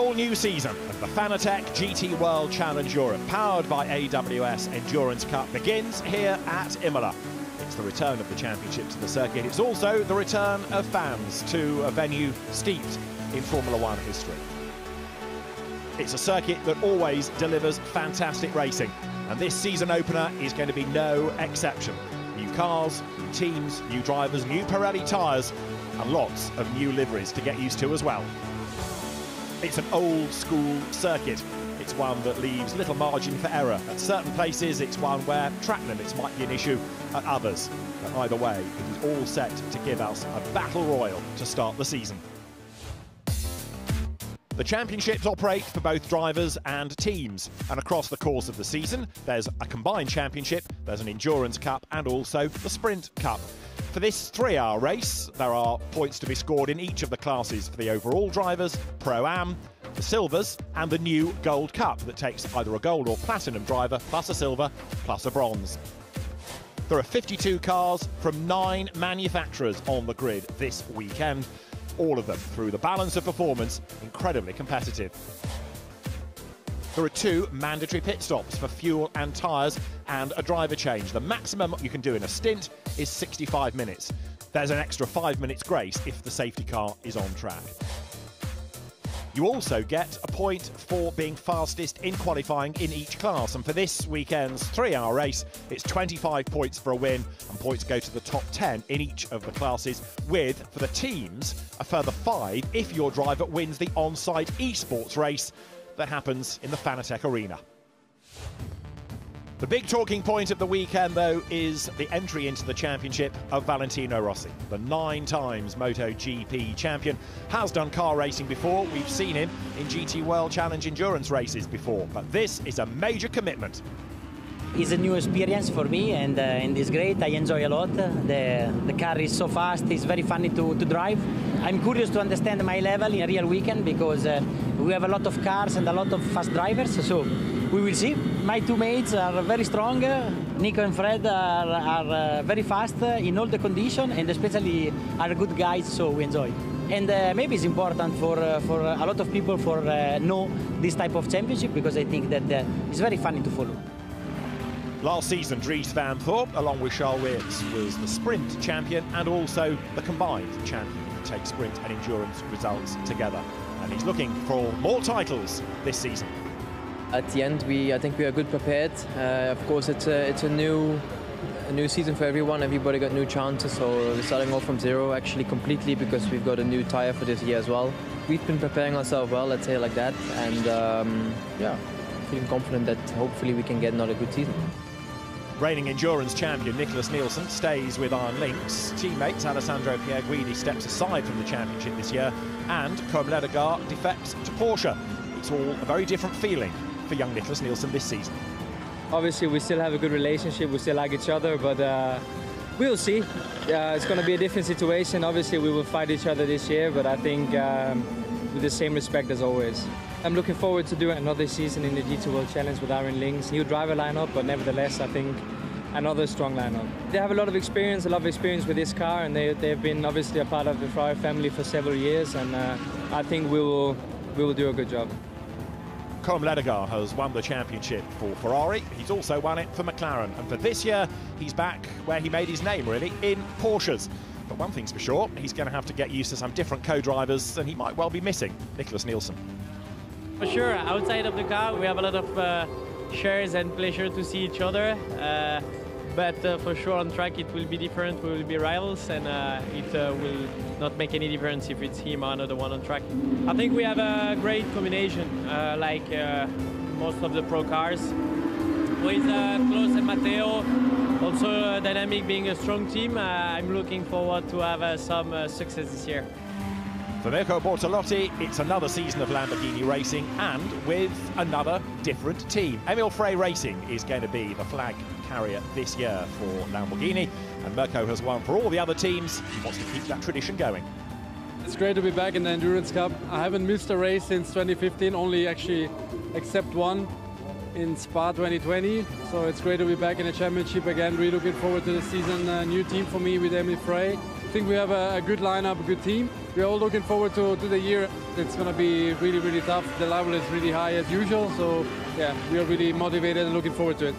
whole new season of the Fanatec GT World Challenge Europe, powered by AWS Endurance Cup, begins here at Imola. It's the return of the championship to the circuit. It's also the return of fans to a venue steeped in Formula One history. It's a circuit that always delivers fantastic racing, and this season opener is going to be no exception. New cars, new teams, new drivers, new Pirelli tyres, and lots of new liveries to get used to as well. It's an old school circuit. It's one that leaves little margin for error. At certain places, it's one where track limits might be an issue. At others, but either way, it is all set to give us a battle royal to start the season. The championships operate for both drivers and teams, and across the course of the season, there's a combined championship, there's an endurance cup, and also the sprint cup. For this three hour race, there are points to be scored in each of the classes for the overall drivers, Pro Am, the Silvers, and the new Gold Cup that takes either a gold or platinum driver, plus a silver, plus a bronze. There are 52 cars from nine manufacturers on the grid this weekend, all of them through the balance of performance, incredibly competitive. There are two mandatory pit stops for fuel and tyres and a driver change. The maximum you can do in a stint is 65 minutes. There's an extra five minutes grace if the safety car is on track. You also get a point for being fastest in qualifying in each class. And for this weekend's three hour race, it's 25 points for a win, and points go to the top 10 in each of the classes, with, for the teams, a further five if your driver wins the on site esports race that happens in the Fanatec Arena. The big talking point of the weekend, though, is the entry into the championship of Valentino Rossi. The nine times MotoGP champion has done car racing before. We've seen him in GT World Challenge endurance races before, but this is a major commitment. It's a new experience for me and, uh, and it's great. I enjoy a lot. The, the car is so fast, it's very funny to, to drive. I'm curious to understand my level in a real weekend because uh, we have a lot of cars and a lot of fast drivers. So we will see. My two mates are very strong. Nico and Fred are, are uh, very fast in all the conditions and especially are good guys, so we enjoy. And uh, maybe it's important for uh, for a lot of people for uh, know this type of championship because I think that uh, it's very funny to follow. Last season, Dries Vanthoor, along with Charles Weerts, was the sprint champion and also the combined champion who takes sprint and endurance results together. And he's looking for more titles this season. At the end, we I think we are good prepared. Uh, of course, it's a it's a new a new season for everyone. Everybody got new chances, so we're starting off from zero actually completely because we've got a new tire for this year as well. We've been preparing ourselves well, let's say like that, and um, yeah, feeling confident that hopefully we can get another good season. Reigning endurance champion Nicholas Nielsen stays with Iron Lynx. Teammates Alessandro Pierguidi steps aside from the championship this year, and Côme Ledogar defects to Porsche. It's all a very different feeling for young Nicholas Nielsen this season. Obviously, we still have a good relationship. We still like each other, but uh, we'll see. Uh, it's going to be a different situation. Obviously, we will fight each other this year, but I think um, with the same respect as always. I'm looking forward to doing another season in the GT World Challenge with Iron Lynx. New driver lineup, but nevertheless, I think another strong lineup. They have a lot of experience, a lot of experience with this car, and they, they've been obviously a part of the Ferrari family for several years, and uh, I think we will, we will do a good job. Côme Ledogar has won the championship for Ferrari. He's also won it for McLaren. And for this year, he's back where he made his name, really, in Porsches. But one thing's for sure, he's going to have to get used to some different co-drivers, and he might well be missing Nicholas Nielsen. For sure, outside of the car, we have a lot of uh, shares and pleasure to see each other. Uh, but uh, for sure on track it will be different, we will be rivals and uh, it uh, will not make any difference if it's him or another one on track. I think we have a great combination, uh, like most of the pro cars. With Klaus and Matteo, also Dinamic being a strong team, I'm looking forward to have some success this year. For Mirko Bortolotti, it's another season of Lamborghini racing and with another different team. Emil Frey Racing is going to be the flag carrier this year for Lamborghini, and Mirko has won for all the other teams. He wants to keep that tradition going. It's great to be back in the Endurance Cup. I haven't missed a race since 2015, only actually except one in Spa 2020. So it's great to be back in the championship again. Really looking forward to the season. A new team for me with Emil Frey. I think we have a, a, good lineup, a good team. We're all looking forward to, to the year. It's going to be really, really tough. The level is really high as usual. So, yeah, we are really motivated and looking forward to it.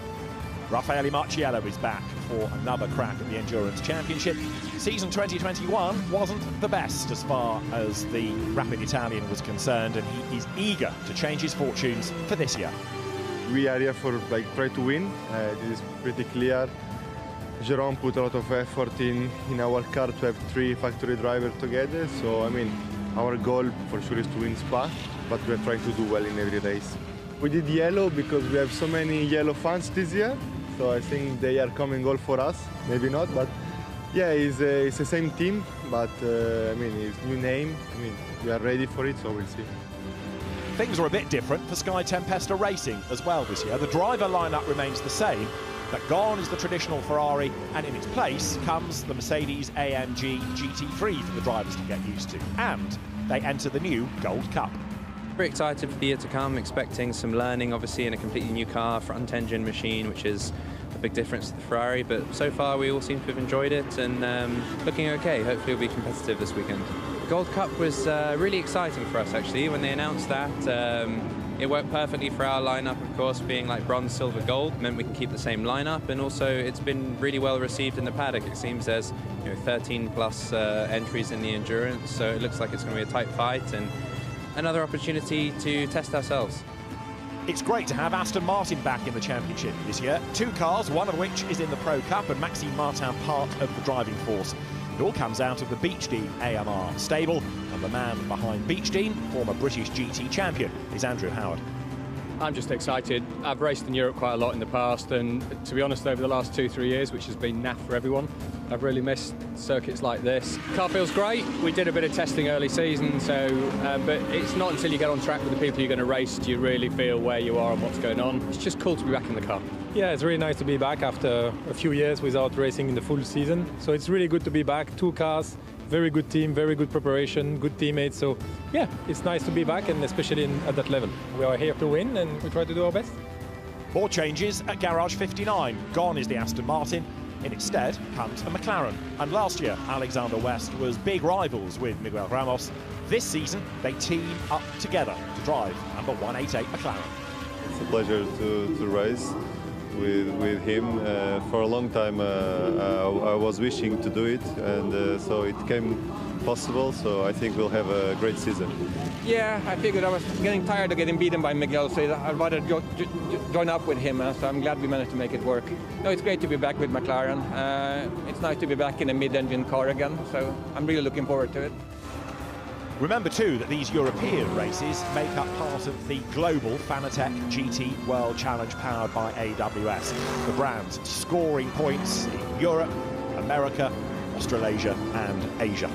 Raffaele Marciello is back for another crack at the Endurance Championship. Season 2021 wasn't the best as far as the Rapid Italian was concerned, and he is eager to change his fortunes for this year. We are here for like try to win. Uh, this is pretty clear. Jerome put a lot of effort in, in our car to have three factory drivers together. So, I mean, our goal for sure is to win Spa, but we're trying to do well in every race. We did yellow because we have so many yellow fans this year. So I think they are coming all for us. Maybe not, but yeah, it's, uh, it's the same team, but uh, I mean, it's new name. I mean, we are ready for it, so we'll see. Things are a bit different for Sky Tempesta Racing as well this year. The driver lineup remains the same, but gone is the traditional Ferrari, and in its place comes the Mercedes AMG GT3 for the drivers to get used to. And they enter the new Gold Cup. Very excited for the year to come, expecting some learning, obviously, in a completely new car, front engine machine, which is a big difference to the Ferrari. But so far, we all seem to have enjoyed it and um, looking okay. Hopefully, we'll be competitive this weekend. Gold Cup was uh, really exciting for us, actually, when they announced that. Um, it worked perfectly for our lineup, of course, being like bronze, silver, gold, meant we can keep the same lineup. And also, it's been really well received in the paddock. It seems there's you know, 13 plus uh, entries in the endurance, so it looks like it's going to be a tight fight and another opportunity to test ourselves. It's great to have Aston Martin back in the championship this year. Two cars, one of which is in the Pro Cup, and Maxime Martin part of the driving force. It all comes out of the Beechdean AMR stable, and the man behind Beechdean, former British GT champion, is Andrew Howard. I'm just excited. I've raced in Europe quite a lot in the past, and to be honest, over the last two, three years, which has been naff for everyone, I've really missed circuits like this. Car feels great. We did a bit of testing early season, so um, but it's not until you get on track with the people you're going to race do you really feel where you are and what's going on. It's just cool to be back in the car. Yeah, it's really nice to be back after a few years without racing in the full season. So it's really good to be back. Two cars, very good team, very good preparation, good teammates. So yeah, it's nice to be back and especially in, at that level. We are here to win and we try to do our best. More changes at Garage 59. Gone is the Aston Martin. In its stead comes a McLaren. And last year, Alexander West was big rivals with Miguel Ramos. This season, they team up together to drive number 188 McLaren. It's a pleasure to, to race with, with him. Uh, for a long time, uh, uh, I was wishing to do it, and so it came possible. So I think we'll have a great season. Yeah, I figured I was getting tired of getting beaten by Miguel, so I'd rather jo join up with him. So I'm glad we managed to make it work. No, it's great to be back with McLaren. Uh, it's nice to be back in a mid-engine car again. So I'm really looking forward to it. Remember too that these European races make up part of the global Fanatec GT World Challenge powered by AWS. The brand scoring points in Europe, America, Australasia and Asia.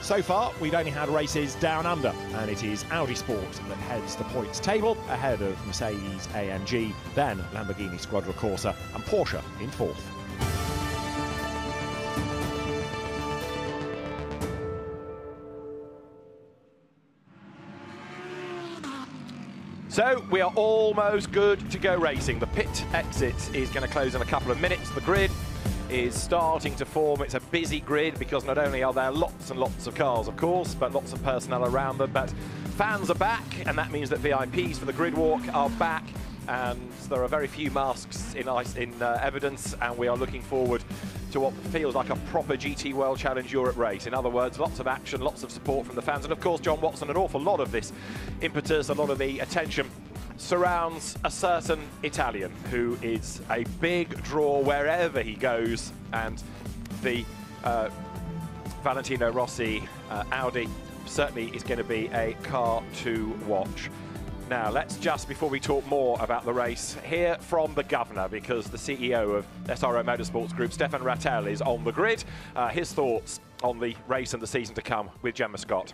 So far, we've only had races down under, and it is Audi Sport that heads the points table ahead of Mercedes AMG, then Lamborghini Squadra Corsa, and Porsche in fourth. So we are almost good to go racing. The pit exit is going to close in a couple of minutes. The grid is starting to form. It's a busy grid because not only are there lots and lots of cars, of course, but lots of personnel around them. But fans are back, and that means that VIPs for the grid walk are back. And there are very few masks in, in uh, evidence, and we are looking forward to what feels like a proper GT World Challenge Europe race. In other words, lots of action, lots of support from the fans, and of course, John Watson, an awful lot of this impetus, a lot of the attention surrounds a certain Italian who is a big draw wherever he goes, and the uh, Valentino Rossi uh, Audi certainly is going to be a car to watch. Now, let's just, before we talk more about the race, hear from the governor, because the CEO of SRO Motorsports Group, Stefan Ratel, is on the grid. Uh, his thoughts on the race and the season to come with Gemma Scott.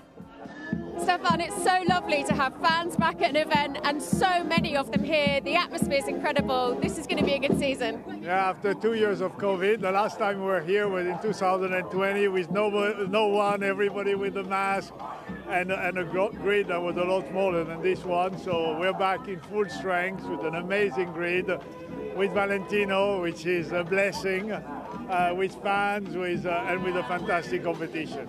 Stefan, it's so lovely to have fans back at an event and so many of them here. The atmosphere is incredible. This is going to be a good season. Yeah, after two years of COVID, the last time we were here was in 2020 with no, no one, everybody with a mask and, and a grid that was a lot smaller than this one. So we're back in full strength with an amazing grid with Valentino, which is a blessing. uh, with fans, with uh, and with a fantastic competition.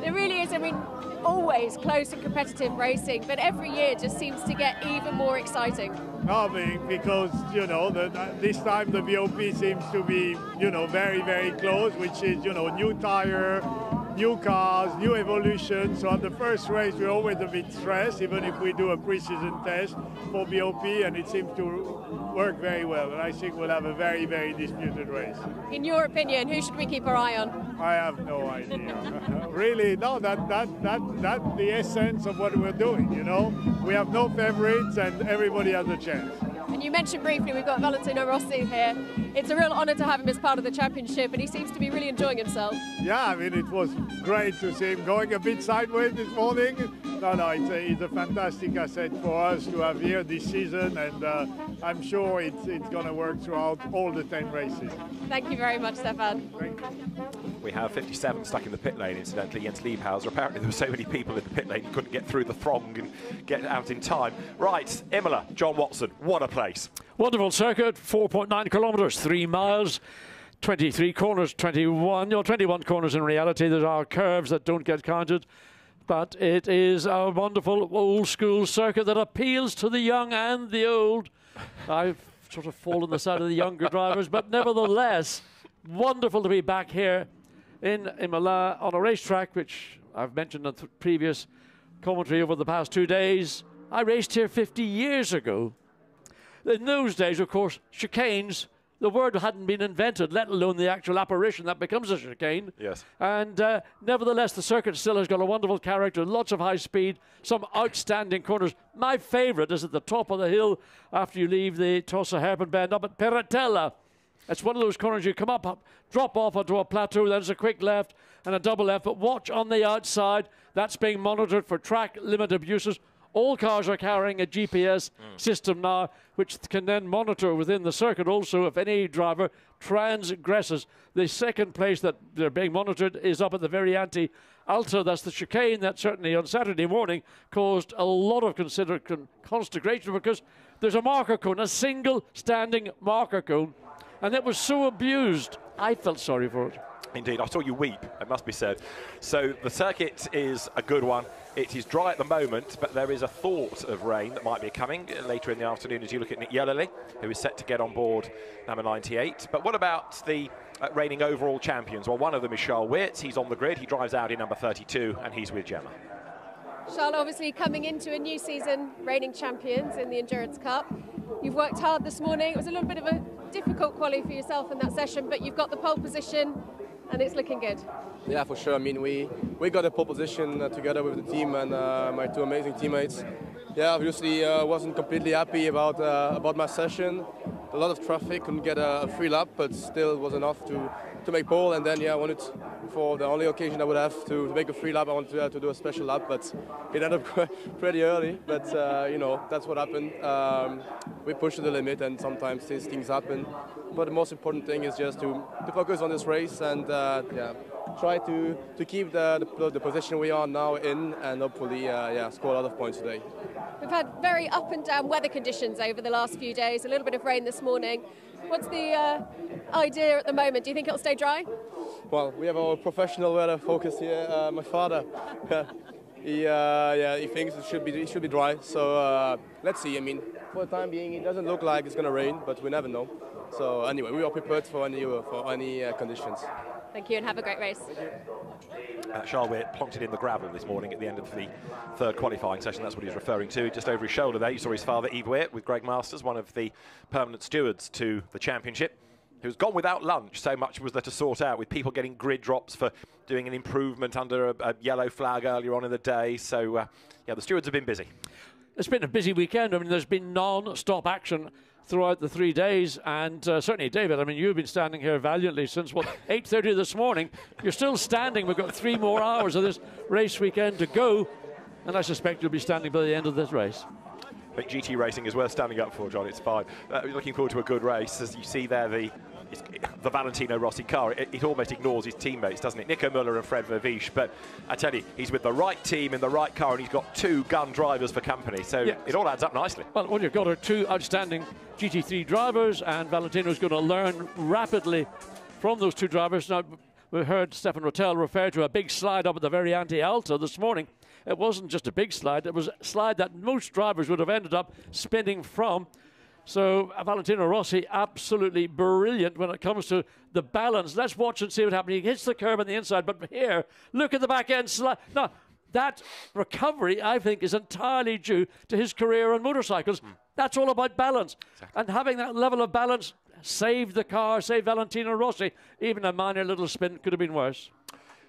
There really is. I mean, always close and competitive racing, but every year just seems to get even more exciting. I mean, because you know, the, this time the BOP seems to be, you know, very, very close, which is, you know, new tire, new cars, new evolution. So at the first race, we're always a bit stressed, even if we do a pre-season test for BOP, and it seems to work very well. And I think we'll have a very, very disputed race. In your opinion, who should we keep our eye on? I have no idea. really, no. That that that that's the essence of what we're doing. You know, we have no favorites, and everybody has a chance. And you mentioned briefly we've got Valentino Rossi here. It's a real honour to have him as part of the championship, and he seems to be really enjoying himself. Yeah, I mean, it was great to see him going a bit sideways this morning. No, no, it's a, it's a fantastic asset for us to have here this season, and uh, I'm sure it's, it's going to work throughout all the 10 races. Thank you very much, Stefan. We have 57 stuck in the pit lane, incidentally, Jens Liebhauser. Apparently, there were so many people in the pit lane, you couldn't get through the throng and get out in time. Right, Imola, John Watson, what a place. Wonderful circuit, 4.9 kilometres, three miles. 23 corners, 21, no, 21 corners in reality. There are curves that don't get counted, but it is a wonderful old school circuit that appeals to the young and the old. I've sort of fallen the side of the younger drivers, but nevertheless, wonderful to be back here in Imola on a racetrack, which I've mentioned in previous commentary over the past two days. I raced here 50 years ago. In those days, of course, chicanes, the word hadn't been invented, let alone the actual apparition that becomes a chicane. Yes. And uh, nevertheless, the circuit still has got a wonderful character, lots of high speed, some outstanding corners. My favourite is at the top of the hill after you leave the Tosa Hairpin Bend up at Piratella. It's one of those corners you come up, up, drop off onto a plateau, there's a quick left and a double left, but watch on the outside. That's being monitored for track limit abuses. All cars are carrying a GPS Hmm. system now, which can then monitor within the circuit also if any driver transgresses. The second place that they're being monitored is up at the Variante Alta. That's the chicane that certainly on Saturday morning caused a lot of consider- con- consternation because there's a marker cone, a single standing marker cone, and it was so abused. I felt sorry for it. Indeed, I saw you weep, it must be said. So the circuit is a good one. It is dry at the moment, but there is a thought of rain that might be coming later in the afternoon as you look at Nick Yelloly, who is set to get on board number 98. But what about the uh, reigning overall champions? Well, one of them is Charles Weerts. He's on the grid. He drives out in number 32, and he's with Gemma. Charles, obviously coming into a new season, reigning champions in the Endurance Cup. You've worked hard this morning. It was a little bit of a difficult quali for yourself in that session, but you've got the pole position and it's looking good. Yeah, for sure. I mean, we, we got a pole position uh, together with the team and uh, my two amazing teammates. Yeah, obviously uh, wasn't completely happy about uh, about my session. A lot of traffic, couldn't get a, a free lap, but still was enough to, to make pole. And then yeah, I wanted for the only occasion I would have to, to make a free lap, I wanted to, uh, to do a special lap, but it ended up pretty early. But uh, you know, that's what happened. Um, we pushed the limit, and sometimes these things happen. But the most important thing is just to, to focus on this race and uh, yeah, try to, to keep the, the, the position we are now in, and hopefully uh, yeah, score a lot of points today. We've had very up and down weather conditions over the last few days, a little bit of rain this morning. What's the uh, idea at the moment? Do you think it'll stay dry? Well, we have our professional weather focus here. Uh, my father, he uh, yeah, he thinks it should be it should be dry. So uh, let's see. I mean, for the time being, it doesn't look like it's gonna rain, but we never know. So anyway, we are prepared for any uh, for any uh, conditions. Thank you and have a great race. Uh, Charles Weerts plonked it in the gravel this morning at the end of the third qualifying session. That's what he's referring to. Just over his shoulder there, you saw his father, Yves Weerts, with Greg Masters, one of the permanent stewards to the championship, who's gone without lunch. So much was there to sort out, with people getting grid drops for doing an improvement under a, a yellow flag earlier on in the day. So, uh, yeah, the stewards have been busy. It's been a busy weekend. I mean, there's been non-stop action throughout the three days, and uh, certainly, David. I mean, you've been standing here valiantly since what 8:30 this morning. You're still standing. We've got three more hours of this race weekend to go, and I suspect you'll be standing by the end of this race. I think GT racing is worth standing up for, John. It's fine. Uh, looking forward to a good race. As you see there, the the Valentino Rossi car, it, it, almost ignores his teammates, doesn't it? Nico Muller and Fred Vervisch. But I tell you, he's with the right team in the right car, and he's got two gun drivers for company. So Yeah. it all adds up nicely. Well, what you've got are two outstanding GT3 drivers, and Valentino's going to learn rapidly from those two drivers. Now, we heard Stefan Ratel refer to a big slide up at the Variante Alta this morning. It wasn't just a big slide; it was a slide that most drivers would have ended up spinning from. So uh, Valentino Rossi, absolutely brilliant when it comes to the balance. Let's watch and see what happens. He hits the curb on the inside, but here, look at the back end slide. Now, that recovery, I think, is entirely due to his career on motorcycles. Mm. That's all about balance. Exactly. And having that level of balance saved the car, saved Valentino Rossi. Even a minor little spin could have been worse.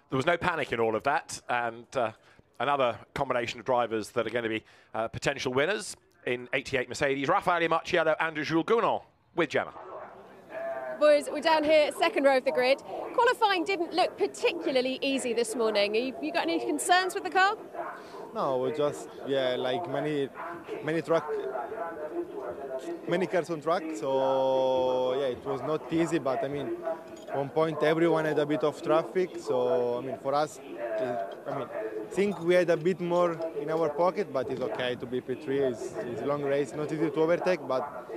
There was no panic in all of that, and uh, another combination of drivers that are going to be uh, potential winners in 88 Mercedes, Raffaele Marciello and Jules Gounon with Gemma. Boys, we're down here, second row of the grid. Qualifying didn't look particularly easy this morning. You, you got any concerns with the car? No, we just yeah, like many, many truck, many cars on track. So yeah, it was not easy, but I mean, one point everyone had a bit of traffic. So I mean, for us, I mean, think we had a bit more in our pocket, but it's okay to be P3. It's, it's a long race, not easy to overtake, but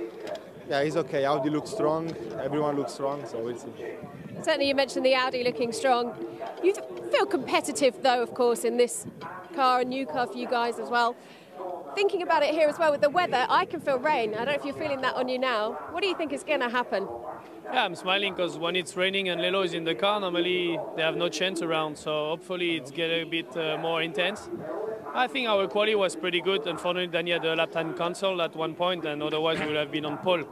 yeah, it's okay. Audi looks strong. Everyone looks strong, so we'll see. Certainly, you mentioned the Audi looking strong. You feel competitive, though, of course, in this car, a new car for you guys as well. Thinking about it here as well with the weather, I can feel rain. I don't know if you're feeling that on you now. What do you think is going to happen? Yeah, I'm smiling because when it's raining and Lelo is in the car, normally they have no chance around. So hopefully it's get a bit uh, more intense. I think our quality was pretty good. Unfortunately, Daniel had a lap time cancel at one point, and otherwise we would have been on pole.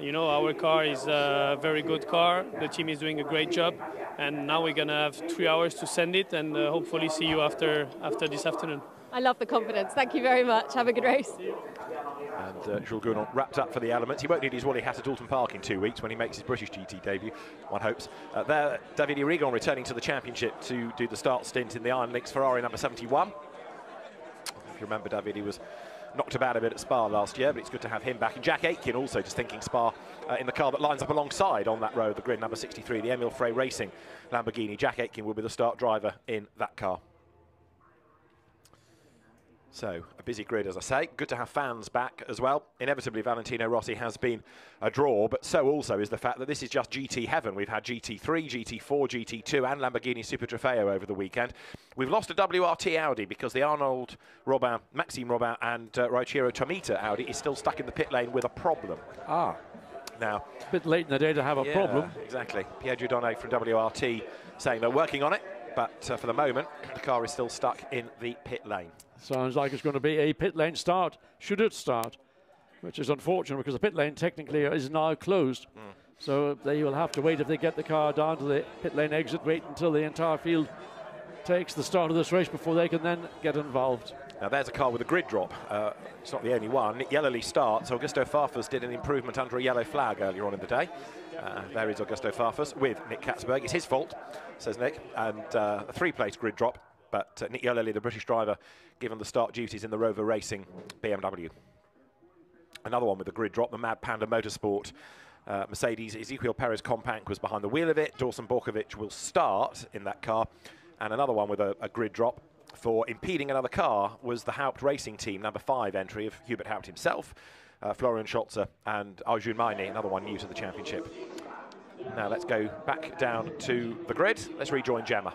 You know, our car is a very good car. The team is doing a great job, and now we're gonna have three hours to send it, and uh, hopefully see you after after this afternoon. I love the confidence. Thank you very much. Have a good race. And uh, Jules Gounon wrapped up for the elements. He won't need his Wally hat at Oulton Park in two weeks when he makes his British GT debut, one hopes. Uh, there, Davide Rigon returning to the championship to do the start stint in the Iron Lynx Ferrari number 71. If you remember, David, he was knocked about a bit at Spa last year, but it's good to have him back. And Jack Aitken also just thinking Spa uh, in the car that lines up alongside on that row, the grid number 63, the Emil Frey Racing Lamborghini. Jack Aitken will be the start driver in that car. So, a busy grid, as I say. Good to have fans back as well. Inevitably, Valentino Rossi has been a draw, but so also is the fact that this is just GT heaven. We've had GT3, GT4, GT2, and Lamborghini Super Trofeo over the weekend. We've lost a WRT Audi because the Arnold Robin, Maxime Robin, and uh, Ryuichiro Tomita Audi is still stuck in the pit lane with a problem. Ah. Now, a bit late in the day to have a yeah, problem. Exactly. Pierre Dieudonné from WRT saying they're working on it, but uh, for the moment, the car is still stuck in the pit lane. Sounds like it's going to be a pit lane start, should it start, which is unfortunate because the pit lane technically is now closed. Mm. So they will have to wait if they get the car down to the pit lane exit, wait until the entire field takes the start of this race before they can then get involved. Now there's a car with a grid drop. Uh, it's not the only one. Nick Yelloly starts. Augusto Farfus did an improvement under a yellow flag earlier on in the day. Uh, there is Augusto Farfus with Nick Catsburg. It's his fault, says Nick. And uh, a three-place grid drop. But uh, Nick the British driver, given the start duties in the Rowe Racing BMW. Another one with a grid drop, the Mad Panda Motorsport. Uh, Mercedes, Ezequiel Perez Companc was behind the wheel of it. Dawson Borkovic will start in that car. And another one with a, a grid drop for impeding another car was the Haupt Racing Team, number five entry of Hubert Haupt himself, uh, Florian Scholze and Arjun Maini, another one new to the championship. Now let's go back down to the grid. Let's rejoin Gemma.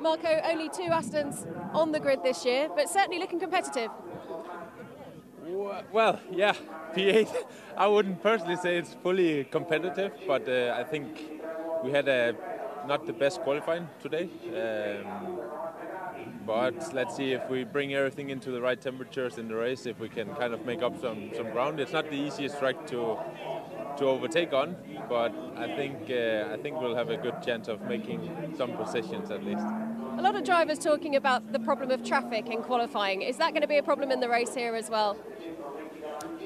Marco, only two Astons on the grid this year, but certainly looking competitive. Well, yeah, P8. I wouldn't personally say it's fully competitive, but uh, I think we had a not the best qualifying today. Um, but let's see if we bring everything into the right temperatures in the race, if we can kind of make up some, some ground. It's not the easiest track to to overtake on, but I think uh, I think we'll have a good chance of making some positions at least. A lot of drivers talking about the problem of traffic in qualifying. Is that going to be a problem in the race here as well?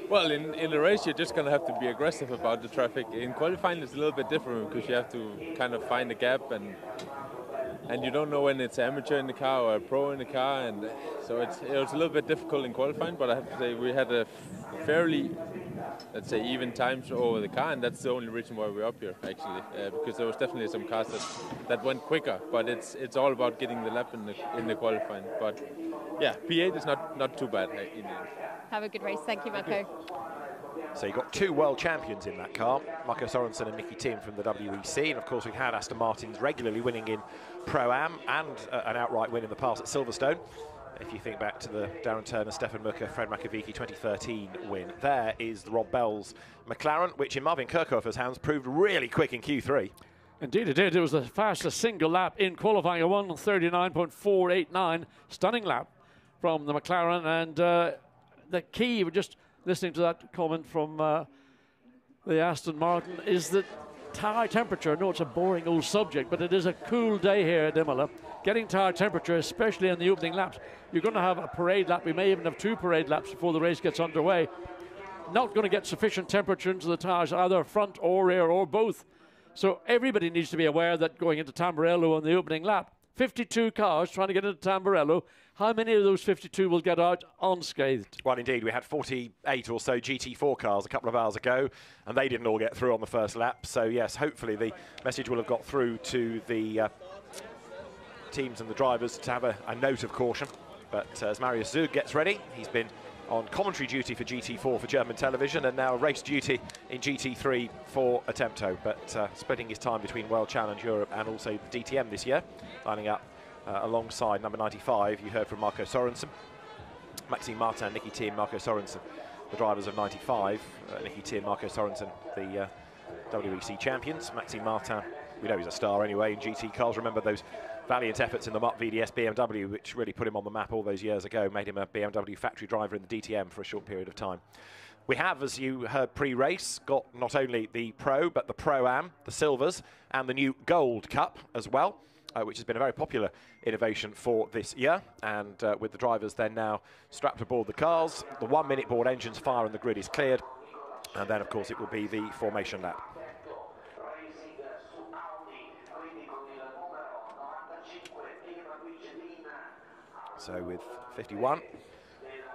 Well, in, in the race, you're just going to have to be aggressive about the traffic. In qualifying, it's a little bit different because you have to kind of find a gap and and you don't know when it's amateur in the car or a pro in the car, and so it's it was a little bit difficult in qualifying. But I have to say we had a fairly let's say even times over the car, and that's the only reason why we're up here actually, uh, because there was definitely some cars that, that went quicker. But it's it's all about getting the lap in the in the qualifying. But yeah, P8 is not not too bad in the end. Have a good race. Thank you, Marco. So you've got two world champions in that car, Marco Sorensen and Nicki Thiim from the WEC. And of course, we've had Aston Martins regularly winning in Pro-Am and uh, an outright win in the past at Silverstone. If you think back to the Darren Turner, Stefan Mücke, Fred Makowiecki 2013 win, there is the Rob Bell's McLaren, which in Marvin Kirchhofer's hands proved really quick in Q3. Indeed, it did. It was the fastest single lap in qualifying, a 139.489. Stunning lap from the McLaren. And uh, the key, just listening to that comment from uh, the Aston Martin, is that tire temperature. I know it's a boring old subject, but it is a cool day here at Imola. Getting tire temperature, especially in the opening laps, you're going to have a parade lap. We may even have two parade laps before the race gets underway. Not going to get sufficient temperature into the tires, either front or rear or both. So everybody needs to be aware that going into Tamburello on the opening lap, 52 cars trying to get into Tamburello. How many of those 52 will get out unscathed? Well, indeed, we had 48 or so GT4 cars a couple of hours ago, and they didn't all get through on the first lap. So, yes, hopefully the message will have got through to the uh, teams and the drivers to have a, a note of caution. But uh, as Marius Zug gets ready, he's been on commentary duty for GT4 for German television and now race duty in GT3 for Attempto, but uh, splitting his time between World Challenge Europe and also the DTM this year, lining up uh, alongside number 95. You heard from Marco Sorensen, Maxime Martin, Nicki Thiim, Marco Sorensen, the drivers of 95. Uh, Nicki Thiim, Marco Sorensen, the uh, WEC champions. Maxime Martin, we know he's a star anyway in GT cars. Remember those valiant efforts in the VDS BMW, which really put him on the map all those years ago, made him a BMW factory driver in the DTM for a short period of time. We have, as you heard pre-race, got not only the Pro, but the Pro-Am, the Silvers, and the new Gold Cup as well, uh, which has been a very popular innovation for this year. And uh, with the drivers then now strapped aboard the cars, the one-minute board engines fire and the grid is cleared. And then, of course, it will be the formation lap. So with 51,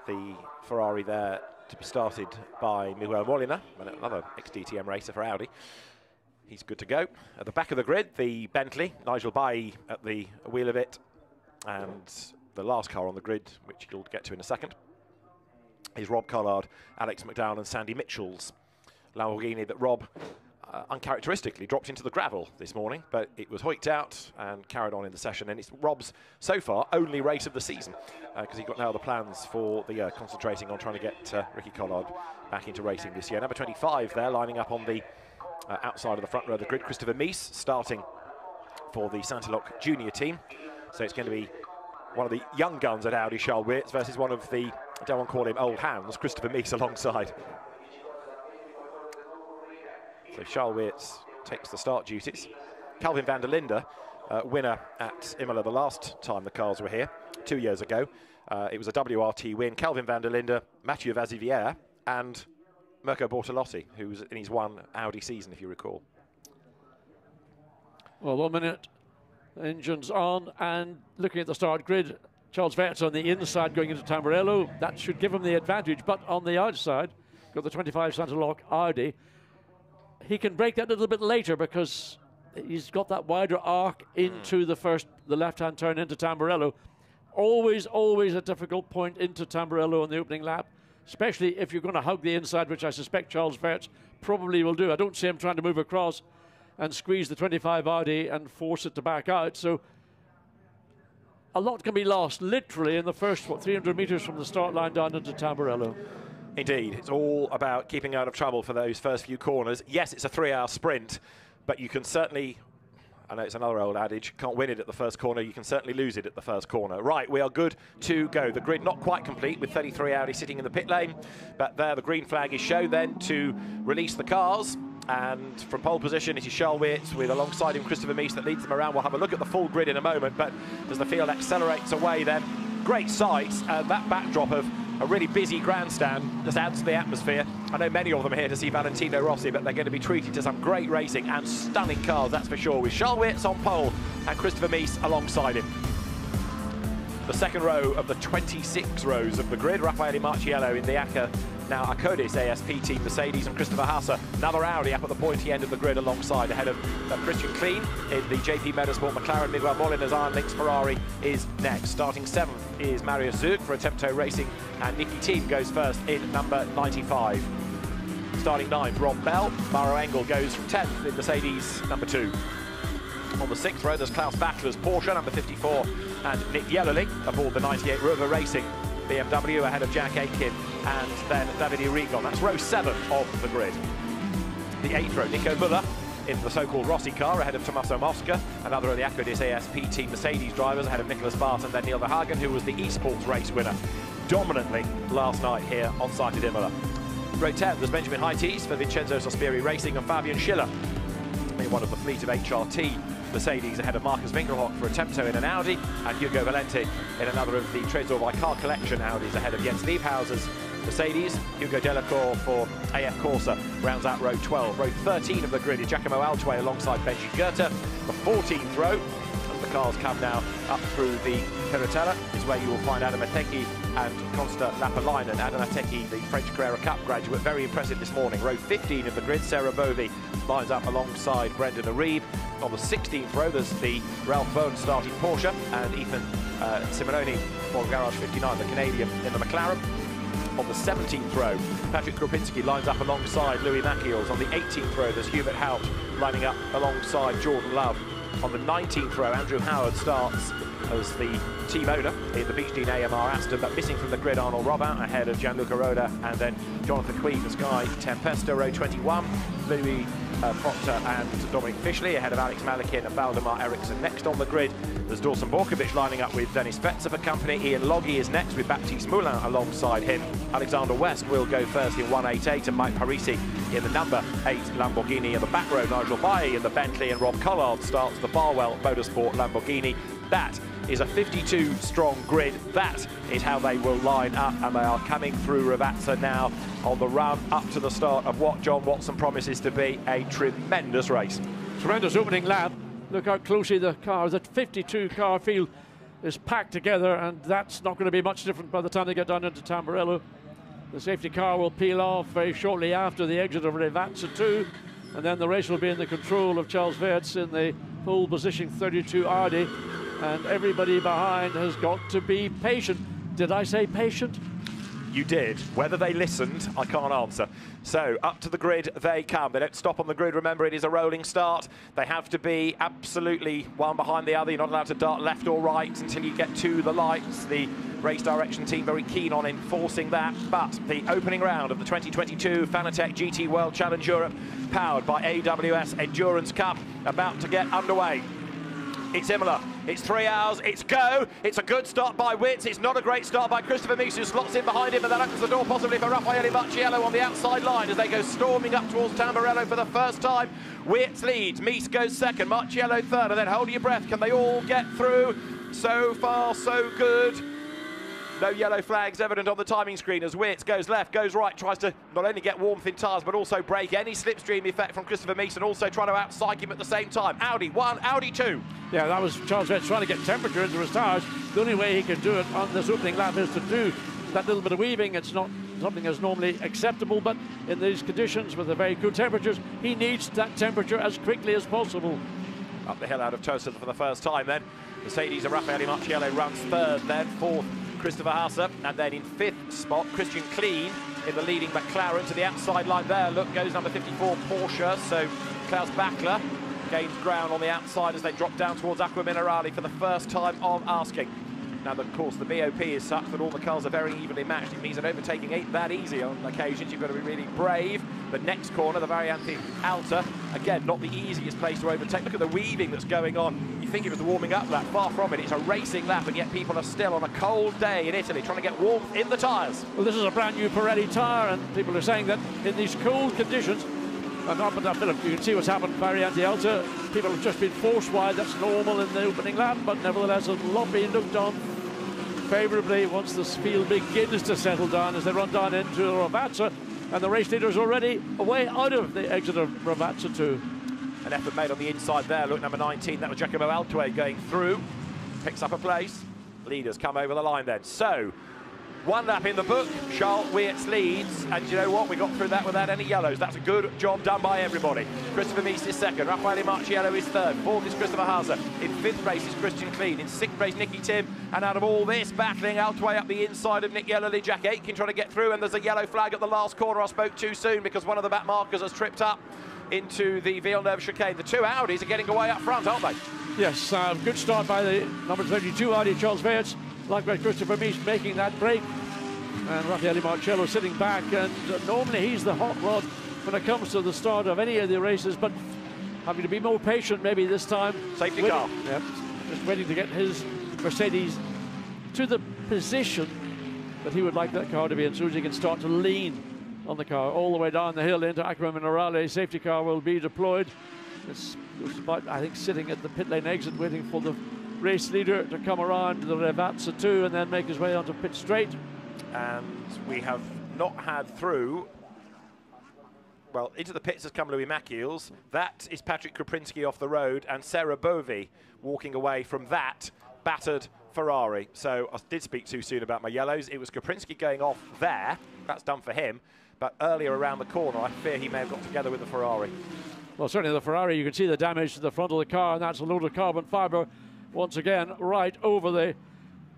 the Ferrari there to be started by Miguel Molina, another ex-DTM racer for Audi. He's good to go. At the back of the grid, the Bentley, Nigel Bailly at the wheel of it, and the last car on the grid, which you'll get to in a second, is Rob Collard, Alex MacDowall and Sandy Mitchell's Lamborghini that Rob uh, uncharacteristically dropped into the gravel this morning, but it was hoiked out and carried on in the session. And it's Rob's, so far, only race of the season because uh, he got now the plans for the year, concentrating on trying to get uh, Ricky Collard back into racing this year. Number 25 there, lining up on the uh, outside of the front row of the grid, Christopher Mies starting for the Sainteloc junior team. So it's going to be one of the young guns at Audi, Charles Weerts, versus one of the, I don't want to call him old hands, Christopher Mies alongside. So Charles Weerts takes the start duties. Kelvin van der Linde, uh, winner at Imola the last time the cars were here, two years ago. Uh, it was a WRT win. Kelvin van der Linde, Mathieu Vaxivière, and Mirko Bortolotti, who was in his one Audi season, if you recall. Well, one minute, engines on, and looking at the start grid, Charles Weerts on the inside going into Tamburello. That should give him the advantage, but on the outside, got the 25 Sainteloc Audi he can break that a little bit later because he's got that wider arc hmm. into the first, the left-hand turn into Tamburello. Always, always a difficult point into Tamburello on the opening lap, especially if you're going to hug the inside, which I suspect Charles Weerts probably will do. I don't see him trying to move across and squeeze the 25 Audi and force it to back out. So a lot can be lost literally in the first, what, 300 metres from the start line down into Tamburello. Indeed, it's all about keeping out of trouble for those first few corners. Yes, it's a three-hour sprint, but you can certainly I know it's another old adage, can't win it at the first corner, you can certainly lose it at the first corner. Right, we are good to go. The grid not quite complete with 33 Audi sitting in the pit lane, but there the green flag is shown then to release the cars. And from pole position, it is Charles with alongside him Christopher Mies that leads them around. We'll have a look at the full grid in a moment, but as the field accelerates away then, great sight, uh, that backdrop of a really busy grandstand just adds to the atmosphere. I know many of them are here to see Valentino Rossi, but they're going to be treated to some great racing and stunning cars, that's for sure, with Charles Weerts on pole and Christopher Mies alongside him. The second row of the 26 rows of the grid, Raffaele Marciello in the AKKA now Akkodis ASP team Mercedes and Christopher Haase, another Audi up at the pointy end of the grid alongside ahead of uh, Christian Klien in the JP Motorsport McLaren. Miguel Molina's Iron Lynx Ferrari is next. Starting seventh is Marius Zug for Attempto Racing and Nicki Thiim goes first in number 95. starting ninth. Rob Bell, Maro Engel goes from 10th in Mercedes number two. On the sixth row, there's Klaus Bachler's Porsche, number 54, and Nick Yelloly aboard the 98 Rowe Racing BMW ahead of Jack Aitken and then Davide Rigon. That's row seven of the grid. The eighth row, Nico Muller in the so-called Rossi car ahead of Tommaso Mosca, another of the Akkodis ASP team Mercedes drivers ahead of Nicholas Baert and then Neil Verhagen, who was the esports race winner dominantly last night here on site at Imola. Row 10, there's Benjamin Hites for Vincenzo Sospiri Racing and Fabian Schiller in one of the fleet of HRT Mercedes ahead of Markus Winkelhock for Attempto in an Audi and Hugo Valenti in another of the Trésor by Car Collection Audis ahead of Jens Liebhauser's Mercedes. Hugo Delacour for AF Corsa rounds out row 12. Row 13 of the grid is Giacomo Altoè alongside Benji Goethe. The 14th row the cars come now up through the Piratella is where you will find Adam Eteki and Konsta Lappalainen. Adam Eteki, the French Carrera Cup graduate, very impressive this morning. Row 15 of the grid, Sarah Bovy lines up alongside Brendan Iribe. On the 16th row, there's the Ralf Bohn starting Porsche and Ethan uh, Simioni for Garage 59, the Canadian in the McLaren. On the 17th row, Patrick Krupinski lines up alongside Louis Machiels. On the 18th row, there's Hubert Haupt lining up alongside Jordan Love. On the 19th row, Andrew Howard starts as the team owner in the Beech Dean AMR Aston, but missing from the grid Arnold Robin ahead of Gianluca Roda and then Jonathan Queen Sky Tempesta, row 21. Louis uh, Proctor and Dominic Fishley ahead of Alex Malikin and Valdemar Eriksson. Next on the grid, there's Dawson Borkovic lining up with Dennis Fetzer for company. Ian Loggie is next with Baptiste Moulin alongside him. Alexander West will go first in 188 and Mike Parisi in the number 8 Lamborghini. In the back row, Nigel Bailly in the Bentley and Rob Collard starts the Barwell Motorsport Lamborghini. That is a 52 strong grid. That is how they will line up and they are coming through Rivazza now on the run up to the start of what John Watson promises to be a tremendous race. Tremendous opening lap. Look how closely the cars, that 52 car field is packed together and that's not going to be much different by the time they get down into Tamburello. The safety car will peel off very shortly after the exit of Rivazza 2 and then the race will be in the control of Charles Weerts in the pole position 32 Audi and everybody behind has got to be patient. Did I say patient? You did. Whether they listened, I can't answer. So up to the grid they come. They don't stop on the grid. Remember, it is a rolling start. They have to be absolutely one behind the other. You're not allowed to dart left or right until you get to the lights. The race direction team very keen on enforcing that. But the opening round of the 2022 Fanatec GT World Challenge Europe, powered by AWS Endurance Cup, about to get underway. It's Imola. It's three hours. It's go. It's a good start by Weerts. It's not a great start by Christopher Mies, who slots in behind him, and then opens the door possibly for Raffaele Marciello on the outside line as they go storming up towards Tamburello for the first time. Weerts leads. Mies goes second. Marciello third. And then hold your breath. Can they all get through? So far, so good. No yellow flags evident on the timing screen as Weerts goes left, goes right, tries to not only get warmth in tyres but also break any slipstream effect from Christopher Meeson, also trying to outpsyche him at the same time. Audi 1, Audi 2. Yeah, that was Charles Weerts trying to get temperature into his tyres. The only way he can do it on this opening lap is to do that little bit of weaving. It's not something that's normally acceptable, but in these conditions with the very cool temperatures, he needs that temperature as quickly as possible. Up the hill out of Tosin for the first time then. Mercedes and Raffaele Marciello runs third then, fourth Christopher Haase, and then in fifth spot, Christian Klien in the leading McLaren to the outside line there. Look, goes number 54 Porsche, so Klaus Bachler gains ground on the outside as they drop down towards Acque Minerali for the first time on asking. Now, of course, the BOP is such that all the cars are very evenly matched. It means that overtaking ain't that easy on occasions. You've got to be really brave. The next corner, the Variante Alta, again, not the easiest place to overtake. Look at the weaving that's going on. You think it was the warming up lap, far from it. It's a racing lap, and yet people are still on a cold day in Italy trying to get warmth in the tyres. Well, this is a brand new Pirelli tyre, and people are saying that in these cold conditions, and up and up, you can see what's happened Variante Alta. People have just been forced wide. That's normal in the opening lap, but nevertheless, a lot being looked on favourably once the field begins to settle down as they run down into Rivazza and the race leader is already away out of the exit of Rivazza 2. An effort made on the inside there. Look, number 19, that was Giacomo Altoè going through. Picks up a place. Leaders come over the line then. So, One lap in the book, Charles Weerts leads, and you know what? We got through that without any yellows. That's a good job done by everybody. Christopher Mies is second, Raffaele Marciello is third, fourth is Christopher Haase, in fifth race is Christian Klien, in sixth race Nicki Thiim, and out of all this, battling out way up the inside of Nick Yelloly, Jack Aitken trying to get through, and there's a yellow flag at the last corner. I spoke too soon because one of the back markers has tripped up into the Villeneuve chicane. The two Audis are getting away up front, aren't they? Yes, uh, good start by the number 32 Audi, Charles Weerts. Likewise, Christopher Mies making that break and Raffaele Marciello sitting back. And normally he's the hot rod when it comes to the start of any of the races, but having to be more patient maybe this time. Safety waiting, car. Yep, just waiting to get his Mercedes to the position that he would like that car to be in, so as he can start to lean on the car all the way down the hill into Acque Minerali. Safety car will be deployed. It's, it's about, I think, sitting at the pit lane exit, waiting for the race leader to come around the Rivazza 2 and then make his way onto pit straight and we have not had through well, into the pits has come Louis Machiels. That is Patrick Krupinski off the road, and Sarah Bovy walking away from that battered Ferrari. So I did speak too soon about my yellows. It was Krupinski going off there. That's done for him. But earlier around the corner, I fear he may have got together with the Ferrari. Well, certainly the Ferrari, you can see the damage to the front of the car, and that's a load of carbon fibre once again right over the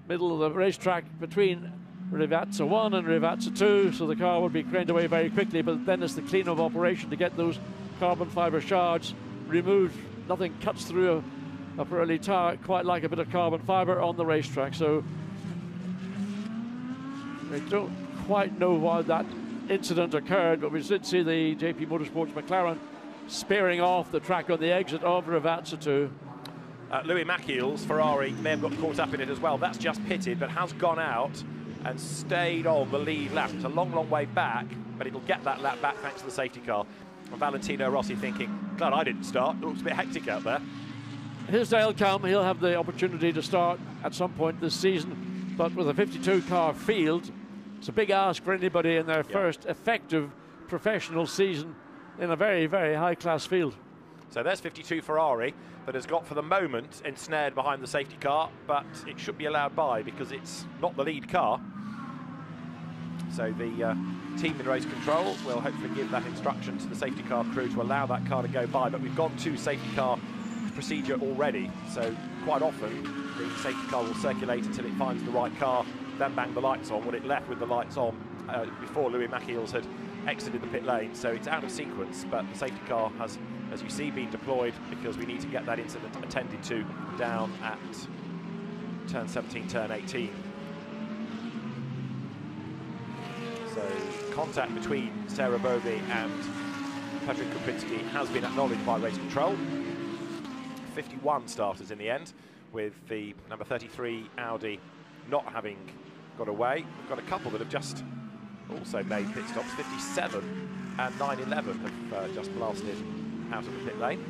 middle of the racetrack between Rivazza 1 and Rivazza 2, so the car would be craned away very quickly, but then it's the clean-up operation to get those carbon fibre shards removed. Nothing cuts through a, a Pirelli tire quite like a bit of carbon fibre on the racetrack, so I don't quite know why that incident occurred, but we did see the JP Motorsports McLaren spearing off the track on the exit of Rivazza 2. Uh, Louis Machiels, Ferrari, may have got caught up in it as well. That's just pitted, but has gone out and stayed on the lead lap. It's a long, long way back, but it'll get that lap back thanks to the safety car. And Valentino Rossi thinking, glad I didn't start. It looks a bit hectic out there. His day will come. He'll have the opportunity to start at some point this season. But with a 52 car field, it's a big ask for anybody in their first effective professional season in a very, very high class field. So there's 52 Ferrari that has got for the moment ensnared behind the safety car, but it should be allowed by because it's not the lead car. So the uh, team in race control will hopefully give that instruction to the safety car crew to allow that car to go by. But we've gone to safety car procedure already, so quite often the safety car will circulate until it finds the right car, then bang the lights on. When it left with the lights on uh, before Louis Machiels had exited the pit lane, so it's out of sequence. But the safety car has as you see, being deployed because we need to get that incident attended to down at turn 17, turn 18. So contact between Sarah Bovy and Patrick Krupinski has been acknowledged by race control. 51 starters in the end, with the number 33 Audi not having got away. We've got a couple that have just also made pit stops. 57 and 911 have uh, just blasted out of the pit lane.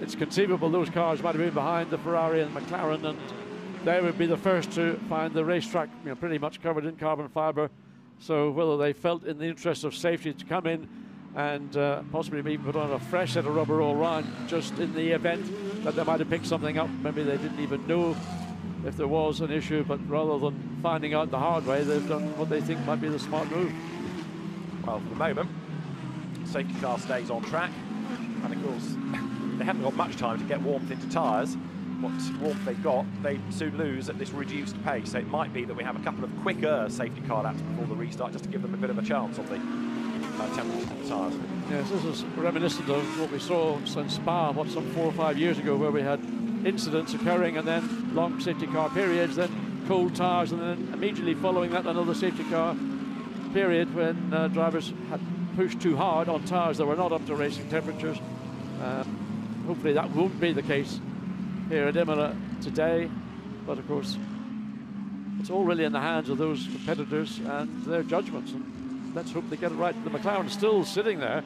It's conceivable those cars might have been behind the Ferrari and McLaren, and they would be the first to find the racetrack you know, pretty much covered in carbon fibre. So whether they felt in the interest of safety to come in and uh, possibly even put on a fresh set of rubber all round just in the event that they might have picked something up. Maybe they didn't even know if there was an issue, but rather than finding out the hard way, they've done what they think might be the smart move. Well, for the moment, safety car stays on track. And of course, they haven't got much time to get warmth into tyres. What warmth they've got, they soon lose at this reduced pace. So it might be that we have a couple of quicker safety car laps before the restart, just to give them a bit of a chance on the uh, temperature of the tyres. Yes, this is reminiscent of what we saw since Spa, what, some four or five years ago, where we had incidents occurring and then long safety car periods, then cold tyres, and then immediately following that, another safety car period when uh, drivers had pushed too hard on tyres that were not up to racing temperatures. Um, hopefully that won't be the case here at Imola today, but of course it's all really in the hands of those competitors and their judgments. And let's hope they get it right. The McLaren still sitting there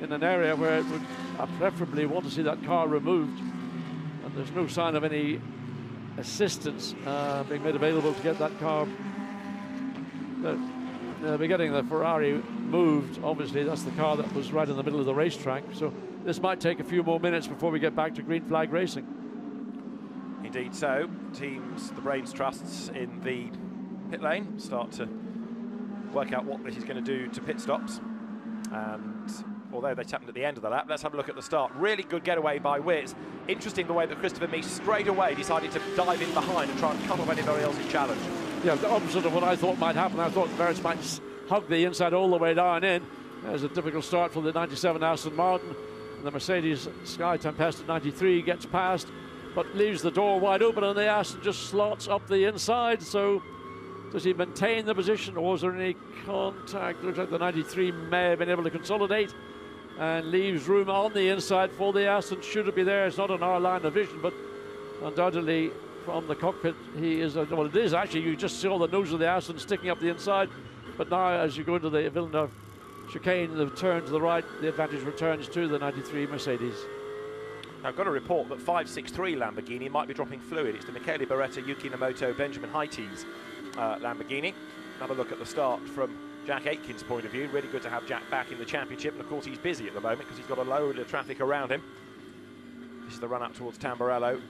in an area where it would I preferably want to see that car removed, and there's no sign of any assistance uh, being made available to get that car. They'll be getting the Ferrari moved. Obviously, that's the car that was right in the middle of the racetrack. So this might take a few more minutes before we get back to green flag racing. Indeed so. Teams, the brains trusts in the pit lane, start to work out what this is going to do to pit stops. And although they tapped at the end of the lap, let's have a look at the start. Really good getaway by Weerts. Interesting the way that Christopher Mies straight away decided to dive in behind and try and cut off anybody else's challenge. Yeah, the opposite of what I thought might happen. I thought Weerts might hug the inside all the way down in. There's a difficult start for the 97 Aston Martin. The Mercedes Sky Tempesta 93 gets past, but leaves the door wide open, and the Aston just slots up the inside. So, does he maintain the position, or was there any contact? Looks like the 93 may have been able to consolidate and leaves room on the inside for the Aston. Should it be there? It's not in our line of vision, but undoubtedly from the cockpit, he is. Uh, well, it is actually. You just saw the nose of the Aston sticking up the inside, but now as you go into the Villeneuve chicane, the turn to the right, the advantage returns to the 93 Mercedes. I've got a report that 563 Lamborghini might be dropping fluid. It's the Michele Beretta, Yuki Nomoto, Benjamin Hites uh, Lamborghini. Another look at the start from Jack Aitken's point of view. Really good to have Jack back in the championship. And of course, he's busy at the moment because he's got a load of traffic around him. This is the run up towards Tamburello.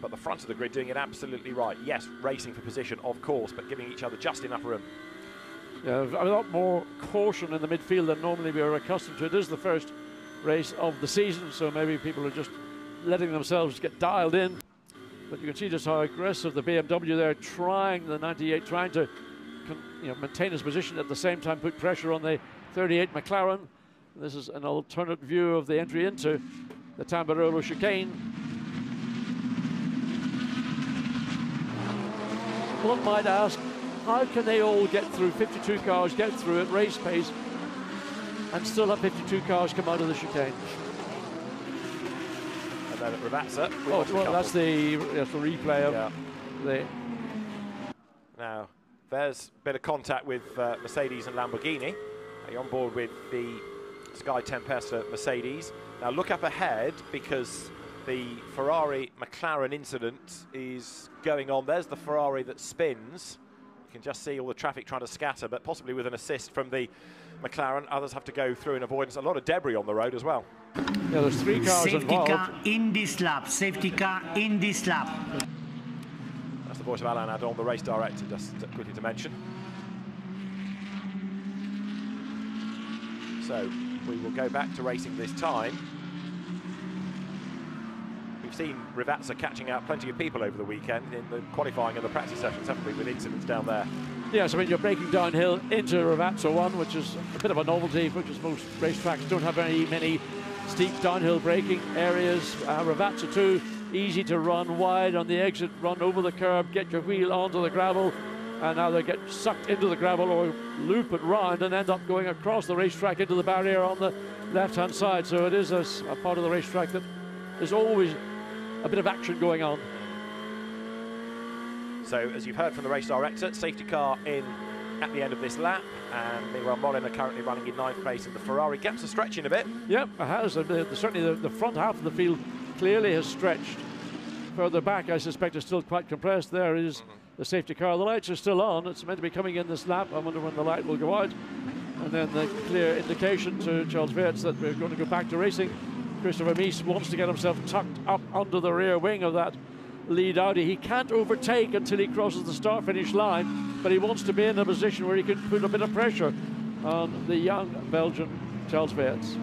But the front of the grid doing it absolutely right. Yes, racing for position, of course, but giving each other just enough room. Yeah, a lot more caution in the midfield than normally we are accustomed to. It is the first race of the season, so maybe people are just letting themselves get dialed in. But you can see just how aggressive the BMW there, trying the 98, trying to you know, maintain his position at the same time, put pressure on the 38 McLaren. This is an alternate view of the entry into the Tamburello chicane. One might ask, how can they all get through 52 cars, get through at race pace, and still have 52 cars come out of the chicane? And then at Rivazza, oh, well, that's the, that's the replay of yeah. the. Now, there's a bit of contact with uh, Mercedes and Lamborghini. Are you on board with the Sky Tempesta Mercedes? Now, look up ahead because the Ferrari McLaren incident is going on. There's the Ferrari that spins can just see all the traffic trying to scatter, but possibly with an assist from the McLaren. Others have to go through in avoidance. A lot of debris on the road as well. Yeah, there's three cars Safety involved. car in this lap. Safety car in this lap. That's the voice of Alan Adon, the race director, just quickly to mention. So we will go back to racing this time. We've seen Rivazza catching out plenty of people over the weekend in the qualifying and the practice sessions, haven't we, with incidents down there. Yes, I mean, you're breaking downhill into Rivazza 1, which is a bit of a novelty, is most racetracks don't have very many steep downhill braking areas. Uh, Rivazza 2, easy to run wide on the exit, run over the curb, get your wheel onto the gravel, and either get sucked into the gravel or loop it round and end up going across the racetrack into the barrier on the left-hand side. So it is a, a part of the racetrack that is always a bit of action going on. So, as you've heard from the race director, safety car in at the end of this lap, and Miguel Molina are currently running in ninth place, and the Ferrari gaps are stretching a bit. Yep, it has. Certainly, the, the, front half of the field clearly has stretched. Further back, I suspect, is still quite compressed. There is mm -hmm. the safety car. The lights are still on. It's meant to be coming in this lap. I wonder when the light will go out. And then the clear indication to Charles Weerts that we're going to go back to racing. Christopher Mies wants to get himself tucked up under the rear wing of that lead Audi. He can't overtake until he crosses the start-finish line, but he wants to be in a position where he can put a bit of pressure on the young Belgian Charles Weerts.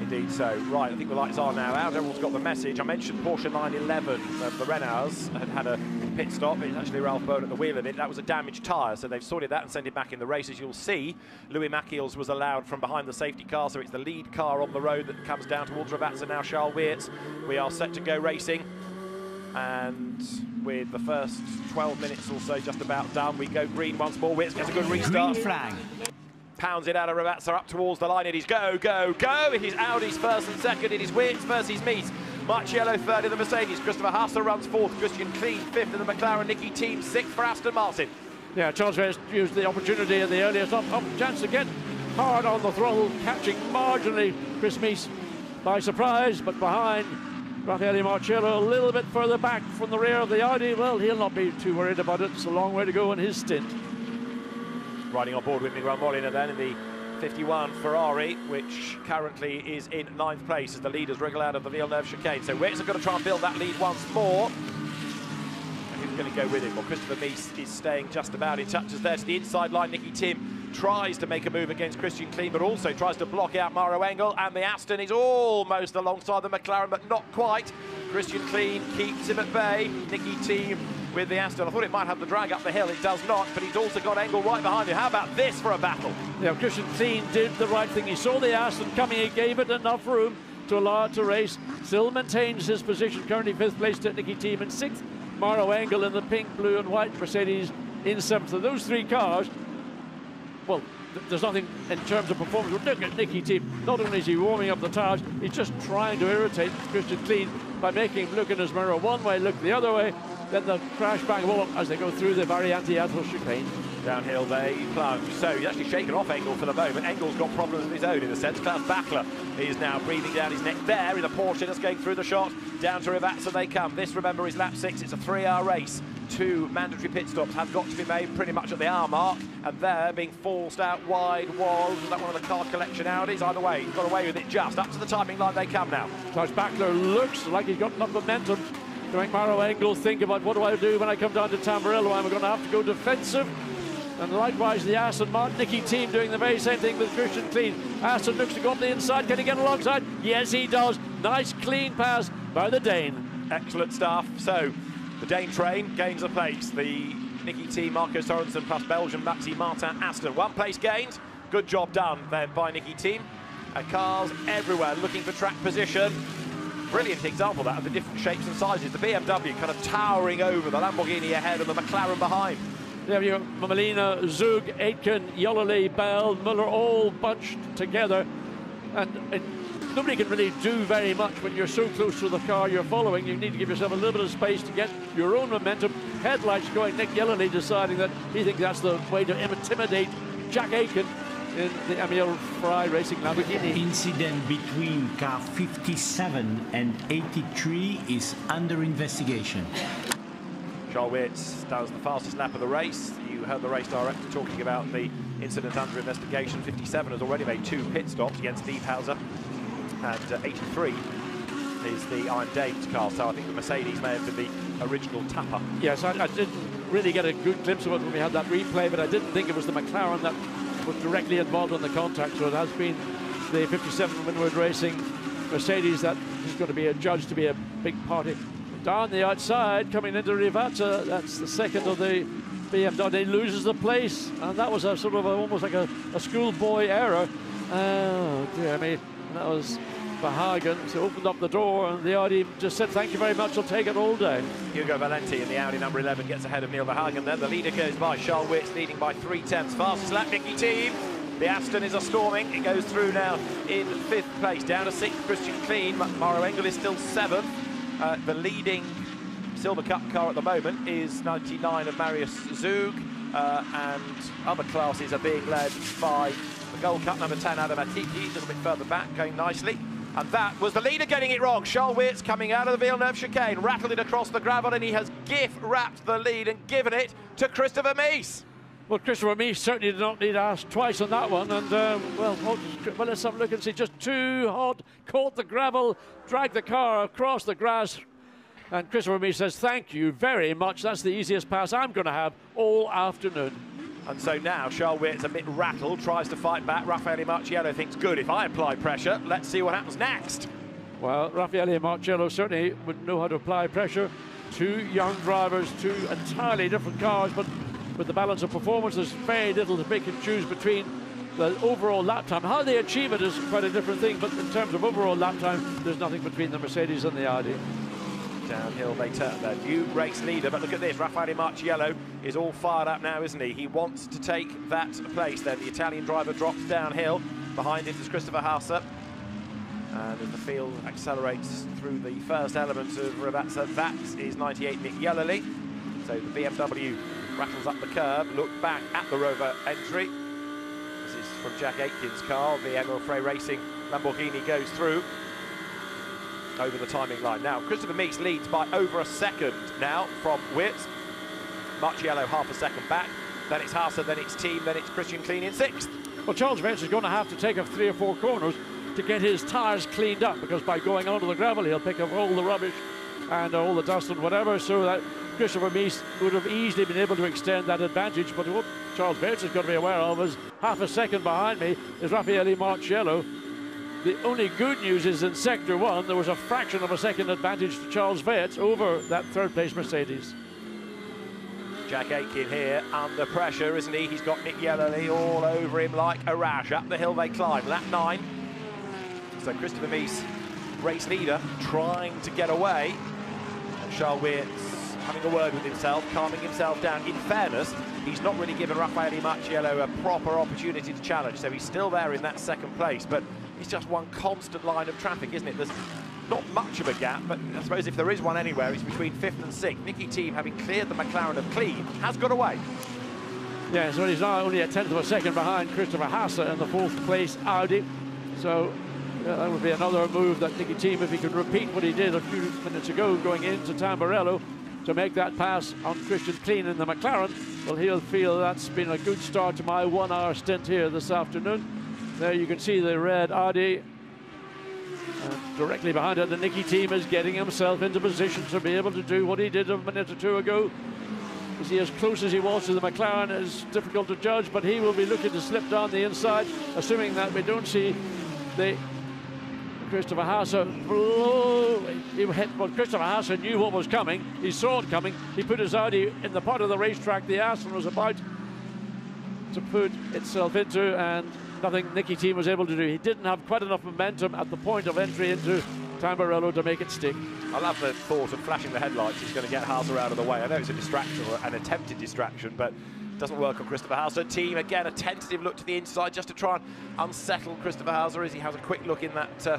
Indeed so. Right, I think the lights are now out. Everyone's got the message. I mentioned Porsche 911, uh, the Renaults had had a pit stop. It's actually Ralf Bohn at the wheel of it. That was a damaged tyre, so they've sorted that and sent it back in the race. As you'll see, Louis Machiels was allowed from behind the safety car, so it's the lead car on the road that comes down towards Rivazza now, Charles Weerts. We are set to go racing. And with the first 12 minutes or so just about done, we go green once more. Weerts gets a good restart. Green flag pounds it out of Rivazza up towards the line. It is go, go, go. It is Audi's first and second. It is Weerts versus Mies. Marciello third in the Mercedes. Christopher Haase runs fourth. Christian Klien fifth in the McLaren. Nicki Thiim sixth for Aston Martin. Yeah, Charles Weerts used the opportunity at the earliest up, up chance to get hard on the throttle, catching marginally Chris Mies by surprise, but behind Raffaele Marciello a little bit further back from the rear of the Audi. Well, he'll not be too worried about it. It's a long way to go in his stint riding on board with Miguel Molina then in the 51 Ferrari, which currently is in ninth place as the leaders wriggle out of the Villeneuve chicane. So Weerts are going to try and build that lead once more. And who's going to go with him. Well, Christopher Mies is staying just about in touch as there to the inside line. Nicki Thiim tries to make a move against Christian Klien, but also tries to block out Maro Engel, and the Aston is almost alongside the McLaren, but not quite. Christian Klien keeps him at bay. Nicki Thiim with the Aston. I thought it might have the drag up the hill. It does not, but he's also got Engel right behind him. How about this for a battle? Yeah, Christian Klien did the right thing. He saw the Aston coming. He gave it enough room to allow it to race. Still maintains his position. Currently fifth place Nicki Thiim in sixth. Maro Engel in the pink, blue and white Mercedes in seventh. So those three cars, well, there's nothing in terms of performance. Look at Nicki Thiim. Not only is he warming up the tires, he's just trying to irritate Christian Klien by making look in his mirror one way, look the other way. Then the crash bang wall as they go through the Variante Alta chicane. Downhill they plunge. So he's actually shaken off Engel for the moment. Engel's got problems of his own in a sense. Klaus Bachler is now breathing down his neck there in a Porsche that's going through the shot. Down to Rivazza they come. This, remember, is lap six. It's a three-hour race. Two mandatory pit stops have got to be made pretty much at the hour mark. And there, being forced out wide was, was that one of the card collection Audis? Either way, he's got away with it just. Up to the timing line they come now. Klaus Bachler looks like he's got enough momentum to make Maro Engel think about what do I do when I come down to Tamburello? I'm going to have to go defensive. And likewise, the Aston Martin Nicki Thiim doing the very same thing with Christian Klien. Aston looks to go up the inside. Can he get alongside? Yes, he does. Nice clean pass by the Dane. Excellent stuff. So the Dane train gains a place. The Nicki Thiim, Marco Sorensen plus Belgian Maxi Martin Aston. One place gained. Good job done then by Nicki Thiim. And cars everywhere looking for track position brilliant example that of the different shapes and sizes. The BMW kind of towering over the Lamborghini ahead and the McLaren behind. There you go, Molina, Zug, Aitken, Yelloly, Bell, Muller all bunched together. And, nobody can really do very much when you're so close to the car you're following. You need to give yourself a little bit of space to get your own momentum. Headlights going, Nick Yelloly deciding that he thinks that's the way to intimidate Jack Aitken in the Emil Frey Racing Lamborghini. Incident between car 57 and 83 is under investigation. Charles Weerts does the fastest lap of the race. You heard the race director talking about the incident under investigation. 57 has already made two pit stops against Steve Hauser, and uh, 83 is the Iron Dames car. So I think the Mercedes may have been the original tapper. Yes, I, I didn't really get a good glimpse of it when we had that replay, but I didn't think it was the McLaren that was directly involved in the contact. So it has been the 57 Winward Racing Mercedes that is going to be adjudged to be a big party down the outside, coming into Rivazza, That's the second of the BMW. loses the place, and that was a sort of a, almost like a, a schoolboy error. Oh dear me, that was Verhagen. So opened up the door, and the Audi just said, "Thank you very much. I'll take it all day." Hugo Valente in the Audi number 11 gets ahead of Neil Verhagen. Then the leader goes by Charles Weerts, leading by three tenths. Fastest lap, Nicki Thiim. The Aston is a storming. It goes through now in fifth place. Down to sixth, Christian Klien. Maro Engel is still seventh. Uh, the leading Silver Cup car at the moment is 99 of Marius Zug, uh, and other classes are being led by Gold Cup number 10, Adam Eteki, a little bit further back, going nicely. And that was the leader getting it wrong. Charles Weerts coming out of the Villeneuve chicane, rattled it across the gravel, and he has gift-wrapped the lead and given it to Christopher Mies. Well, Christopher Mies certainly did not need to ask twice on that one. And, uh, well, well, let's have a look and see. Just too hot, caught the gravel, dragged the car across the grass. And Christopher Mies says, thank you very much. That's the easiest pass I'm going to have all afternoon. And so now Charles Weerts a bit rattled, tries to fight back. Raffaele Marciello thinks, good, if I apply pressure, let's see what happens next. Well, Raffaele Marciello certainly would know how to apply pressure. Two young drivers, two entirely different cars, but with the balance of performance, there's very little to pick and choose between the overall lap time. How they achieve it is quite a different thing, but in terms of overall lap time, there's nothing between the Mercedes and the Audi. Downhill they turn. The new race leader, but look at this. Raffaele Marciello is all fired up now, isn't he? He wants to take that place. Then the Italian driver drops downhill. Behind him is Christopher Haase. And as the field accelerates through the first element of Rivazza, that is 98 Nick Yelloly. So the BMW rattles up the curb, look back at the Rover entry. This is from Jack Aitken's car. The Emil Frey Racing Lamborghini goes through over the timing line. Now, Christopher Mies leads by over a second now from Weerts. Marciello half a second back. Then it's Haase, then it's Thiim, then it's Christian Klien in sixth. Well, Charles Weerts is going to have to take off three or four corners to get his tyres cleaned up because by going onto the gravel, he'll pick up all the rubbish and all the dust and whatever. So that Christopher Mies would have easily been able to extend that advantage, but what Charles Weerts has got to be aware of is half a second behind me is Raffaele Marciello. The only good news is in sector one, there was a fraction of a second advantage to Charles Weerts over that third place Mercedes. Jack Aitken here under pressure, isn't he? He's got Nick Yelloly all over him like a rash. Up the hill they climb. Lap nine. So Christopher Mies, race leader, trying to get away. Charles Weerts having a word with himself, calming himself down. In fairness, he's not really given Raffaele Marciello a proper opportunity to challenge, so he's still there in that second place. But it's just one constant line of traffic, isn't it? There's not much of a gap, but I suppose if there is one anywhere, it's between fifth and sixth. Nicki Thiim, having cleared the McLaren of Klien, has got away. Yeah, so he's now only a tenth of a second behind Christopher Haase in the fourth place Audi. So yeah, that would be another move that Nicki Thiim, if he could repeat what he did a few minutes ago going into Tamburello to make that pass on Christian Klien in the McLaren, well, he'll feel that's been a good start to my one-hour stint here this afternoon. There you can see the red Audi and uh, directly behind it, the Nicki Thiim is getting himself into position to be able to do what he did a minute or two ago. Is he as close as he was to the McLaren It's difficult to judge, but he will be looking to slip down the inside, assuming that we don't see the Christopher blow. He hit, well, Christopher Haase knew what was coming. He saw it coming. He put his Audi in the part of the racetrack the Aston was about to put itself into, and nothing Nicki Thiim was able to do. He didn't have quite enough momentum at the point of entry into Tamburello to make it stick. I love the thought of flashing the headlights. He's going to get Haase out of the way. I know it's a distraction or an attempted distraction, but doesn't work on Christopher Haase. Thiim again a tentative look to the inside just to try and unsettle Christopher Haase as he has a quick look in that uh,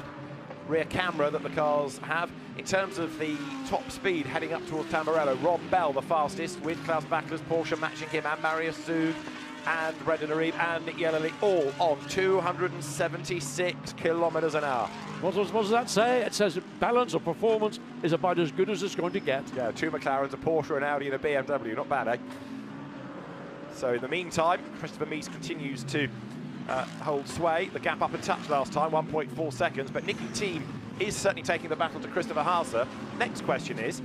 rear camera that the cars have. In terms of the top speed heading up towards Tamburello, Rob Bell the fastest with Klaus Bachler's Porsche matching him and Marius Zug and Brendan Iribe and Nick Yelloly all on 276 kilometres an hour. What does, what does that say? It says balance or performance is about as good as it's going to get. Yeah, two McLarens, a Porsche, an Audi and a BMW. Not bad, eh? So in the meantime, Christopher Mies continues to uh, hold sway. The gap up a touch last time, 1.4 seconds, but Nicki Thiim is certainly taking the battle to Christopher Haase. Next question is,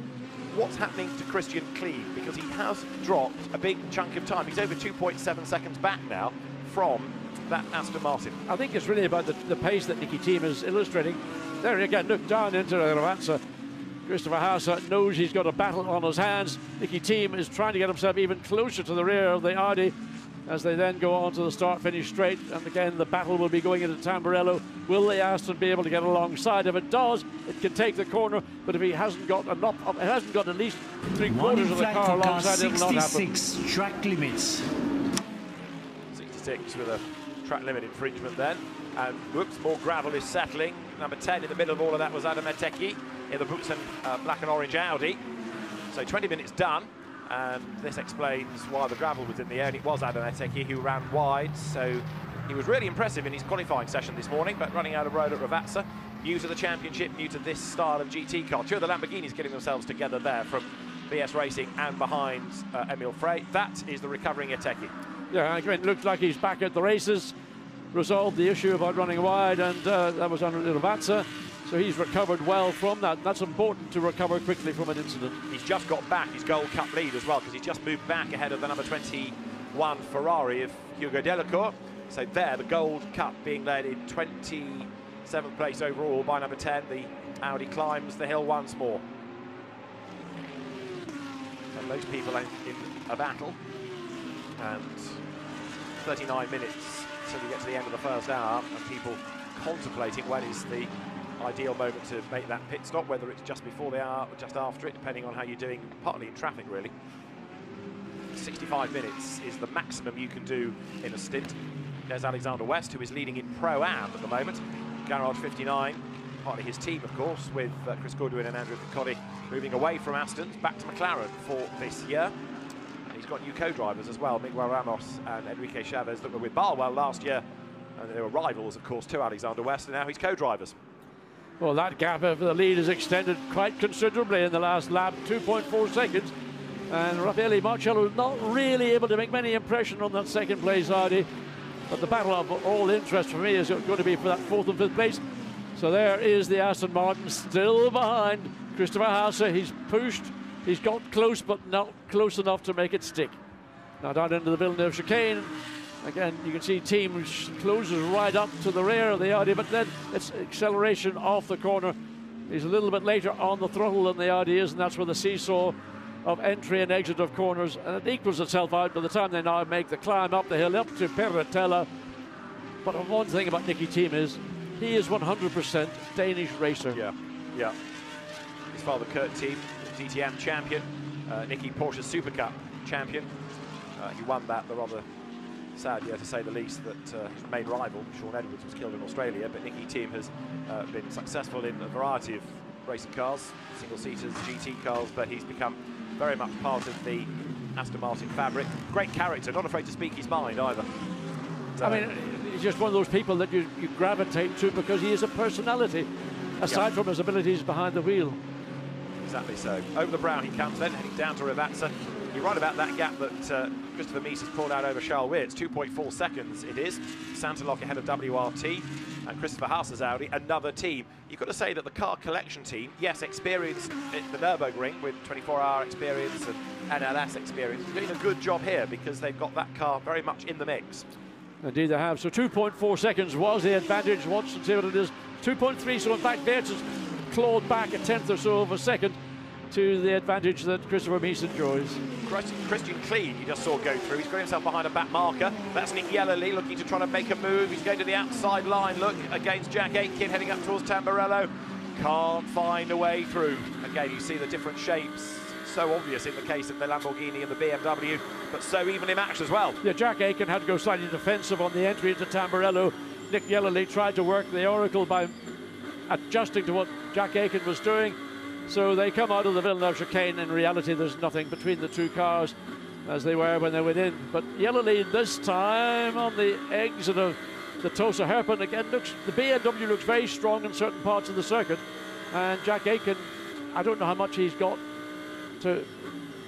what's happening to Christian Klien? Because he has dropped a big chunk of time. He's over 2.7 seconds back now from that Aston Martin. I think it's really about the, the pace that Nicki Thiim is illustrating. There again, look down into the Rivazza. Christopher Haase uh, knows he's got a battle on his hands. Nicki Thiim is trying to get himself even closer to the rear of the Audi as they then go on to the start-finish straight. And again, the battle will be going into Tamburello. Will the Aston be able to get alongside? If it does, it can take the corner. But if he hasn't got enough, it hasn't got at least three quarters of the car alongside, it will not happen. 66 track limits. 66 with a track limit infringement then. And whoops, more gravel is settling. Number 10 in the middle of all of that was Adam Eteki in the Boots and uh, black and orange Audi. So 20 minutes done. And this explains why the gravel was in the air. And it was Adam Eteki who ran wide. So he was really impressive in his qualifying session this morning, but running out of road at Rivazza. New to the championship, new to this style of GT car. Two of the Lamborghinis getting themselves together there from BS Racing and behind uh, Emil Frey. That is the recovering Eteki. Yeah, again, it looks like he's back at the races. Resolved the issue about running wide, and uh, that was under Rivazza. So he's recovered well from that. That's important to recover quickly from an incident. He's just got back his Gold Cup lead as well because he's just moved back ahead of the number 21 Ferrari of Hugo Delacour. So there, the Gold Cup being led in 27th place overall by number 10. The Audi climbs the hill once more. And those people in, a battle. And 39 minutes until we get to the end of the first hour and people contemplating when is the ideal moment to make that pit stop, whether it's just before the hour or just after it, depending on how you're doing, partly in traffic really. 65 minutes is the maximum you can do in a stint. There's Alexander West, who is leading in Pro-Am at the moment. Garage 59, partly his team, of course, with uh, Chris Goodwin and Andrew Picotti moving away from Aston's back to McLaren for this year. And he's got new co-drivers as well, Miguel Ramos and Henrique Chaves that were with Barwell last year. And they were rivals, of course, to Alexander West, and now he's co-drivers. Well, that gap over the lead is extended quite considerably in the last lap, 2.4 seconds. And Raffaele Marciello is not really able to make many impression on that second place Audi. But the battle of all interest for me is going to be for that fourth and fifth place. So there is the Aston Martin still behind Christopher Haase. He's pushed He's got close, but not close enough to make it stick. Now down into the Villeneuve chicane. Again, you can see Thiim closes right up to the rear of the Audi, but then it's acceleration off the corner. He's a little bit later on the throttle than the Audi is, and that's where the seesaw of entry and exit of corners, and it equals itself out by the time they now make the climb up the hill up to Piratella. But one thing about Nicki Thiim is he is 100% Danish racer. Yeah, yeah. His father, Kurt Thiim, DTM champion. Uh, Nicky Porsche Super Cup champion. Uh, he won that, the rather sad year to say the least that uh, his main rival, Sean Edwards, was killed in Australia. But Nicki Thiim has uh, been successful in a variety of racing cars, single-seaters, GT cars, but he's become very much part of the Aston Martin fabric. Great character, not afraid to speak his mind either. I mean, he's just one of those people that you, you gravitate to because he is a personality, aside from his abilities behind the wheel. Exactly so. Over the brow he comes then, heading down to Rivazza. You're right about that gap that uh, Christopher Mies has pulled out over Charles Weerts. 2.4 seconds it is. Santilok ahead of WRT and Christopher Haase's Audi, another team. You've got to say that the car collection team, yes, experienced at the Nürburgring with 24-hour experience and NLS experience, doing a good job here because they've got that car very much in the mix. Indeed they have. So 2.4 seconds was the advantage. See what it is. 2.3, so in fact Weerts clawed back a tenth or so of a second to the advantage that Christopher Mies enjoys. Christian Klien, you just saw go through. He's got himself behind a back marker. That's Nick Yelloly looking to try to make a move. He's going to the outside line. Look against Jack Aitken heading up towards Tamburello. Can't find a way through. Again, you see the different shapes. So obvious in the case of the Lamborghini and the BMW, but so evenly matched as well. Yeah, Jack Aitken had to go slightly defensive on the entry into Tamburello. Nick Yelloly tried to work the Oracle by adjusting to what Jack Aitken was doing. So they come out of the Villeneuve chicane. In reality, there's nothing between the two cars as they were when they went in. But Yelloly this time on the exit of the Tosa Hairpin again looks the BMW looks very strong in certain parts of the circuit, and Jack Aitken, I don't know how much he's got to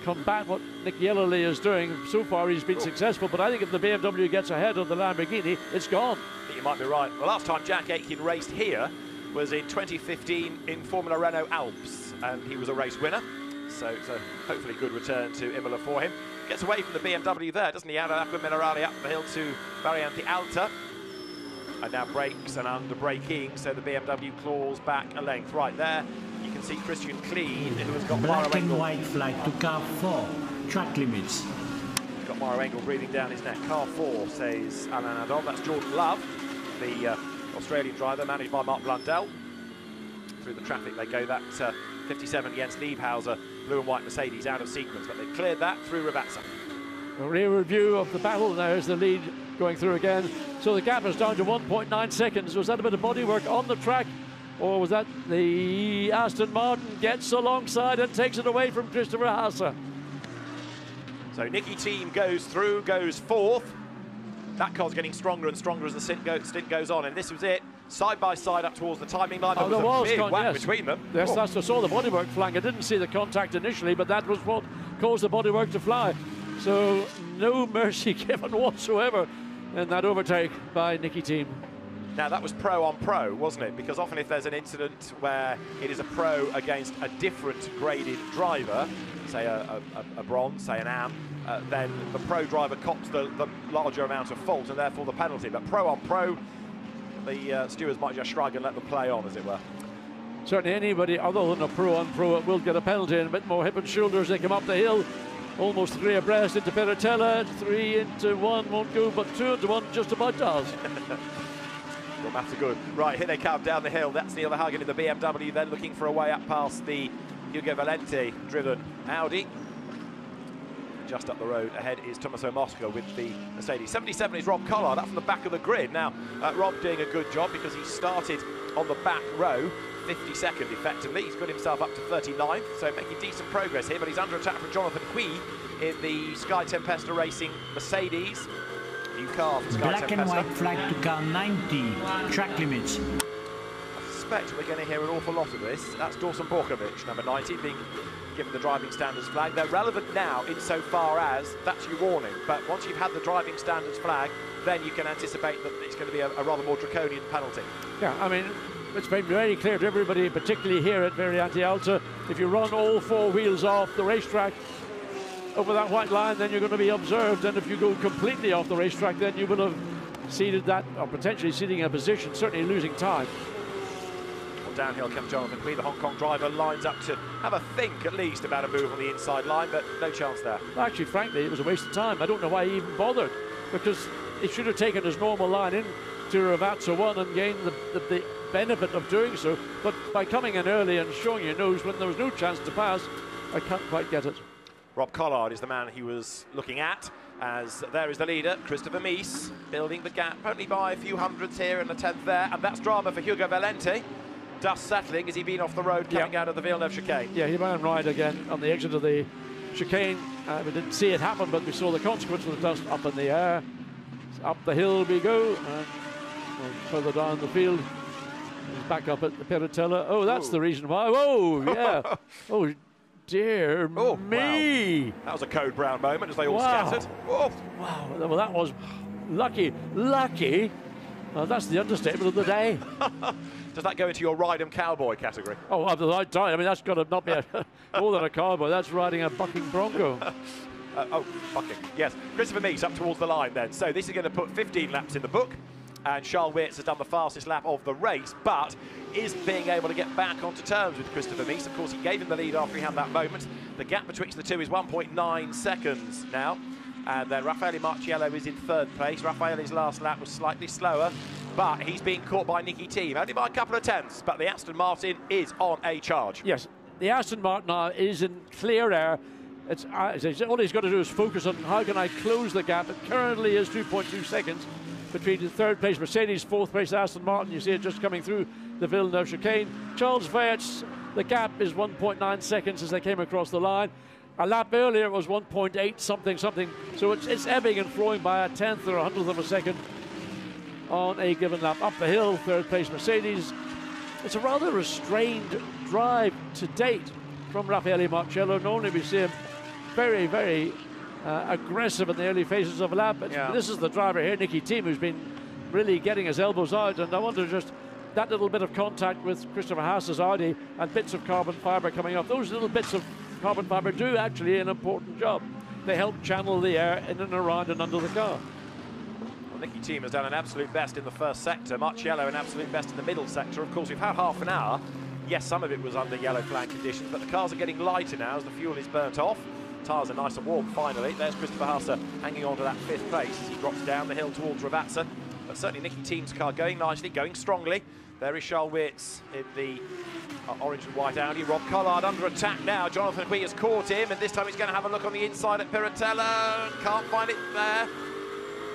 combat what Nick Yelloly is doing. So far, he's been successful, but I think if the BMW gets ahead of the Lamborghini, it's gone. You might be right. The last time Jack Aitken raced here was in 2015 in Formula Renault Alps and he was a race winner. So it's a hopefully good return to Imola for him. Gets away from the BMW there, doesn't he? Out of Acque Minerali up the hill to Variante Alta. And now brakes and under braking, so the BMW claws back a length. Right there, you can see Christian Klien, who has got Black and white flag to car four, track limits. He's got Maro Engel breathing down his neck. Car four, says Alan Adol. That's Jordan Love, the uh, Australian driver, managed by Mark Blundell. Through the traffic they go. That uh, 57 against Liebhauser, blue and white Mercedes out of sequence, but they've cleared that through Rivazza. A rear review of the battle now as the lead going through again. So the gap is down to 1.9 seconds. Was that a bit of bodywork on the track? Or was that the Aston Martin gets alongside and takes it away from Christopher Haase? So Nicki Thiim goes through, goes fourth. That car's getting stronger and stronger as the stint, go, stint goes on, and this was it. Side by side up towards the timing line. Oh, there was, was a big con- whack yes. between them. Yes, Oh. that's I saw the bodywork flying. I didn't see the contact initially, but that was what caused the bodywork to fly. So no mercy given whatsoever in that overtake by Nicki Thiim. Now that was pro on pro, wasn't it? Because often if there's an incident where it is a pro against a different graded driver, say a, a, a bronze, say an AM, uh, then the pro driver cops the, the larger amount of fault and therefore the penalty. But pro on pro, the uh, stewards might just shrug and let them play on, as it were. Certainly anybody other than a pro on pro will get a penalty and a bit more hip and shoulder as they come up the hill. Almost three abreast into Piratella, three into one won't go, but two into one just about does. Maths are good. Right, here they come down the hill. That's Neil Verhagen in the BMW, then looking for a way up past the Hugo Valente driven Audi. Just up the road ahead is Tommaso Mosca with the Mercedes. 77 is Rob Collard, up from the back of the grid. Now, uh, Rob doing a good job because he started on the back row, 52nd effectively. He's got himself up to 39th, so making decent progress here, but he's under attack from Jonathan Hui in the Sky Tempesta Racing Mercedes. New car for Sky Black and white flag to car 90, track limits. I suspect we're going to hear an awful lot of this. That's Dawson Borkovic, number 90, being given the driving standards flag. They're relevant now insofar as that's your warning, but once you've had the driving standards flag, then you can anticipate that it's going to be a, a rather more draconian penalty. Yeah, I mean, it's been very clear to everybody, particularly here at Variante Alta, if you run all four wheels off the racetrack over that white line, then you're going to be observed. And if you go completely off the racetrack, then you will have ceded that, or potentially ceding a position, certainly losing time. Downhill comes Jonathan Hui, the Hong Kong driver, lines up to have a think at least about a move on the inside line, but no chance there. Actually, frankly, it was a waste of time. I don't know why he even bothered, because he should have taken his normal line in to Rivazza 1 and gained the, the, the benefit of doing so. But by coming in early and showing your nose when there was no chance to pass, I can't quite get it. Rob Collard is the man he was looking at, as there is the leader, Christopher Mies, building the gap only by a few hundreds here and a tenth there, and that's drama for Hugo Valente. Dust settling as he been off the road coming out of the Villeneuve chicane. Yeah, he ran right again on the exit of the chicane. Uh, we didn't see it happen, but we saw the consequence of the dust up in the air. Up the hill we go, and further down the field, he's back up at the Piratella. Oh, that's Ooh. the reason why. Oh, yeah. oh, dear oh, me. Wow. That was a code brown moment as they all wow. scattered. Oh. Wow, well, that was lucky. Lucky. Well, that's the understatement of the day. Does that go into your ride 'em cowboy category? Oh, right time. I mean, that's got to not be a, more than a cowboy. That's riding a bucking bronco. uh, oh, fucking, Yes. Christopher Mies up towards the line then. So this is going to put 15 laps in the book and Charles Weerts has done the fastest lap of the race, but is being able to get back onto terms with Christopher Mies. Of course, he gave him the lead after he had that moment. The gap betwixt the two is 1.9 seconds now. And then Raffaele Marciello is in third place. Raffaele's last lap was slightly slower, but he's being caught by Nicki Thiim, only by a couple of tenths. But the Aston Martin is on a charge. Yes, the Aston Martin now is in clear air. It's, uh, all he's got to do is focus on how can I close the gap. It currently is 2.2 seconds between the third place Mercedes, fourth place Aston Martin. You see it just coming through the Villeneuve chicane. Charles Weerts, the gap is 1.9 seconds as they came across the line. A lap earlier was 1.8 something something. So it's, it's ebbing and flowing by a tenth or a hundredth of a second on a given lap. Up the hill, third place Mercedes. It's a rather restrained drive to date from Raffaele Marciello. Normally we see him very, very uh, aggressive in the early phases of a lap. But yeah. this is the driver here, Nicki Thiim, who's been really getting his elbows out. And I wonder just that little bit of contact with Christopher Haase's Audi and bits of carbon fibre coming off. Those little bits of carbon fibre do actually an important job. They help channel the air in and around and under the car. Well, Nicki Thiim has done an absolute best in the first sector. Marciello an absolute best in the middle sector. Of course, we've had half an hour. Yes, some of it was under yellow flag conditions, but the cars are getting lighter now as the fuel is burnt off tyres are nice and warm finally. There's Christopher Haase hanging on to that fifth place as he drops down the hill towards Rivazza. But certainly Nicki Thiim's car going nicely, going strongly. There is Charles in the uh, orange and white Audi. Rob Collard under attack now. Jonathan Hui has caught him, and this time he's going to have a look on the inside at Piratella. Can't find it there.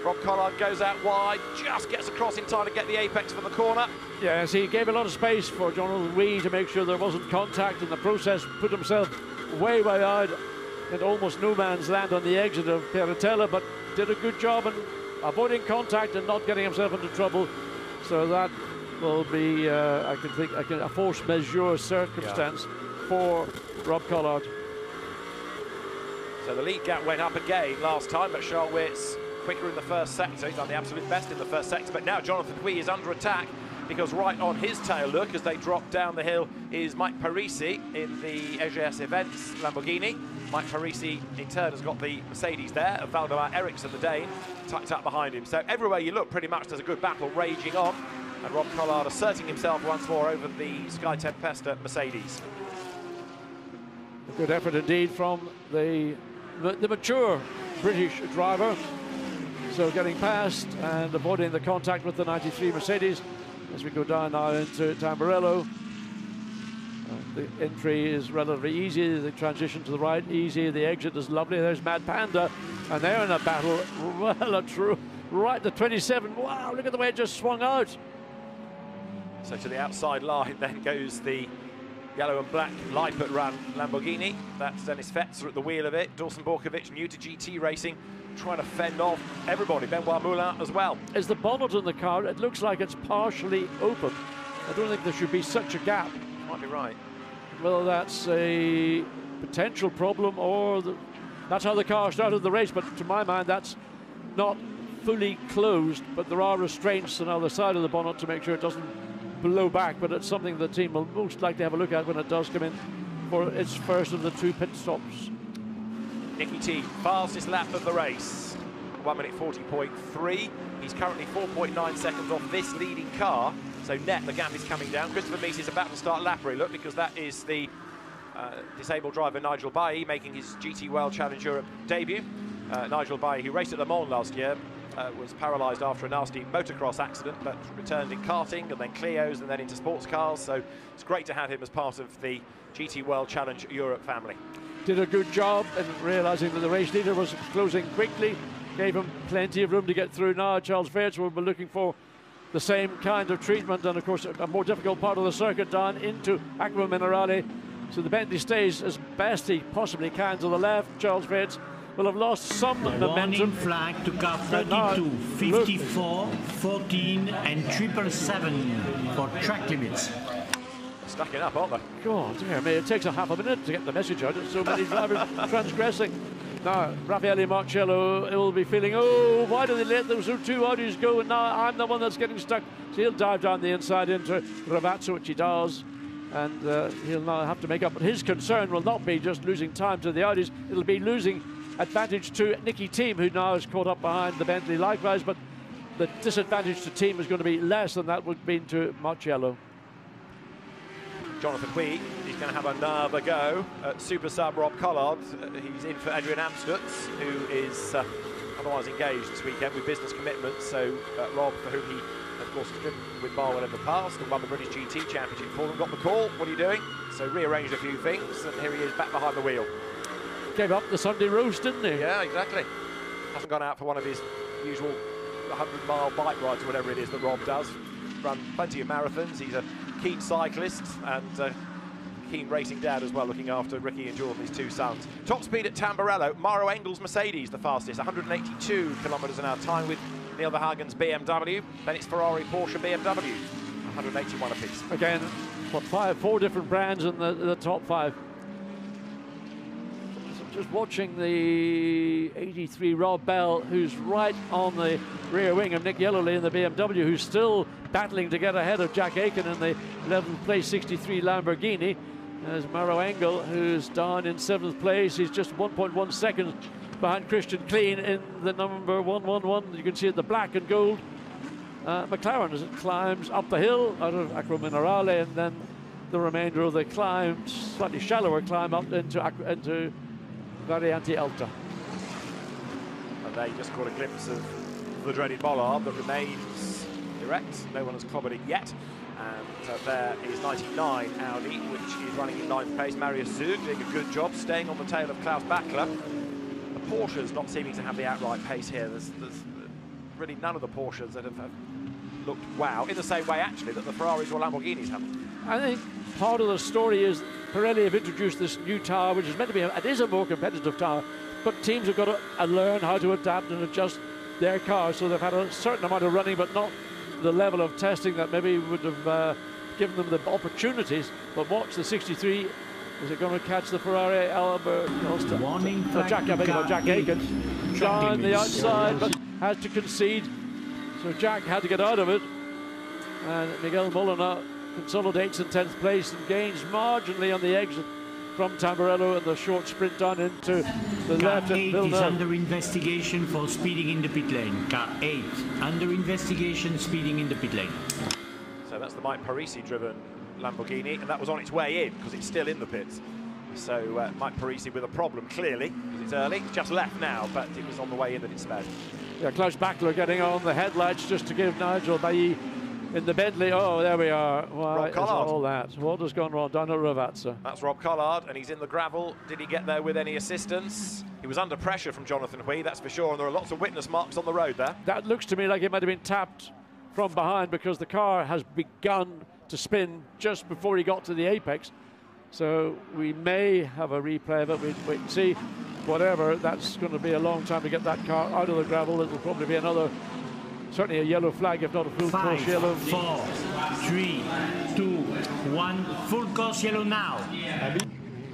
Rob Collard goes out wide, just gets across in time to get the apex for the corner. Yes, he gave a lot of space for Jonathan Hui to make sure there wasn't contact in the process, put himself way, way out in almost no man's land on the exit of Piratella, but did a good job in avoiding contact and not getting himself into trouble. So that will be, uh, I can think, I can, a force majeure circumstance yeah. for Rob Collard. So the lead gap went up again last time, but Charles quicker in the first sector. He's done the absolute best in the first sector, but now Jonathan Hui is under attack because right on his tail look as they drop down the hill is Mike Parisi in the AGS Events Lamborghini. Mike Parisi in turn has got the Mercedes there of Waldemar Eriksson, the Dane, tucked up behind him. So everywhere you look, pretty much there's a good battle raging on. And Rob Collard asserting himself once more over the Sky Tempesta Mercedes. A good effort indeed from the, the mature British driver. So getting past and avoiding the contact with the 93 Mercedes as we go down now into Tamburello. The entry is relatively easy. The transition to the right, easy. The exit is lovely. There's Mad Panda. And they're in a battle. Well, a true. Right, the 27. Wow, look at the way it just swung out. So to the outside line then goes the yellow and black Leipert run Lamborghini. That's Dennis Fetzer at the wheel of it. Dawson Borkovich, new to GT racing, trying to fend off everybody. Benoit Moulin as well. Is the bonnet on the car, it looks like it's partially open. I don't think there should be such a gap. Might be right whether that's a potential problem or the, that's how the car started the race. But to my mind, that's not fully closed, but there are restraints on the other side of the bonnet to make sure it doesn't blow back, but it's something the team will most likely have a look at when it does come in for its first of the two pit stops. Nicky T, fastest lap of the race, 1 minute 40.3. He's currently 4.9 seconds off this leading car, so net the gap is coming down. Christopher Mies is about to start lap look, because that is the uh, disabled driver Nigel Bailly making his GT World Challenge Europe debut. Uh, Nigel Bailly, who raced at Le Mans last year, uh, was paralysed after a nasty motocross accident, but returned in karting and then Clios and then into sports cars. So it's great to have him as part of the GT World Challenge Europe family. Did a good job in realising that the race leader was closing quickly, gave him plenty of room to get through. Now Charles Weerts will be looking for the same kind of treatment and of course a more difficult part of the circuit down into Acque Minerali. So the Bentley stays as best he possibly can to the left. Charles Weerts will have lost some the momentum. flag to car 32, 54, 14 and triple seven for track limits. Stacking up, aren't they? God, dear me, it takes a half a minute to get the message out. There's so many drivers transgressing. Now, Raffaele Marciello will be feeling, oh, why do they let those two Audis go? And now I'm the one that's getting stuck. So he'll dive down the inside into Rivazza, which he does. And uh, he'll now have to make up. But his concern will not be just losing time to the Audis, it'll be losing advantage to Nicki Thiim, who now is caught up behind the Bentley likewise. But the disadvantage to Thiim is going to be less than that would have been to Marciello. Jonathan Hui, he's going to have another go at super sub Rob Collard. He's in for Adrian Amstutz, who is uh, otherwise engaged this weekend with business commitments. So uh, Rob, for whom he, of course, has driven with Barwell in the past and won the British GT Championship for them, got the call. What are you doing? So rearranged a few things, and here he is back behind the wheel. Gave up the Sunday roast, didn't he? Yeah, exactly. Hasn't gone out for one of his usual 100 mile bike rides or whatever it is that Rob does. Run plenty of marathons. He's a keen cyclist and uh, keen racing dad as well, looking after Ricky and Jordan, his two sons. Top speed at Tamburello, Maro Engel's Mercedes, the fastest, 182 kilometres an hour time with Neil Verhagen's BMW. Then it's Ferrari, Porsche, BMW, 181 apiece. Again, what, five, four different brands in the, the top five. Just watching the 83 Rob Bell, who's right on the rear wing of Nick Yelloly in the BMW, who's still battling to get ahead of Jack Aitken in the 11th place 63 Lamborghini. There's Maro Engel, who's down in seventh place. He's just 1.1 seconds behind Christian Klien in the number 111. You can see it, the black and gold. Uh, McLaren as it climbs up the hill out of Acque Minerali, and then the remainder of the climb, slightly shallower climb up into, into Variante Alta. And there you just caught a glimpse of the dreaded bollard that remains erect. No one has clobbered it yet. And uh, there is 99 Audi, which is running in ninth place. Marius Zug doing a good job, staying on the tail of Klaus Bachler. The Porsche's not seeming to have the outright pace here. There's, there's really none of the Porsches that have, have looked wow, in the same way, actually, that the Ferraris or Lamborghinis have. I think part of the story is Pirelli have introduced this new tower, which is meant to be, a, it is a more competitive tower, but teams have got to uh, learn how to adapt and adjust their cars. So they've had a certain amount of running, but not the level of testing that maybe would have uh, given them the opportunities. But watch the 63. Is it going to catch the Ferrari Albert? Warning uh, Jack, I beg Jack Aitken down the outside, but has to concede. So Jack had to get out of it. And Miguel Molina consolidates in 10th place and gains marginally on the exit from Tamburello and the short sprint down into the Car left. 8 is under investigation for speeding in the pit lane. Car 8 under investigation speeding in the pit lane. So that's the Mike Parisi driven Lamborghini, and that was on its way in because it's still in the pits. So uh, Mike Parisi with a problem, clearly, because it's early. Just left now, but it was on the way in that it sped. Yeah, Klaus Bachler getting on the headlights just to give Nigel Bailly in the Bentley. Oh, there we are. Why is all that? What has gone wrong down at Rivazza? That's Rob Collard, and he's in the gravel. Did he get there with any assistance? He was under pressure from Jonathan Hui, that's for sure, and there are lots of witness marks on the road there. That looks to me like it might have been tapped from behind because the car has begun to spin just before he got to the apex. So we may have a replay but. We wait and see. Whatever, that's going to be a long time to get that car out of the gravel. It'll probably be another, certainly a yellow flag, if not a full Five, course yellow. four, three, two, one. Full course yellow now.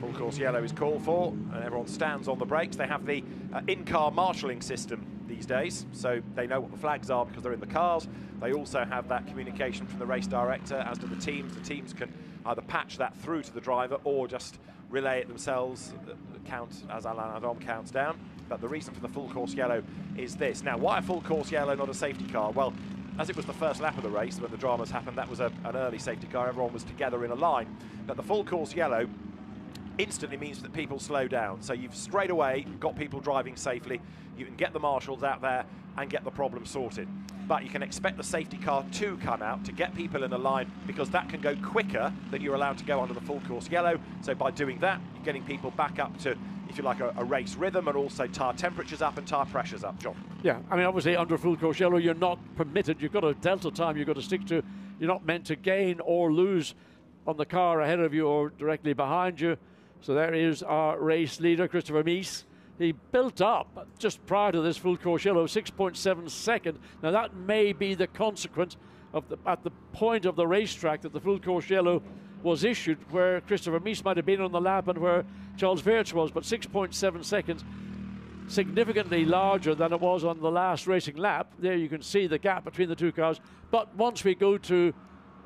Full course yellow is called for, and everyone stands on the brakes. They have the uh, in-car marshalling system these days, so they know what the flags are because they're in the cars. They also have that communication from the race director, as do the teams. The teams can either patch that through to the driver or just relay it themselves, uh, count as Alain Adom counts down. But the reason for the full course yellow is this. Now, why a full course yellow, not a safety car? Well, as it was the first lap of the race when the dramas happened, that was a, an early safety car. Everyone was together in a line. But the full course yellow instantly means that people slow down. So you've straight away got people driving safely. You can get the marshals out there and get the problem sorted. But you can expect the safety car to come out to get people in the line because that can go quicker than you're allowed to go under the full course yellow. So by doing that, you're getting people back up to, if you like, a, a race rhythm and also tyre temperatures up and tyre pressures up. John. Yeah, I mean, obviously under full course yellow, you're not permitted. You've got a delta time you've got to stick to. You're not meant to gain or lose on the car ahead of you or directly behind you. So there is our race leader, Christopher Mies. He built up just prior to this full course yellow 6.7 second. Now that may be the consequence of the at the point of the racetrack that the full course yellow was issued, where Christopher Mies might have been on the lap and where Charles Weerts was, but 6.7 seconds, significantly larger than it was on the last racing lap. There you can see the gap between the two cars. But once we go to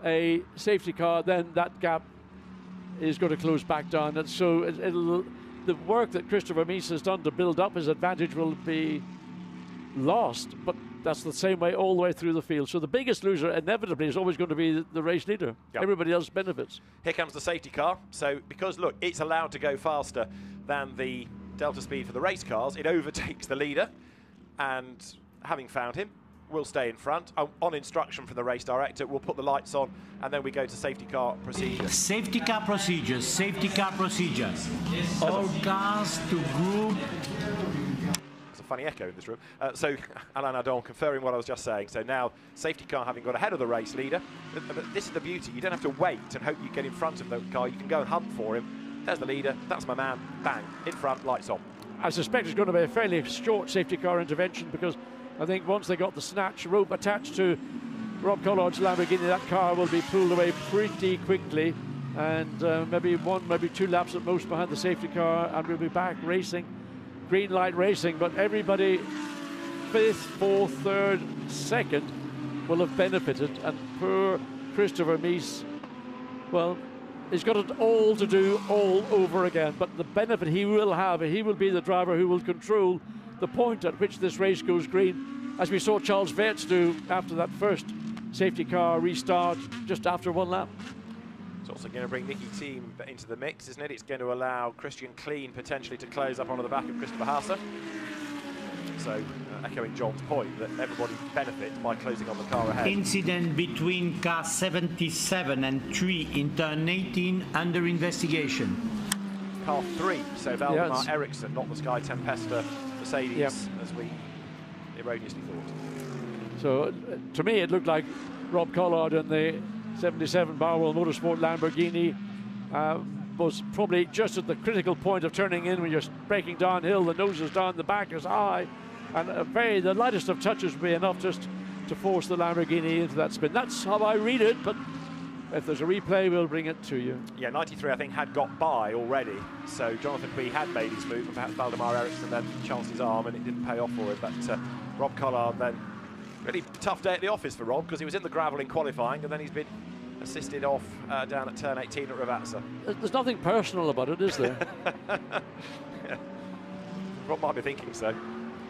a safety car, then that gap is going to close back down, and so it, will the work that Christopher Mies has done to build up his advantage will be lost. But that's the same way all the way through the field. So the biggest loser inevitably is always going to be the race leader. Yep. Everybody else benefits. Here comes the safety car. So because look, it's allowed to go faster than the delta speed for the race cars, it overtakes the leader, and having found him, will stay in front. Uh, on instruction from the race director, we'll put the lights on and then we go to safety car procedure. Safety car procedures, safety car procedures. All cars to group. There's a funny echo in this room. Uh, so, Alain Adom conferring what I was just saying. So now, safety car having got ahead of the race leader. But this is the beauty. You don't have to wait and hope you get in front of the car. You can go and hunt for him. There's the leader. That's my man. Bang. In front, lights on. I suspect it's going to be a fairly short safety car intervention because I think once they got the snatch rope attached to Rob Collard's Lamborghini, that car will be pulled away pretty quickly. And uh, maybe one, maybe two laps at most behind the safety car, and we'll be back racing, green light racing. But everybody, fifth, fourth, third, second, will have benefited. And poor Christopher Mies, well, he's got it all to do all over again. But the benefit he will have, he will be the driver who will control the point at which this race goes green, as we saw Charles Weerts do after that first safety car restart just after one lap. It's also going to bring Nicki Thiim into the mix, isn't it? It's going to allow Christian Klien potentially to close up onto the back of Christopher Haase. So, uh, echoing John's point that everybody benefits by closing on the car ahead. Incident between car 77 and 3 in turn 18 under investigation. Car 3, so Valdemar yeah, Eriksson, not the Sky Tempesta Mercedes, yep. as we erroneously thought. So, uh, to me, it looked like Rob Collard and the 77 Barwell Motorsport Lamborghini uh, was probably just at the critical point of turning in when you're breaking downhill. The nose is down, the back is high, and a very the lightest of touches would be enough just to force the Lamborghini into that spin. That's how I read it, but if there's a replay, we'll bring it to you. Yeah, 93, I think, had got by already. So Jonathan Hui had made his move, and perhaps Valdemar Eriksson then chanced his arm, and it didn't pay off for him. But uh, Rob Collard then, really tough day at the office for Rob, because he was in the gravel in qualifying, and then he's been assisted off uh, down at turn 18 at Rivazza. There's nothing personal about it, is there? yeah. Rob might be thinking so.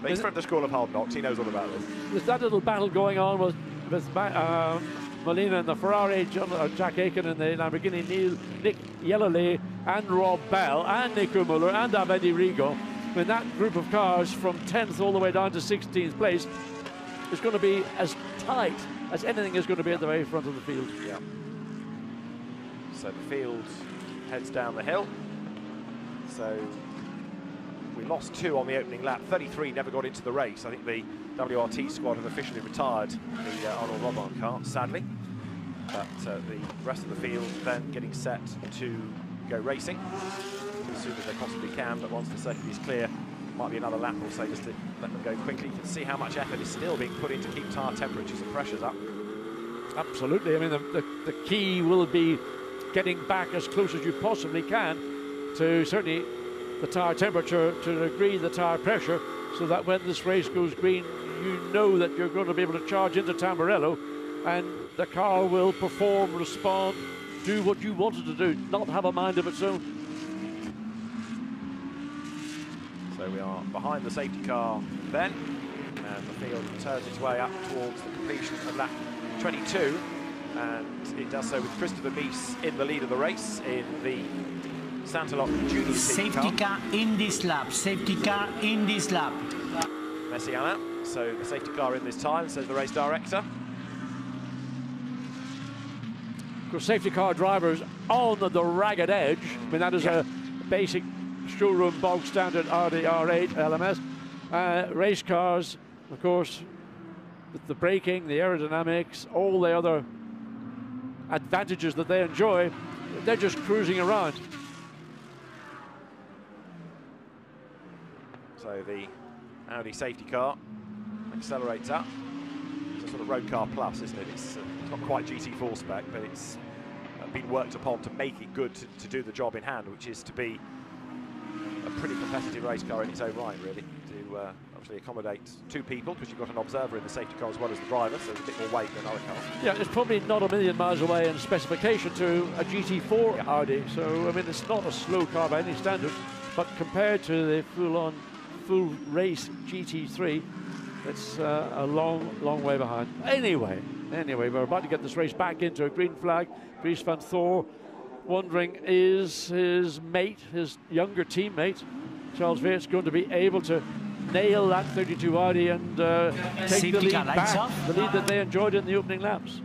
But he's from the school of hard knocks. He knows all about this. There's that little battle going on with, with uh, Molina in the Ferrari, John, uh, Jack Aiken in the Lamborghini, Neil, Nick Yelloly, and Rob Bell, and Nico Muller, and Davide Rigon. Mean, that group of cars from 10th all the way down to 16th place is going to be as tight as anything is going to be at the very front of the field. Yeah. So the field heads down the hill. So we lost two on the opening lap. 33 never got into the race. I think the WRT squad have officially retired the uh, Arnold Robin car, sadly. But uh, the rest of the field then getting set to go racing as soon as they possibly can. But once the circuit is clear, might be another lap or so just to let them go quickly. You can see how much effort is still being put in to keep tyre temperatures and pressures up. Absolutely. I mean, the, the, the key will be getting back as close as you possibly can to certainly the tyre temperature to a degree the tyre pressure so that when this race goes green, you know that you're going to be able to charge into Tamburello and the car will perform, respond, do what you wanted to do, not have a mind of its own. So we are behind the safety car then, and the field turns its way up towards the completion of lap 22, and it does so with Christopher Mies in the lead of the race in the Saintéloc Junior Safety car in this lap, safety car in this lap. Messiana, so the safety car in this time, says the race director. Of course, safety car drivers on the ragged edge. I mean, that is yeah. a basic showroom bog standard RDR8 LMS. Uh, race cars, of course, with the braking, the aerodynamics, all the other advantages that they enjoy, they're just cruising around. So the Audi safety car accelerates up. It's a sort of road car plus, isn't it? It's, uh, it's not quite GT4 spec, but it's uh, been worked upon to make it good to, to, do the job in hand, which is to be a pretty competitive race car in its own right, really. To uh, obviously accommodate two people, because you've got an observer in the safety car as well as the driver, so there's a bit more weight than other cars. Yeah, it's probably not a million miles away in specification to a GT4 yeah. Audi, so I mean it's not a slow car by any standard, but compared to the full-on full race GT3, it's uh, a long, long way behind. Anyway, anyway, we're about to get this race back into a green flag. Dries Vanthoor wondering is his mate, his younger teammate, Charles Weerts, going to be able to nail that 32 Audi and uh, take Safety the lead back, off. the lead that they enjoyed in the opening laps.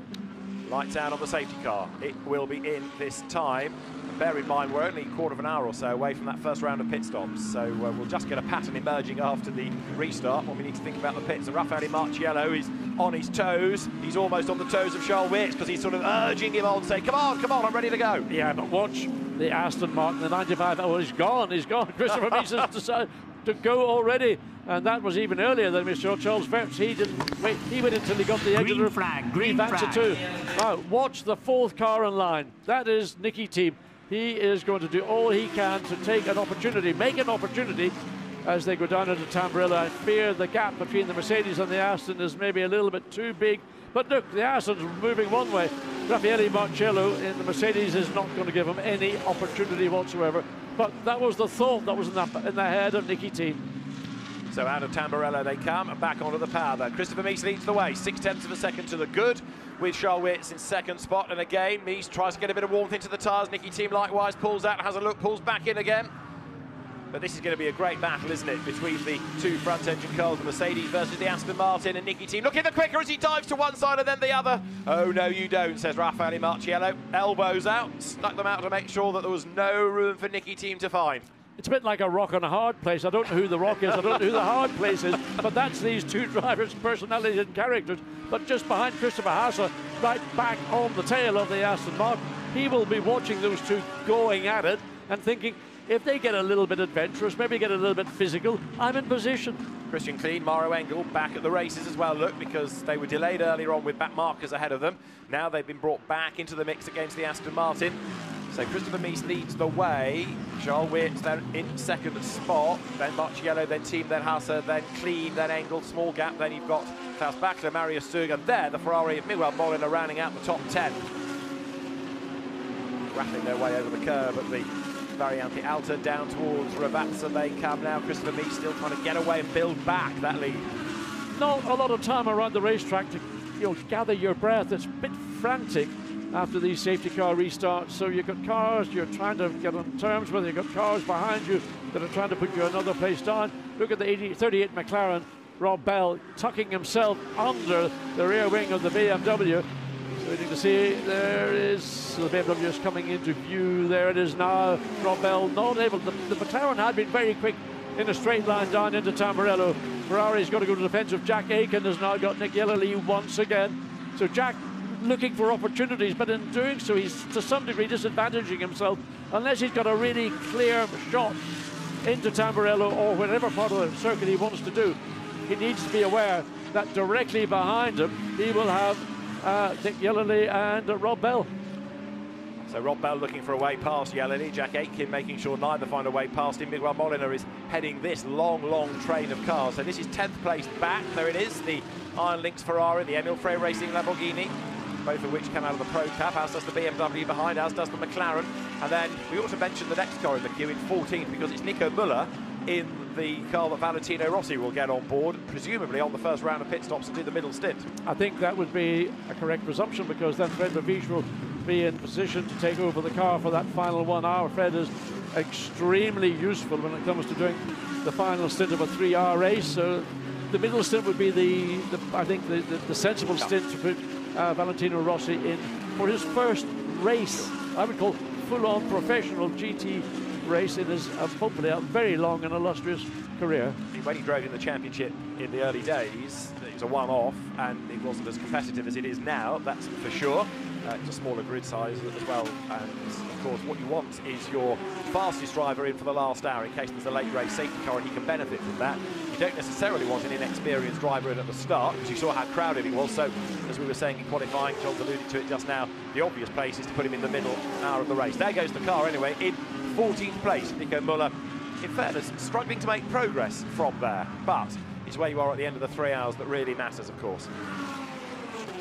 Lights out on the safety car. It will be in this time bear in mind we're only a quarter of an hour or so away from that first round of pit stops, so uh, we'll just get a pattern emerging after the restart What we need to think about the pits. And Raffaele Marciello is on his toes. He's almost on the toes of Charles Weerts because he's sort of urging him on, saying, come on, come on, I'm ready to go. Yeah, but watch the Aston Martin, the 95, oh, he's gone, he's gone. Christopher Mies has decided to go already. And that was even earlier than Mr. Charles Weerts. He didn't wait. He waited until he got the edge green of the flag, green flag. Two. Now, watch the fourth car in line. That is Nicki Thiim. He is going to do all he can to take an opportunity, make an opportunity as they go down into Tamburello. I fear the gap between the Mercedes and the Aston is maybe a little bit too big. But look, the Aston's moving one way. Raffaele Marciello in the Mercedes is not going to give him any opportunity whatsoever. But that was the thought that was in the, in the head of Nicki Thiim. So out of Tamburello they come back onto the power there. Christopher Mies leads the way, six tenths of a second to the good with Weerts in second spot. And again, Mies tries to get a bit of warmth into the tyres. Nicki Thiim likewise pulls out, has a look, pulls back in again. But this is going to be a great battle, isn't it, between the two front-engine cars, the Mercedes versus the Aston Martin and Nicki Thiim. Looking the quicker as he dives to one side and then the other. Oh, no, you don't, says Raffaele Marciello. Elbows out, stuck them out to make sure that there was no room for Nicki Thiim to find. It's a bit like a rock and a hard place. I don't know who the rock is, I don't know who the hard place is, but that's these two drivers' personalities and characters. But just behind Christopher Haase, right back on the tail of the Aston Martin, he will be watching those two going at it and thinking, if they get a little bit adventurous, maybe get a little bit physical, I'm in position. Christian Klien, Maro Engel back at the races as well, look, because they were delayed earlier on with back markers ahead of them. Now they've been brought back into the mix against the Aston Martin. So Christopher Mies leads the way. Charles Weerts then in second spot. Then Marciello, then Thiim, then Haase, then Klien, then Engel. Small gap. Then you've got Klaus Bachler, Marius Zug, and there the Ferrari of Miguel Molina rounding out the top 10. Rattling their way over the curve at the Variante Alta down towards Rivazza. They come now. Christopher Mies still trying to get away and build back that lead. Not a lot of time around the racetrack to you know, gather your breath. It's a bit frantic after these safety car restarts. So you've got cars you're trying to get on terms with, you've got cars behind you that are trying to put you another place down. Look at the 80, 38 McLaren, Rob Bell tucking himself under the rear wing of the BMW. So waiting to see, there is, the BMW is coming into view. There it is now. Rob Bell not able, the, the McLaren had been very quick in a straight line down into Tamburello. Ferrari's got to go to defensive. Jack Aitken has now got Nick Yelloly once again. So Jack looking for opportunities, but in doing so, he's to some degree disadvantaging himself unless he's got a really clear shot into Tamburello or whatever part of the circuit he wants to do. He needs to be aware that directly behind him, he will have uh, Nick Yelloly and uh, Rob Bell. So Rob Bell looking for a way past Yelloly, Jack Aitken making sure neither find a way past him. Miguel Molina is heading this long, long train of cars. So this is 10th place back. There it is, the Iron Lynx Ferrari, the Emil Frey Racing Lamborghini, both of which come out of the Pro Cup, as does the BMW behind, as does the McLaren. And then we ought to mention the next car in the queue in 14th because it's Nico Muller in the car that Valentino Rossi will get on board, presumably on the first round of pit stops and do the middle stint. I think that would be a correct presumption because then Fred Vervisch will be in position to take over the car for that final one hour. Fred is extremely useful when it comes to doing the final stint of a three-hour race. So the middle stint would be the, the I think, the, the, the sensible stint to put uh, Valentino Rossi in for his first race. I would call full-on professional GT race in his uh, hopefully a very long and illustrious career. When he drove in the championship in the early days, it was a one-off and it wasn't as competitive as it is now, that's for sure. Uh, it's a smaller grid size as well, and of course what you want is your fastest driver in for the last hour in case there's a late race safety car and he can benefit from that. You don't necessarily want an inexperienced driver in at the start because you saw how crowded it was, so as we were saying in qualifying, John's alluded to it just now, the obvious place is to put him in the middle hour of the race. There goes the car anyway, in 14th place, Nico Muller. In fairness, struggling to make progress from there, but it's where you are at the end of the three hours that really matters, of course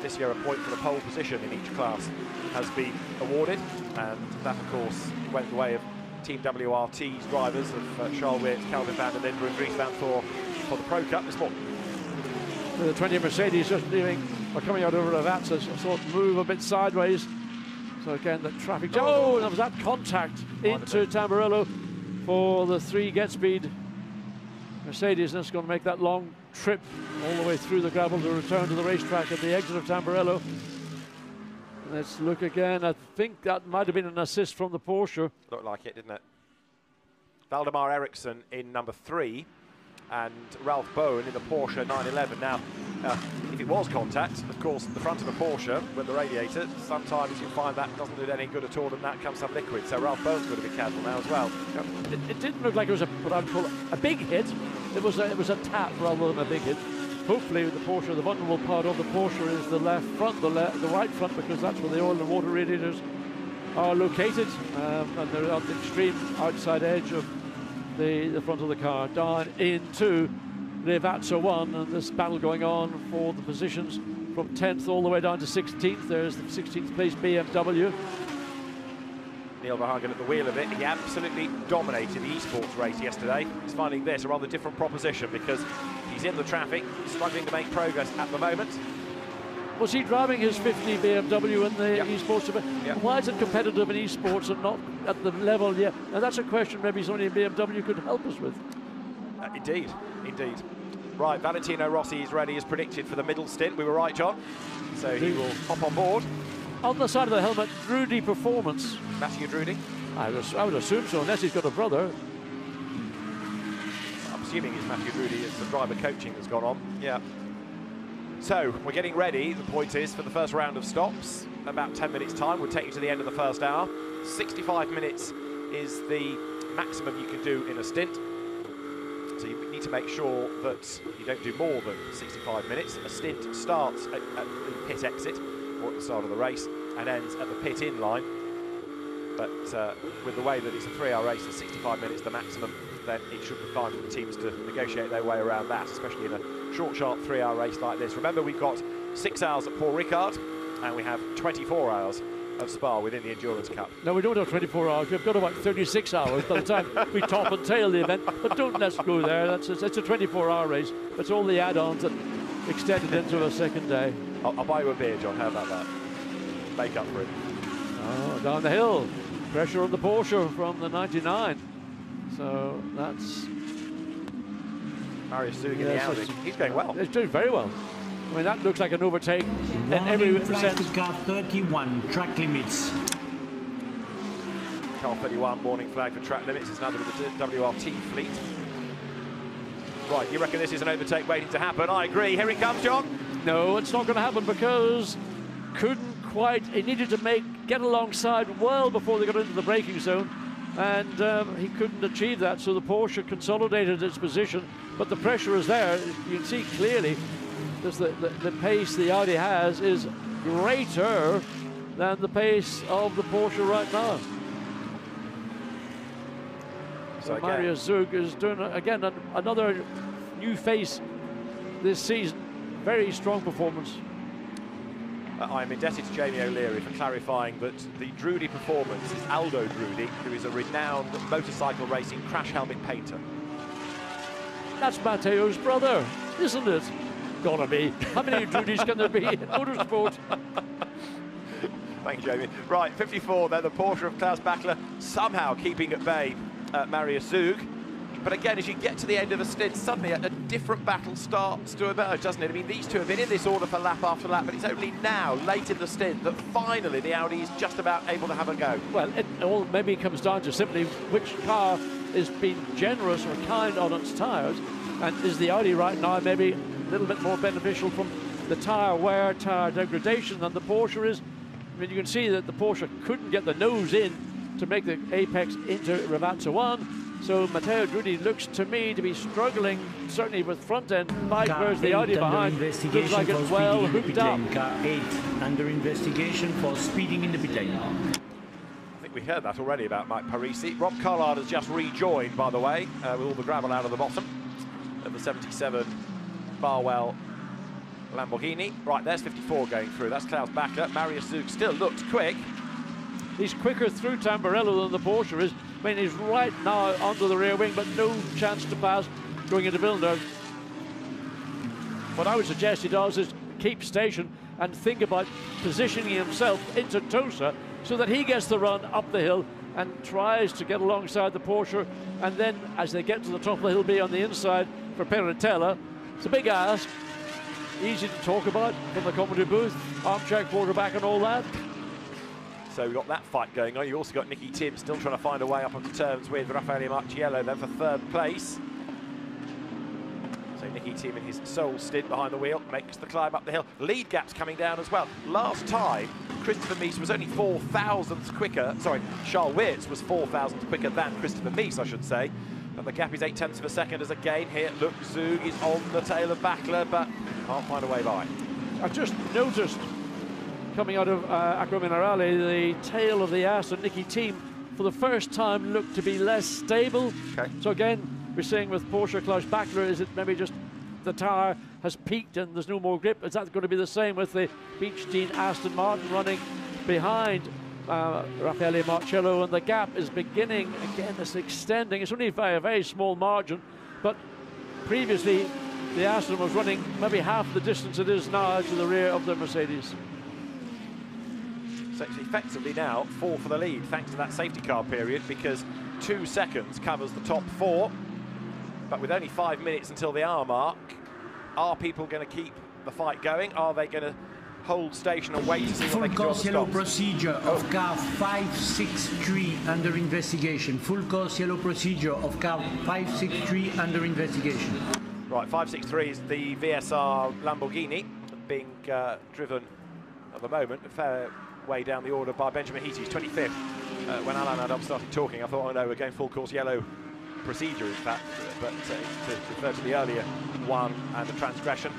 this year a point for the pole position in each class has been awarded and that of course went the way of Team WRT's drivers of uh, Charles Weerts, Kelvin van der Linde and Dries Vanthoor for the Pro Cup this morning. The 20 Mercedes just leaving coming out over the Vats, sort of move a bit sideways. So again, the traffic. Oh, there was that contact into Tamburello for the three GetSpeed Mercedes. That's going to make that long trip all the way through the gravel to return to the racetrack at the exit of Tamburello. Let's look again. I think that might have been an assist from the Porsche. Looked like it, didn't it? Valdemar Eriksson in number three and Ralf Bohn in the Porsche 911. Now, uh, if it was contact, of course, the front of a Porsche with the radiator, sometimes you find that doesn't do any good at all, and that comes some liquid. So Ralf Bohn's got to be careful now as well. It, it, didn't look like it was a what I'd call a big hit. It was a, it was a tap rather than a big hit. Hopefully, the Porsche, the vulnerable part of the Porsche is the left front, the, le the right front, because that's where the oil and water radiators are located, um, and they're on the extreme outside edge of the, the front of the car down into Rivazza 1 and this battle going on for the positions from 10th all the way down to 16th. There's the 16th place BMW. Neil Verhagen at the wheel of it. He absolutely dominated the esports race yesterday. He's finding this a rather different proposition because he's in the traffic, struggling to make progress at the moment. Was he driving his 50 BMW in the yep. esports event? Yep. Why is it competitive in esports and not at the level yet? Now that's a question maybe somebody in BMW could help us with. Uh, indeed, indeed. Right, Valentino Rossi is ready as predicted for the middle stint. We were right, John. So he will hop on board. On the side of the helmet, Drudi Performance. Matthew Drudi? I, was, I would assume so, unless he's got a brother. I'm assuming it's Matthew Drudi as the driver coaching that's gone on. Yeah. So we're getting ready, the point is, for the first round of stops. About 10 minutes time will take you to the end of the first hour. 65 minutes is the maximum you can do in a stint. So you need to make sure that you don't do more than 65 minutes. A stint starts at, at the pit exit or at the start of the race and ends at the pit in line. But uh, with the way that it's a three-hour race and 65 minutes the maximum, then it should be fine for the teams to negotiate their way around that, especially in a short, sharp three-hour race like this. Remember, we've got six hours at Paul Ricard, and we have 24 hours of Spa within the Endurance Cup. No, we don't have 24 hours. We've got about 36 hours by the time we top and tail the event. But don't let's go there. That's a, it's a 24-hour race. It's all the add-ons that extended into a second day. I'll, I'll, buy you a beer, John. How about that? Make up for it. Oh, down the hill. Pressure on the Porsche from the 99. So that's... Marius Zug in yes, the Audi. He's going well. He's doing very well. I mean, that looks like an overtake in every sense. Car 31, track limits. Car 31, warning flag for track limits. It's another of the WRT fleet. Right, you reckon this is an overtake waiting to happen? I agree. Here it comes, John. No, it's not going to happen because couldn't quite. He needed to make get alongside well before they got into the braking zone, and um, he couldn't achieve that. So the Porsche consolidated its position, but the pressure is there. You can see clearly the, the, the, pace the Audi has is greater than the pace of the Porsche right now. So, So Mario again- Zug is doing, again, an, another new face this season. Very strong performance. Uh, I'm indebted to Jamie O'Leary for clarifying that the Drudi performance is Aldo Drudi, who is a renowned motorcycle racing crash helmet painter. That's Matteo's brother, isn't it? Gonna be. How many Drudis can there be in motorsport? Thank you, Jamie. Right, 54 then, the Porsche of Klaus Bachler, somehow keeping at bay uh, Mario Zug. But again, as you get to the end of a stint, suddenly a, a different battle starts to emerge, doesn't it? I mean, these two have been in this order for lap after lap, but it's only now, late in the stint, that finally the Audi is just about able to have a go. Well, it all maybe comes down to simply which car is being generous or kind on its tyres, and is the Audi right now maybe a little bit more beneficial from the tyre wear, tyre degradation than the Porsche is. I mean, you can see that the Porsche couldn't get the nose in to make the apex into Ravazza 1. So Matteo Drudi looks to me to be struggling, certainly with front end bike, Car whereas the 8 Audi under behind looks like for it's speeding well in the hooked up. Car 8 under investigation for speeding in the pit lane. I think we heard that already about Mike Parisi. Rob Collard has just rejoined, by the way, uh, with all the gravel out of the bottom of the 77 Barwell Lamborghini. Right, there's 54 going through. That's Klaus Bachler. Marius Zug still looks quick. He's quicker through Tamburello than the Porsche is. Mean, he's right now onto the rear wing, but no chance to pass going into Villeneuve. What I would suggest he does is keep station and think about positioning himself into Tosa so that he gets the run up the hill and tries to get alongside the Porsche. And then as they get to the top of the hill, be on the inside for Piratella. It's a big ask. Easy to talk about from the commentary booth, armchair quarterback and all that. So we've got that fight going on. You've also got Nicki Thiim still trying to find a way up onto terms with Raffaele Marciello then for third place. So Nicki Thiim in his sole stint behind the wheel makes the climb up the hill. Lead gap's coming down as well. Last time, Christopher Mies was only four thousandths quicker. Sorry, Charles Weerts was four thousandths quicker than Christopher Mies, I should say. But the gap is eight tenths of a second as a gain here. Look, Zug is on the tail of Bachler, but can't find a way by. I just noticed coming out of uh, the tail of the Aston Nicki Thiim for the first time looked to be less stable. Okay. So again, we're seeing with Porsche Klaus Bachler, is it maybe just the tyre has peaked and there's no more grip? Is that going to be the same with the Beechdean Aston Martin running behind uh, Raffaele Marciello and the gap is beginning again, it's extending. It's only by a very small margin, but previously the Aston was running maybe half the distance it is now to the rear of the Mercedes. So it's effectively now four for the lead, thanks to that safety car period, because two seconds covers the top four. But with only five minutes until the hour mark, are people going to keep the fight going? Are they going to hold station and wait to see what Full they can do course the yellow procedure of car 563 under investigation. Full course yellow procedure of car 563 under investigation. Right, 563 is the VSR Lamborghini being uh, driven at the moment, fair way down the order by Benjamin Hites, 25th. Uh, when Alan Adam started talking, I thought, oh no, we're going full course yellow procedure, in fact, but uh, to refer to the earlier one and the transgression.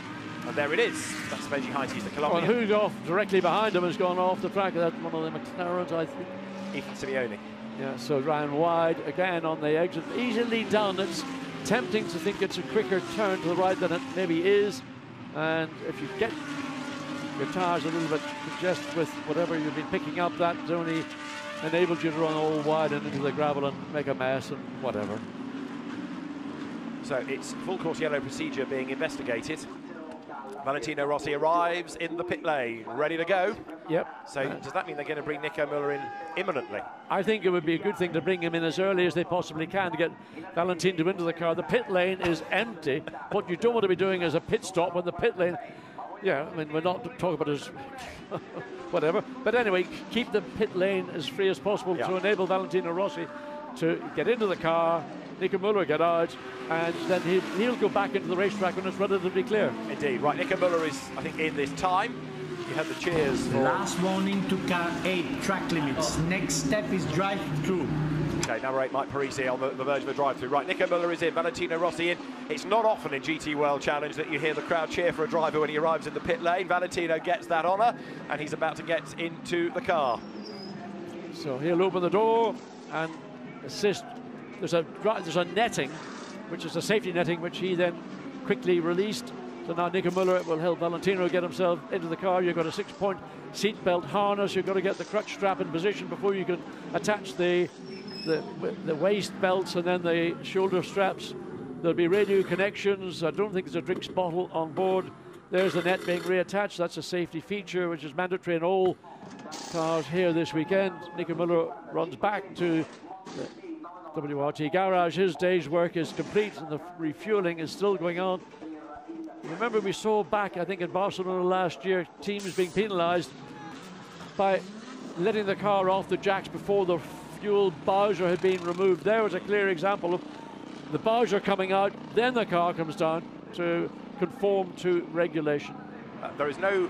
And there it is. That's Benji Hites's the Well, Colombian. who's off directly behind him has gone off the track. That's one of the McLarens, I think. Ethan Simioni. Yeah, so ran wide again on the exit. Easily done. It's tempting to think it's a quicker turn to the right than it maybe is. And if you get your tyres a little bit congested with whatever you've been picking up, that only enables you to run all wide and into the gravel and make a mess and whatever. So it's full course yellow procedure being investigated. Valentino Rossi arrives in the pit lane, ready to go. Yep. So does that mean they're going to bring Nico Muller in imminently? I think it would be a good thing to bring him in as early as they possibly can to get Valentino into the car. The pit lane is empty. What you don't want to be doing is a pit stop when the pit lane. Yeah, I mean, we're not talking about as whatever. But anyway, keep the pit lane as free as possible to enable Valentino Rossi to get into the car, Nico Muller get out, and then he, he'll go back into the racetrack when it's relatively clear. Indeed. Right, Nico Muller is, I think, in this time. You have the cheers for. Last warning to car 8 track limits. Next step is drive through. Okay, number eight, Mike Parisi on the, the verge of the drive-through. Right, Nico Muller is in, Valentino Rossi in. It's not often in GT World Challenge that you hear the crowd cheer for a driver when he arrives in the pit lane. Valentino gets that honour, and he's about to get into the car. So he'll open the door and assist. There's a there's a netting, which is a safety netting, which he then quickly released. So now Nico Muller will help Valentino get himself into the car. You've got a six-point seatbelt harness. You've got to get the crutch strap in position before you can attach the the, the waist belts and then the shoulder straps. There'll be radio connections. I don't think there's a drinks bottle on board. There's the net being reattached. That's a safety feature which is mandatory in all cars here this weekend. Nico Muller runs back to the WRT garage. His day's work is complete and the refueling is still going on. Remember, we saw back, I think, in Barcelona last year, teams being penalised by letting the car off the jacks before the fuel bowser had been removed. There was a clear example of the bowser coming out, then the car comes down to conform to regulation. Uh, there is no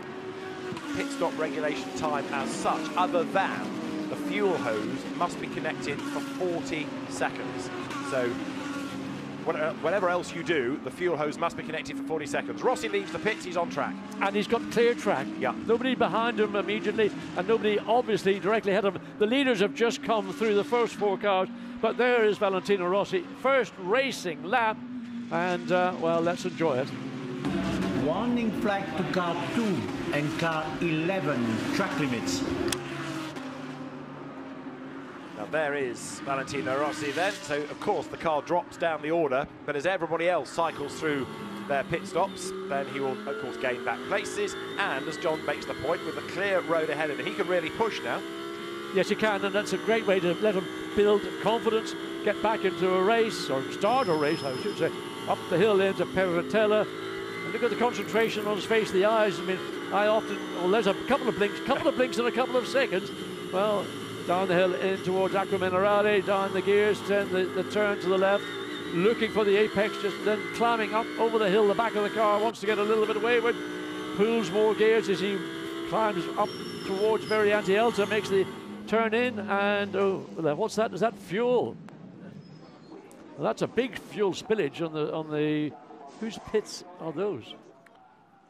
pit stop regulation time as such, other than the fuel hose must be connected for 40 seconds. So whatever else you do, the fuel hose must be connected for 40 seconds. Rossi leaves the pits, he's on track. And he's got clear track. Yeah. Nobody behind him immediately, and nobody obviously directly ahead of him. The leaders have just come through the first four cars, but there is Valentino Rossi, first racing lap, and uh, well, let's enjoy it. Warning flag to car 2 and car 11, track limits. There is Valentino Rossi then. So of course the car drops down the order, but as everybody else cycles through their pit stops, then he will of course gain back places. And as John makes the point, with a clear road ahead of him, he can really push now. Yes, he can, and that's a great way to let him build confidence, get back into a race, or start a race, I should say, up the hill into Piratella. And look at the concentration on his face, the eyes. I mean, I often, well, there's a couple of blinks, a couple of blinks in a couple of seconds. Well, down the hill in towards Acque Minerali, down the gears, then the, the turn to the left, looking for the apex, just then climbing up over the hill. The back of the car wants to get a little bit wayward, pulls more gears as he climbs up towards Variante Alta, makes the turn in, and oh, what's that? Is that fuel? Well, that's a big fuel spillage on the on the. Whose pits are those?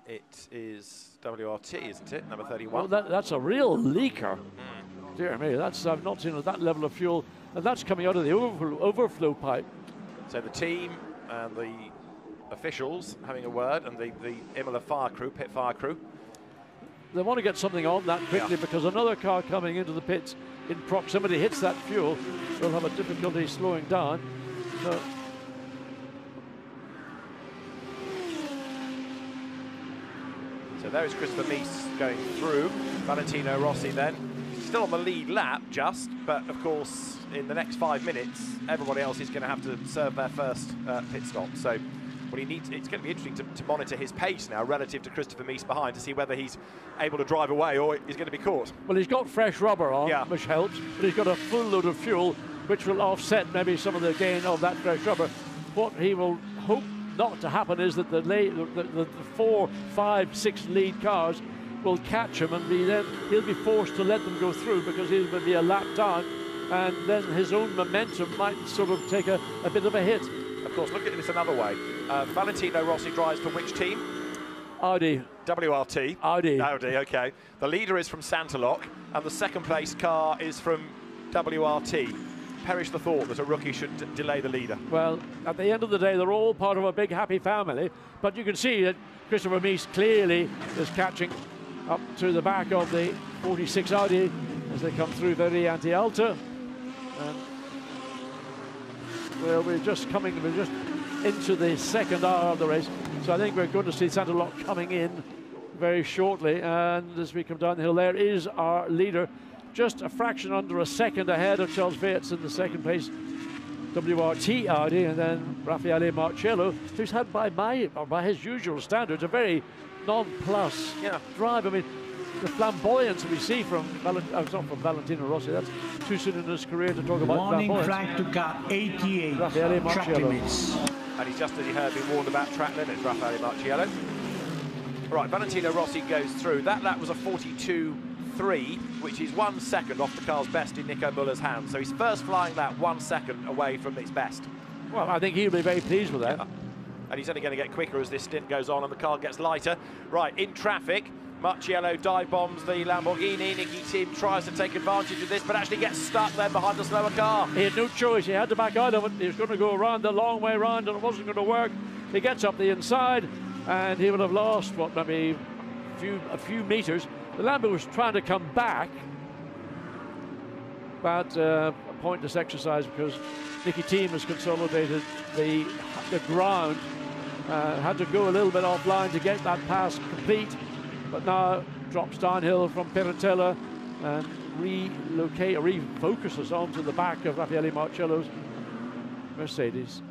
It is WRT, isn't it? Number 31. Well, that, that's a real leaker. Mm dear me, that's I've not seen that level of fuel, and that's coming out of the overflow, overflow pipe. So the team and the officials having a word, and the, the Imola fire crew, pit fire crew. They want to get something on that quickly yeah. because another car coming into the pits in proximity hits that fuel, they'll have a difficulty slowing down. So So there is Christopher Mies going through. Valentino Rossi then still on the lead lap just, but of course in the next five minutes everybody else is going to have to serve their first uh, pit stop. So what he needs, it's going to be interesting to, to, monitor his pace now relative to Christopher Mies behind to see whether he's able to drive away or he's going to be caught. Well, he's got fresh rubber on, yeah. which helps, but he's got a full load of fuel, which will offset maybe some of the gain of that fresh rubber. What he will hope not to happen is that the, the, the, the four, five, six lead cars will catch him and be then he'll be forced to let them go through because he'll be a lap down and then his own momentum might sort of take a, a bit of a hit. Of course, look at this another way. Uh, Valentino Rossi drives for which team? Audi. WRT. Audi. Audi, okay. The leader is from Saintéloc, and the second place car is from WRT. Perish the thought that a rookie should delay the leader. Well, at the end of the day, they're all part of a big happy family, but you can see that Christopher Mies clearly is catching up to the back of the 46 Audi as they come through Variante Alta. And well, we're just coming, we're just into the second hour of the race. So I think we're going to see Saintéloc coming in very shortly. And as we come down the hill, there is our leader, just a fraction under a second ahead of Charles Weerts in the second place. WRT Audi, and then Raffaele Marciello, who's had by my by his usual standards a very non-plus yeah. drive. I mean, the flamboyance we see from Valent oh, not from Valentino Rossi. That's too soon in his career to talk about Warning flamboyance. flag to car 88. Raffaele track limits. And he's just as he heard been warned about track limits, Raffaele Marciello. Right, Valentino Rossi goes through. That lap was a 42.5. 1.03, which is one second off the car's best in Nico Muller's hands. So he's first flying that one second away from his best. Well, I think he'll be very pleased with that. Yeah. And he's only going to get quicker as this stint goes on and the car gets lighter. Right, in traffic, Marciello dive bombs the Lamborghini. Nicki Thiim tries to take advantage of this, but actually gets stuck there behind the slower car. He had no choice. He had to back out of it. He was going to go around the long way round, and it wasn't going to work. He gets up the inside, and he would have lost what maybe a few a few meters. The Lambo was trying to come back, but uh, a pointless exercise because Nicki Thiim has consolidated the the ground. Uh, had to go a little bit offline to get that pass complete, but now drops downhill from Piratella and relocate, or refocuses onto the back of Raffaele Marciello's Mercedes.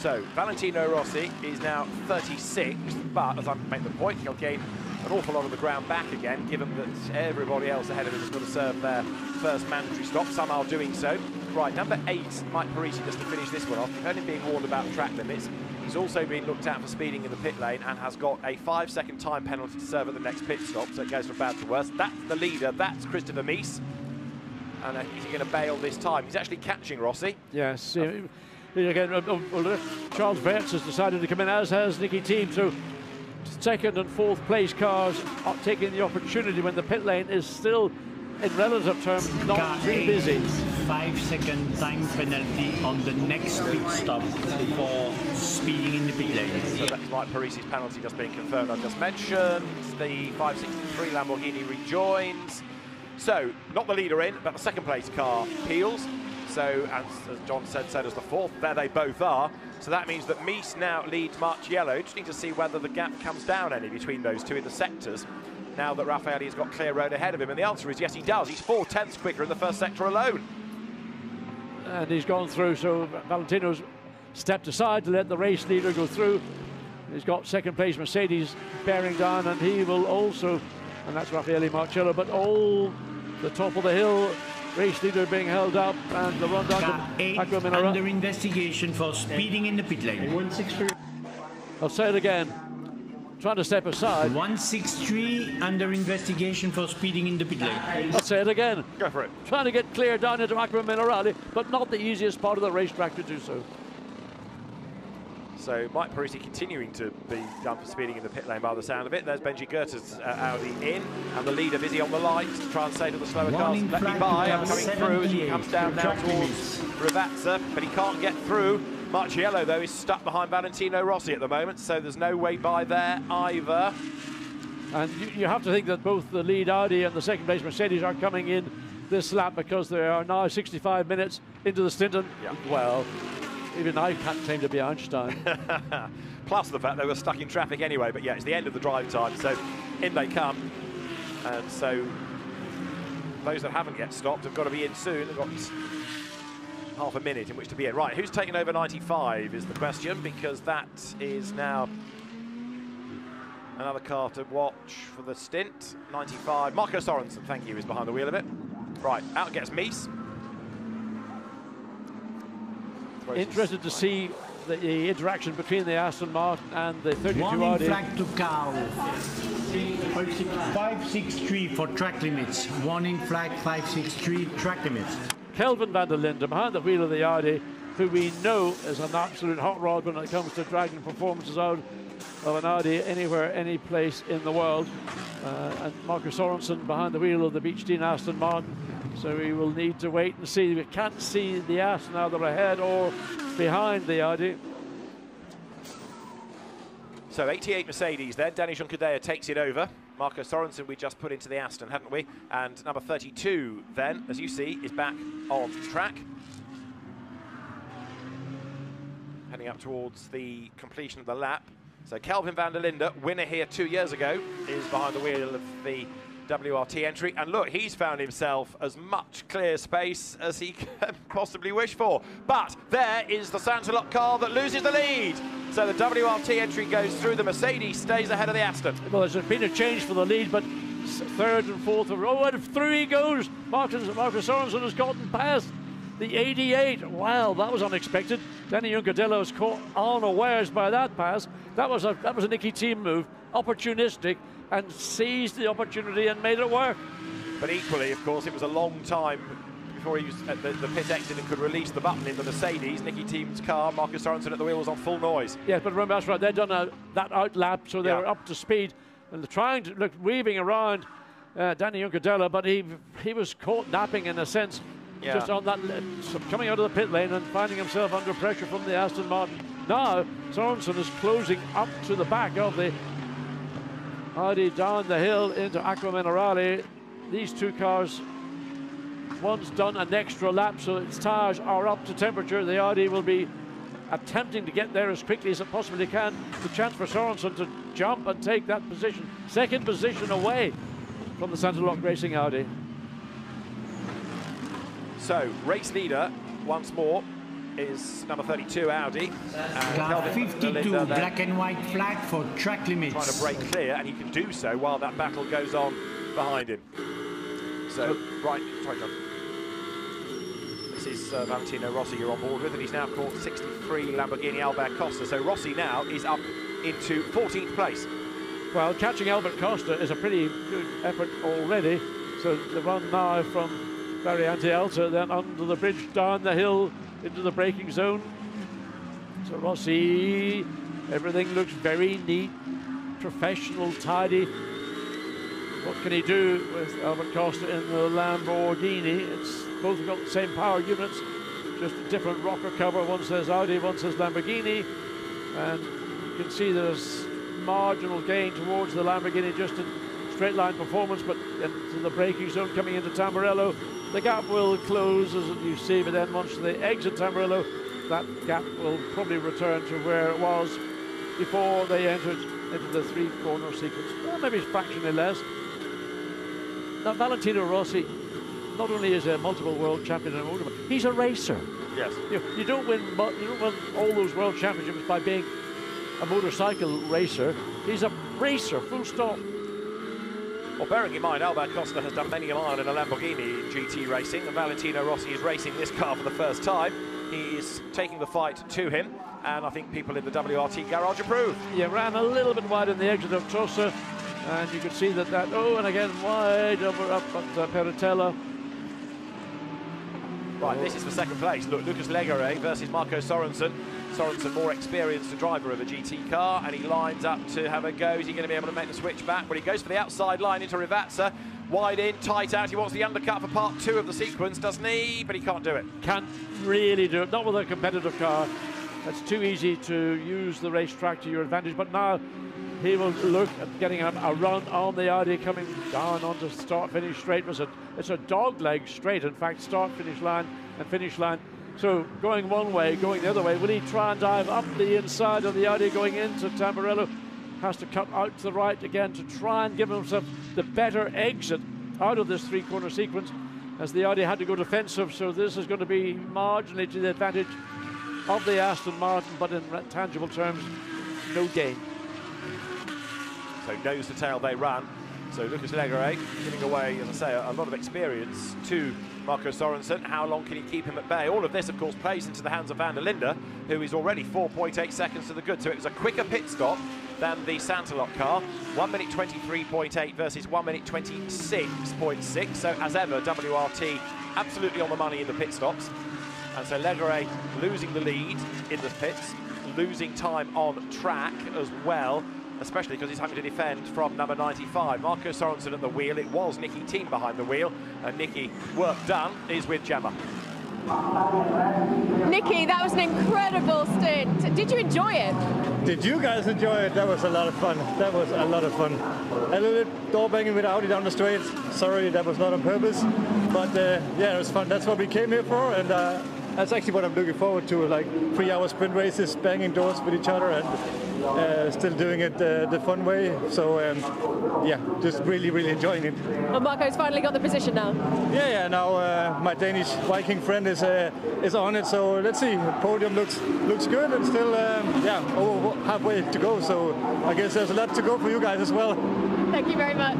So Valentino Rossi is now 36th, but as I make the point, he'll gain an awful lot of the ground back again, given that everybody else ahead of him has got to serve their first mandatory stop. somehow doing so. Right, number eight, Mike Parisi, just to finish this one off. You've heard him being warned about track limits. He's also been looked at for speeding in the pit lane and has got a five-second time penalty to serve at the next pit stop, so it goes from bad to worse. That's the leader. That's Christopher Mies. And uh, is he going to bail this time? He's actually catching Rossi. Yes. Uh, again, uh, uh, Charles Weerts has decided to come in, as has Nicki Thiim. So second and fourth place cars are taking the opportunity when the pit lane is still, in relative terms, not Car too busy. Five second time penalty on the next pit stop for speeding in the pit lane. So that's Mike Parisi's penalty just being confirmed. I've just mentioned the 563 Lamborghini rejoins. So not the leader in, but the second place car peels. So as, as John said, so does the fourth. There they both are. So that means that Mies now leads Marciello. Just need to see whether the gap comes down any between those two in the sectors. Now that Raffaele has got clear road ahead of him, and the answer is yes, he does. He's four tenths quicker in the first sector alone. And he's gone through, so Valentino's stepped aside to let the race leader go through. He's got second place Mercedes bearing down, and he will also, and that's Raffaele Marciello, but all the top of the hill, race leader being held up, and the run down Car to eight under investigation for speeding in the pit lane. I'll say it again. Trying to step aside. 163 under investigation for speeding in the pit lane. I'll say it again. Go for it. Trying to get clear down into Acque Minerali, but not the easiest part of the racetrack to do so. So Mike Parisi continuing to be done for speeding in the pit lane by the sound of it. There's Benji Goethe's uh, Audi in, and the leader busy on the lights to try and say to the slower cars, Warning let me by, I'm coming through as he comes down now track towards Rivazza, but he can't get through. Marciello, though, is stuck behind Valentino Rossi at the moment, so there's no way by there either. And you, you have to think that both the lead Audi and the second place Mercedes are coming in this lap because they are now 65 minutes into the stint. And, well, even I can't claim to be Einstein. Plus the fact they were stuck in traffic anyway, but yeah, it's the end of the drive time, so in they come. And so those that haven't yet stopped have got to be in soon. They've got half a minute in which to be in. Right, who's taking over 95 is the question, because that is now another car to watch for the stint. 95, Marco Sorensen, thank you, is behind the wheel of it. Right, out gets Mies. Throws Interested to see the, the interaction between the Aston Martin and the 32 Warning Audi. flag to cow. 563 for track limits. Warning flag 563 track limits. Kelvin van der Linde behind the wheel of the Audi, who we know is an absolute hot rod when it comes to dragging performances out of an Audi anywhere, any place in the world. Uh, and Marcus Sorensen behind the wheel of the Beechdean Aston Martin. So we will need to wait and see. We can't see the Aston either ahead or behind the Audi. So 88 Mercedes then. Dani Juncadella takes it over. Marco Sorensen we just put into the Aston, haven't we? And number 32 then, as you see, is back on track. Heading up towards the completion of the lap. So Kelvin van der Linde, winner here two years ago, is behind the wheel of the WRT entry. And look, he's found himself as much clear space as he can possibly wish for. But there is the Saintéloc car that loses the lead. So the WRT entry goes through. The Mercedes stays ahead of the Aston. Well, there's been a change for the lead, but third and fourth. Oh, and through he goes. Marcus, Marcus Sorensen has gotten past the 88. Wow, that was unexpected. Dani Juncadella is caught unawares by that pass. That was a that was a Nicki Thiim move, opportunistic, and seized the opportunity and made it work. But equally, of course, it was a long time before he was at the, the pit exit and could release the button in the Mercedes. Nicki Thiim's car, Marcus Sorensen at the wheel was on full noise. Yes, but remember, that's right. They'd done a, that out lap, so they Yeah. were up to speed and they're trying to look weaving around uh, Dani Juncadella, but he he was caught napping in a sense, Yeah. just on that uh, coming out of the pit lane and finding himself under pressure from the Aston Martin. Now Sorensen is closing up to the back of the Audi down the hill into Acque Minerali. These two cars. One's done an extra lap, so its tyres are up to temperature. The Audi will be attempting to get there as quickly as it possibly can. The chance for Sorensen to jump and take that position, second position away from the Saintéloc Racing Audi. So, race leader, once more, is number 32 Audi. And Car 52, Melinda black and white flag for track limits. trying to break clear, and he can do so while that battle goes on behind him. So, right, sorry, John. This is uh, Valentino Rossi you're on board with, and he's now caught 63 Lamborghini Albert Costa. So Rossi now is up into 14th place. Well, catching Albert Costa is a pretty good effort already. So the run now from Variante Alta, then under the bridge, down the hill into the braking zone. So Rossi, everything looks very neat, professional, tidy. What can he do with Albert Costa in the Lamborghini? It's both got the same power units, just a different rocker cover. One says Audi, one says Lamborghini, and you can see there's marginal gain towards the Lamborghini just in straight line performance, but into the braking zone coming into Tamburello, the gap will close as you see, but then once they exit Tamburello, that gap will probably return to where it was before they entered into the three corner sequence. Well, maybe fractionally less. Now, Valentino Rossi not only is a multiple world champion in motorsport, he's a racer. Yes. You, you don't win you don't win all those world championships by being a motorcycle racer. He's a racer, full stop. Well, bearing in mind, Albert Costa has done many a mile in a Lamborghini in GT racing, and Valentino Rossi is racing this car for the first time. He's taking the fight to him, and I think people in the WRT garage approve. Yeah, ran a little bit wide in the exit of Tosa, and you can see that that, oh, and again wide over up at uh, Piratella. Right, this is for second place. Look, Lucas Légeret versus Marco Sorensen. Sorensen, more experienced driver of a GT car, and he lines up to have a go. Is he going to be able to make the switch back? But he goes for the outside line into Rivazza. Wide in, tight out. He wants the undercut for part two of the sequence, doesn't he? But he can't do it. Can't really do it, not with a competitive car. It's too easy to use the racetrack to your advantage, but now he will look at getting a, run on the Audi coming down onto start finish straight. It's a, it's a dog leg straight, in fact, start finish line and finish line. So going one way, going the other way. Will he try and dive up the inside of the Audi going into Tamburello? Has to cut out to the right again to try and give himself the better exit out of this three corner sequence as the Audi had to go defensive. So this is going to be marginally to the advantage of the Aston Martin, but in tangible terms, no gain. So nose to tail they run. So Lucas Légeret eh? giving away, as I say, a, lot of experience to Marco Sorensen. How long can he keep him at bay? All of this, of course, plays into the hands of Van der Linde, who is already 4.8 seconds to the good. So it was a quicker pit stop than the Saintéloc car. 1 minute 23.8 versus 1 minute 26.6. So as ever, WRT absolutely on the money in the pit stops. And so Légeret eh, losing the lead in the pits, losing time on track as well, especially because he's having to defend from number 95. Marco Sorensen at the wheel. It was Nicki Thiim behind the wheel, and Nicky, work done, is with Gemma. Nikki, that was an incredible stint. Did you enjoy it? Did you guys enjoy it? That was a lot of fun. That was a lot of fun. A little bit door banging with Audi down the straight. Sorry, that was not on purpose. But uh, yeah, it was fun. That's what we came here for, and uh, that's actually what I'm looking forward to. Like three-hour sprint races, banging doors with each other, and uh, still doing it uh, the fun way. So um, yeah, just really, really enjoying it. Well, Marco's finally got the position now. Yeah, yeah. Now uh, my Danish Viking friend is uh, is on it, so let's see. Podium looks looks good, and still um, yeah, over halfway to go. So I guess there's a lot to go for you guys as well. Thank you very much.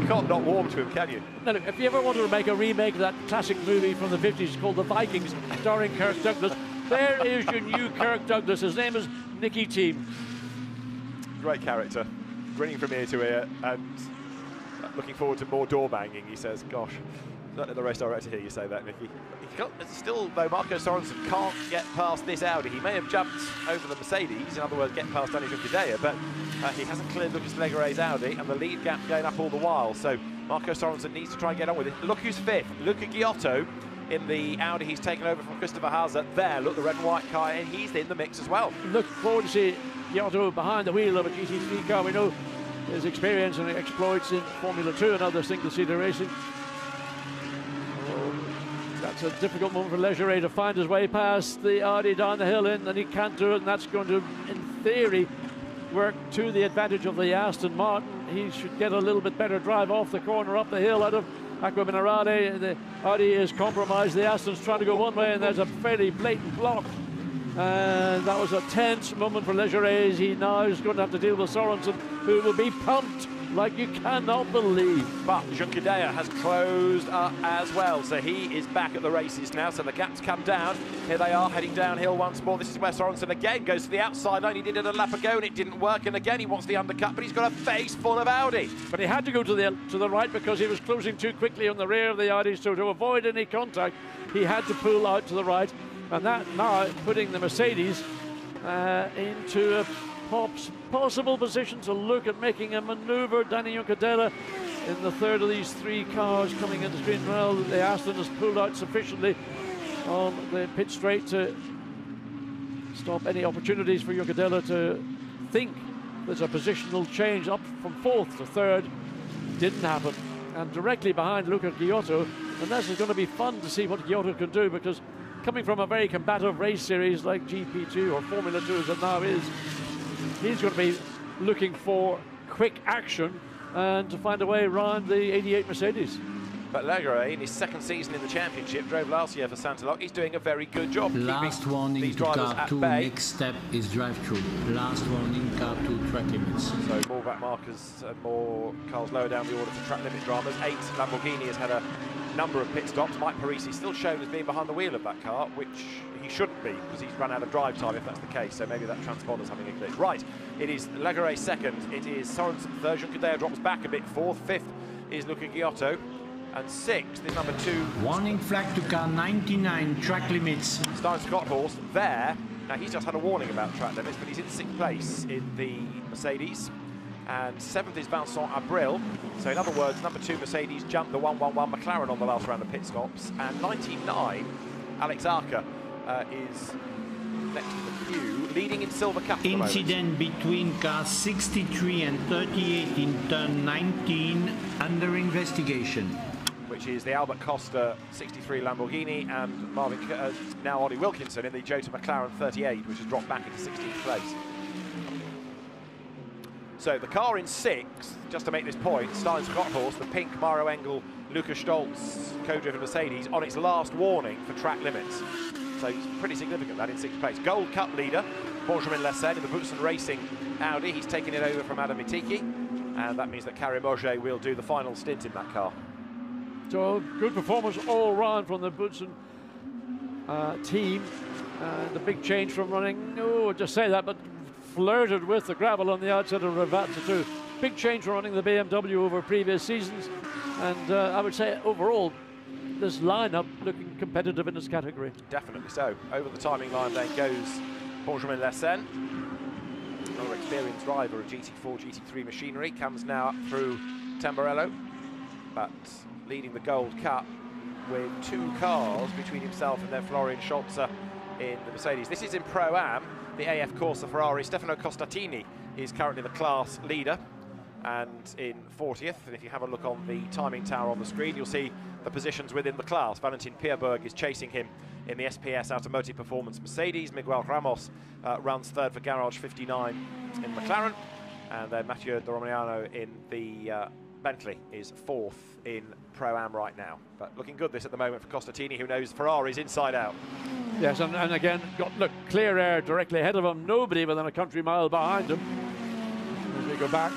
You can't not warm to him, can you? Now, look, if you ever wanted to make a remake of that classic movie from the 50s called The Vikings, starring Kirk Douglas, there is your new Kirk Douglas. His name is Nicki Thiim. Great character. grinning from ear to ear and looking forward to more door banging. He says, "Gosh." Don't let the race director to hear you say that, Mickey. He still, though, Marco Sorensen can't get past this Audi. He may have jumped over the Mercedes, in other words, get past Dani Juncadella, but uh, he hasn't cleared Lucas Légeret's Audi, and the lead gap going up all the while. So Marco Sorensen needs to try and get on with it. Look who's fifth. Luca Ghiotto in the Audi he's taken over from Christopher Haase. There, look, the red and white car, and he's in the mix as well. Look forward to see Ghiotto behind the wheel of a GT3 car. We know his experience and exploits in Formula 2 and other single-seater racing. Oh, that's a difficult moment for Leger to find his way past the Audi down the hill in, and he can't do it, and that's going to, in theory, work to the advantage of the Aston Martin. He should get a little bit better drive off the corner, up the hill out of Acque Minerali. The Audi is compromised. The Aston's trying to go one way, and there's a fairly blatant block. And that was a tense moment for Leger. He now is going to have to deal with Sorensen, who will be pumped like you cannot believe. But Juncadella has closed up as well, so he is back at the races now. So the gap's come down. Here they are heading downhill once more. This is where Sorensen again goes to the outside. He did it a lap ago and it didn't work. And again he wants the undercut, but he's got a face full of Audi. But he had to go to the to the right because he was closing too quickly on the rear of the Audi. So to avoid any contact, he had to pull out to the right, and that now putting the Mercedes uh, into a Pop's possible position to look at making a manoeuvre. Dani Juncadella in the third of these three cars coming into screen. Well, the Aston has pulled out sufficiently on the pit straight to stop any opportunities for Juncadella to think there's a positional change up from fourth to third. Didn't happen. And directly behind Luca Ghiotto, and this is going to be fun to see what Ghiotto can do because coming from a very combative race series like GP2 or Formula 2 as it now is, he's going to be looking for quick action and to find a way around the 88 Mercedes. But Légeret, in his second season in the championship, drove last year for Saintéloc. He's doing a very good job. Last warning these to drivers car two. bay. Next step is drive through. Last warning, car two track limits. So more back markers and more cars lower down the order for track limit dramas. Eight, Lamborghini has had a number of pit stops. Mike Parisi still shown as being behind the wheel of that car, which he shouldn't be because he's run out of drive time if that's the case. So maybe that transponder's having a glitch. Right, it is Légeret second. It is Sorensen third. Juncadella drops back a bit. Fourth, fifth is Luca Ghiotto. And sixth is number two. Warning flag to car 99, track limits. Steijn Schothorst there. Now he's just had a warning about track limits, but he's in sixth place in the Mercedes. And seventh is Vincent Abril. So in other words, number two Mercedes jumped the 111 McLaren on the last round of pit stops. And 99, Alex Aka uh, is next to the queue, leading in Silver Cup. Incident between cars 63 and 38 in turn 19 under investigation. Which is the Albert Costa 63 Lamborghini and Marvin, uh, now Ollie Wilkinson in the Jota McLaren 38, which has dropped back into 16th place. So the car in sixth, just to make this point, Steijn Schothorst, the pink Maro Engel, Luca Stolz co-driven Mercedes on its last warning for track limits. So it's pretty significant that in sixth place. Gold Cup leader, Benjamin Lessennes in the Boutsen Racing Audi. He's taking it over from Adam Eteki. And that means that Karim Ojjeh will do the final stint in that car. So good performance all round from the Boutsen uh, team. And a big change from running, no, just say that, but flirted with the gravel on the outside of Rivazza too. Big change from running the BMW over previous seasons. And uh, I would say overall, this lineup looking competitive in this category. Definitely so. Over the timing line then goes Benjamin Lessennes. Another experienced driver of GT4, GT3 machinery. Comes now up through Tamburello. But leading the Gold Cup with two cars between himself and then Florian Scholzer in the Mercedes. This is in Pro-Am, the AF Corsa Ferrari. Stefano Costantini is currently the class leader and in 40th. And if you have a look on the timing tower on the screen, you'll see the positions within the class. Valentin Pierburg is chasing him in the SPS Automotive Performance Mercedes. Miguel Ramos uh, runs third for Garage 59 in McLaren. And then Matteo De Romano in the uh, Bentley is fourth in Pro-Am right now. But looking good this at the moment for Costantini, who knows Ferrari's inside out. Yes, and, and again, got look clear air directly ahead of him. Nobody within a country mile behind him. As we go back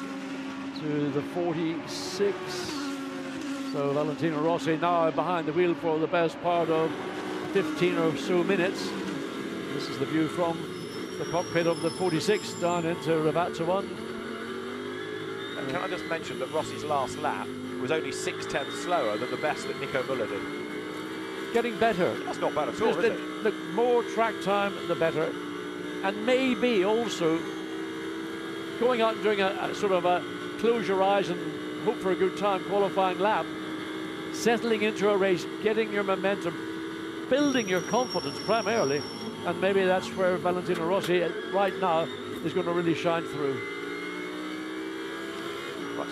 to the 46. So Valentino Rossi now behind the wheel for the best part of 15 or so minutes. This is the view from the cockpit of the 46 down into Rivazza 1. And can I just mention that Rossi's last lap was only six tenths slower than the best that Nico Muller did. Getting better. That's not bad at all, Just is the, it? the more track time, the better. And maybe also going out and doing a, a sort of a close your eyes and hope for a good time qualifying lap, settling into a race, getting your momentum, building your confidence primarily, and maybe that's where Valentino Rossi uh, right now is going to really shine through.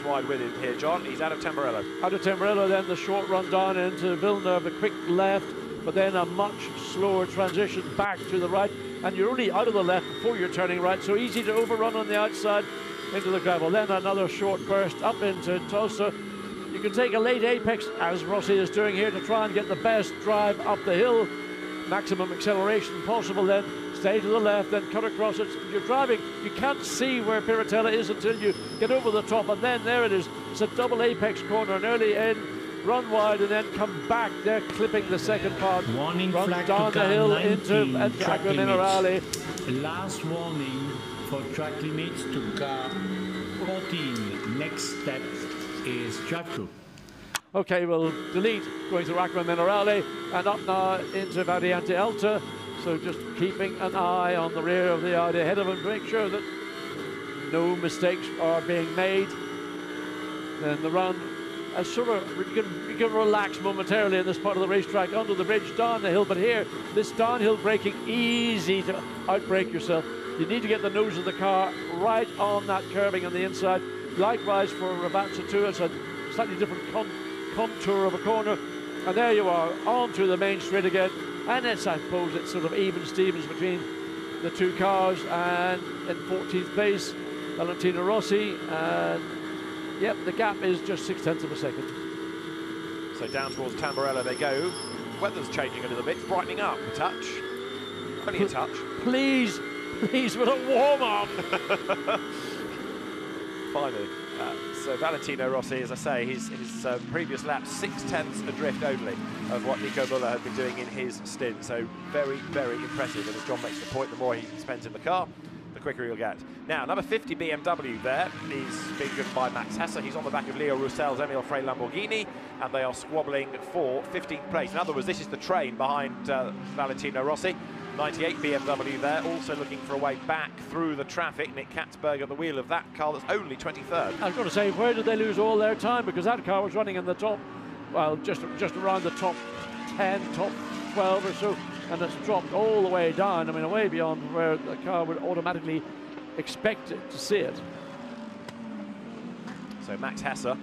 Wide with him here, John. He's out of Tamburello. Out of Tamburello, then the short run down into Villeneuve, a quick left, but then a much slower transition back to the right. And you're only out of the left before you're turning right, so easy to overrun on the outside into the gravel. Then another short burst up into Tosa. You can take a late apex, as Rossi is doing here, to try and get the best drive up the hill. Maximum acceleration possible then. Stay to the left, then cut across it. You're driving, you can't see where Piratella is until you get over the top, and then there it is. It's a double apex corner, an early in, run wide, and then come back there, clipping the second part. Warning run flag down the hill 19, into track Minerale. Last warning for track limits to car 14. Next step is through. Okay, we'll delete going to Acque Minerali and up now into Variante Alta. So just keeping an eye on the rear of the Audi ahead of him to make sure that no mistakes are being made. Then the run, as sort of, you can, you can relax momentarily in this part of the racetrack under the bridge, down the hill. But here, this downhill braking, easy to outbrake yourself. You need to get the nose of the car right on that curbing on the inside. Likewise for Rivazza too, it's a slightly different con contour of a corner. And there you are, onto the main straight again. And it's, I suppose, it's sort of even Stevens between the two cars. And in 14th place, Valentino Rossi. And yep, the gap is just six tenths of a second. So down towards Tamburello they go. Weather's changing a little bit, brightening up a touch. Only a touch. Please, please, with a warm up. Finally. Uh, so Valentino Rossi, as I say, his, his uh, previous lap, six tenths adrift only of what Nico Muller had been doing in his stint. So very, very impressive. And as John makes the point, the more he spends in the car, the quicker he'll get. Now, number 50 BMW there is being driven by Max Hesse. He's on the back of Leo Roussel's Emil Frey Lamborghini, and they are squabbling for 15th place. In other words, this is the train behind uh, Valentino Rossi. 98 BMW there, also looking for a way back through the traffic. Nick Catsburg at the wheel of that car that's only 23rd. I've got to say, where did they lose all their time? Because that car was running in the top, well, just just around the top 10, top 12 or so, and it's dropped all the way down. I mean, way beyond where the car would automatically expect it to see it. So Max Hesse,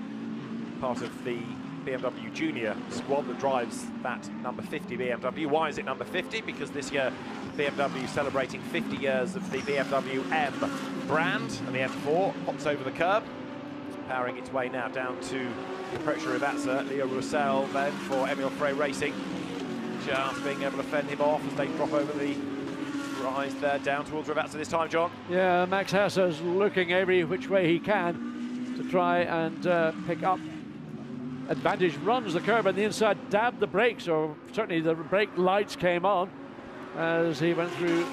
part of the BMW Junior squad that drives that number 50 BMW. Why is it number 50? Because this year BMW celebrating 50 years of the BMW M brand, and the M4 hops over the curb, powering its way now down to the approach to Rivazza. Leo Roussel then for Emil Frey Racing, just being able to fend him off as they drop over the rise there down towards Rivazza this time, John. Yeah, Max Hesse is looking every which way he can to try and uh, pick up advantage. Runs the curb on the inside, dabbed the brakes, or certainly the brake lights came on as he went through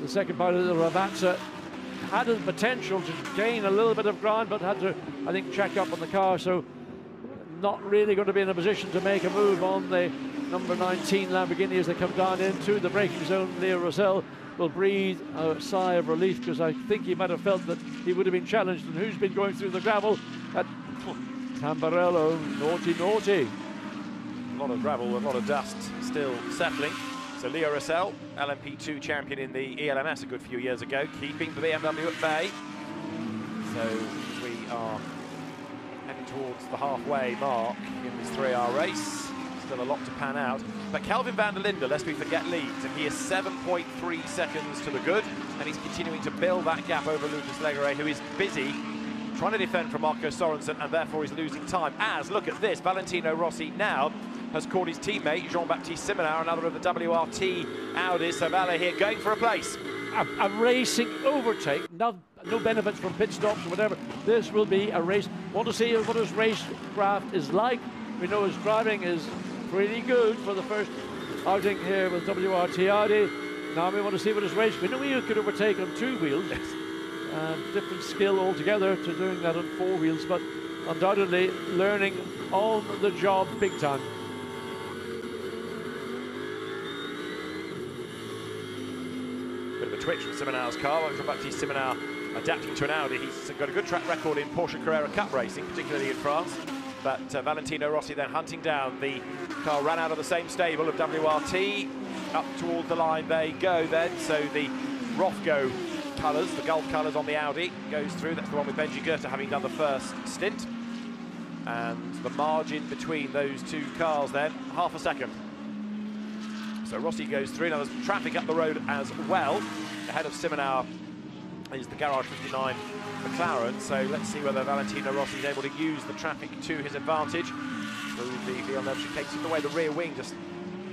the second part of the Rivazza. Had the potential to gain a little bit of ground, but had to, I think, check up on the car. So not really going to be in a position to make a move on the number 19 Lamborghini as they come down into the braking zone. Leo Roussel will breathe a sigh of relief because I think he might have felt that he would have been challenged. And who's been going through the gravel at Tamburello? Naughty, naughty. A lot of gravel, a lot of dust still settling. So Leo Roussel, LMP2 champion in the ELMS a good few years ago, keeping the BMW at bay. So we are heading towards the halfway mark in this three-hour race. Still a lot to pan out. But Kelvin van der Linde, lest we forget, leads, and he is 7.3 seconds to the good, and he's continuing to build that gap over Lucas Légeret, who is busy trying to defend from Marco Sorensen, and therefore he's losing time. As, look at this, Valentino Rossi now has caught his teammate, Jean-Baptiste Simmenauer, another of the WRT Audis. So Valle here going for a place. A, a racing overtake, no, no benefits from pit stops or whatever. This will be a race. Want to see what his racecraft is like. We know his driving is pretty good for the first outing here with WRT Audi. Now we want to see what his race. We know he could overtake on two wheels. and different skill altogether to doing that on four wheels, but undoubtedly learning on the job big time. Bit of a twitch from Simmenauer's car. Back to Simonau adapting to an Audi. He's got a good track record in Porsche Carrera Cup racing, particularly in France. But uh, Valentino Rossi then hunting down. The car ran out of the same stable of WRT. Up towards the line they go then. So the Rothgo colours, the Gulf colours on the Audi, goes through. That's the one with Benji Goethe having done the first stint. And the margin between those two cars then, half a second. So Rossi goes through. Now there's traffic up the road as well. Ahead of Simmenauer is the Garage 59 McLaren. So let's see whether Valentino Rossi is able to use the traffic to his advantage through the Villeneuve chicane. See the way the rear wing just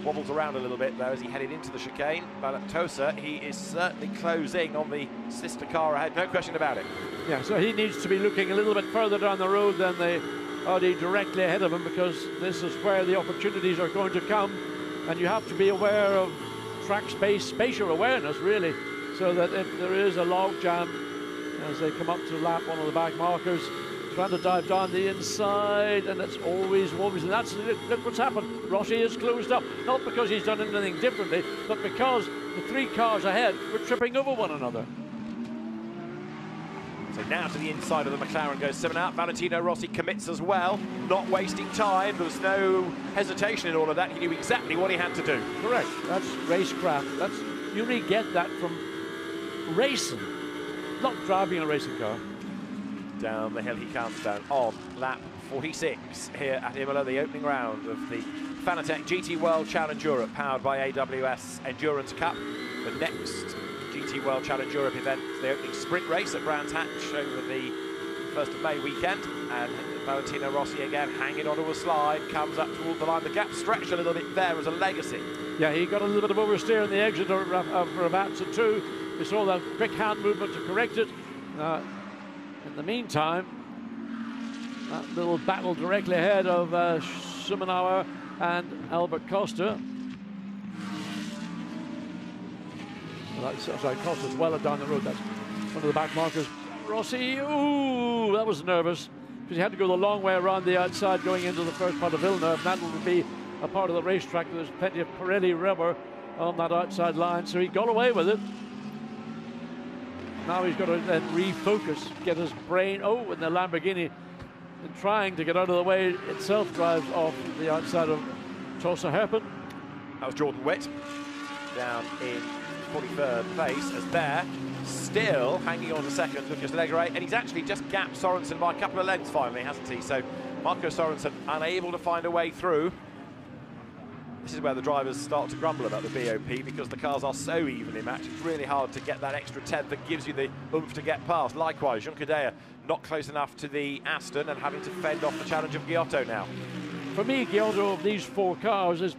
wobbles around a little bit there as he headed into the chicane. But at Tosa, he is certainly closing on the sister car ahead, no question about it. Yeah, so he needs to be looking a little bit further down the road than the Audi directly ahead of him because this is where the opportunities are going to come and you have to be aware of track space, spatial awareness really, so that if there is a log jam as they come up to lap one of the back markers, trying to dive down the inside, and it's always, always, and that's look what's happened. Rossi is closed up, not because he's done anything differently, but because the three cars ahead were tripping over one another. So now to the inside of the McLaren goes seven out. Valentino Rossi commits as well, not wasting time. There was no hesitation in all of that. He knew exactly what he had to do. Correct. That's racecraft. That's you really get that from racing, not driving a racing car. Down the hill he comes down on lap 46 here at Imola, the opening round of the Fanatec GT World Challenge Europe, powered by AWS Endurance Cup. The next GT World Challenge Europe event, the opening sprint race at Brands Hatch over the 1st of May weekend. And Valentino Rossi again hanging onto a slide, comes up toward the line. The gap stretched a little bit there as a legacy. Yeah, he got a little bit of oversteer in the exit of, of Rivazza. We saw that quick hand movement to correct it. Uh, in the meantime, that little battle directly ahead of uh, and Albert Costa. Well, that's, sorry, Costa's well down the road. That's one of the back markers. Rossi, ooh, that was nervous because he had to go the long way around the outside going into the first part of Villeneuve. That would be a part of the racetrack. There's plenty of Pirelli rubber on that outside line, so he got away with it. Now he's got to uh, then refocus, get his brain. Oh, and the Lamborghini, trying to get out of the way itself, drives off the outside of Tosa Herpen. That was Jordan Witt down in 43rd place as there, still hanging on to second, Lucas Légeret, and he's actually just gapped Sorensen by a couple of lengths finally, hasn't he? So Marco Sorensen unable to find a way through. This is where the drivers start to grumble about the BOP because the cars are so evenly matched. It's really hard to get that extra tenth that gives you the oomph to get past. Likewise, Juncadella not close enough to the Aston and having to fend off the challenge of Ghiotto now. For me, Ghiotto of these four cars is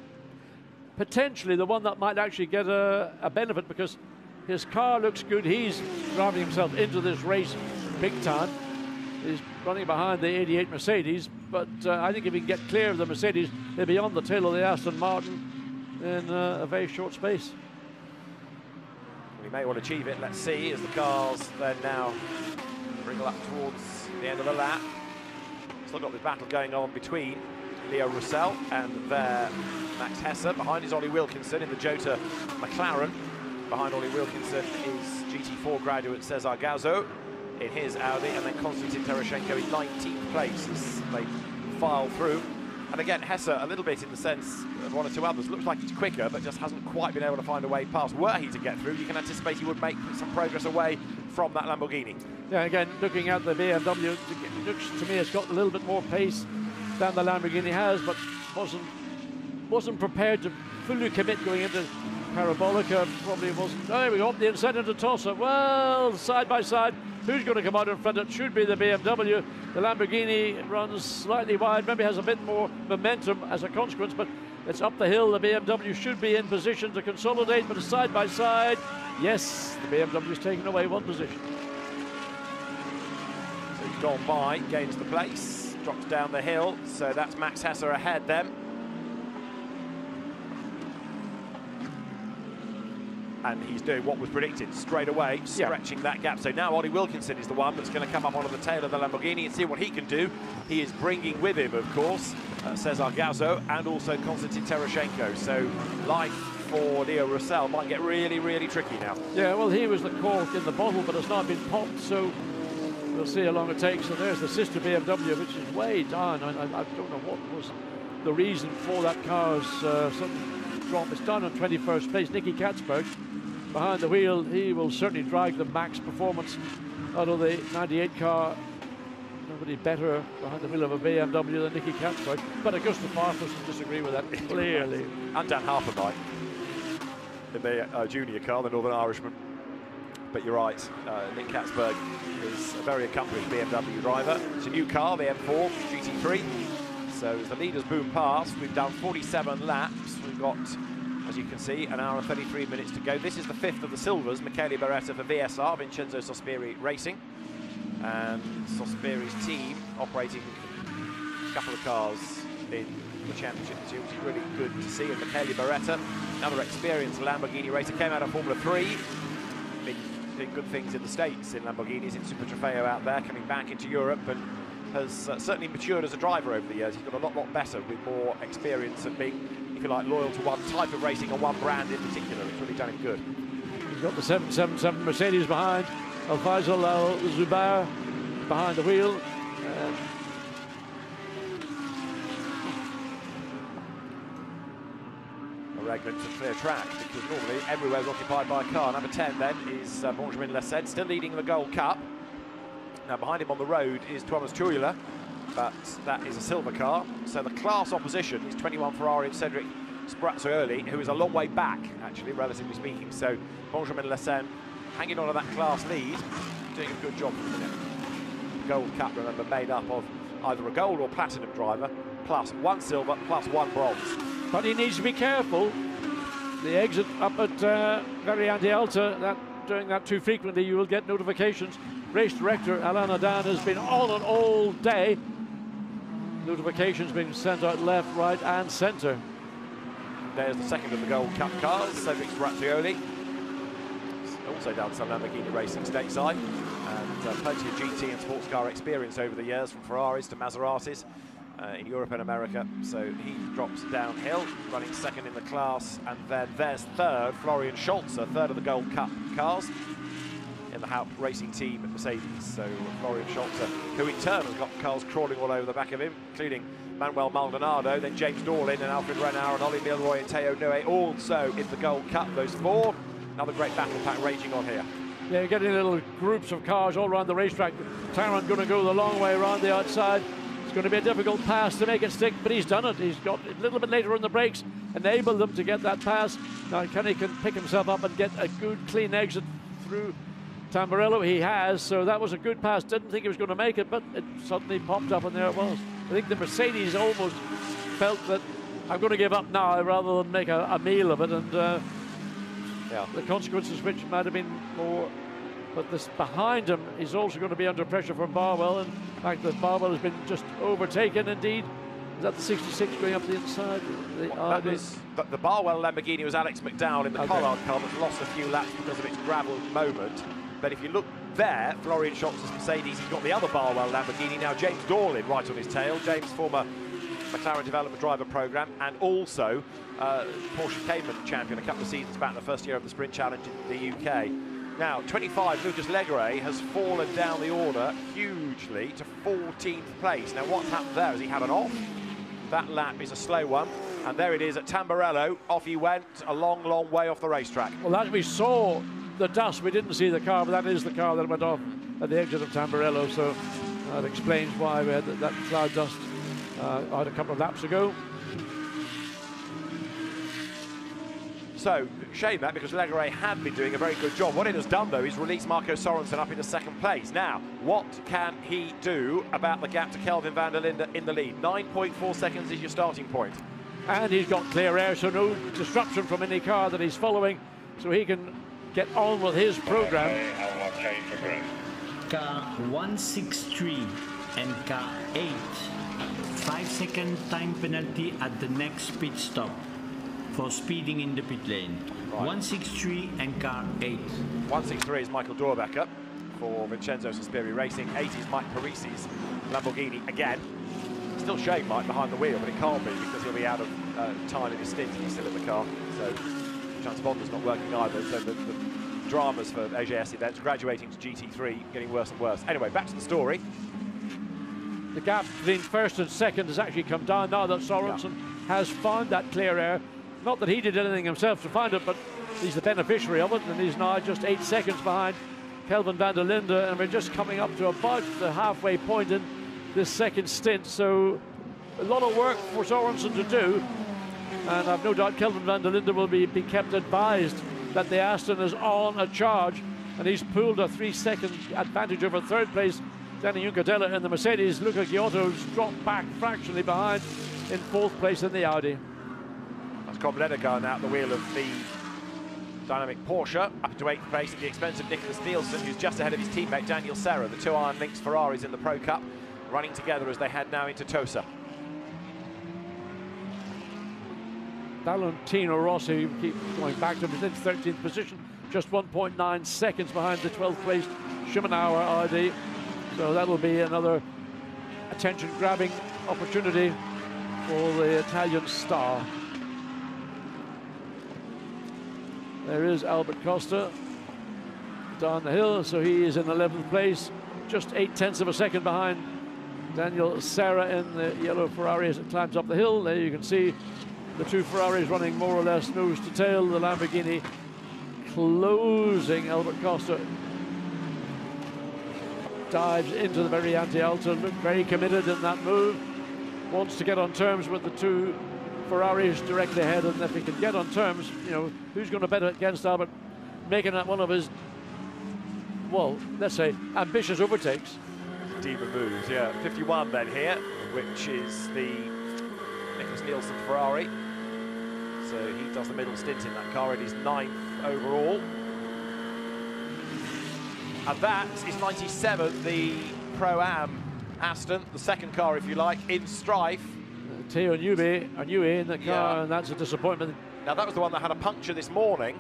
potentially the one that might actually get a, a benefit because his car looks good. He's driving himself into this race big time. He's running behind the 88 Mercedes, but uh, I think if he can get clear of the Mercedes, he'll be on the tail of the Aston Martin in uh, a very short space. We may well achieve it. Let's see as the cars then now wriggle up towards the end of the lap. Still got this battle going on between Leo Roussel and their Max Hesse. Behind is Ollie Wilkinson in the Jota McLaren. Behind Ollie Wilkinson is GT4 graduate Cesar Gazeau in his Audi, and then Konstantin Tereshchenko in 19th place as they file through. And again, Hesse a little bit in the sense of one or two others. Looks like he's quicker, but just hasn't quite been able to find a way past. Were he to get through, you can anticipate he would make some progress away from that Lamborghini. Yeah, again, looking at the BMW, looks to me it's got a little bit more pace than the Lamborghini has, but wasn't wasn't prepared to fully commit going into Parabolica. Probably wasn't. There we go. The inside into Tosa. Well, side by side. Who's going to come out in front? It should be the BMW. The Lamborghini runs slightly wide, maybe has a bit more momentum as a consequence, but it's up the hill. The BMW should be in position to consolidate, but side by side, yes, the BMW is taking away one position. So gone by, gains the place, drops down the hill, so that's Max Hesse ahead then. And he's doing what was predicted straight away, stretching that gap. So now Ollie Wilkinson is the one that's going to come up onto the tail of the Lamborghini and see what he can do. He is bringing with him, of course, uh, Cesar Gazeau and also Konstantin Tereshchenko. So life for Leo Roussel might get really, really tricky now. Yeah, well, he was the cork in the bottle, but it's not been popped, so we'll see how long it takes. And there's the sister BMW, which is way down. I, I, I don't know what was the reason for that car's uh, sudden drop. It's down on 21st place. Nicky Catsburg behind the wheel. He will certainly drag the max performance out of the 98 car. Nobody better behind the wheel of a BMW than Nicky Catsburg. But Augusto Farfus will disagree with that clearly. and Dan Harper might in the uh, junior car, the Northern Irishman. But you're right, uh, Nick Catsburg is a very accomplished BMW driver. It's a new car, the M4 GT3. So as the leaders boom past, we've done 47 laps. We've got, as you can see, an hour and 33 minutes to go. This is the fifth of the silvers, Michele Beretta for VSR, Vincenzo Sospiri Racing. And Sospiri's team operating a couple of cars in the championship year, which is really good to see. And Michele Beretta, another experienced Lamborghini racer, came out of Formula 3. Been doing good things in the States in Lamborghinis, in Super Trofeo out there, coming back into Europe and has uh, certainly matured as a driver over the years. He's got a lot, lot better with more experience and being, if you like, loyal to one type of racing or one brand in particular. It's really done him good. He's got the 777 Mercedes behind. Al Faisal Al Zubair behind the wheel. Um, Regman to clear track because normally everywhere is occupied by a car. Number 10 then is uh, Benjamin Lessennes, still leading the Gold Cup. Now behind him on the road is Thomas Tuila, but that is a silver car. So the class opposition is 21 Ferrari and Cedric Sbirrazzuoli, who is a long way back, actually, relatively speaking. So Benjamin Lessennes hanging on to that class lead, doing a good job for the. Gold Cup, remember, made up of either a gold or platinum driver, plus one silver, plus one bronze. But he needs to be careful. The exit up at uh, Variante Alta, that, doing that too frequently, you will get notifications. Race director Alain Adan has been on it all day. Notifications being sent out left, right, and centre. There's the second of the Gold Cup cars, Cedric Sbirrazzuoli. Also down some Lamborghini racing stateside. And uh, plenty of GT and sports car experience over the years, from Ferraris to Maseratis uh, in Europe and America. So he drops downhill, running second in the class. And then there's third, Florian Scholzer, third of the Gold Cup cars in the Haupt racing team at Mercedes. So Florian Scholzer, who in turn has got cars crawling all over the back of him, including Manuel Maldonado, then James Dorlin and Alfred Renauer and Ollie Milroy and Teo Noe also in the Gold Cup, those four. Another great battle pack raging on here. Yeah, you're getting little groups of cars all around the racetrack. Taron going to go the long way around the outside. It's going to be a difficult pass to make it stick, but he's done it. He's got a little bit later on the brakes, enabled them to get that pass. Now Kenny can pick himself up and get a good clean exit through Tamburello. He has, so that was a good pass. Didn't think he was going to make it, but it suddenly popped up and there it was. I think the Mercedes almost felt that I'm going to give up now rather than make a, a meal of it. And uh, yeah. the consequences which might have been more but this behind him is also going to be under pressure from Barwell and the fact that Barwell has been just overtaken indeed is that the 66 going up the inside the, well, that is, the, the Barwell Lamborghini was Alex MacDowall in the okay. Collard car that lost a few laps because of its gravel moment but if you look there Florian Scholzer's Mercedes. He's got the other Barwell Lamborghini. Now James Dorlin right on his tail. James former McLaren Development Driver Programme and also uh, Porsche Cayman champion a couple of seasons back in the first year of the Sprint Challenge in the UK now, 25, Lucas Légeret has fallen down the order hugely to 14th place. Now, what's happened there is he had an off. That lap is a slow one. And there it is at Tamburello. Off he went a long, long way off the racetrack. Well, that we saw the dust. We didn't see the car, but that is the car that went off at the exit of Tamburello. So that explains why we had that, that cloud dust uh, a couple of laps ago. So, shame that because Légeret had been doing a very good job. What it has done, though, is release Marco Sorensen up into second place. Now, what can he do about the gap to Kelvin van der Linde in the lead? 9.4 seconds is your starting point. And he's got clear air, so no disruption from any car that he's following, so he can get on with his program. Car 163 and car 8. Five second time penalty at the next pit stop for speeding in the pit lane. 163 and car 8. 163 is Michael Dorbecker for Vincenzo Sospiri Racing. 80 is Mike Parisi's Lamborghini again. Still showing Mike behind the wheel, but it can't be because he'll be out of uh, time in his stint if he's still in the car. So the transponder's not working either. So the, the dramas for AGS events graduating to GT3 getting worse and worse. Anyway, back to the story. The gap between first and second has actually come down now that Sorensen yeah. has found that clear air. Not that he did anything himself to find it, but he's the beneficiary of it, and he's now just eight seconds behind Kelvin van der Linde, and we're just coming up to about the halfway point in this second stint. So a lot of work for Sorensen to do, and I've no doubt Kelvin van der Linde will be, be kept advised that the Aston is on a charge, and he's pulled a three-second advantage over third place Dani Juncadella in the Mercedes. Luca Ghiotto's dropped back fractionally behind in fourth place in the Audi. Ledogar now at the wheel of the Dinamic Porsche, up to eighth place at the expense of Nicklas Nielsen, who's just ahead of his teammate Daniel Serra. The two Iron Lynx Ferraris in the Pro Cup running together as they head now into Tosa. Valentino Rossi keeps going back to his 13th position, just 1.9 seconds behind the 12th place Shimanower Audi. So that'll be another attention-grabbing opportunity for the Italian star. There is Albert Costa down the hill, so he is in 11th place, just eight tenths of a second behind Daniel Serra in the yellow Ferrari as it climbs up the hill. There you can see the two Ferraris running more or less nose to tail. The Lamborghini closing Albert Costa dives into the Variante Alta, looked very committed in that move, wants to get on terms with the two Ferraris directly ahead, and if he can get on terms, you know, who's going to bet against Albert making that one of his, well, let's say, ambitious overtakes? Demon moves, yeah. 51 then here, which is the Nicklas Nielsen Ferrari. So he does the middle stint in that car, and he's ninth overall. And that is 97, the Pro-Am Aston, the second car, if you like, in strife. Theo Newby, a Nouet in the car, yeah. and that's a disappointment. Now, that was the one that had a puncture this morning.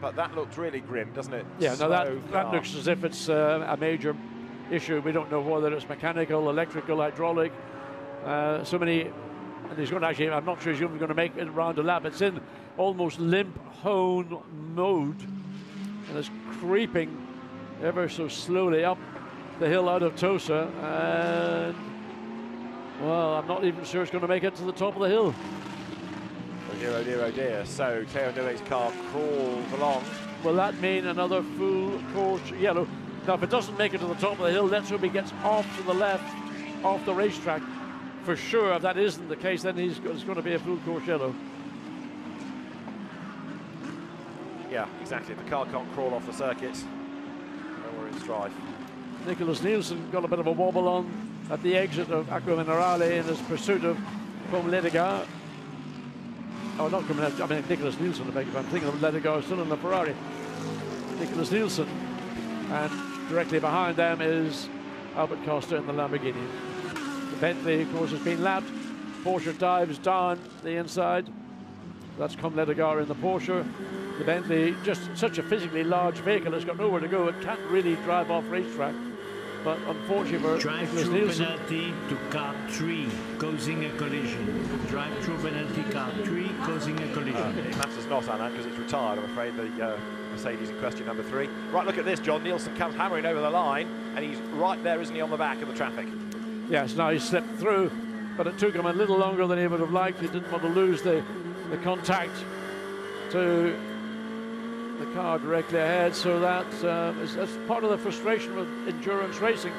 But that looked really grim, doesn't it? Yeah, no, that, that looks as if it's uh, a major issue. We don't know whether it's mechanical, electrical, hydraulic. Uh, so many, and he's going to actually, I'm not sure he's even going to make it around a lap. It's in almost limp home mode and it's creeping ever so slowly up the hill out of Tosa. And, well, I'm not even sure it's going to make it to the top of the hill. Oh dear, oh dear, oh dear. So Theo Nouet's car crawls along. Will that mean another full course yellow? Now, if it doesn't make it to the top of the hill, let's hope he gets off to the left, off the racetrack. For sure, if that isn't the case, then he's, it's going to be a full course yellow. Yeah, exactly. The car can't crawl off the circuit. we're in strife. Nicklas Nielsen got a bit of a wobble on at the exit of Acque Minerali in his pursuit of Côme Ledogar. Oh, not out. I mean, Nicklas Nielsen, I beg your I'm thinking of Ledogar still in the Ferrari. Nicklas Nielsen. And directly behind them is Albert Costa in the Lamborghini. The Bentley, of course, has been lapped. Porsche dives down the inside. That's Côme Ledogar in the Porsche the Bentley, just such a physically large vehicle, it's got nowhere to go. It can't really drive off racetrack. But unfortunately for Drive-through penalty to car 3, causing a collision. Drive-through penalty car 3, causing a collision. Uh, it matters not, Anna, because it's retired, I'm afraid, the uh, Mercedes in question, number three. Right, look at this, John. Nielsen comes hammering over the line, and he's right there, isn't he, on the back of the traffic? Yes, now he's slipped through, but it took him a little longer than he would have liked. He didn't want to lose the, the contact to the car directly ahead. So that uh, is, that's part of the frustration with endurance racing.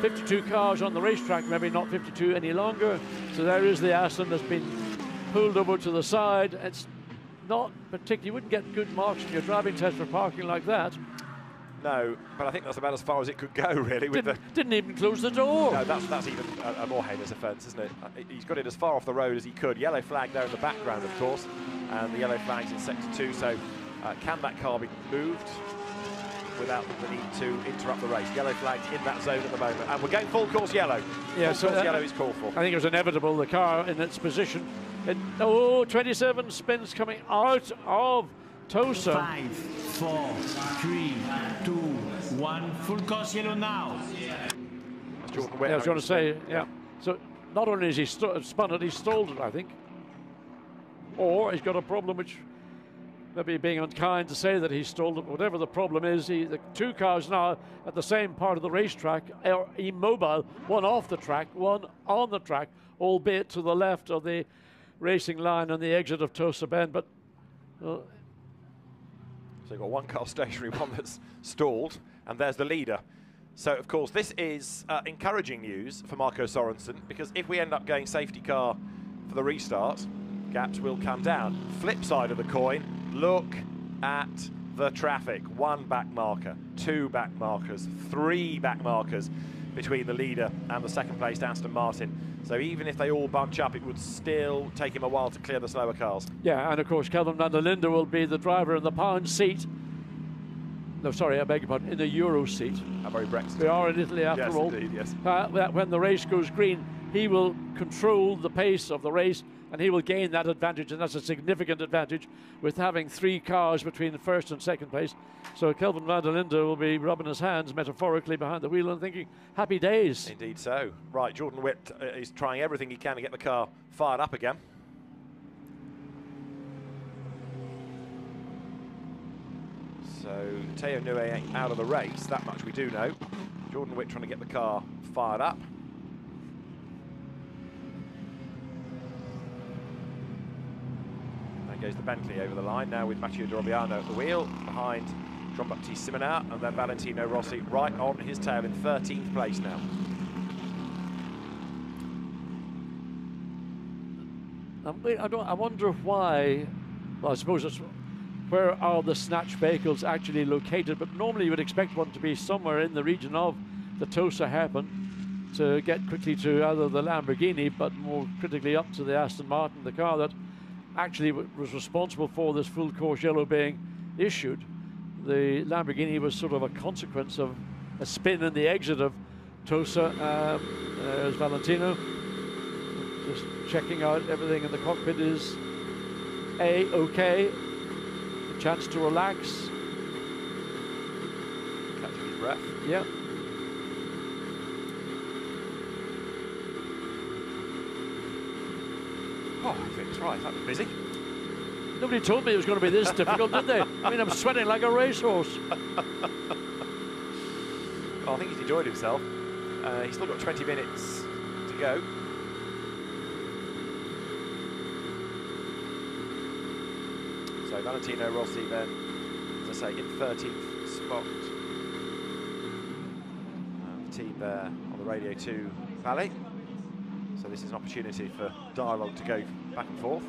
52 cars on the racetrack, maybe not 52 any longer. So there is the Aston that's been pulled over to the side. It's not particularly, you wouldn't get good marks in your driving test for parking like that. No, but I think that's about as far as it could go, really. With didn't, the, didn't even close the door. No, that's that's even a, a more heinous offence, isn't it? Uh, he's got it as far off the road as he could. Yellow flag there in the background, of course, and the yellow flag's in sector two. So uh, can that car be moved without the need to interrupt the race? Yellow flag in that zone at the moment. And we're going full course yellow. Yeah, full so course yellow is called for. I think it was inevitable. The car in its position It, oh, 27 spins coming out of Tosa. Five, four, three, two, one. Full course yellow now. Jordan Yeah, I was going to say, yeah. So not only is he st- spun it, he's stalled it, I think. Or he's got a problem which maybe being unkind to say that he stalled. Whatever the problem is, he, the two cars now at the same part of the racetrack are immobile, one off the track, one on the track, albeit to the left of the racing line and the exit of Tosa Bend. But uh, So you've got one car stationary, one that's stalled, and there's the leader. So, of course, this is uh, encouraging news for Marco Sorensen because if we end up going safety car for the restart, gaps will come down. Flip side of the coin, look at the traffic. One back marker, two back markers, three back markers between the leader and the second placed Aston Martin. So even if they all bunch up, it would still take him a while to clear the slower cars. yeah, and of course, Kelvin van der Linde will be the driver in the pound seat. No, sorry, I beg your pardon, in the Euro seat. How very Brexit. We are in Italy after Yes, all. indeed, yes. Uh, when the race goes green, he will control the pace of the race and he will gain that advantage, and that's a significant advantage with having three cars between the first and second place. So Kelvin van der Linde will be rubbing his hands metaphorically behind the wheel and thinking, happy days. Indeed so. Right, Jordan Witt uh, is trying everything he can to get the car fired up again. So Theo Nouet out of the race, that much we do know. Jordan Witt trying to get the car fired up. Goes the Bentley over the line now with Matteo Dorobiano at the wheel behind Jean-Baptiste Simmenauer and then Valentino Rossi right on his tail in 13th place now. I, don't, I wonder why. Well, I suppose it's where are the snatch vehicles actually located? But normally you would expect one to be somewhere in the region of the Tosa hairpin to get quickly to either the Lamborghini, but more critically up to the Aston Martin, the car that actually was responsible for this full course yellow being issued. The Lamborghini was sort of a consequence of a spin in the exit of Tosa. Um, there's Valentino just checking out everything in the cockpit is a okay. A chance to relax. Catching his breath. Yeah. Oh, Vic's right, that was busy. Nobody told me it was going to be this difficult, did they? I mean, I'm sweating like a racehorse. Well, I think he's enjoyed himself. Uh, he's still got 20 minutes to go. So Valentino Rossi then, as I say, in 13th spot. Team there on the Radio 2 Valley. So this is an opportunity for dialogue to go back and forth.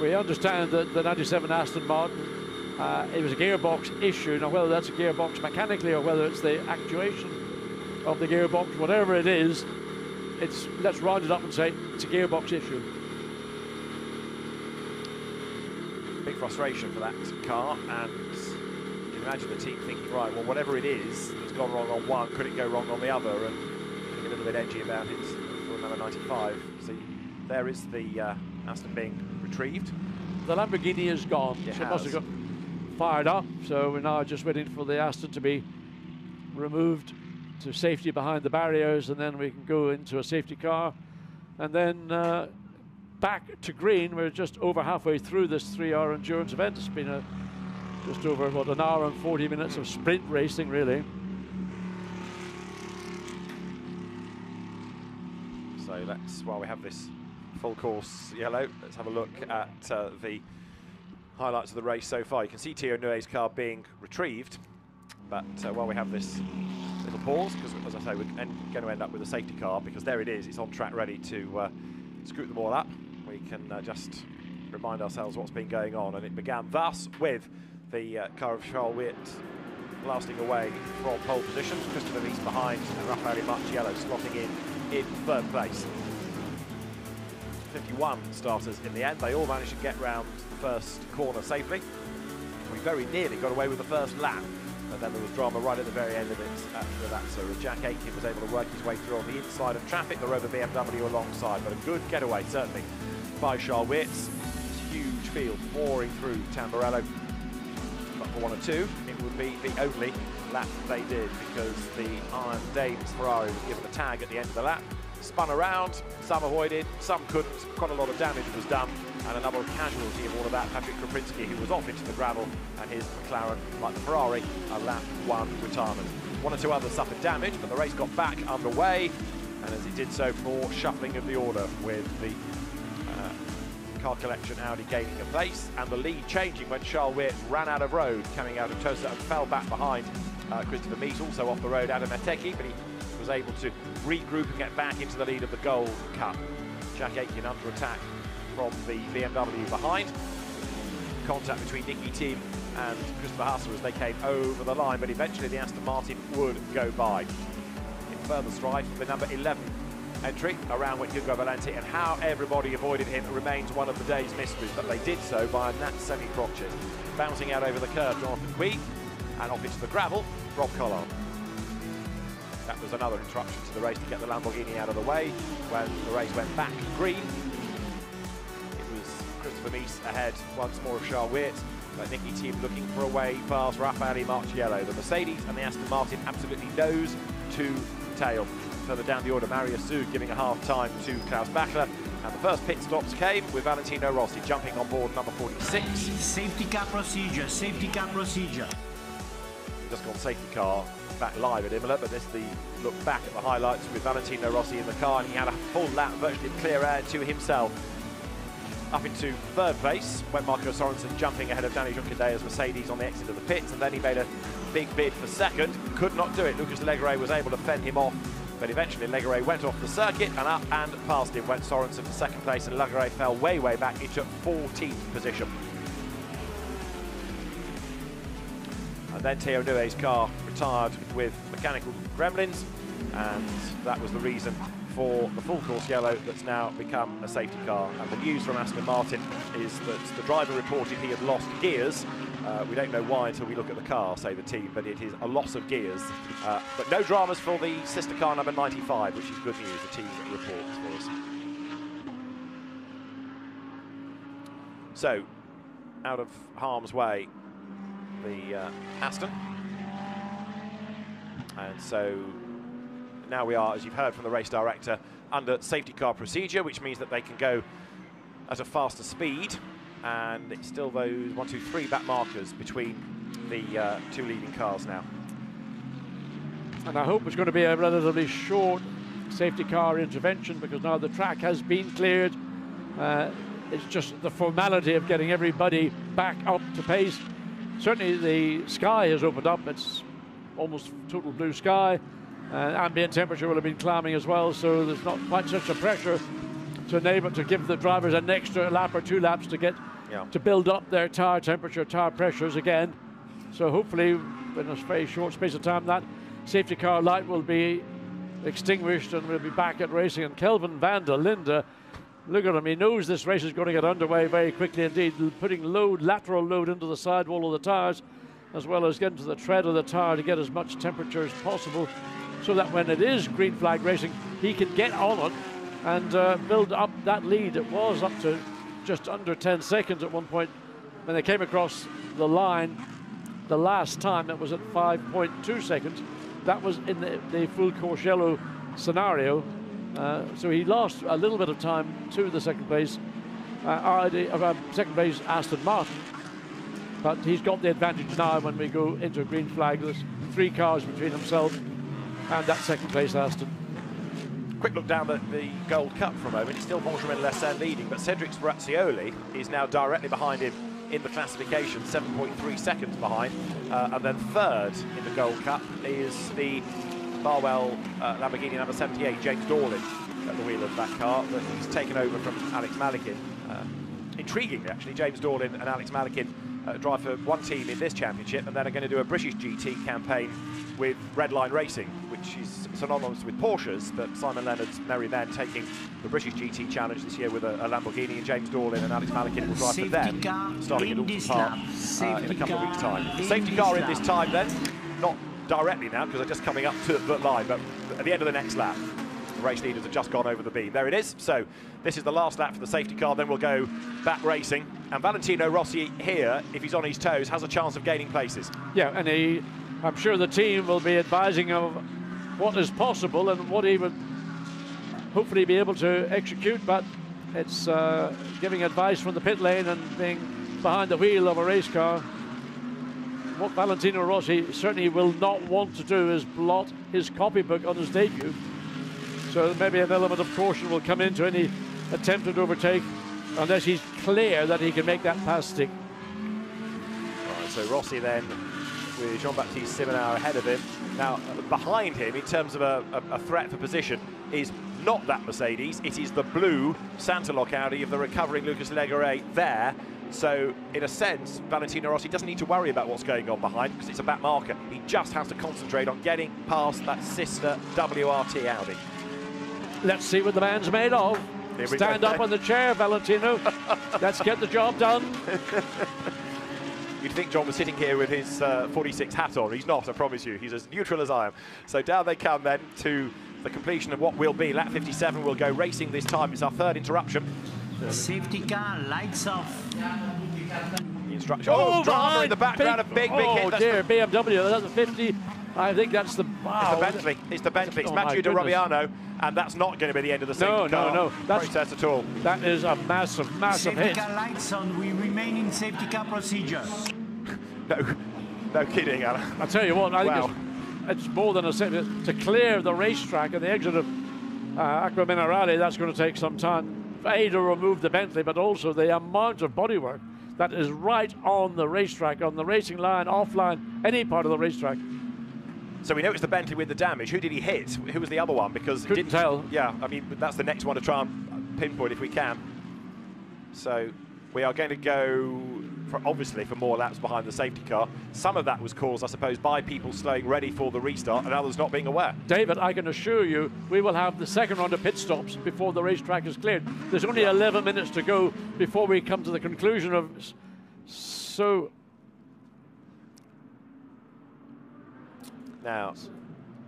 We understand that the 97 Aston Martin, uh, it was a gearbox issue. Now, whether that's a gearbox mechanically or whether it's the actuation of the gearbox, whatever it is, it's let's round it up and say it's a gearbox issue. Big frustration for that car, and you can imagine the team thinking, right, well, whatever it is that's gone wrong on one, could it go wrong on the other? And getting a little bit edgy about it for another 95. So there is the uh, Aston being retrieved. The Lamborghini is gone. It so it must have got fired up. So we're now just waiting for the Aston to be removed to safety behind the barriers, and then we can go into a safety car, and then uh, back to green. We're just over halfway through this three-hour endurance event. It's been a just over what an hour and 40 minutes of sprint racing, really. So that's why we have this full course yellow. Let's have a look at uh, the highlights of the race so far. You can see Theo Nouet's car being retrieved, but uh, while we have this little pause, because as I say, we're going to end up with a safety car because there it is. It's on track, ready to uh, scoot them all up. We can uh, just remind ourselves what's been going on, and it began thus with the uh, car of Charles Weerts blasting away from pole position. Christopher Mies behind, and Raffaele Marciello slotting in in third place. 51 starters in the end. They all managed to get round the first corner safely. We very nearly got away with the first lap And then there was drama right at the very end of it after that. So Jack Aitken was able to work his way through on the inside of traffic, the Rowe BMW alongside. But a good getaway, certainly, by Weerts. Huge field pouring through Tamburello. But for one or two, it would be the only lap they did because the Iron Dames Ferrari was given a tag at the end of the lap. Spun around, some avoided, some couldn't. Quite a lot of damage was done and another casualty of all of that, Patrick Krapinski, who was off into the gravel, and his McLaren, like the Ferrari, a lap one retirement. One or two others suffered damage, but the race got back underway, and as it did so, more shuffling of the order with the uh, car collection Audi gaining a place, and the lead changing when Charles Weert ran out of road coming out of Tosa and fell back behind uh, Christopher Mies, also off the road, Adam Eteki, but he was able to regroup and get back into the lead of the Gold Cup. Jack Aitken under attack from the BMW behind. Contact between Nicki Thiim and Christopher Haase as they came over the line, but eventually the Aston Martin would go by. In further strife, the number 11 entry around with Hugo Valente and how everybody avoided him remains one of the day's mysteries, but they did so by a Nat semi-crotchet. Bouncing out over the curve, Jonathan Hui, and off into the gravel, Rob Collard. That was another interruption to the race to get the Lamborghini out of the way when the race went back green it was Christopher Mies ahead once more of Charles Weert. But Nicki Thiim looking for a way past Raffaele Marciello. The Mercedes and the Aston Martin absolutely nose to tail. Further down the order, Mario Sud giving a half time to Klaus Bachler. And the first pit stops came with Valentino Rossi jumping on board number 46. Safety car procedure, safety car procedure. Just got safety car back live at Imola, but this the look back at the highlights with Valentino Rossi in the car, and he had a full lap virtually clear air to himself. Up into third place went Marco Sorensen jumping ahead of Danny Juncadella's Mercedes on the exit of the pits and then he made a big bid for second. Could not do it. Lucas Légeret was able to fend him off but eventually Légeret went off the circuit and up and past him went Sorensen for second place and Légeret fell way way back took 14th position and then Theo Nouet's car retired with mechanical gremlins and that was the reason for the full course yellow that's now become a safety car. And the news from Aston Martin is that the driver reported he had lost gears. Uh, we don't know why until we look at the car, say the team, but it is a loss of gears. Uh, but no dramas for the sister car number 95, which is good news, the team reports for us. So, out of harm's way, the uh, Aston. And so now we are, as you've heard from the race director, under safety car procedure, which means that they can go at a faster speed. And it's still those one, two, three back markers between the uh, two leading cars now. And I hope it's going to be a relatively short safety car intervention because now the track has been cleared. Uh, it's just the formality of getting everybody back up to pace. Certainly the sky has opened up. It's almost total blue sky. Uh, ambient temperature will have been climbing as well, so there's not quite such a pressure to enable to give the drivers an extra lap or two laps to get yeah. to build up their tire temperature, tire pressures again. So hopefully, in a very short space of time, that safety car light will be extinguished and we'll be back at racing. And Kelvin van der Linde, look at him, he knows this race is going to get underway very quickly indeed, putting load, lateral load into the sidewall of the tires, as well as getting to the tread of the tire to get as much temperature as possible so that when it is green flag racing, he can get on it and uh, build up that lead. It was up to just under 10 seconds at one point when they came across the line the last time. That was at 5.2 seconds. That was in the, the full course yellow scenario. Uh, so he lost a little bit of time to the second place, uh, RD of uh, second place Aston Martin. But he's got the advantage now when we go into a green flag. There's three cars between himself and that second place Aston. Quick look down at the Gold Cup for a moment. It's still Benjamin Lessennes leading, but Cedric Sbirrazzuoli is now directly behind him in the classification, 7.3 seconds behind. Uh, and then third in the Gold Cup is the Barwell uh, Lamborghini number 78, James Dorlin, at the wheel of that car, that he's taken over from Alex Malykhin. Uh, intriguingly, actually, James Dorlin and Alex Malykhin uh, drive for one team in this championship and then are going to do a British GT campaign with Redline Racing, which is synonymous with Porsches, but Simon Leonard's Merry Men taking the British GT Challenge this year with a, a Lamborghini and James Dorlin and Alex Malykhin will drive Safety for them, starting at Oulton Park uh, in a couple of weeks' time. The safety car in this time then not directly now because they're just coming up to the line, but at the end of the next lap, the race leaders have just gone over the beam. There it is. So this is the last lap for the safety car. Then we'll go back racing. And Valentino Rossi here, if he's on his toes, has a chance of gaining places. Yeah, and he, I'm sure the team will be advising of what is possible and what he would hopefully be able to execute. But it's uh, giving advice from the pit lane and being behind the wheel of a race car. What Valentino Rossi certainly will not want to do is blot his copybook on his debut. So maybe an element of caution will come into any attempt attempted overtake unless he's clear that he can make that pass stick. Right, so Rossi then with Jean-Baptiste Simmenauer ahead of him. Now, behind him, in terms of a, a, a, threat for position, is not that Mercedes. It is the blue Saintéloc Audi of the recovering Lucas Légeret there. So, in a sense, Valentino Rossi doesn't need to worry about what's going on behind because it's a back marker. He just has to concentrate on getting past that sister WRT Audi. Let's see what the man's made of. Stand up on the chair, Valentino. Let's get the job done. You'd think John was sitting here with his uh, 46 hat on. He's not, I promise you. He's as neutral as I am. So down they come then to the completion of what will be lap 57. We'll go racing this time. It's our third interruption. Safety car, lights off. Instruction. Oh, oh drama in the background. Big, a big, big oh, hit. That's dear, the, BMW. That's a 50. I think that's the. Wow. It's the Bentley. It's the Bentley. It's oh Mathieu de Robiano, and that's not going to be the end of the safety no, car no, no. That's, process at all. That is a massive, massive safety hit. car lights on. We remain in safety car procedure. no, no kidding, Alan. I tell you what, I wow. think it's, it's, more than a safety to clear the racetrack and the exit of uh, Acque Minerali. That's going to take some time. A to remove the Bentley, but also the amount of bodywork that is right on the racetrack, on the racing line, offline, any part of the racetrack. So we know it's the Bentley with the damage. Who did he hit? Who was the other one? Because couldn't didn't, tell. Yeah, I mean that's the next one to try and pinpoint if we can. So we are going to go for obviously for more laps behind the safety car. Some of that was caused, I suppose, by people slowing ready for the restart and others not being aware. David, I can assure you we will have the second round of pit stops before the racetrack is cleared. There's only 11 minutes to go before we come to the conclusion of. So Now,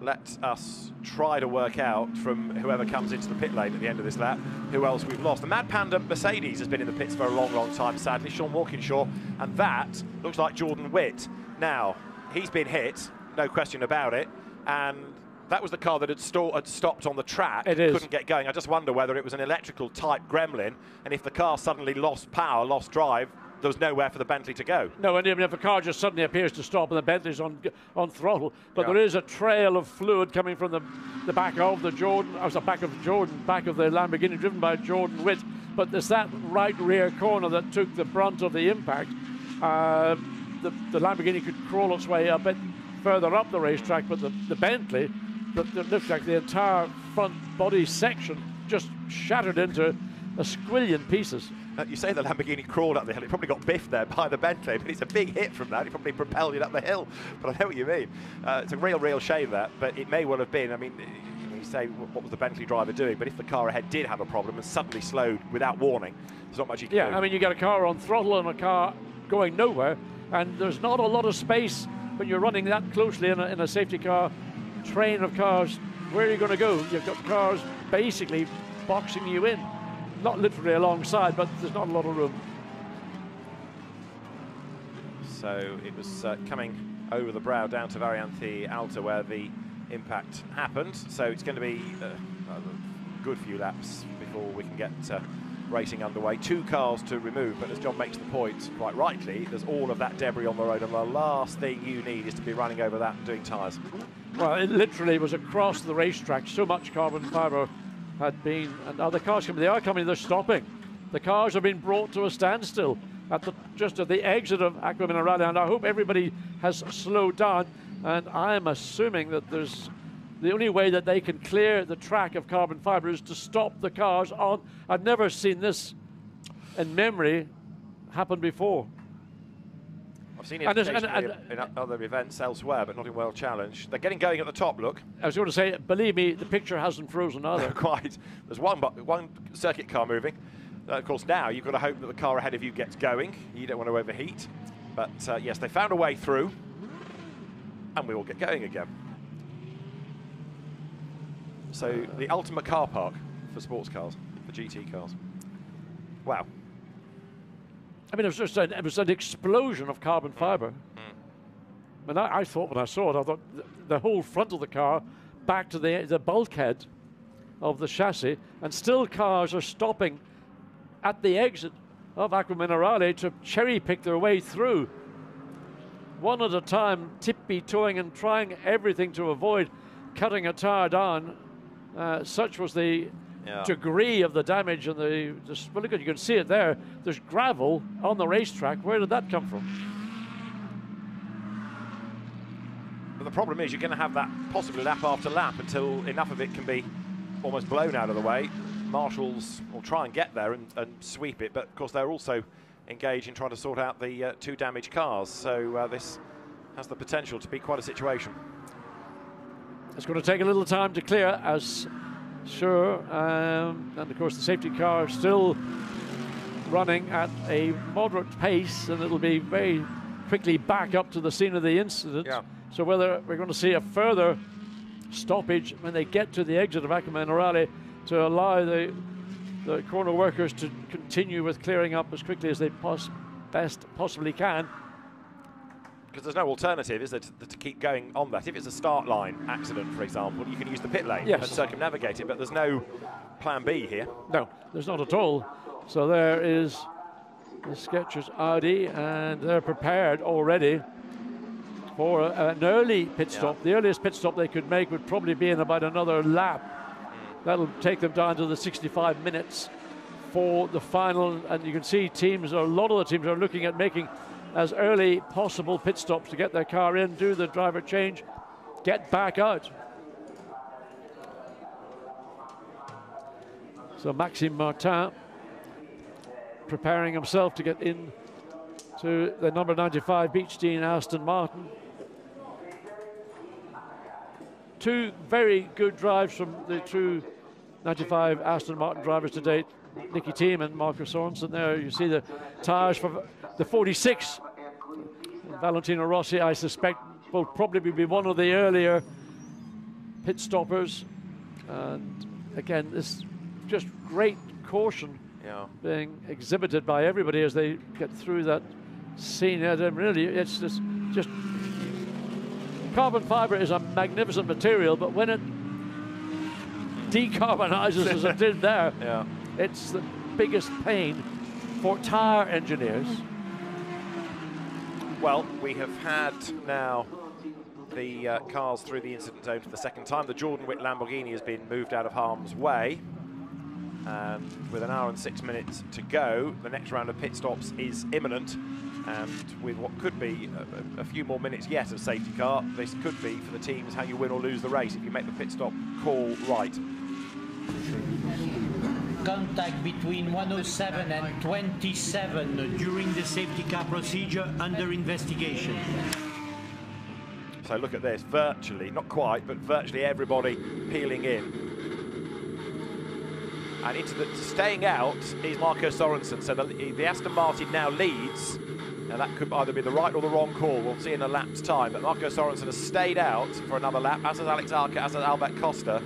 let us try to work out from whoever comes into the pit lane at the end of this lap who else we've lost. The Mad Panda Mercedes has been in the pits for a long, long time, sadly. Sean Walkinshaw, and that looks like Jordan Witt. Now, he's been hit, no question about it, and that was the car that had, had stopped on the track, it is. couldn't get going. I just wonder whether it was an electrical type gremlin, and if the car suddenly lost power, lost drive, there was nowhere for the Bentley to go. No, and even if a car just suddenly appears to stop and the Bentley's on on throttle, but yeah. there is a trail of fluid coming from the the back of the Jordan, or the back of Jordan, back of the Lamborghini driven by Jordan Witt. But there's that right rear corner that took the brunt of the impact. Uh, the, the Lamborghini could crawl its way a bit further up the racetrack, but the, the Bentley, that looked like the entire front body section just shattered into a squillion pieces. Uh, you say the Lamborghini crawled up the hill. It probably got biffed there by the Bentley, but it's a big hit from that. It probably propelled it up the hill. But I know what you mean. Uh, it's a real, real shame that, but it may well have been. I mean, you say what was the Bentley driver doing, but if the car ahead did have a problem and suddenly slowed without warning, there's not much you can yeah, do. I mean, you got a car on throttle and a car going nowhere, and there's not a lot of space when you're running that closely in a, in a safety car train of cars. Where are you going to go? You've got cars basically boxing you in not literally alongside, but there's not a lot of room. So it was uh, coming over the brow down to Variante Alta where the impact happened. So it's going to be uh, a good few laps before we can get uh, racing underway. Two cars to remove, but as John makes the point, quite rightly, there's all of that debris on the road, and the last thing you need is to be running over that and doing tyres. Well, it literally was across the racetrack, so much carbon fibre had been, and now the cars coming, they are coming, they're stopping. The cars have been brought to a standstill at the, just at the exit of Acque Minerali, and I hope everybody has slowed down. And I'm assuming that there's the only way that they can clear the track of carbon fibre is to stop the cars on. I've never seen this in memory happen before. I've seen it and, and, and, in other events elsewhere, but not in World Challenge. They're getting going at the top, look. I was going to say, believe me, the picture hasn't frozen either. Quite. There's one, one circuit car moving. Uh, of course, now you've got to hope that the car ahead of you gets going. You don't want to overheat. But uh, yes, they found a way through. and we will get going again. So the ultimate car park for sports cars, for GT cars. Wow. I mean, it was just an, it was an explosion of carbon fibre. And I, I, thought when I saw it, I thought the, the whole front of the car back to the, the bulkhead of the chassis, and still cars are stopping at the exit of Acque Minerali to cherry pick their way through. One at a time, tippy toeing and trying everything to avoid cutting a tire down. Uh, such was the yeah. degree of the damage and the, the well, look, you can see it there. There's gravel on the racetrack. Where did that come from? But the problem is you're going to have that possibly lap after lap until enough of it can be almost blown out of the way. Marshals will try and get there and, and sweep it, but of course they're also engaged in trying to sort out the uh, two damaged cars. So uh, this has the potential to be quite a situation. It's going to take a little time to clear, as sure, um, and of course the safety car is still running at a moderate pace, and it'll be very quickly back up to the scene of the incident. Yeah. So whether we're going to see a further stoppage when they get to the exit of Minerali to allow the the corner workers to continue with clearing up as quickly as they pos best possibly can. Because there's no alternative, is there, to, to, keep going on that? If it's a start line accident, for example, you can use the pit lane yes. and circumnavigate it, but there's no plan B here. No, there's not at all. So there is the Skechers Audi, and they're prepared already for a, an early pit stop. Yeah. The earliest pit stop they could make would probably be in about another lap. Hmm. That'll take them down to the 65 minutes for the final. And you can see teams, a lot of the teams are looking at making as early possible pit stops to get their car in, do the driver change, get back out. So Maxime Martin preparing himself to get in to the number 95 Beechdean Aston Martin two very good drives from the two 95 Aston Martin drivers to date. Nicki Thiim and Marcus Sorensen there. You see the Taj for the 46. Valentino Rossi, I suspect, will probably be one of the earlier pit stoppers. And again, this just great caution yeah. being exhibited by everybody as they get through that scene. And really, it's just, just carbon fiber is a magnificent material, but when it decarbonizes as it did there, yeah. It's the biggest pain for tire engineers. Well, we have had now the uh, cars through the incident zone for the second time. The Jordan Witt Lamborghini has been moved out of harm's way. And with an hour and six minutes to go, the next round of pit stops is imminent. And with what could be a, a, few more minutes yet of safety car, this could be for the teams how you win or lose the race if you make the pit stop call right. Contact between 107 and 27 during the safety car procedure under investigation. So look at this, virtually, not quite, but virtually everybody peeling in. And into the staying out is Marco Sorensen. So the, the Aston Martin now leads now that could either be the right or the wrong call. We'll see in a lap's time. But Marco Sorensen has stayed out for another lap, as has Alex Aka, as has Albert Costa.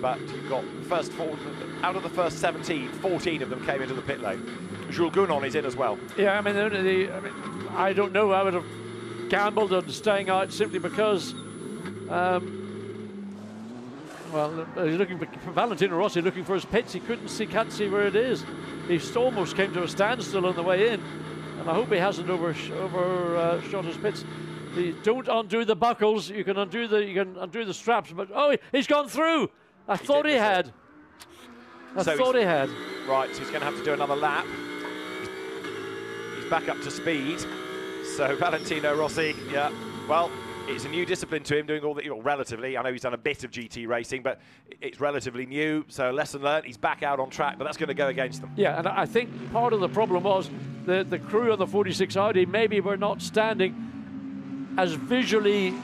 But you've got first four, out of the first 17, 14 of them came into the pit lane. Jules Gounon is in as well. Yeah, I mean, the, the, I, mean I don't know. I would have gambled on staying out simply because, um, well, he's looking for, Valentino Rossi looking for his pits. He couldn't see, can't see where it is. He almost came to a standstill on the way in and I hope he hasn't over overshot uh, his pits. Don't undo the buckles. You can undo the you can undo the straps, but oh, he's gone through. I he thought he had. I so thought he had. Right, he's going to have to do another lap. He's back up to speed. So Valentino Rossi, yeah, well, it's a new discipline to him, doing all the, well, relatively. I know he's done a bit of GT racing, but it's relatively new. So lesson learned. He's back out on track, but that's going to go against them. Yeah, and I think part of the problem was the the crew on the 46 Audi maybe were not standing as visually,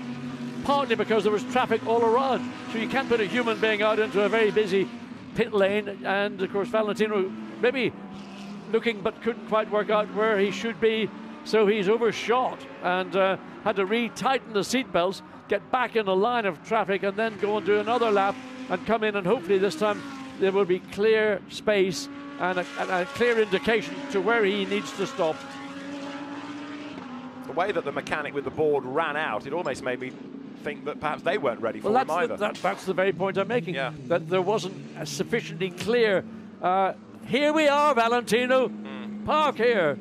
partly because there was traffic all around. So you can't put a human being out into a very busy pit lane, and of course Valentino maybe looking but couldn't quite work out where he should be So he's overshot and uh, had to retighten the seatbelts, get back in the line of traffic, and then go and do another lap and come in. And hopefully this time there will be clear space and a, and a clear indication to where he needs to stop. The way that the mechanic with the board ran out, it almost made me think that perhaps they weren't ready for well, him that's either. the, that, that's the very point I'm making. Yeah. That there wasn't a sufficiently clear. Uh, here we are, Valentino. Hmm. Park here.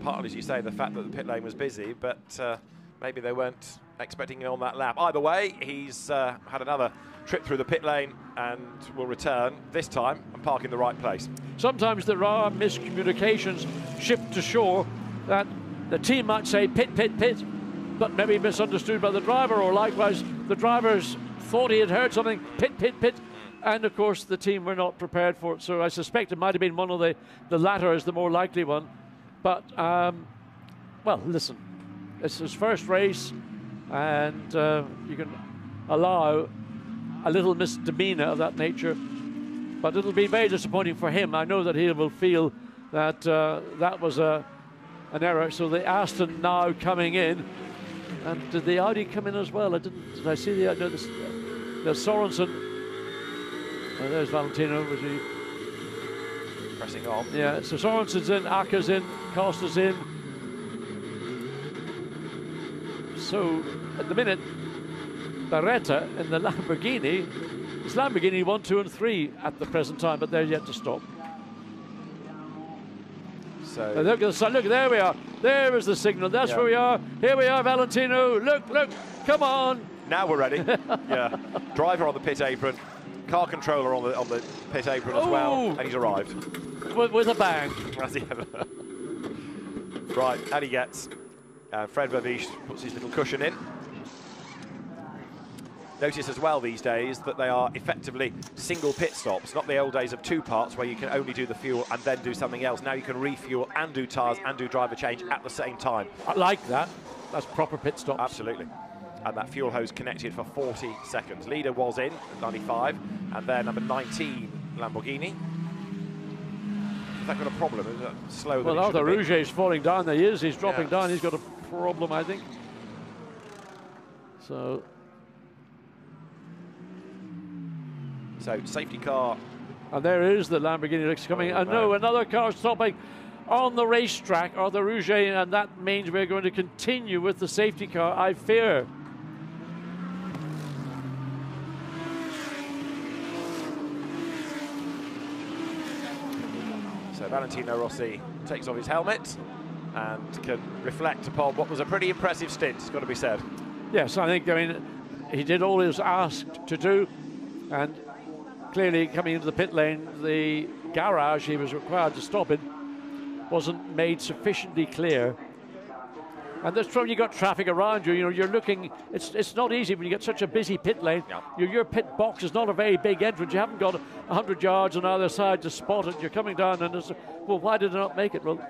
Partly, as you say, the fact that the pit lane was busy, but uh, maybe they weren't expecting him on that lap. Either way, he's uh, had another trip through the pit lane and will return this time and park in the right place. Sometimes there are miscommunications ship to shore that the team might say pit, pit, pit, but maybe misunderstood by the driver, or likewise the drivers thought he had heard something pit, pit, pit. And of course, the team were not prepared for it. So I suspect it might have been one of the, the latter is the more likely one. But, um, well, listen, it's his first race, and uh, you can allow a little misdemeanor of that nature. But it'll be very disappointing for him. I know that he will feel that uh, that was a, an error. So the Aston now coming in. And did the Audi come in as well? I didn't. Did I see the? No, uh, The, no Sorensen. Oh, there's Valentino. Was he? Pressing on. Yeah. So Sorensen's in. Aka's in. Costa's in. So at the minute, Beretta in the Lamborghini. It's Lamborghini one, two, and three at the present time, but they're yet to stop. So Uh, look at the sun. Look, there we are. There is the signal. That's Yeah. where we are. Here we are, Valentino. Look, look. Come on. now we're ready. yeah, driver on the pit apron, car controller on the on the pit apron as well, and he's arrived. With, with a bang. Has he ever? right, and he gets. Uh, Fred Vervisch puts his little cushion in. Notice as well these days that they are effectively single pit stops, not the old days of two parts where you can only do the fuel and then do something else. Now you can refuel and do tyres and do driver change at the same time. I like that. That's proper pit stop. Absolutely. And that fuel hose connected for 40 seconds. Leader was in, 95, and then number 19, Lamborghini. Has that got a problem? Is it slower Well, than it now the? Rouge is falling down. There he is. He's dropping Yeah. down. He's got a problem, I think. So So safety car. And there is the Lamborghini that's coming. Oh, and no, another car stopping on the racetrack or the Rouge, and that means we're going to continue with the safety car, I fear. So Valentino Rossi takes off his helmet and can reflect upon what was a pretty impressive stint, it's got to be said. Yes, I think, I mean, he did all he was asked to do, and clearly coming into the pit lane, the garage he was required to stop in wasn't made sufficiently clear. And there's probably you got traffic around you. You know, you're looking. It's it's not easy when you get such a busy pit lane. Your your pit box is not a very big entrance. You haven't got 100 yards on either side to spot it. You're coming down, and it's well, why did they not make it? Well,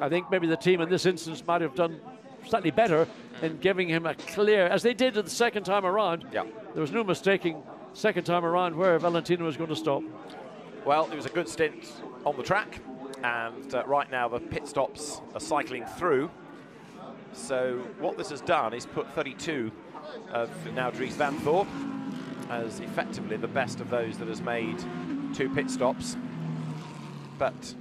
I think maybe the team in this instance might have done slightly better in giving him a clear, as they did the second time around. Yeah. There was no mistaking second time around where Valentino was going to stop. Well, it was a good stint on the track, and uh, right now the pit stops are cycling through. So what this has done is put 32 of now Dries Vanthoor as effectively the best of those that has made two pit stops. But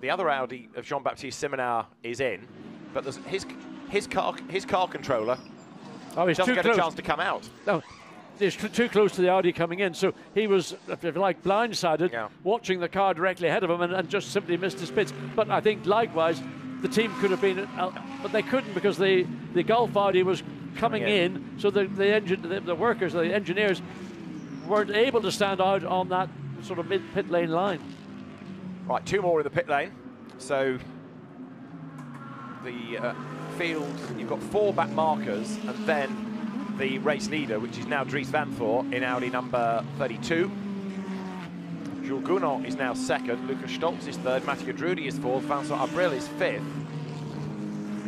the other Audi of Jean-Baptiste Simmenauer is in, but there's his his car his car controller Oh, he's doesn't get close. a chance to come out. No, he's too- close to the Audi coming in. So he was, if you like, blindsided, watching the car directly ahead of him and, and just simply missed his pits. But I think likewise, the team could have been, uh, but they couldn't because the, the Golf Audi was coming Coming in. in. So the the, engine, the the workers, the engineers, weren't able to stand out on that sort of mid pit lane line. Right, two more in the pit lane. So the uh, field, you've got four back markers, and then the race leader, which is now Dries Vanthoor in Audi number 32. Jules Gounon is now second, Lucas Stolz is third, Mathieu Drudi is fourth, Vincent Abril is fifth.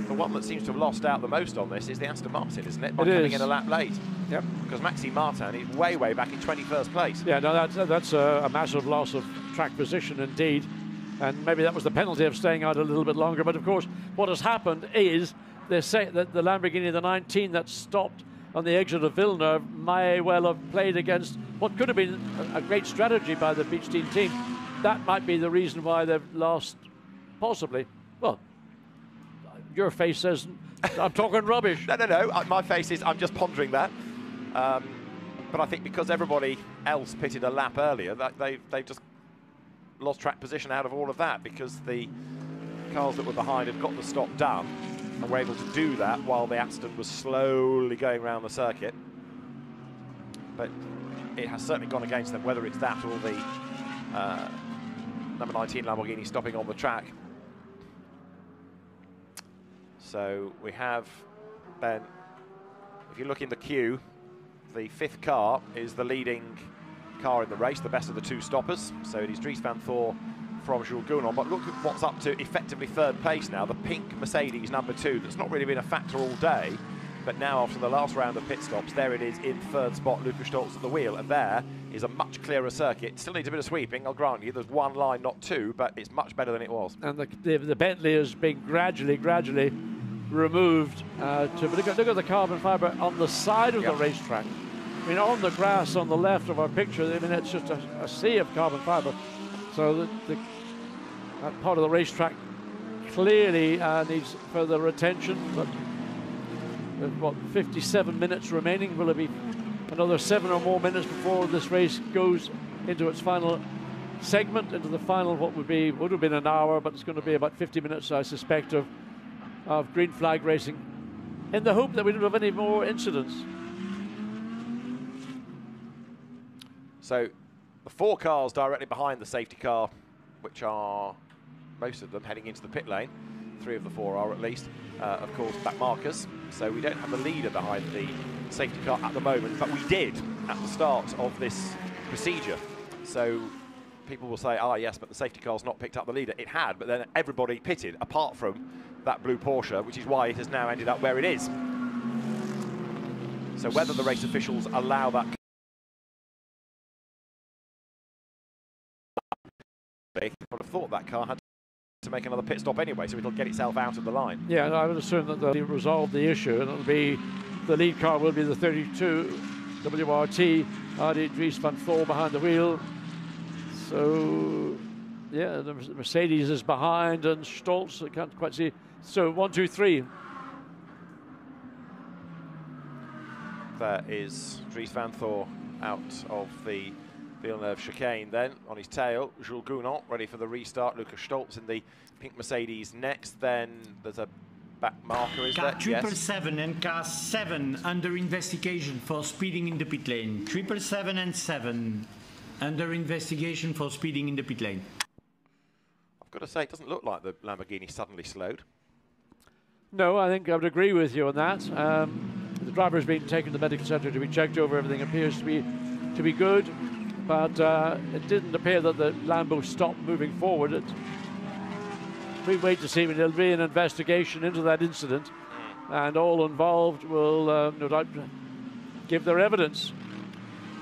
The one that seems to have lost out the most on this is the Aston Martin, isn't it? By It coming is. in a lap late. Yep. Because Maxime Martin is way, way back in 21st place. Yeah, no, that's that's a, a massive loss of track position indeed. and maybe that was the penalty of staying out a little bit longer. But of course, what has happened is they say that the Lamborghini, the 19 that stopped on the exit of Villeneuve, may well have played against what could have been a, great strategy by the beach team team. That might be the reason why they've lost, possibly. Well, your face says I'm talking rubbish. no, no, no. Uh, My face is I'm just pondering that. Um, but I think because everybody else pitted a lap earlier, that they they've just lost track position out of all of that because the cars that were behind had got the stop done and were able to do that while the Aston was slowly going around the circuit. But it has certainly gone against them, whether it's that or the uh, number 19 Lamborghini stopping on the track. So we have Ben. If you look in the queue, the fifth car is the leading car in the race, the best of the two stoppers. So it is Dries Vanthoor from Jules Gounon. But look at what's up to effectively third place now. The pink Mercedes number two, that's not really been a factor all day. But now, after the last round of pit stops, there it is in third spot, Lucas Stolz at the wheel. And there is a much clearer circuit. Still needs a bit of sweeping, I'll grant you. There's one line, not two, but it's much better than it was. And the, the, the Bentley is being gradually, gradually removed. Uh, to look at, look at the carbon fibre on the side of Yep. the racetrack. I mean, on the grass on the left of our picture, I mean, it's just a, a sea of carbon fibre. So the, the, that part of the racetrack clearly uh, needs further attention. But with what 57 minutes remaining, will it be another seven or more minutes before this race goes into its final segment, into the final what would be would have been an hour, but it's going to be about 50 minutes, I suspect, of of green flag racing, in the hope that we don't have any more incidents. So the four cars directly behind the safety car, which are most of them heading into the pit lane, three of the four are at least, uh, of course, back markers. So we don't have the leader behind the safety car at the moment, but we did at the start of this procedure. So people will say, ah, yes, but the safety car's not picked up the leader. It had, but then everybody pitted apart from that blue Porsche, which is why it has now ended up where it is. So whether the race officials allow that would have thought that car had to make another pit stop anyway, so it'll get itself out of the line. Yeah, I would assume that they'll resolve the issue, and it'll be the lead car will be the 32 WRT, Adi Dries Vanthoor behind the wheel. So, yeah, the Mercedes is behind, and Stolz, I can't quite see. So, one, two, three. There is Dries Vanthoor out of the Villeneuve chicane then on his tail. Jules Gounon ready for the restart. Lucas Stolz in the pink Mercedes next. Then there's a back marker, is Car there? triple Yes. seven and car seven under investigation for speeding in the pit lane. Triple seven and seven under investigation for speeding in the pit lane. I've got to say, it doesn't look like the Lamborghini suddenly slowed. No, I think I would agree with you on that. Um, the driver has been taken to the medical centre to be checked over. Everything appears to be to be good, but uh, it didn't appear that the Lambo stopped moving forward. It, we wait to see. There'll be an investigation into that incident, and all involved will uh, no doubt give their evidence.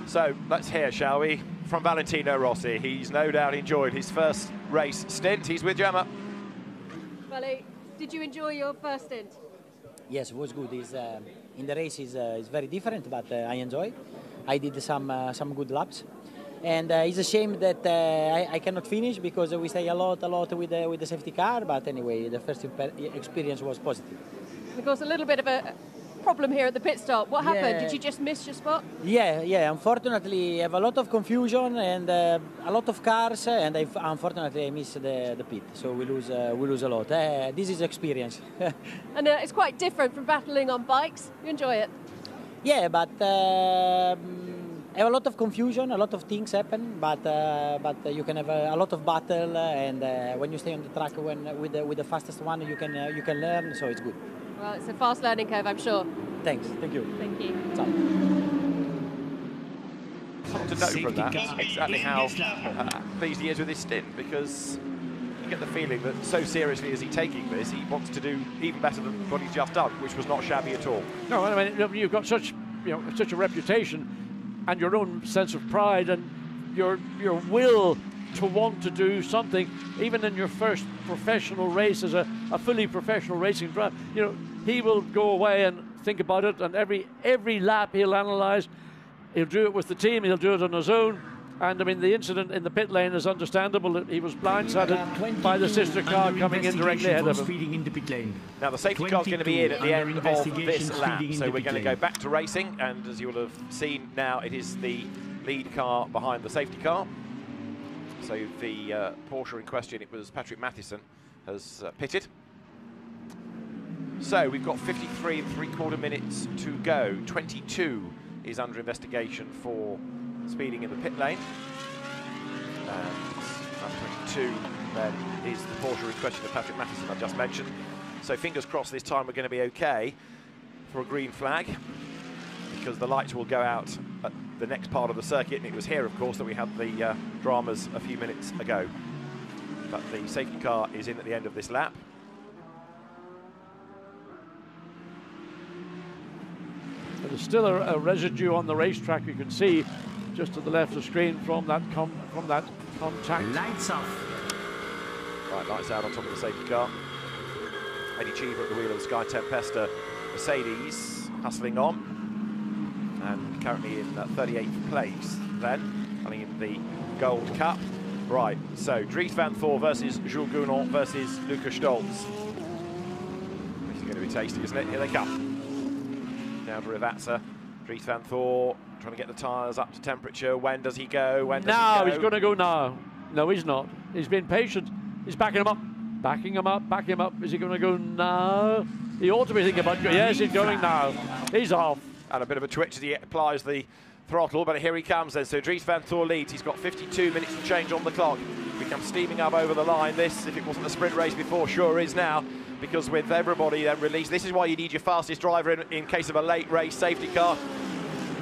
So let's hear, shall we, from Valentino Rossi. He's no doubt enjoyed his first race stint. He's with Gemma. Valley, did you enjoy your first stint? Yes, it was good. It's, uh, in the race is uh, is very different, but uh, I enjoy. I did some uh, some good laps, and uh, it's a shame that uh, I, I cannot finish because we stay a lot a lot with the, with the safety car. But anyway, the first experience was positive. Of course, a little bit of a problem here at the pit stop. What happened? Yeah. Did you just miss your spot? Yeah, yeah. Unfortunately, I have a lot of confusion and uh, a lot of cars, and I, unfortunately I miss the, the pit, so we lose uh, we lose a lot. Uh, this is experience. And uh, it's quite different from battling on bikes. You enjoy it? Yeah, but um, I have a lot of confusion, a lot of things happen, but uh, but uh, you can have a, a lot of battle, uh, and uh, when you stay on the track when with the, with the fastest one, you can uh, you can learn, so it's good. Well, it's a fast learning curve, I'm sure. Thanks, thank you. Thank you. to know from that exactly how uh, pleased he is with his stint because you get the feeling that so seriously is he taking this, he wants to do even better than what he's just done, which was not shabby at all. No, I mean you've got such you know such a reputation, and your own sense of pride and your your will to want to do something, even in your first professional race as a, a fully professional racing driver. You know, he will go away and think about it, and every every lap he'll analyse. He'll do it with the team. He'll do it on his own. And I mean, the incident in the pit lane is understandable. He was blindsided by the sister car coming in directly ahead of him. Speeding in the pit lane. Now the safety car's going to be in at the end of this lap, so we're going to go back to racing, and as you will have seen now, it is the lead car behind the safety car. So the uh, Porsche in question, it was Patrick Matheson, has uh, pitted. So we've got 53 and three quarter minutes to go. 22 is under investigation for speeding in the pit lane. And lap 22 then is the Porsche in question of Patrick Matheson I just mentioned. So fingers crossed this time we're going to be okay for a green flag because the lights will go out at the next part of the circuit. And it was here, of course, that we had the uh, dramas a few minutes ago. But the safety car is in at the end of this lap. There's still a, a residue on the racetrack. You can see just to the left of the screen from that com- from that contact. Lights off. Right, lights out on top of the safety car. Eddie Cheever at the wheel of the Sky Tempesta Mercedes, hustling on. And currently in uh, 38th place then, running in the Gold Cup. Right, so Dries Vanthoor versus Jules Gounon versus Luca Stolz. This is going to be tasty, isn't it? Here they come. Down to Rivazza. Dries Vanthoor trying to get the tyres up to temperature. When does he go? When does Now he go? he's going to go now. No, he's not. He's been patient. He's backing him up, backing him up, backing him up. Is he going to go now? He ought to be thinking about. Yes, he's going now. He's off. And a bit of a twitch as he applies the throttle, but here he comes then. So Dries Vanthoor leads. He's got 52 minutes to change on the clock. He comes steaming up over the line. This, if it wasn't a sprint race before, sure is now. Because with everybody then released, this is why you need your fastest driver in, in case of a late race safety car.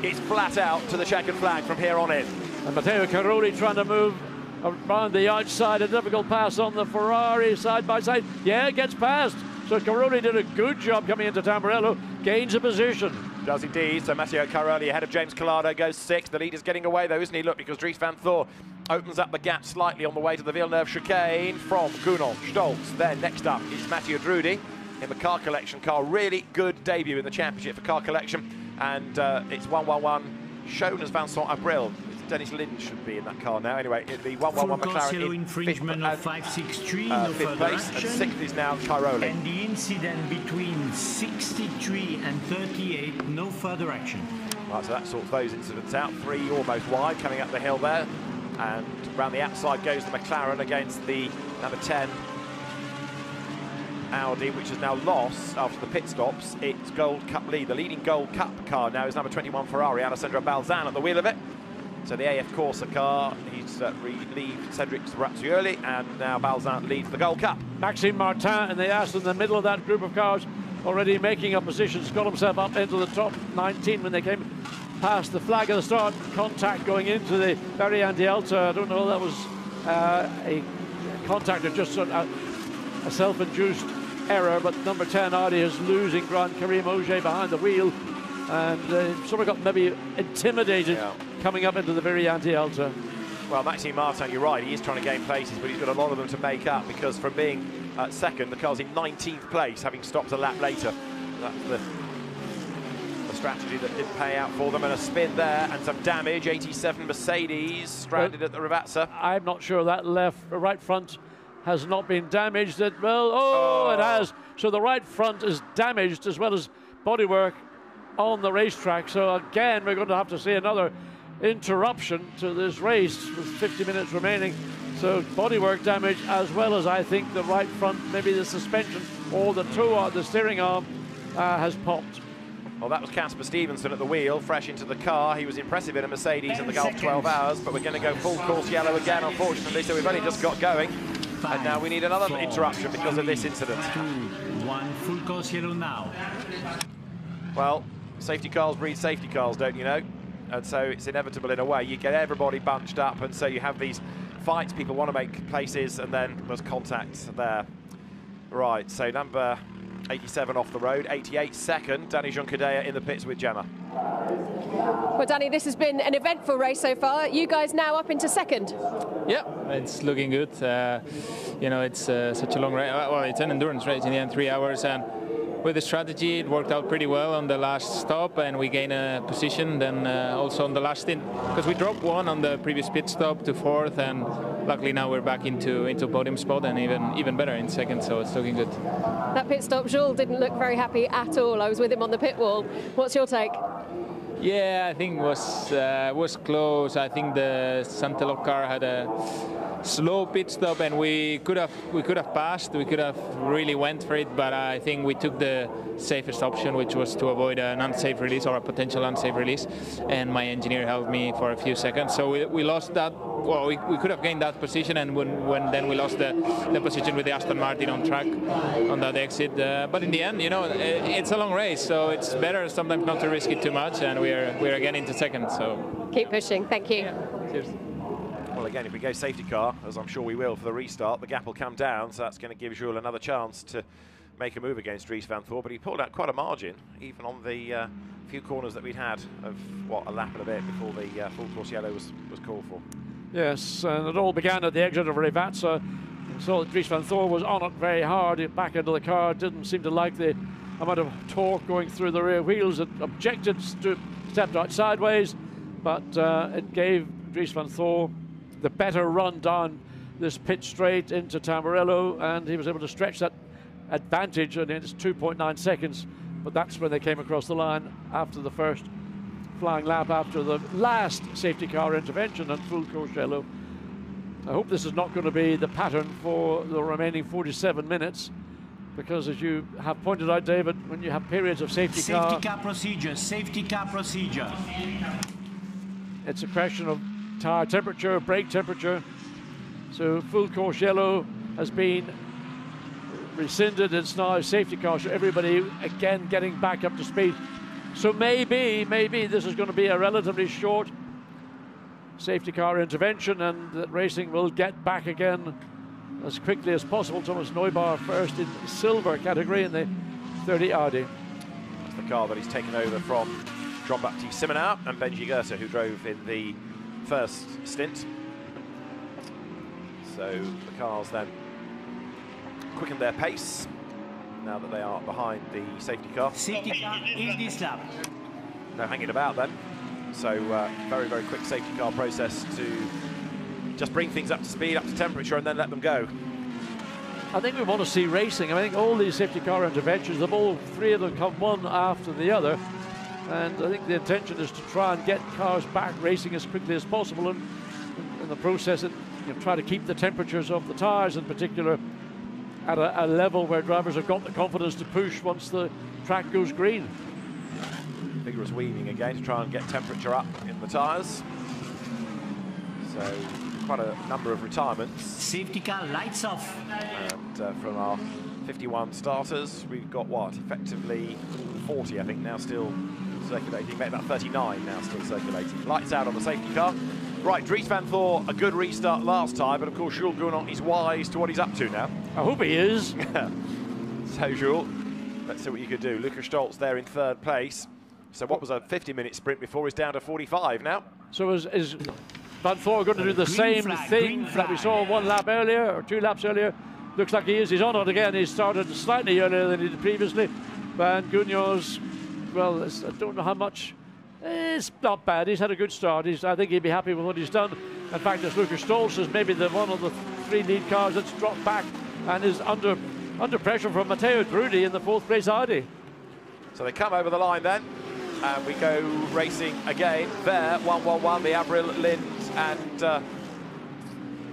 It's flat out to the checkered flag from here on in. And Matteo Cairoli trying to move around the outside. A difficult pass on the Ferrari side by side. Yeah, it gets past. So Cairoli did a good job coming into Tamburello. Gains a position. Does indeed. So Matteo Cairoli ahead of James Calado goes sixth. The lead is getting away though, isn't he? Look, because Dries Vanthoor opens up the gap slightly on the way to the Villeneuve chicane from Gounon, Stolz. Then next up is Matteo Drudi in the car collection car. Really good debut in the championship for car collection. And uh, it's 111 shown as Vincent Abril. Dennis Lind should be in that car now. Anyway, it'd be 111 Full course McLaren in infringement fifth, of 563, uh, no fifth place. action. And sixth is now Cairoli. And the incident between 63 and 38, no further action. Right, so that sorts those incidents out. Three almost wide coming up the hill there. And around the outside goes the McLaren against the number 10 Audi, which has now lost after the pit stops its Gold Cup lead. The leading Gold Cup car now is number 21 Ferrari, Alessandro Balzan at the wheel of it. So the AF Corsa car, he's uh, relieved Cedric Razzioli, and now Balzan leads the Gold Cup. Maxime Martin in the ass in the middle of that group of cars, already making a position, got himself up into the top 19 when they came past the flag of the start. Contact going into the Variante Alta. I don't know, that was uh, a contact or just a, a self-induced error, but number 10 Audi is losing Grand Karim Ojjeh behind the wheel and uh, sort of got maybe intimidated Yeah. coming up into the Variante Alta. Well, Maxime Martin, you're right, he is trying to gain places, but he's got a lot of them to make up because from being uh, second, the car's in 19th place, having stopped a lap later. That's the, the strategy that didn't pay out for them, and a spin there, and some damage. 87 Mercedes stranded at the Rivazza. I'm not sure that left, right front has not been damaged. That well, oh, it has. So the right front is damaged as well as bodywork on the racetrack. So again, we're going to have to see another interruption to this race with 50 minutes remaining. So bodywork damage as well as I think the right front, maybe the suspension or the toe, the steering arm uh, has popped. Well, that was Casper Stevenson at the wheel, fresh into the car. He was impressive in a Mercedes in the Gulf 12 hours, but we're going to go full course yellow again, unfortunately, so we've only just got going. And now we need another four, interruption because of this incident. Two, one, full course yellow now. Well, safety cars breed safety cars, don't you know? And so it's inevitable in a way. You get everybody bunched up, and so you have these fights. People want to make places, and then there's contact there. Right, so number 87 off the road, 88 second. Danny Juncadella in the pits with Gemma. Well, Danny, this has been an eventful race so far. You guys now up into second. Yeah, it's looking good. Uh, you know, it's uh, such a long race. Well, it's an endurance race in the end, three hours, and with the strategy, it worked out pretty well on the last stop, and we gained a position. Then uh, also on the last stint, because we dropped one on the previous pit stop to fourth, and luckily now we're back into into podium spot and even even better in second. So it's looking good. That pit stop, Jules didn't look very happy at all. I was with him on the pit wall. What's your take? Yeah, I think was uh, was close. I think the Sainteloc car had a slow pit stop, and we could have we could have passed. We could have really went for it, but I think we took the safest option, which was to avoid an unsafe release or a potential unsafe release. And my engineer helped me for a few seconds, so we, we lost that. Well, we, we could have gained that position, and when, when then we lost the, the position with the Aston Martin on track on that exit. Uh, but in the end, you know, it's a long race, so it's better sometimes not to risk it too much, and we're we're again into second. So keep pushing. Thank you. Yeah. Cheers. Well, again, if we go safety car, as I'm sure we will for the restart, the gap will come down, so that's going to give Jules another chance to make a move against Dries Vanthoor. But he pulled out quite a margin, even on the uh, few corners that we'd had of, what, a lap and a bit before the uh, full course yellow was, was called for. Yes, and it all began at the exit of Rivazza. So Dries Vanthoor was on it very hard, back into the car, didn't seem to like the amount of torque going through the rear wheels. It objected to stepped out sideways, but uh, it gave Dries Vanthoor the better run down this pit straight into Tamburello, and he was able to stretch that advantage, and it's 2.9 seconds. But that's when they came across the line after the first flying lap, after the last safety car intervention and full course yellow. I hope this is not going to be the pattern for the remaining 47 minutes, because as you have pointed out, David, when you have periods of safety, safety car, Safety car procedure, safety car procedure. It's a question of tire temperature, brake temperature. So full course yellow has been rescinded. It's now safety car. So everybody again getting back up to speed. So maybe, maybe this is going to be a relatively short safety car intervention and that racing will get back again as quickly as possible. Thomas Neubauer first in silver category in the 30 Audi. That's the car that he's taken over from Jean-Baptiste Simmenauer and Benji Goethe, who drove in the first stint. So the cars then quicken their pace now that they are behind the safety car. Safety car in this lap. No hanging about then. So uh, very, very quick safety car process to just bring things up to speed, up to temperature, and then let them go. I think we want to see racing. I think all these safety car interventions, the all three of them come one after the other. And I think the intention is to try and get cars back racing as quickly as possible and in the process it, you know, try to keep the temperatures of the tyres in particular at a, a, level where drivers have got the confidence to push once the track goes green. Vigorous weaving again to try and get temperature up in the tyres. So quite a number of retirements. Safety car lights off. And uh, from our 51 starters, we've got what? Effectively 40, I think, now still circulating. Maybe about 39 now still circulating. Lights out on the safety car. Right, Dries Vanthoor, a good restart last time, but of course Jules Gounon is wise to what he's up to now. I hope he is. so Jules, let's see what you could do. Lucas Stolz there in third place. So what was a 50-minute sprint before is down to 45 now. So is, is Vanthoor going to do the same flag, thing that we saw one lap earlier, or two laps earlier? Looks like he is. He's on it again. He started slightly earlier than he did previously. Van Gounon's, well, I don't know how much it's not bad. He's had a good start. He's, I think he'd be happy with what he's done. In fact, as Lukas Stolz is maybe the one of the three lead cars that's dropped back and is under under pressure from Matteo Drudi in the fourth place Audi. So they come over the line then, and we go racing again. There, 1-1-1, the Abril Lind and uh,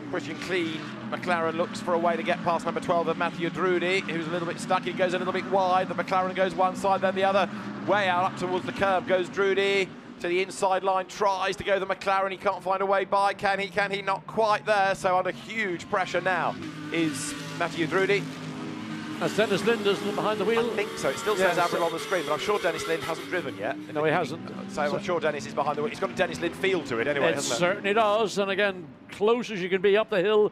Christian Klien. McLaren looks for a way to get past number 12 of Matthew Drudi, who's a little bit stuck. He goes a little bit wide. The McLaren goes one side, then the other. Way out up towards the curb goes Drudi to the inside line, tries to go the McLaren. He can't find a way by. Can he? Can he? Not quite there. So under huge pressure now is Matthew Drudi. As Dennis Lind is behind the wheel. I think so. It still says Abril on the screen, but I'm sure Dennis Lind hasn't driven yet. No, he hasn't. So, so I'm sure Dennis is behind the wheel. He's got a Dennis Lind feel to it anyway, it certainly it? does. And again, close as you can be up the hill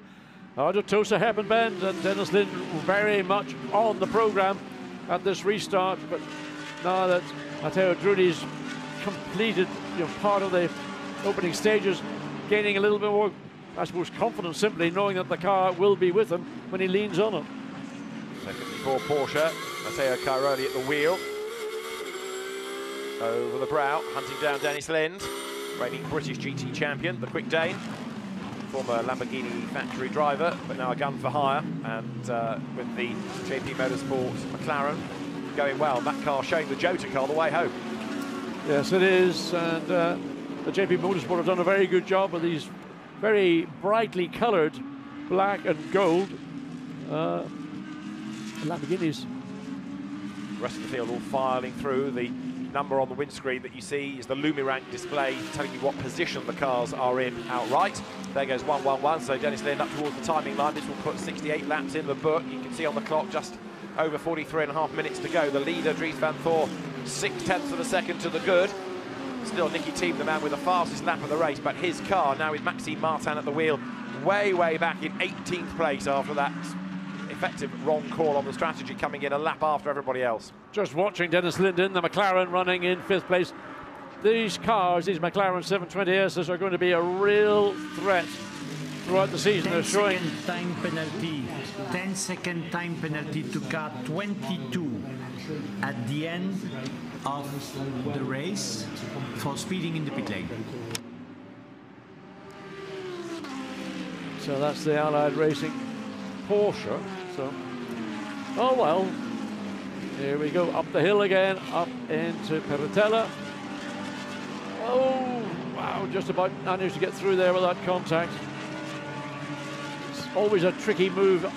out of Tosa Hairpin Bend, and Dennis Lind very much on the programme at this restart. But now that Matteo Drudi's completed you know, part of the opening stages, gaining a little bit more I suppose, confidence simply knowing that the car will be with him when he leans on it. Second for Porsche, Matteo Cairoli at the wheel. Over the brow, hunting down Dennis Lind, reigning British GT champion, the Quick Dane. Former Lamborghini factory driver, but now a gun for hire. And uh, with the JP Motorsport McLaren going well. That car showing the Jota car the way home. Yes, it is. And uh, the JP Motorsport have done a very good job with these very brightly coloured black and gold uh, Lamborghinis. The rest of the field all filing through. The number on the windscreen that you see is the Lumirank display telling you what position the cars are in outright. There goes 111, so Dennis Lind up towards the timing line. This will put 68 laps in the book. You can see on the clock just over 43 and a half minutes to go. The leader, Dries Vanthoor, six tenths of a second to the good. Still Nicki Thiim, the man with the fastest lap of the race, but his car now with Maxime Martin at the wheel, way, way back in 18th place after that effective wrong call on the strategy coming in a lap after everybody else. Just watching Dennis Linden, the McLaren running in fifth place. These cars, these McLaren 720Ss, are going to be a real threat throughout the season. They're showing time penalty, 10 second time penalty to car 22 at the end of the race for speeding in the pit lane. So that's the Allied Racing Porsche. So, oh well. Here we go up the hill again, up into Piratella. Oh, wow, just about managed to get through there without contact. It's always a tricky move.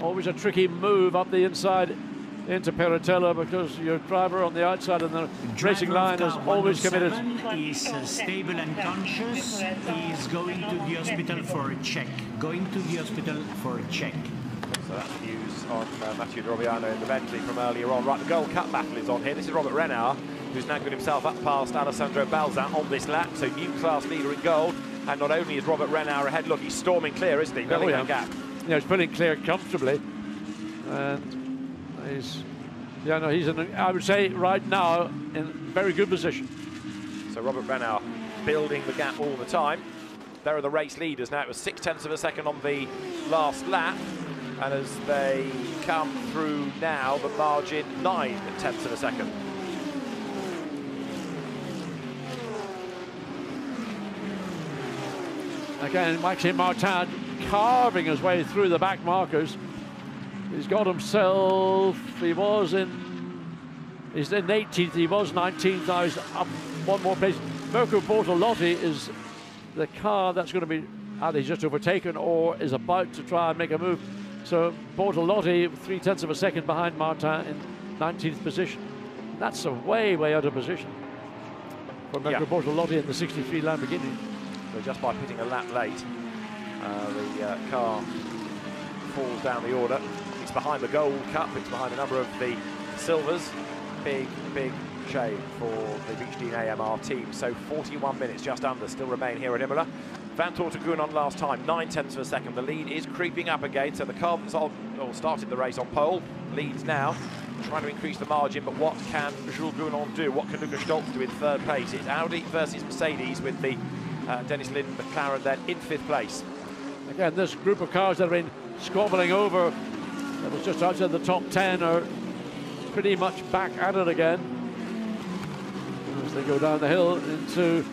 Always a tricky move up the inside into Piratella because your driver on the outside of the racing line is always committed. Is uh, stable and conscious. Is going to the hospital for a check. Going to the hospital for a check. So that's the news on uh, Mathieu de Robiano in the Bentley from earlier on. Right, the Gold Cup battle is on here. This is Robert Renauer, who's now got himself up past Alessandro Balzan on this lap. So new class leader in gold. And not only is Robert Renauer ahead, look, he's storming clear, isn't he? Filling oh, yeah. that gap. Yeah, he's putting clear comfortably. And He's, yeah, no, he's in, I would say right now in very good position. So Robert Renauer building the gap all the time. There are the race leaders now. It was six tenths of a second on the last lap. And as they come through now, the margin nine tenths of a second. Again, Maxime Martin carving his way through the back markers. He's got himself, he was in, he's in 18th, he was 19th, now he's up one more place. Mirko Bortolotti is the car that's going to be either he's just overtaken or is about to try and make a move. So Bortolotti, three tenths of a second behind Martin in 19th position. That's a way, way out of position for Mirko yeah. Bortolotti in the 63 Lamborghini. So just by pitting a lap late, uh, the uh, car falls down the order behind the Gold Cup, it's behind a number of the silvers. Big, big shame for the Beechdean AMR team. So 41 minutes just under still remain here at Imola. Vanthoor to on last time, nine tenths of a second. The lead is creeping up again, so the car on, or started the race on pole, leads now, trying to increase the margin, but what can Jules Gounon do? What can Lucas Stolz do in third place? It's Audi versus Mercedes with the uh, Dennis Lind McLaren then in fifth place. Again, this group of cars that have been squabbling over that was just outside the top 10 are pretty much back at it again. As they go down the hill into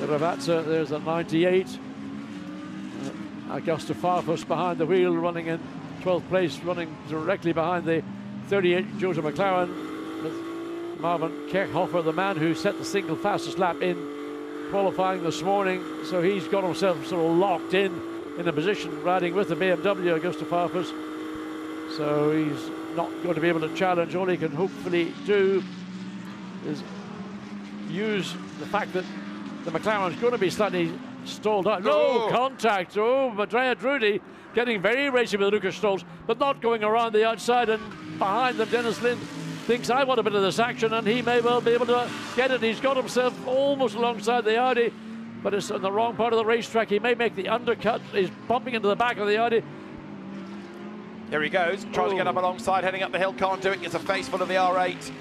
the Rivazza, there's a 98. Uh, Augusto Farfus behind the wheel, running in 12th place, running directly behind the 38 Jota McLaren with Marvin Kirchhöfer, the man who set the single fastest lap in qualifying this morning. So he's got himself sort of locked in in a position riding with the BMW Augusto Farfus. So he's not going to be able to challenge. All he can hopefully do is use the fact that the McLaren's going to be slightly stalled out. No oh. contact. Oh, Andrea Drudi getting very racy with Lucas Stolz, but not going around the outside and behind them. Dennis Lind thinks I want a bit of this action, and he may well be able to get it. He's got himself almost alongside the Audi, but it's on the wrong part of the racetrack. He may make the undercut. He's bumping into the back of the Audi. Here he goes, tries Ooh. to get up alongside, heading up the hill, can't do it, gets a face full of the R8.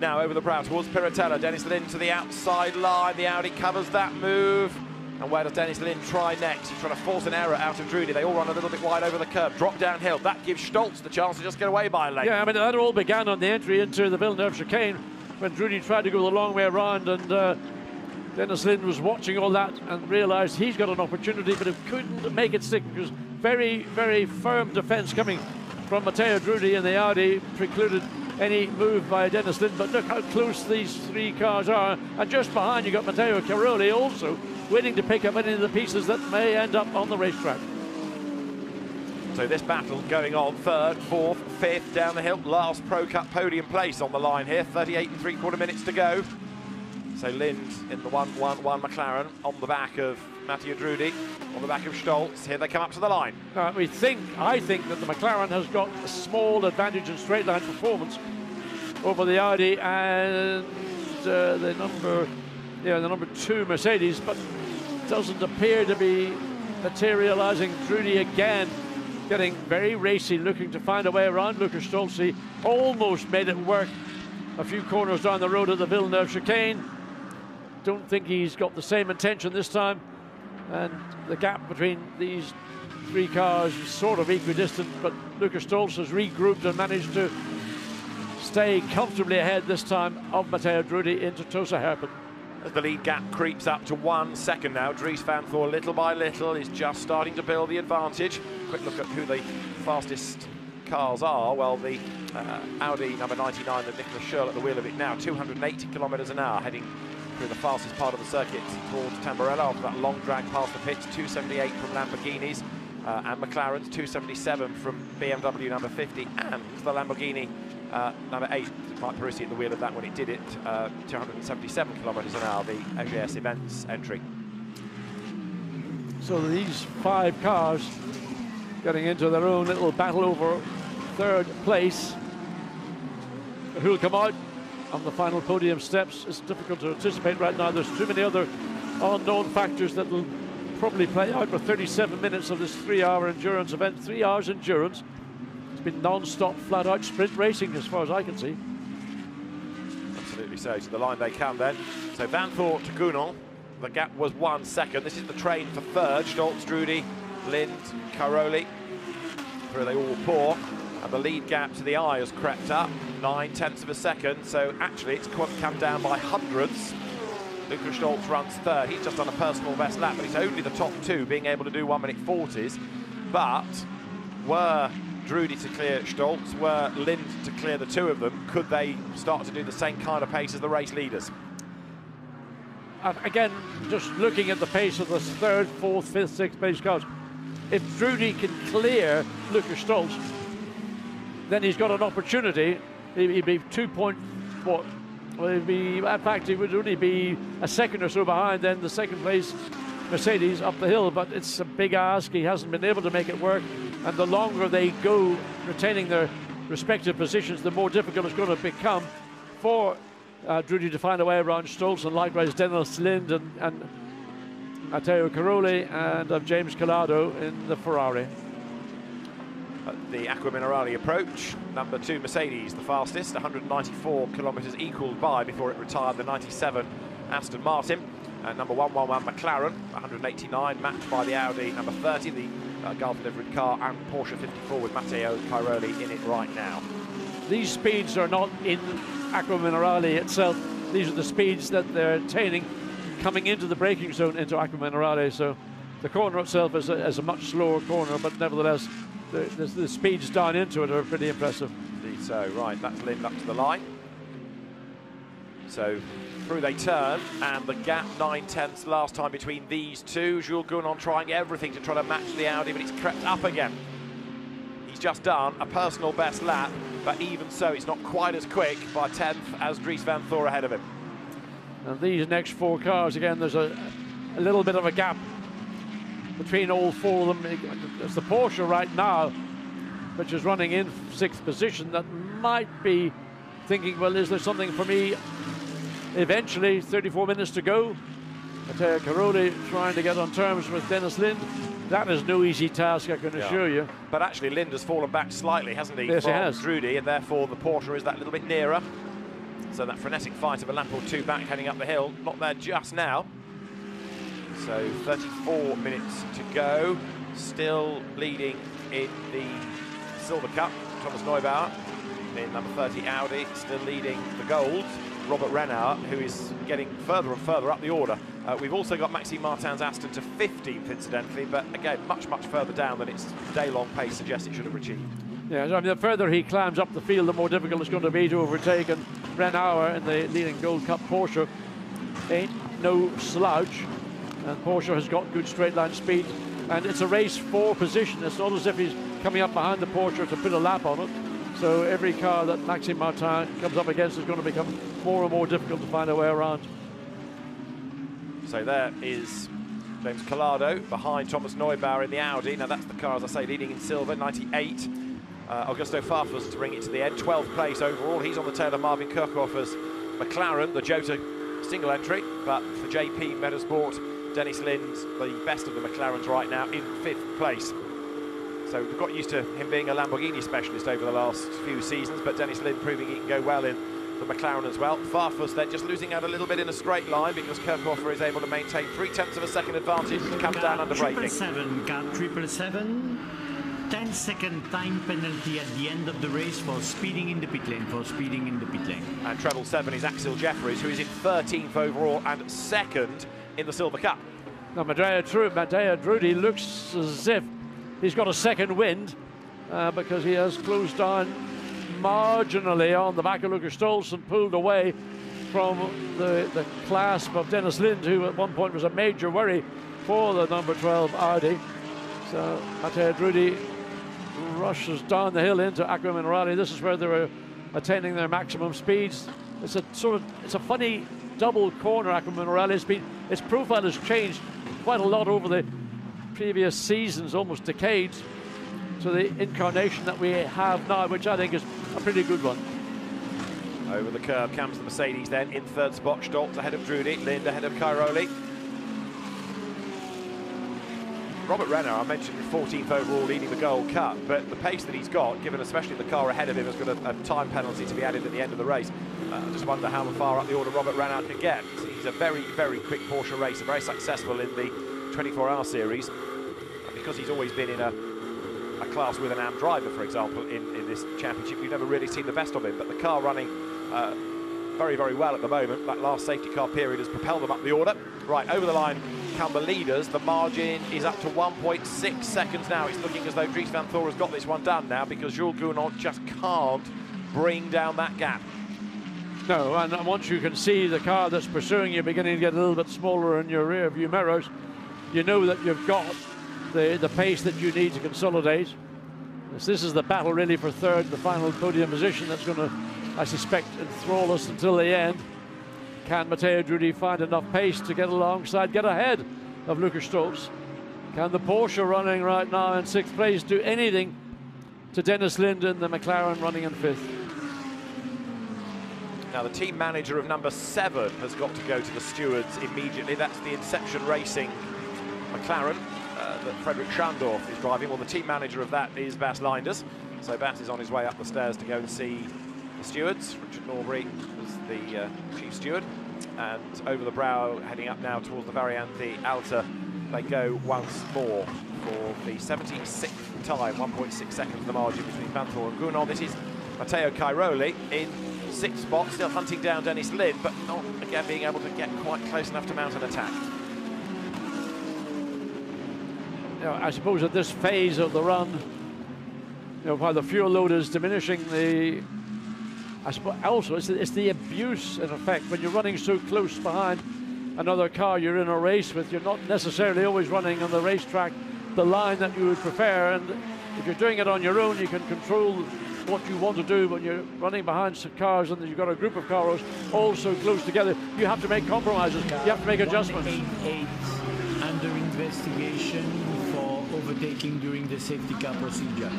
Now over the brow towards Piratella, Dennis Lind to the outside line, the Audi covers that move. And where does Dennis Lind try next? He's trying to force an error out of Drudi. They all run a little bit wide over the curb, drop downhill. That gives Stolz the chance to just get away by a lane. Yeah, I mean, that all began on the entry into the Villeneuve chicane when Drudi tried to go the long way around and uh, Dennis Lind was watching all that and realised he's got an opportunity, but he couldn't make it stick because very, very firm defence coming from Matteo Drudi and the Audi precluded any move by Dennis Lind. But look how close these three cars are. And just behind you got Matteo Cairoli also waiting to pick up any of the pieces that may end up on the racetrack. So this battle going on third, fourth, fifth down the hill. Last Pro Cup podium place on the line here. 38 and three quarter minutes to go. So Lind in the 1-1-1 McLaren on the back of Matteo Drudi, on the back of Stolz. Here they come up to the line. Uh, we think, I think that the McLaren has got a small advantage in straight line performance over the Audi and uh, the number, yeah, the number two Mercedes, but doesn't appear to be materialising. Drudi again getting very racy, looking to find a way around Lucas Stolz. He almost made it work a few corners down the road at the Villeneuve chicane. Don't think he's got the same intention this time. And the gap between these three cars is sort of equidistant, but Lucas Stolz has regrouped and managed to stay comfortably ahead this time of Matteo Drudi into Tosa Hairpin. As the lead gap creeps up to one second now, Dries Vanthoor, little by little, is just starting to build the advantage. Quick look at who the fastest cars are. Well, the uh, Audi number 99, the Nicolas Schurl at the wheel of it now, 280 kilometres an hour, heading through the fastest part of the circuit towards Tamburello after that long drag past the pits, 278 from Lamborghinis. Uh, and McLaren's 277 from BMW number 50 and the Lamborghini uh, number 8, Mike Peruzzi at the wheel of that when it did it, uh, 277 kilometres an hour, the AGS events entry. So these five cars getting into their own little battle over third place. Who'll come out on the final podium steps is difficult to anticipate right now. There's too many other unknown factors that will probably play out for 37 minutes of this three-hour endurance event. Three hours endurance. It's been non-stop, flat-out sprint racing as far as I can see. Absolutely so. To the line they come then. So Van to Gounon. The gap was one second. This is the train for third. Stolz, Drudi, Lind, Cairoli. Through they all pour. And the lead gap to the eye has crept up. Nine tenths of a second. So actually it's come down by hundreds. Lucas Stolz runs third. He's just done a personal best lap, but he's only the top two, being able to do one minute 40s. But were Drudi to clear Stolz, were Lind to clear the two of them, could they start to do the same kind of pace as the race leaders? Again, just looking at the pace of the third, fourth, fifth, sixth place cars, if Drudi can clear Lucas Stolz, then he's got an opportunity. He'd be two point what well, it'd be, in fact, he would only be a second or so behind then the second place Mercedes up the hill, but it's a big ask. He hasn't been able to make it work, and the longer they go retaining their respective positions, the more difficult it's going to become for uh, Drudi to find a way around Stolz, and likewise Dennis Lind and, and Matteo Cairoli and of James Calado in the Ferrari the Acque Minerali approach. Number two, Mercedes, the fastest, 194 kilometres equalled by before it retired the 97 Aston Martin. Uh, number 111 McLaren, 189, matched by the Audi number 30, the uh, Gulf delivered car, and Porsche 54 with Matteo Cairoli in it right now. These speeds are not in Acque Minerali itself. These are the speeds that they're attaining coming into the braking zone into Acque Minerali. So the corner itself is a, is a much slower corner, but nevertheless the, the, the, speeds down into it are pretty impressive. Indeed so, right, that's Lind up to the line. So through they turn, and the gap nine tenths last time between these two. Jules Gounon trying everything to try to match the Audi, but it's crept up again. He's just done a personal best lap, but even so, it's not quite as quick by 10th as Dries Vanthoor ahead of him. And these next four cars, again, there's a, a little bit of a gap between all four of them. It's the Porsche right now, which is running in sixth position, that might be thinking, well, is there something for me eventually? 34 minutes to go. Matteo uh, Cairoli trying to get on terms with Dennis Lind. That is no easy task, I can yeah. assure you. But actually, Lind has fallen back slightly, hasn't he? Yes, he has. Drudi, and therefore the Porsche is that little bit nearer. So that frenetic fight of a lap or two back heading up the hill, not there just now. So 34 minutes to go. Still leading in the Silver Cup. Thomas Neubauer in number 30 Audi, still leading the gold. Robert Renauer, who is getting further and further up the order. Uh, we've also got Maxime Martin's Aston to 15th, incidentally, but again, much, much further down than its day-long pace suggests it should have achieved. Yeah, I mean, the further he climbs up the field, the more difficult it's going to be to overtake. And Renauer in the leading Gold Cup Porsche ain't no slouch. And Porsche has got good straight line speed. And it's a race for position. It's not as if he's coming up behind the Porsche to put a lap on it. So every car that Maxime Martin comes up against is going to become more and more difficult to find a way around. So there is James Calado behind Thomas Neubauer in the Audi. Now that's the car, as I say, leading in silver, 98. Uh, Augusto Farfus to bring it to the end, 12th place overall. He's on the tail of Marvin Kirchhoff as McLaren, the Jota single entry. But for JP Motorsport, Dennis Lind's the best of the McLarens right now in fifth place. So we've got used to him being a Lamborghini specialist over the last few seasons, but Dennis Lind proving he can go well in the McLaren as well. Farfus then just losing out a little bit in a straight line because Kirchhöfer is able to maintain three tenths of a second advantage and come down under braking. Seven, car triple seven. 10 second time penalty at the end of the race for speeding in the pit lane, for speeding in the pit lane. And treble seven is Axel Jeffries, who is in 13th overall and second in the Silver Cup. Now, Matteo, Drudi looks as if he's got a second wind uh, because he has closed down marginally on the back of Lucas Stolz and pulled away from the, the clasp of Dennis Lind, who at one point was a major worry for the number 12 Audi. So Matteo Drudi rushes down the hill into Acque Minerali. This is where they were attaining their maximum speeds. It's a sort of it's a funny double corner Acque Minerali Been, Its profile has changed quite a lot over the previous seasons, almost decades, to the incarnation that we have now, which I think is a pretty good one. Over the curb comes the Mercedes then in third spot. Stolz ahead of Drudi, Lind ahead of Cairoli. Robert Renauer, I mentioned 14th overall leading the Gold Cup, but the pace that he's got, given especially the car ahead of him has got a, a time penalty to be added at the end of the race. I just wonder how far up the order Robert Renauer can get. He's a very, very quick Porsche racer, very successful in the 24-hour series, And because he's always been in a, a class with an AM driver, for example, in, in this championship. You've never really seen the best of him, but the car running uh, very, very well at the moment. That last safety car period has propelled them up the order. Right, over the line come the leaders. The margin is up to 1.6 seconds now. It's looking as though Dries Vanthoor has got this one done now because Jules Gounon just can't bring down that gap. No, and once you can see the car that's pursuing you beginning to get a little bit smaller in your rear view mirrors, you know that you've got the, the pace that you need to consolidate. This is the battle really for third, the final podium position that's going to, I suspect, enthrall us until the end. Can Matteo Drudi find enough pace to get alongside, get ahead of Lucas Stolz? Can the Porsche running right now in sixth place do anything to Dennis Lind and the McLaren running in fifth? Now the team manager of number seven has got to go to the stewards immediately. That's the Inception Racing McLaren uh, that Frederik Schandorff is driving. Well, the team manager of that is Bas Leinders. So Bas is on his way up the stairs to go and see the stewards. Richard Norbury is the uh, chief steward. And over the brow, heading up now towards the Variante Alta, they go once more for the 76th time, 1.6 seconds the margin between Vanthoor and Gounon. This is Matteo Cairoli in sixth spot, still hunting down Dennis Lind, but not, again, being able to get quite close enough to mount an attack. You know, I suppose at this phase of the run, you know, while the fuel load is diminishing, the I suppose also it's the, it's the abuse in effect when you're running so close behind another car you're in a race with. You're not necessarily always running on the racetrack the line that you would prefer, and if you're doing it on your own, you can control what you want to do when you're running behind some cars and you've got a group of cars all so close together. You have to make compromises. You have to make adjustments. 188 under investigation for overtaking during the safety car procedure.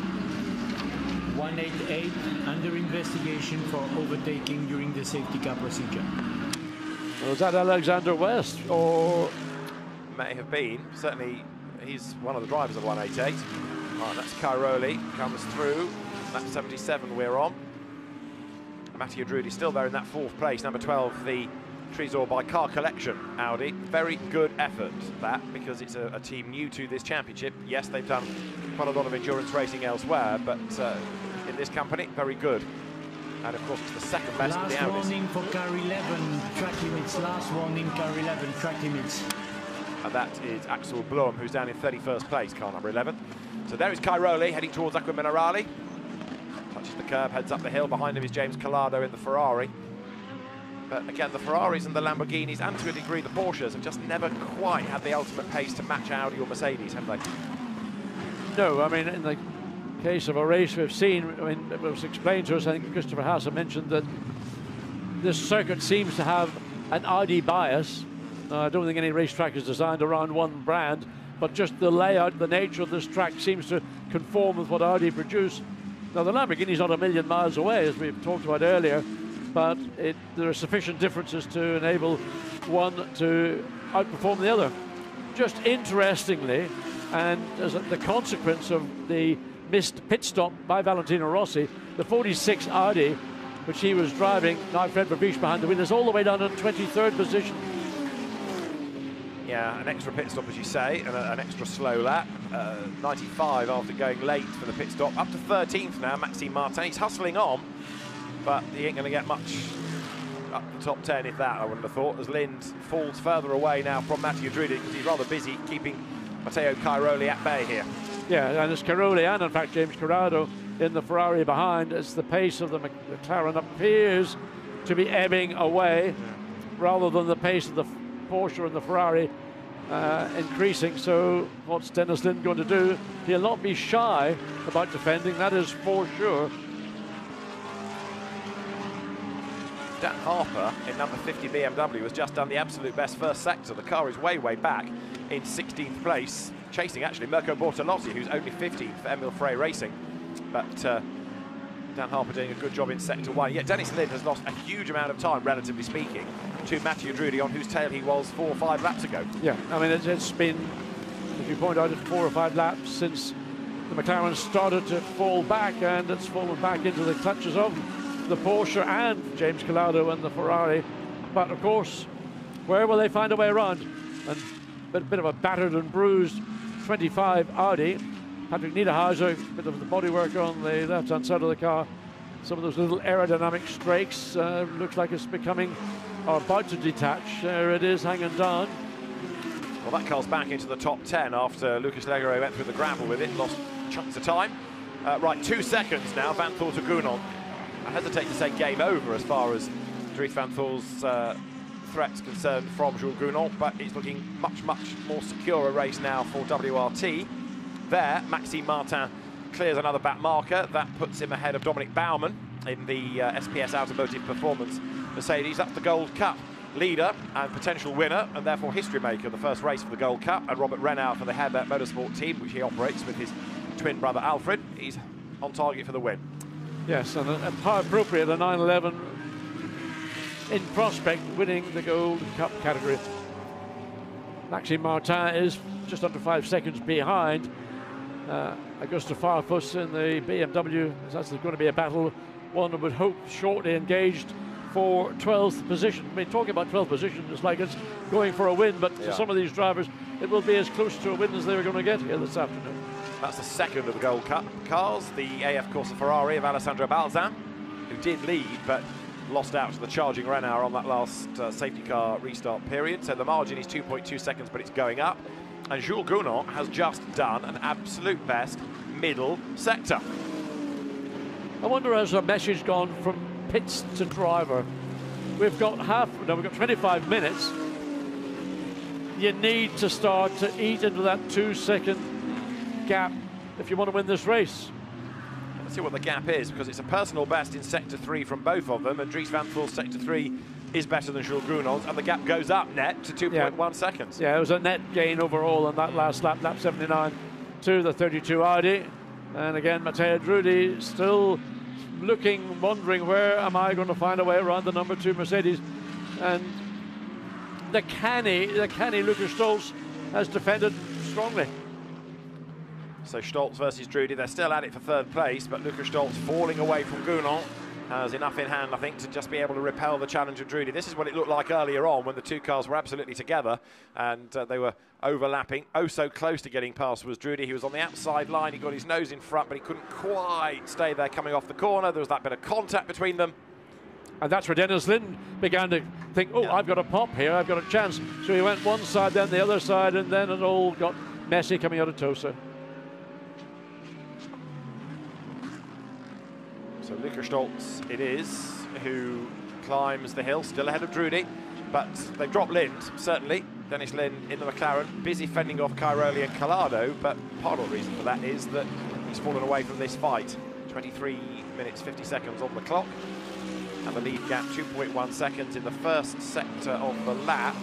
188 under investigation for overtaking during the safety car procedure. Was that Alexander West or? May have been. Certainly, he's one of the drivers of 188. Right, that's Cairoli, comes through. That's 77 we're on. Matteo Drudi still there in that fourth place. Number 12, the Tresor by Car Collection Audi. Very good effort, that, because it's a, a, team new to this championship. Yes, they've done quite a lot of endurance racing elsewhere, but uh, in this company, very good. And of course, it's the second best last in the Audis. Last warning for car 11, track limits. Last warning, car 11, track limits. And that is Axel Blom, who's down in 31st place, car number 11. So there is Cairoli heading towards Acque Minerali. Touches the curb, heads up the hill. Behind him is James Calado in the Ferrari. But again, the Ferraris and the Lamborghinis, and to a degree the Porsches, have just never quite had the ultimate pace to match Audi or Mercedes, have they? No, I mean, in the case of a race we've seen, I mean, it was explained to us, I think Christopher Haase mentioned that this circuit seems to have an Audi bias. Uh, I don't think any racetrack is designed around one brand, but just the layout, the nature of this track seems to conform with what Audi produce. Now, the Lamborghini's not a million miles away, as we've talked about earlier, but it, there are sufficient differences to enable one to outperform the other. Just interestingly, and as the consequence of the missed pit stop by Valentino Rossi, the 46 Audi, which he was driving, now Fred Vervisch behind the wheel, is all the way down in 23rd position. Yeah, an extra pit stop, as you say, and a, an extra slow lap. Uh, 95 after going late for the pit stop. Up to 13th now, Maxime Martin. He's hustling on, but he ain't going to get much up the top 10, if that, I wouldn't have thought, as Lind falls further away now from Matteo Drudi because he's rather busy keeping Matteo Cairoli at bay here. Yeah, and it's Cairoli and, in fact, James Calado in the Ferrari behind as the pace of the McLaren appears to be ebbing away rather than the pace of the Porsche and the Ferrari uh, increasing. So what's Dennis Lind going to do? He'll not be shy about defending, that is for sure. Dan Harper in number 50 BMW has just done the absolute best first sector. The car is way, way back in 16th place, chasing actually Mirko Bortolotti, who's only 15th for Emil Frey Racing. But uh, Dan Harper doing a good job in sector one. Yet Dennis Lind has lost a huge amount of time, relatively speaking, to Matteo Drudi, on whose tail he was four or five laps ago. Yeah, I mean, it's, it's been, as you point out, four or five laps since the McLaren started to fall back, and it's fallen back into the clutches of the Porsche and James Calado and the Ferrari. But of course, where will they find a way around? And a bit, bit of a battered and bruised 25 Audi. Patrick Niederhauser, a bit of the bodywork on the left-hand side of the car. Some of those little aerodynamic strakes uh, looks like it's becoming or about to detach. There it is, hanging down. Well, that car's back into the top 10 after Lucas Legeret went through the gravel with it, lost chunks of time. Uh, right, two seconds now, Vanthoor to Gounon. I hesitate to say game over as far as Dries Vanthoor's uh, threats concerned from Jules Gounon, but it's looking much, much more secure a race now for WRT. There, Maxime Martin clears another back marker. That puts him ahead of Dominik Baumann in the uh, SPS Automotive Performance Mercedes. That's the Gold Cup leader and potential winner, and therefore history maker, the first race for the Gold Cup, and Robert Renauer for the Herberth Motorsport team, which he operates with his twin brother Alfred. He's on target for the win. Yes, and a, how appropriate a 911 in prospect winning the Gold Cup category. Maxime Martin is just under five seconds behind uh, Augusto Farfus in the BMW. That's going to be a battle, one would hope shortly engaged for 12th position. I mean, talking about 12th position, it's like it's going for a win, but yeah. for some of these drivers, it will be as close to a win as they were going to get here this afternoon. That's the second of the Gold Cup cars, the AF Corsa Ferrari of Alessandro Balzan, who did lead, but lost out to the charging Renauer on that last uh, safety car restart period. So the margin is 2.2 seconds, but it's going up. And Jules Gounon has just done an absolute best middle sector. I wonder has a message gone from pits to driver? We've got half, no, we've got 25 minutes. You need to start to eat into that two second gap if you want to win this race. Let's see what the gap is, because it's a personal best in sector three from both of them, and Dries Vanthoor's sector three is better than Jules Gounon's, and the gap goes up net to 2.1 yeah. seconds. Yeah, it was a net gain overall on that last lap, lap 79 to the 32 Audi. And again, Matteo Drudi still looking, wondering where am I going to find a way around the number two Mercedes. And the canny, the canny Lucas Stolz has defended strongly. So Stolz versus Drudi, they're still at it for third place, but Lucas Stolz falling away from Gounon. Has enough in hand, I think, to just be able to repel the challenge of Drudi. This is what it looked like earlier on when the two cars were absolutely together and uh, they were overlapping. Oh, so close to getting past was Drudi. He was on the outside line. He got his nose in front, but he couldn't quite stay there coming off the corner. There was that bit of contact between them. And that's where Dennis Lind began to think, oh, yeah. I've got a pop here, I've got a chance. So he went one side, then the other side, and then it all got messy coming out of Tosa. So Luca Stolz it is who climbs the hill, still ahead of Drudi, but they've dropped Lind, certainly. Dennis Lind in the McLaren, busy fending off Cairoli and Calado, but part of the reason for that is that he's fallen away from this fight. 23 minutes 50 seconds on the clock, and the lead gap 2.1 seconds in the first sector of the lap.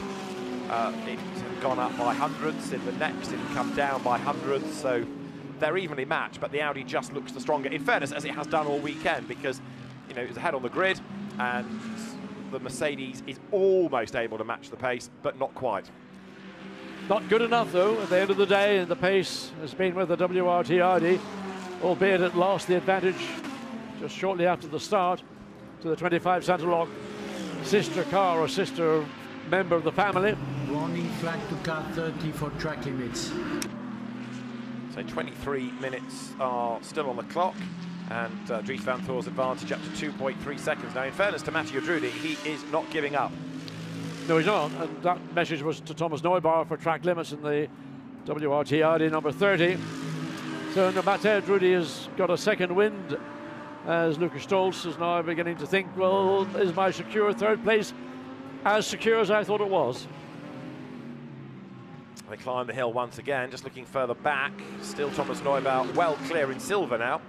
Uh, it had gone up by hundreds, in the next it had come down by hundreds, so they're evenly matched, but the Audi just looks the stronger. In fairness, as it has done all weekend, because you know it's ahead on the grid, and the Mercedes is almost able to match the pace, but not quite. Not good enough, though. At the end of the day, the pace has been with the WRT Audi, albeit it lost the advantage just shortly after the start to the 25 Sainteloc sister car or sister member of the family. Warning flag to car 30 for track limits. So 23 minutes are still on the clock and uh, Dries Vanthoor's advantage up to 2.3 seconds. Now, in fairness to Mathieu Drudi, he is not giving up. No, he's not. And that message was to Thomas Neubauer for track limits in the WRT Audi number 30. So Matteo Drudi has got a second wind as Lucas Stolz is now beginning to think, well, is my secure third place as secure as I thought it was? They climb the hill once again, just looking further back. Still Thomas Neubauer well clear in silver now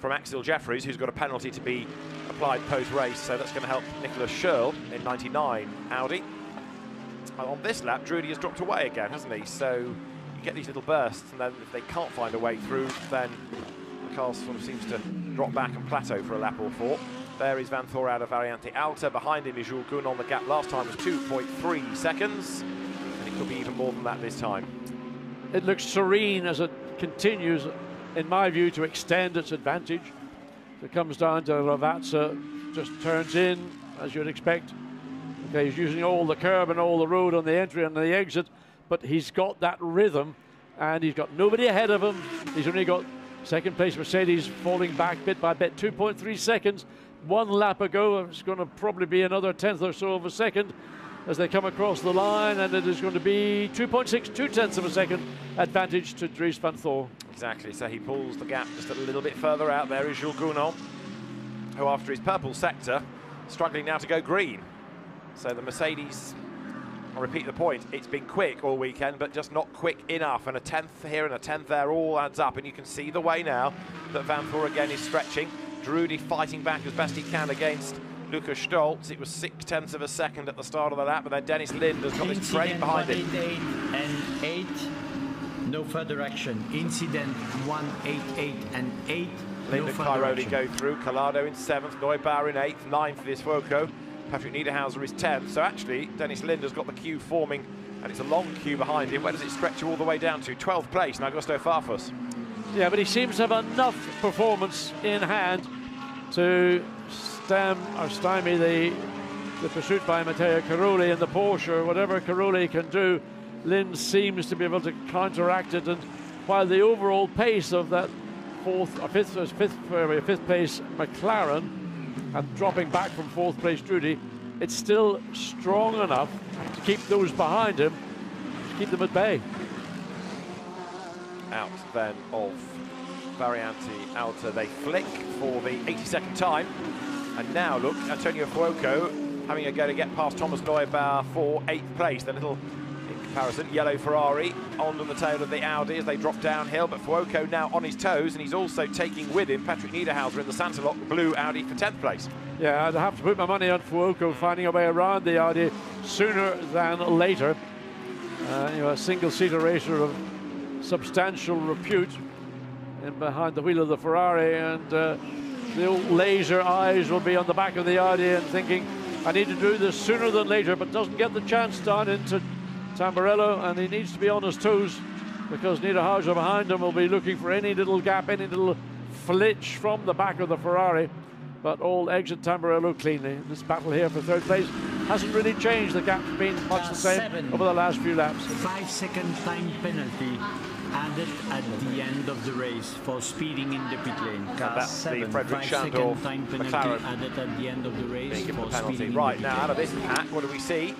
from Axcil Jefferies, who's got a penalty to be applied post-race, so that's going to help Nicholas Schürrle in 99 Audi. And on this lap, Drudi has dropped away again, hasn't he? So you get these little bursts, and then if they can't find a way through, then the car sort of seems to drop back and plateau for a lap or four. There is Vanthoor out of Variante Alta. Behind him is Jules Gounon. The gap last time was 2.3 seconds could be even more than that this time. It looks serene as it continues, in my view, to extend its advantage. It comes down to Rivazza, just turns in, as you'd expect. Okay, he's using all the curb and all the road on the entry and the exit, but he's got that rhythm, and he's got nobody ahead of him. He's only got second place Mercedes falling back bit by bit, 2.3 seconds. One lap ago, it's going to probably be another tenth or so of a second as they come across the line, and it is going to be 2.6, two tenths of a second advantage to Dries Vanthoor. Exactly, so he pulls the gap just a little bit further out. There is Jules Gounon, who after his purple sector, struggling now to go green. So the Mercedes, I'll repeat the point, it's been quick all weekend, but just not quick enough. And a tenth here and a tenth there all adds up, and you can see the way now that Vanthoor again is stretching. Drudi fighting back as best he can against Lukas Stolz. It was six tenths of a second at the start of the lap, but then Dennis Lind has got Incident his train behind him. and 8, no further action. Incident 188 and 8. Lind no and Cairoli go through. Calado in seventh, Neubauer in eighth, nine for this Fuoco. Patrick Niederhauser is 10th. So actually, Dennis Lind has got the queue forming, and it's a long queue behind him. Where does it stretch all the way down to? 12th place, Now Augusto Farfus. Yeah, but he seems to have enough performance in hand to stem or stymie the, the pursuit by Matteo Cairoli and the Porsche or whatever Cairoli can do. Lind seems to be able to counteract it, and while the overall pace of that fourth or fifth, uh, fifth, uh, fifth place McLaren and dropping back from fourth place Drudi, it's still strong enough to keep those behind him, keep them at bay. Out then of Variante Alta, they flick for the 82nd time. And now, look, Antonio Fuoco having a go to get past Thomas Neubauer for eighth place. The little, in comparison, yellow Ferrari on the tail of the Audi as they drop downhill. But Fuoco now on his toes, and he's also taking with him Patrick Niederhauser in the Sainteloc blue Audi for 10th place. Yeah, I'd have to put my money on Fuoco finding a way around the Audi sooner than later. Uh, you know, a single-seater racer of substantial repute in behind the wheel of the Ferrari, and uh, the laser eyes will be on the back of the Audi and thinking, I need to do this sooner than later, but doesn't get the chance down into Tamburello, and he needs to be on his toes because Niederhauser behind him will be looking for any little gap, any little flitch from the back of the Ferrari. but all exit Tamburello cleanly. This battle here for third place hasn't really changed. The gap's been much the same Seven. over the last few laps. Five second time penalty added at the end of the race for speeding in the pit lane. Car that's the. Frederick Five second time penalty McLaren. added at the end of the race Being for the penalty. speeding Right, in the now pit out of this pack, what do we see?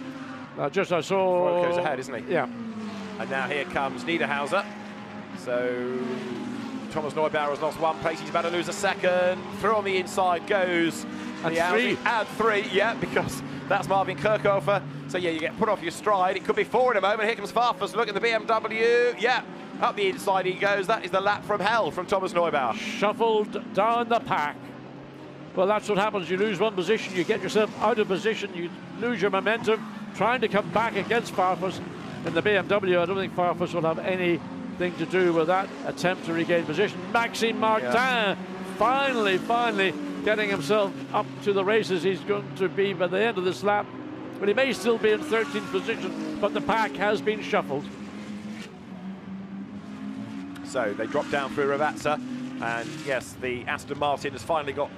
Uh, just I saw. Goes ahead, isn't he? Yeah. And now here comes Niederhauser. So Thomas Neubauer has lost one place. He's about to lose a second. Through on the inside goes And the Audi. three. And three, yeah, because that's Marvin Kirchhofer. So yeah, you get put off your stride. It could be four in a moment. Here comes Farfus. Look at the BMW. Yeah, up the inside he goes. That is the lap from hell from Thomas Neubauer. Shuffled down the pack. Well, that's what happens. You lose one position, you get yourself out of position, you lose your momentum, trying to come back against Farfus in the BMW. I don't think Farfus will have anything to do with that attempt to regain position. Maxime Martin Yeah. finally, finally getting himself up to the races he's going to be by the end of this lap. But he may still be in 13th position, but the pack has been shuffled. So they drop down through Rivazza, and yes, the Aston Martin has finally got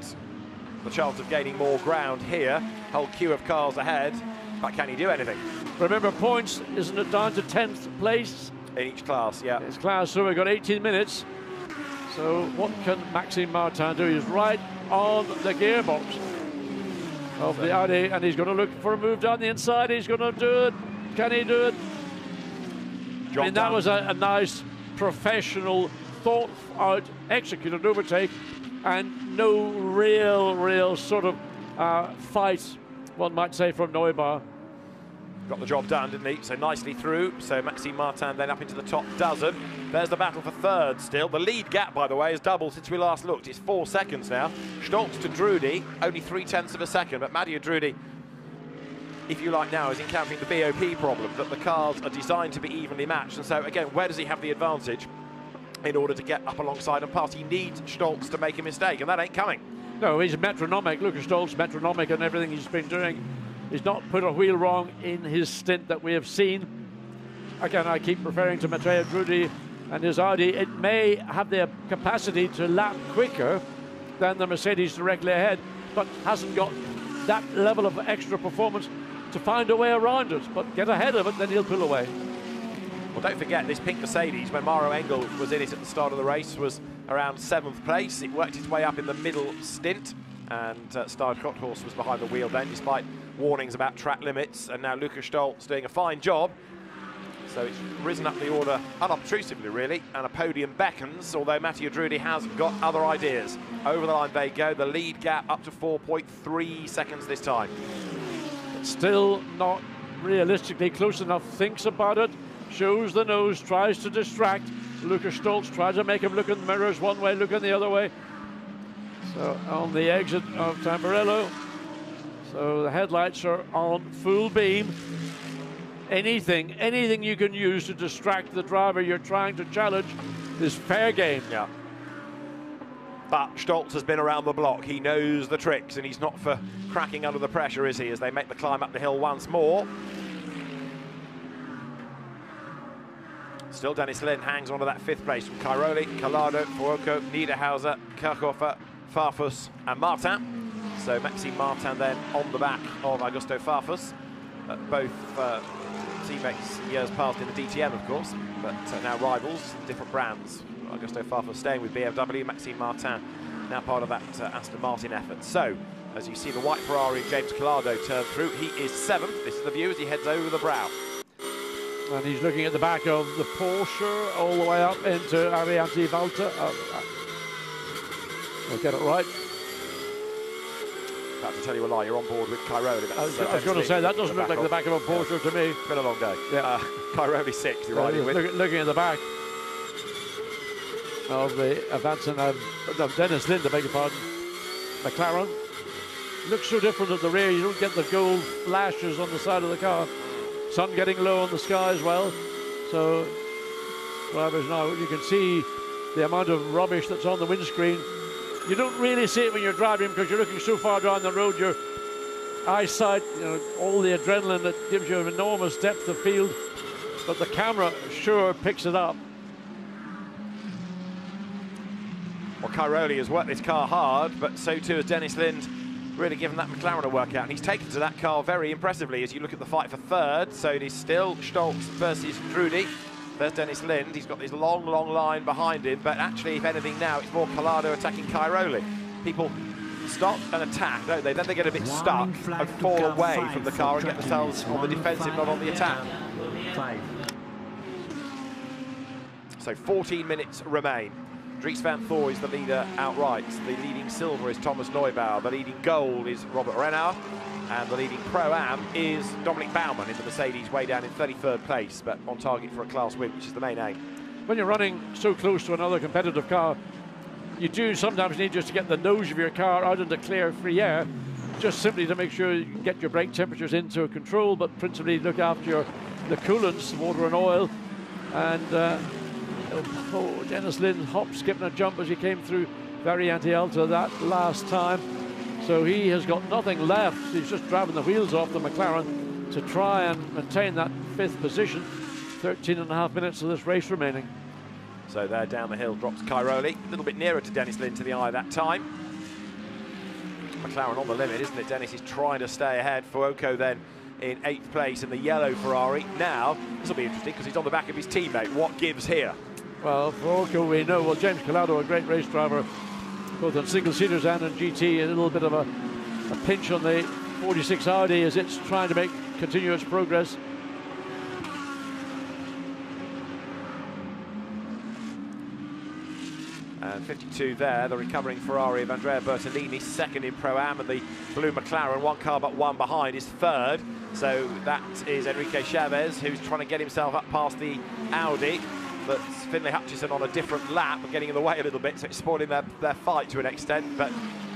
the chance of gaining more ground here. Whole queue of cars ahead, but can he do anything Remember, points, isn't it down to 10th place? in each class? Yeah. It's class, so we've got 18 minutes. So what can Maxime Martin do? He's right on the gearbox of the Audi, and he's going to look for a move down the inside. He's going to do it. Can he do it? I John mean, that was a, a nice, professional, thought-out, executed overtake, and no real, real sort of uh, fight, one might say, from Neubauer. Got the job done, didn't he? So nicely through. So Maxime Martin then up into the top dozen. There's the battle for third still. The lead gap, by the way, has doubled since we last looked. It's four seconds now. Stolz to Drudi, only three tenths of a second. But Matteo Drudi, if you like now, is encountering the BOP problem that the cars are designed to be evenly matched. And so, again, where does he have the advantage in order to get up alongside and pass? He needs Stolz to make a mistake, and that ain't coming. No, he's metronomic. Lucas Stolz metronomic and everything he's been doing. He's not put a wheel wrong in his stint that we have seen. Again, I keep referring to Matteo Drudi and his Audi. It may have the capacity to lap quicker than the Mercedes directly ahead, but hasn't got that level of extra performance to find a way around it. But get ahead of it, then he'll pull away. Well, don't forget this pink Mercedes, when Maro Engel was in it at the start of the race, was around seventh place. It worked its way up in the middle stint, and uh, Schothorst was behind the wheel then, despite warnings about track limits. And now Lucas Stolz doing a fine job. So it's risen up the order unobtrusively, really, and a podium beckons, although Mattia Drudi has got other ideas. Over the line they go, the lead gap up to 4.3 seconds this time. Still not realistically close enough. Thinks about it, shows the nose, tries to distract. Lucas Stoltz tries to make him look in the mirrors one way, look in the other way. So on the exit of Tamburello. So the headlights are on full beam. Anything, anything you can use to distract the driver you're trying to challenge is fair game. Yeah. But Stolz has been around the block. He knows the tricks, and he's not for cracking under the pressure, is he, as they make the climb up the hill once more. Still, Dennis Lind hangs on to that fifth place from Cairoli, Calado, Fuoco, Niederhauser, Kirchhofer, Farfus, and Martin. So Maxime Martin then on the back of Augusto Farfus. Uh, both uh, teammates years past in the DTM, of course, but uh, now rivals, different brands. Augusto Farfus staying with BMW, Maxime Martin now part of that uh, Aston Martin effort. So, as you see the white Ferrari James Calado turn through, he is seventh. This is the view as he heads over the brow. And he's looking at the back of the Porsche all the way up into Variante Alta. Uh, uh, I'll get it right. About to tell you a lie, you're on board with Cairoli. I was, uh, was going to say, that doesn't look like the back of a Porsche to me. It's been a long day. Yeah. Uh, Cairoli six, you're Uh, riding with. look- looking at the back of the Avanza now, no, Dennis Lind, I beg your pardon, McLaren. Looks so different at the rear, you don't get the gold flashes on the side of the car. Sun getting low on the sky as well, so drivers now, you can see the amount of rubbish that's on the windscreen. You don't really see it when you're driving because you're looking so far down the road, your eyesight, you know, all the adrenaline that gives you an enormous depth of field, but the camera sure picks it up. Well, Cairoli has worked this car hard, but so too has Dennis Lind really given that McLaren a workout. And he's taken to that car very impressively as you look at the fight for third. So it is still Stolz versus Drudi. There's Dennis Lind. He's got this long, long line behind him. But actually, if anything now, it's more Calado attacking Cairoli. People stop and attack, don't they? Then they get a bit stuck and fall away from the car and get themselves on the defensive, not on the attack. Five. So 14 minutes remain. Dries Vanthoor is the leader outright. The leading silver is Thomas Neubauer. The leading gold is Robert Renauer. And the leading Pro-Am is Dominik Baumann in the Mercedes, way down in 33rd place, but on target for a class win, which is the main aim. When you're running so close to another competitive car, you do sometimes need just to get the nose of your car out into clear free air, just simply to make sure you get your brake temperatures into control, but principally look after your the coolants, water and oil. And uh, oh, Dennis Lind hop, skipping a jump as he came through Variante Alta that last time. So he has got nothing left. He's just driving the wheels off the McLaren to try and maintain that fifth position. 13 and a half minutes of this race remaining. So there down the hill drops Cairoli, a little bit nearer to Dennis Lind to the eye that time. McLaren on the limit, isn't it? Dennis is trying to stay ahead. Fuoco then in eighth place in the yellow Ferrari. Now, this will be interesting because he's on the back of his teammate. What gives here? Well, Fuoco we know, well, James Calado, a great race driver, both on single seaters and in GT, a little bit of a, a pinch on the 46 Audi as it's trying to make continuous progress. And 52 there, the recovering Ferrari of Andrea Bertolini, second in Pro-Am, and the blue McLaren, one car but one behind, is third. So that is Henrique Chaves, who's trying to get himself up past the Audi. But Finlay Hutchison on a different lap and getting in the way a little bit, so it's spoiling their, their fight to an extent. But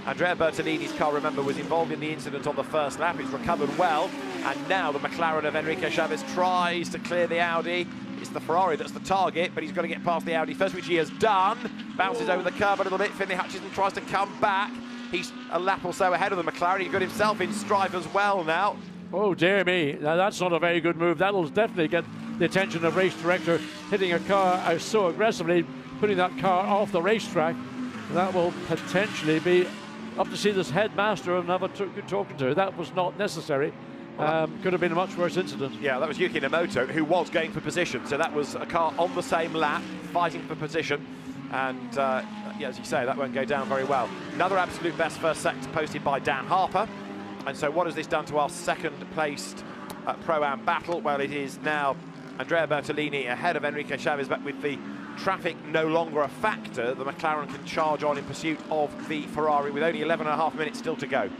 Andrea Bertolini's car, remember, was involved in the incident on the first lap. It's recovered well. And now the McLaren of Henrique Chaves tries to clear the Audi. It's the Ferrari that's the target, but he's got to get past the Audi first, which he has done. Bounces over the curb a little bit. Finlay Hutchison tries to come back. He's a lap or so ahead of the McLaren. He's got himself in strife as well now. Oh, dear me. Now, that's not a very good move. That'll definitely get the attention of race director hitting a car so aggressively, putting that car off the racetrack. That will potentially be up to see this headmaster and have a good talking to. That was not necessary. Um, could have been a much worse incident. Yeah, that was Yuki Nomoto, who was going for position. So that was a car on the same lap, fighting for position. And uh, yeah, as you say, that won't go down very well. Another absolute best first sector posted by Dan Harper. And so what has this done to our second placed uh, Pro-Am battle? Well, it is now Andrea Bertolini ahead of Henrique Chaves, but with the traffic no longer a factor, the McLaren can charge on in pursuit of the Ferrari with only 11 and a half minutes still to go.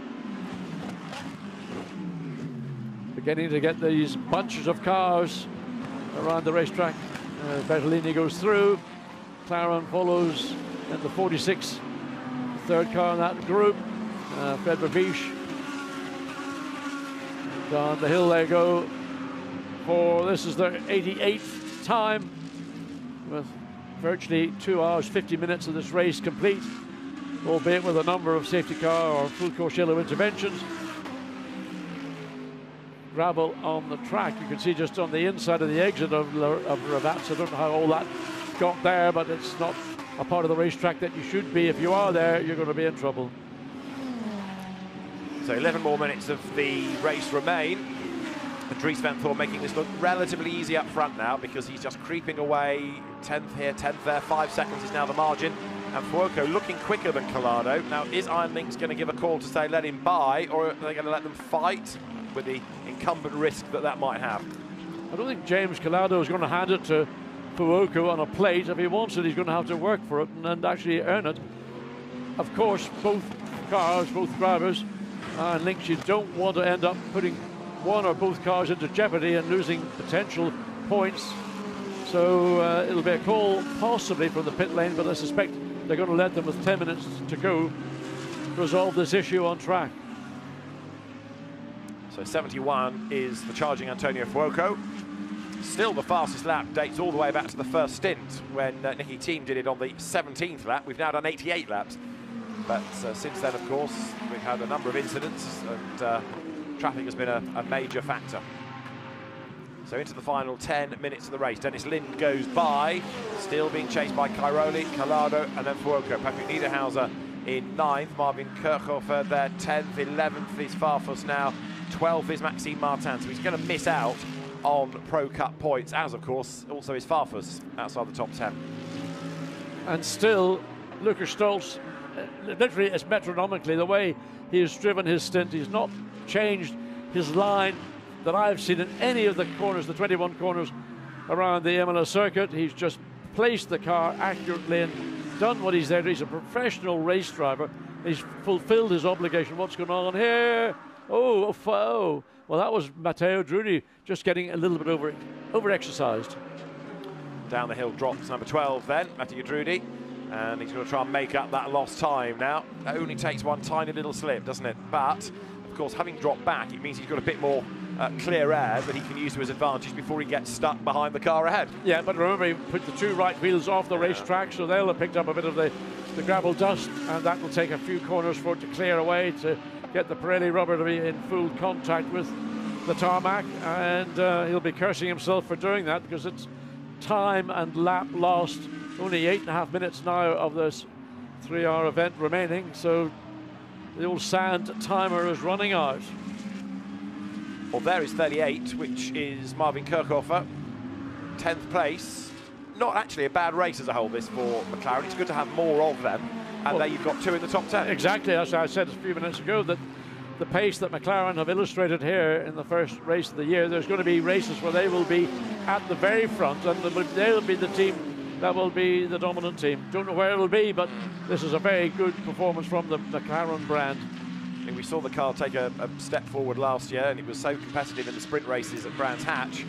Beginning to get these bunches of cars around the racetrack. Uh, Bertolini goes through, McLaren follows at the 46, third car in that group. Uh, Fred down the hill they go for this is the 88th time with virtually two hours 50 minutes of this race complete albeit with a number of safety car or full course yellow interventions. Gravel on the track. You can see just on the inside of the exit of, of Rivazza I don't know how all that got there but it's not a part of the racetrack that you should be. If you are there you're going to be in trouble. So 11 more minutes of the race remain. Dries Vanthoor making this look relatively easy up front now because he's just creeping away. 10th here, 10th there, five seconds is now the margin. And Fuoco looking quicker than Calado. Now, is Iron Lynx going to give a call to say let him by, or are they going to let them fight with the incumbent risk that that might have? I don't think James Calado is going to hand it to Fuoco on a plate. If he wants it, he's going to have to work for it and, and actually earn it. Of course, both cars, both drivers, and Lynx, you don't want to end up putting one or both cars into jeopardy and losing potential points. So uh, it'll be a call possibly from the pit lane, but I suspect they're going to let them with 10 minutes to go resolve this issue on track. So 71 is the charging Antonio Fuoco. Still the fastest lap, dates all the way back to the first stint when uh, Nicki Thiim did it on the 17th lap. We've now done 88 laps. But uh, since then, of course, we've had a number of incidents and uh, traffic has been a, a, major factor. So into the final 10 minutes of the race. Dennis Lind goes by, still being chased by Cairoli, Calado, and then Fuoco. Patrick Niederhauser in ninth, Marvin Kirchhofer there 10th, 11th is Farfus now, 12th is Maxime Martin. So he's going to miss out on Pro Cup points, as of course also is Farfus outside the top 10. And still, Lucas Stolz, uh, literally, it's metronomically the way he has driven his stint. He's not changed his line that I've seen in any of the corners, the 21 corners around the Imola circuit. He's just placed the car accurately and done what he's there. He's a professional race driver. He's fulfilled his obligation. What's going on here? Oh, oh, oh. well, that was Matteo Drudi just getting a little bit over over exercised. Down the hill drops number 12 then, Matteo Drudi. And he's going to try and make up that lost time now. That only takes one tiny little slip, doesn't it? But, course, having dropped back, it means he's got a bit more uh, clear air that he can use to his advantage before he gets stuck behind the car ahead. Yeah, but remember, he put the two right wheels off the racetrack, so they'll have picked up a bit of the, the gravel dust, and that will take a few corners for it to clear away to get the Pirelli rubber to be in full contact with the tarmac, and uh, he'll be cursing himself for doing that because it's time and lap lost. Only eight and a half minutes now of this three-hour event remaining, so the old sand timer is running out. Well, there is 38, which is Marvin Kirchhofer, 10th place. Not actually a bad race as a whole, this for McLaren. It's good to have more of them. And well, there you've got two in the top 10. Exactly, as I said a few minutes ago, that the pace that McLaren have illustrated here in the first race of the year, there's going to be races where they will be at the very front, and they'll be the team that will be the dominant team. Don't know where it'll be, but this is a very good performance from the McLaren brand. we saw the car take a, a, step forward last year, and it was so competitive in the sprint races at Brands Hatch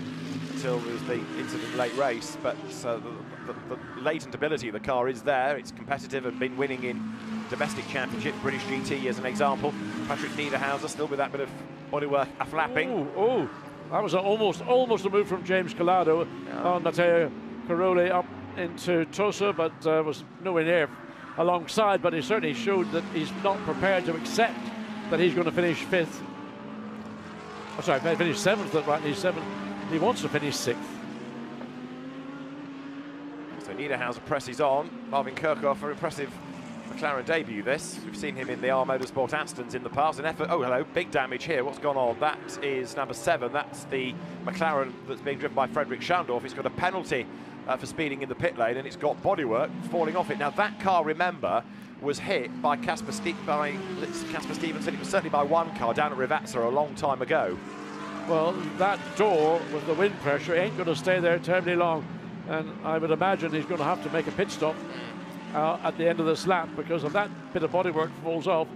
until there was the incident late race. But uh, the, the, the, latent ability of the car is there. It's competitive and been winning in domestic championship, British GT as an example. Patrick Niederhauser still with that bit of bodywork a flapping. Oh, that was almost almost a move from James Calado yeah. on Matteo Cairoli up into Tosa, but uh, was nowhere near alongside. But he certainly showed that he's not prepared to accept that he's going to finish fifth. Oh, sorry, finish seventh. Right, he's seventh. He wants to finish sixth. So Niederhauser presses on. Marvin Kirchhoff, an impressive McLaren debut this. We've seen him in the R Motorsport Astons in the past. An effort, oh hello, big damage here. What's gone on? That is number seven. That's the McLaren that's being driven by Frederik Schandorff. He's got a penalty uh, for speeding in the pit lane and it's got bodywork falling off it. Now that car, remember, was hit by Casper by Casper Stevenson. It was certainly by one car down at Rivazza a long time ago. Well, that door with the wind pressure ain't going to stay there terribly long. And I would imagine he's going to have to make a pit stop uh, at the end of this lap because if that bit of bodywork falls off,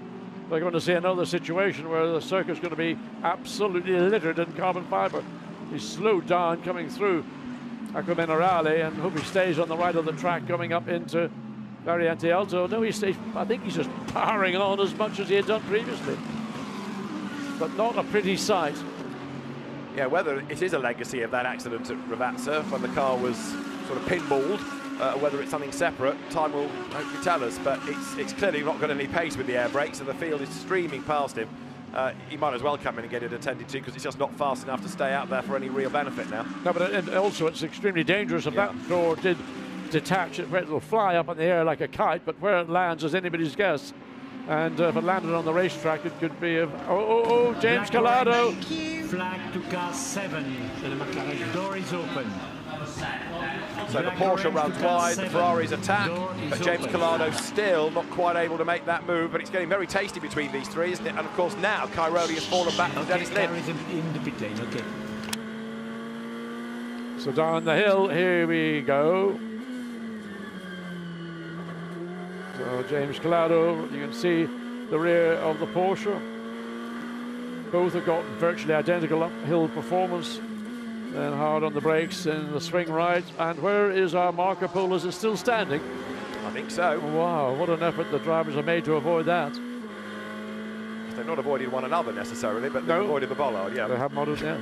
we're going to see another situation where the circuit's going to be absolutely littered in carbon fibre. He's slowed down coming through Acque Minerali and hope he stays on the right of the track coming up into Variante Alta. No, he stays, I think he's just powering on as much as he had done previously. But not a pretty sight. Yeah, whether it is a legacy of that accident at Rivazza when the car was sort of pinballed uh, whether it's something separate, time will hopefully tell us. But it's, it's clearly not got any pace with the air brakes, so the field is streaming past him. Uh, he might as well come in and get it attended to because it's just not fast enough to stay out there for any real benefit now. No, but it, also it's extremely dangerous if yeah. that door did detach, it will fly up in the air like a kite, but where it lands is anybody's guess. And uh, if it landed on the racetrack, it could be. A, oh, oh, oh, James Calado. Flag to car seven. The door is open. So the Porsche runs wide, the Ferrari's attack, but James Calado still not quite able to make that move, but it's getting very tasty between these three, isn't it? And of course now Cairoli has fallen back to Dennis Lind. in the pit lane, okay. So down the hill, here we go. So James Calado, you can see the rear of the Porsche. Both have got virtually identical uphill performance then hard on the brakes in the swing right. And where is our marker Polo? Is it still standing? I think so. Wow, what an effort the drivers have made to avoid that. They've not avoided one another necessarily, but they've avoided the bollard, yeah. They have modded, yeah.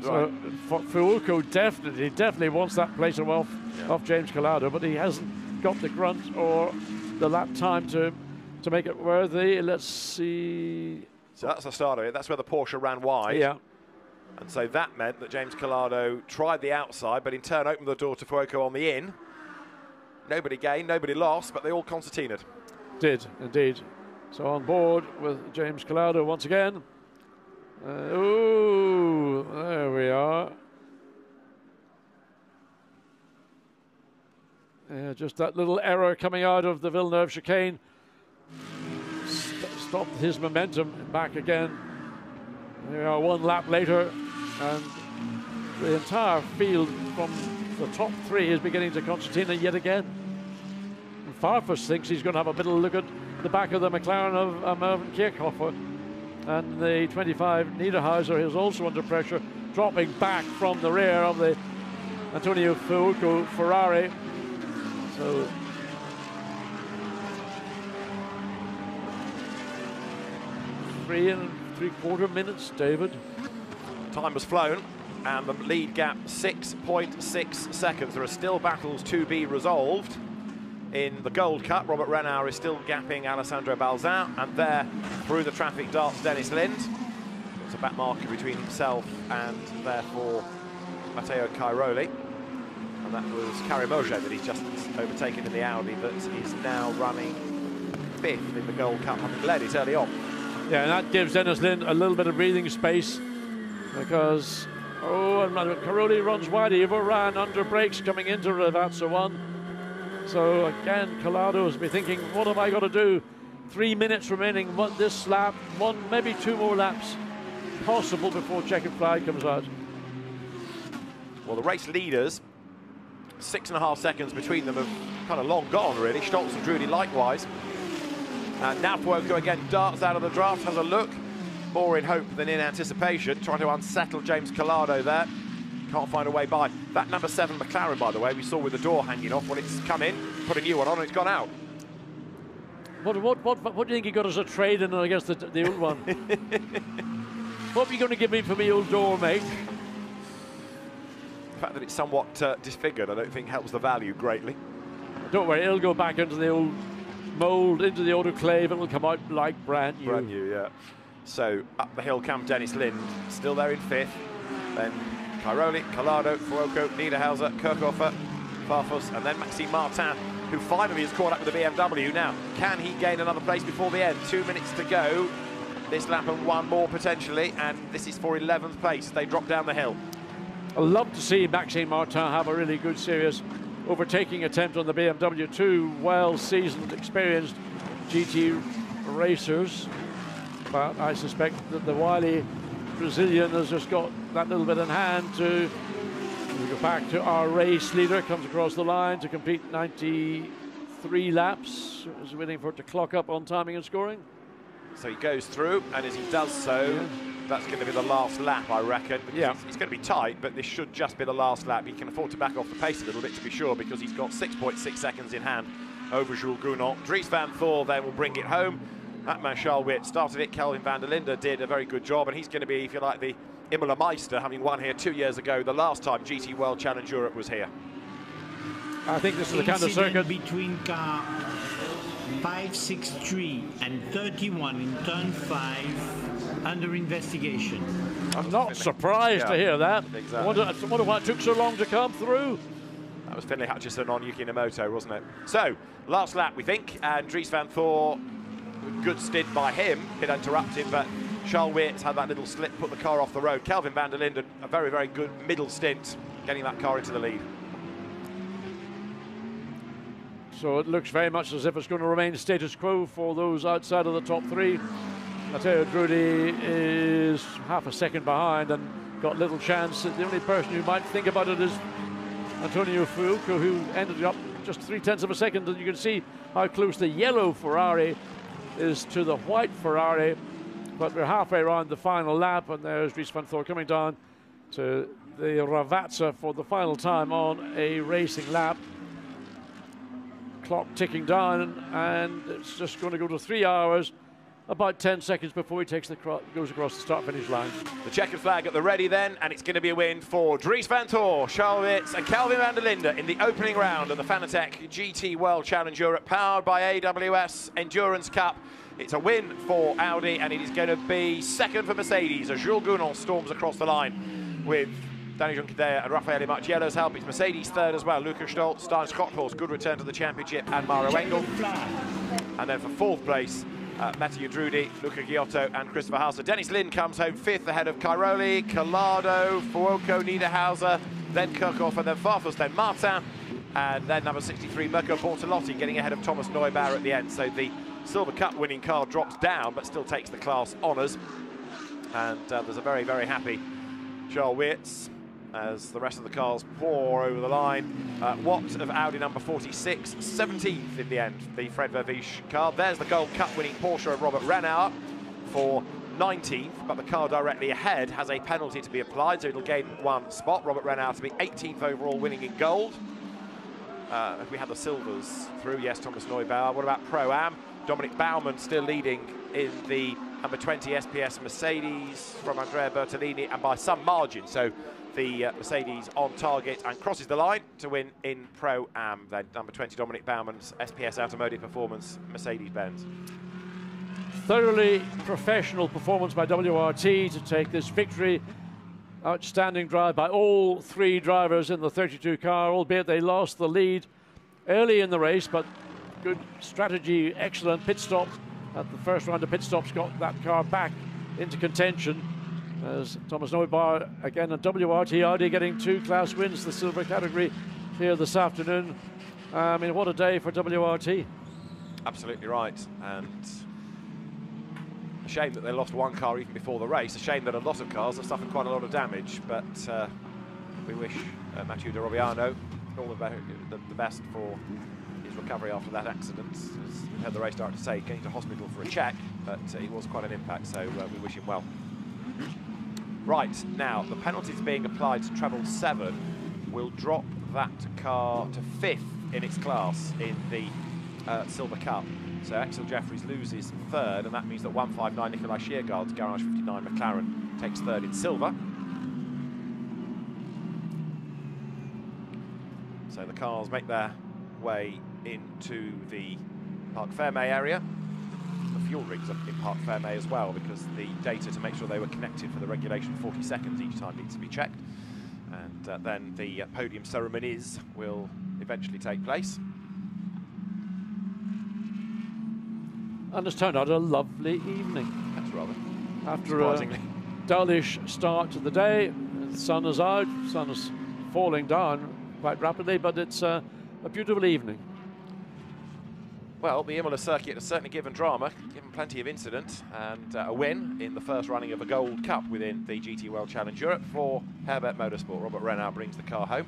so Fuoco definitely, definitely wants that place off, yeah. off James Calado, but he hasn't got the grunt or the lap time to to make it worthy. Let's see. So that's the start of it. That's where the Porsche ran wide. Yeah. And so that meant that James Calado tried the outside, but in turn opened the door to Fuoco on the in. Nobody gained, nobody lost, but they all concertinaed. Did, indeed. So on board with James Calado once again. Uh, ooh, there we are. Yeah, just that little error coming out of the Villeneuve chicane st stopped his momentum back again. There We are one lap later, and the entire field from the top three is beginning to concertina yet again. And Farfus thinks he's going to have a bit of a look at the back of the McLaren of uh, Marvin Kirchhofer. And the 25 Niederhauser is also under pressure, dropping back from the rear of the Antonio Fuoco Ferrari. So three and three quarter minutes, David. Time has flown, and the lead gap 6.6 seconds. There are still battles to be resolved. In the Gold Cup, Robert Renauer is still gapping Alessandro Balzan, and there, through the traffic, darts Dennis Lind. It's a back marker between himself and, therefore, Matteo Cairoli. And that was Karim Ojjeh that he's just overtaken in the Audi that is now running fifth in the Gold Cup, having led it early on. Yeah, and that gives Dennis Lind a little bit of breathing space because, oh, and Cairoli runs wide. He overran under brakes coming into Rivazza 1. So again, Calado's be thinking, what have I got to do? Three minutes remaining, one, this lap, one, maybe two more laps possible before checkered flag comes out. Well, the race leaders, six and a half seconds between them have kind of long gone, really. Stolz and Drudi likewise. Uh, now again darts out of the draft, has a look, more in hope than in anticipation, trying to unsettle James Calado there. Can't find a way by. That number seven McLaren, by the way, we saw with the door hanging off when it's come in, put a new one on, and it's gone out. What, what, what, what do you think he got as a trade in against the, the old one? what are you going to give me for my old door, mate? The fact that it's somewhat uh, disfigured, I don't think helps the value greatly. Don't worry, it'll go back into the old mould, into the old autoclave, and it'll come out like brand new. Brand new, yeah. So up the hill comes Dennis Lind, still there in fifth. Then Cairoli, Calado, Fuoco, Niederhauser, Kirchhofer, Farfus, and then Maxime Martin, who finally has caught up with the BMW. Now, can he gain another place before the end? Two minutes to go. This lap and one more potentially, and this is for 11th place. They drop down the hill. I'd love to see Maxime Martin have a really good, serious overtaking attempt on the BMW. Two well-seasoned, experienced GT racers, but I suspect that the wily Brazilian has just got that little bit in hand to we go back to our race leader, comes across the line to complete 93 laps. Is waiting for it to clock up on timing and scoring. So he goes through, and as he does so, yeah. that's going to be the last lap, I reckon. Yeah. It's, it's, going to be tight, but this should just be the last lap. He can afford to back off the pace a little bit, to be sure, because he's got 6.6 seconds in hand over Jules Gounon. Dries Vanthoor then will bring it home. That man, Charles Weerts, started it. Kelvin van der Linde did a very good job, and he's going to be, if you like, the Imola Meister, having won here two years ago, the last time GT World Challenge Europe was here. I think this is the kind of circuit between car 563 and 31 in turn 5 under investigation. I'm not surprised yeah, to hear that. Exactly. I wonder, I wonder why it took so long to come through. That was Finlay Hutchison on Yuki Nomoto, wasn't it? So, last lap, we think, and Dries Vanthoor, good stint by him, hit interrupted, but Charles Weerts had that little slip, put the car off the road. Kelvin van der Linde, a very, very good middle stint, getting that car into the lead. So it looks very much as if it's going to remain status quo for those outside of the top three. Matteo Drudi is half a second behind and got little chance. The only person who might think about it is Antonio Fuoco, who ended up just three tenths of a second. And you can see how close the yellow Ferrari is to the white Ferrari. But we're halfway around the final lap, and there's Dries Vanthoor coming down to the Rivazza for the final time on a racing lap. Clock ticking down, and it's just going to go to three hours, about 10 seconds before he takes the goes across the start-finish line. The checkered flag at the ready then, and it's going to be a win for Dries Vanthoor, Charles Weerts, and Kelvin van der Linde in the opening round of the Fanatec GT World Challenge Europe, powered by AWS Endurance Cup. It's a win for Audi, and it is going to be second for Mercedes as Jules Gounon storms across the line with Dani Juncadella and Raffaele Marciello's help. It's Mercedes third as well. Luca Stolz, Steijn Schothorst, good return to the championship, and Maro Engel. And then for fourth place, uh, Matteo Drudi, Luca Ghiotto and Christopher Haase. Dennis Lind comes home fifth ahead of Cairoli, Calado, Fuoco, Niederhauser, then Kirchhoff and then Farfus, then Martin, and then number 63, Mirko Bortolotti getting ahead of Thomas Neubauer at the end. So the Silver Cup winning car drops down but still takes the class honours. And uh, there's a very, very happy Charles Weerts as the rest of the cars pour over the line. Uh, Watt of Audi number 46, 17th in the end, the Fred Vervisch car. There's the Gold Cup winning Porsche of Robert Renauer for 19th, but the car directly ahead has a penalty to be applied, so it'll gain one spot. Robert Renauer to be 18th overall, winning in gold. Uh, if we had the silvers through, yes, Thomas Neubauer. What about Pro-Am? Dominik Baumann still leading in the number 20 SPS Mercedes from Andrea Bertolini and by some margin. So the uh, Mercedes on target and crosses the line to win in Pro-Am. Then number 20 Dominik Baumann's SPS Automotive Performance Mercedes-Benz. Thoroughly professional performance by WRT to take this victory. Outstanding drive by all three drivers in the 32 car, albeit they lost the lead early in the race, but good strategy, excellent pit stop at the first round of pit stops got that car back into contention as Thomas Neubauer again and WRT Audi getting two class wins the silver category here this afternoon. I mean, what a day for WRT. Absolutely right. And a shame that they lost one car even before the race. A shame that a lot of cars have suffered quite a lot of damage. But uh, we wish uh, de Robiano all the, the, the, best for his recovery after that accident. As we heard the race director say, getting to hospital for a check, but uh, it was quite an impact, so uh, we wish him well. Right, now, the penalties being applied to treble 7 will drop that car to fifth in its class in the uh, Silver Cup. So Axcil Jefferies loses third, and that means that 159 Nikolai Kjærgaard's Garage 59 McLaren takes third in silver. So the cars make their way into the Parc Fermé area the fuel rigs in Parc Fermé as well because the data to make sure they were connected for the regulation 40 seconds each time needs to be checked. And uh, then the uh, podium ceremonies will eventually take place. And it's turned out a lovely evening. That's rather. After a dullish start to the day, the sun is out, sun is falling down quite rapidly, but it's uh, a beautiful evening. Well, the Imola circuit has certainly given drama, given plenty of incident, and uh, a win in the first running of a Gold Cup within the GT World Challenge Europe for Herberth Motorsport. Robert Renauer brings the car home.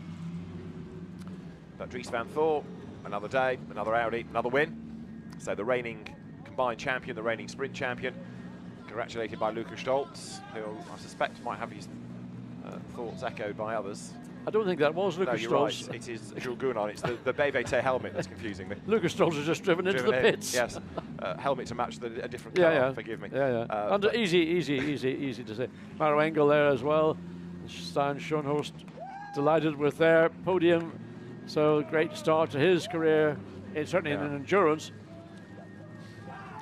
But Dries Vanthoor, another day, another Audi, another win. So the reigning combined champion, the reigning sprint champion, congratulated by Luca Stolz, who I suspect might have his uh, thoughts echoed by others. I don't think that was Lucas no, Stolz. Right. It is Jules Gounon. It's the, the BVT helmet that's confusing me. Lucas Stolz has just driven, driven into the pits. Yes. Uh, helmet to match the, a different car, yeah, yeah. forgive me. Yeah, yeah. Uh, Under easy, easy, easy, easy to say. Maro Engel there as well. Stan Schothorst delighted with their podium. So great start to his career, it's certainly yeah. in endurance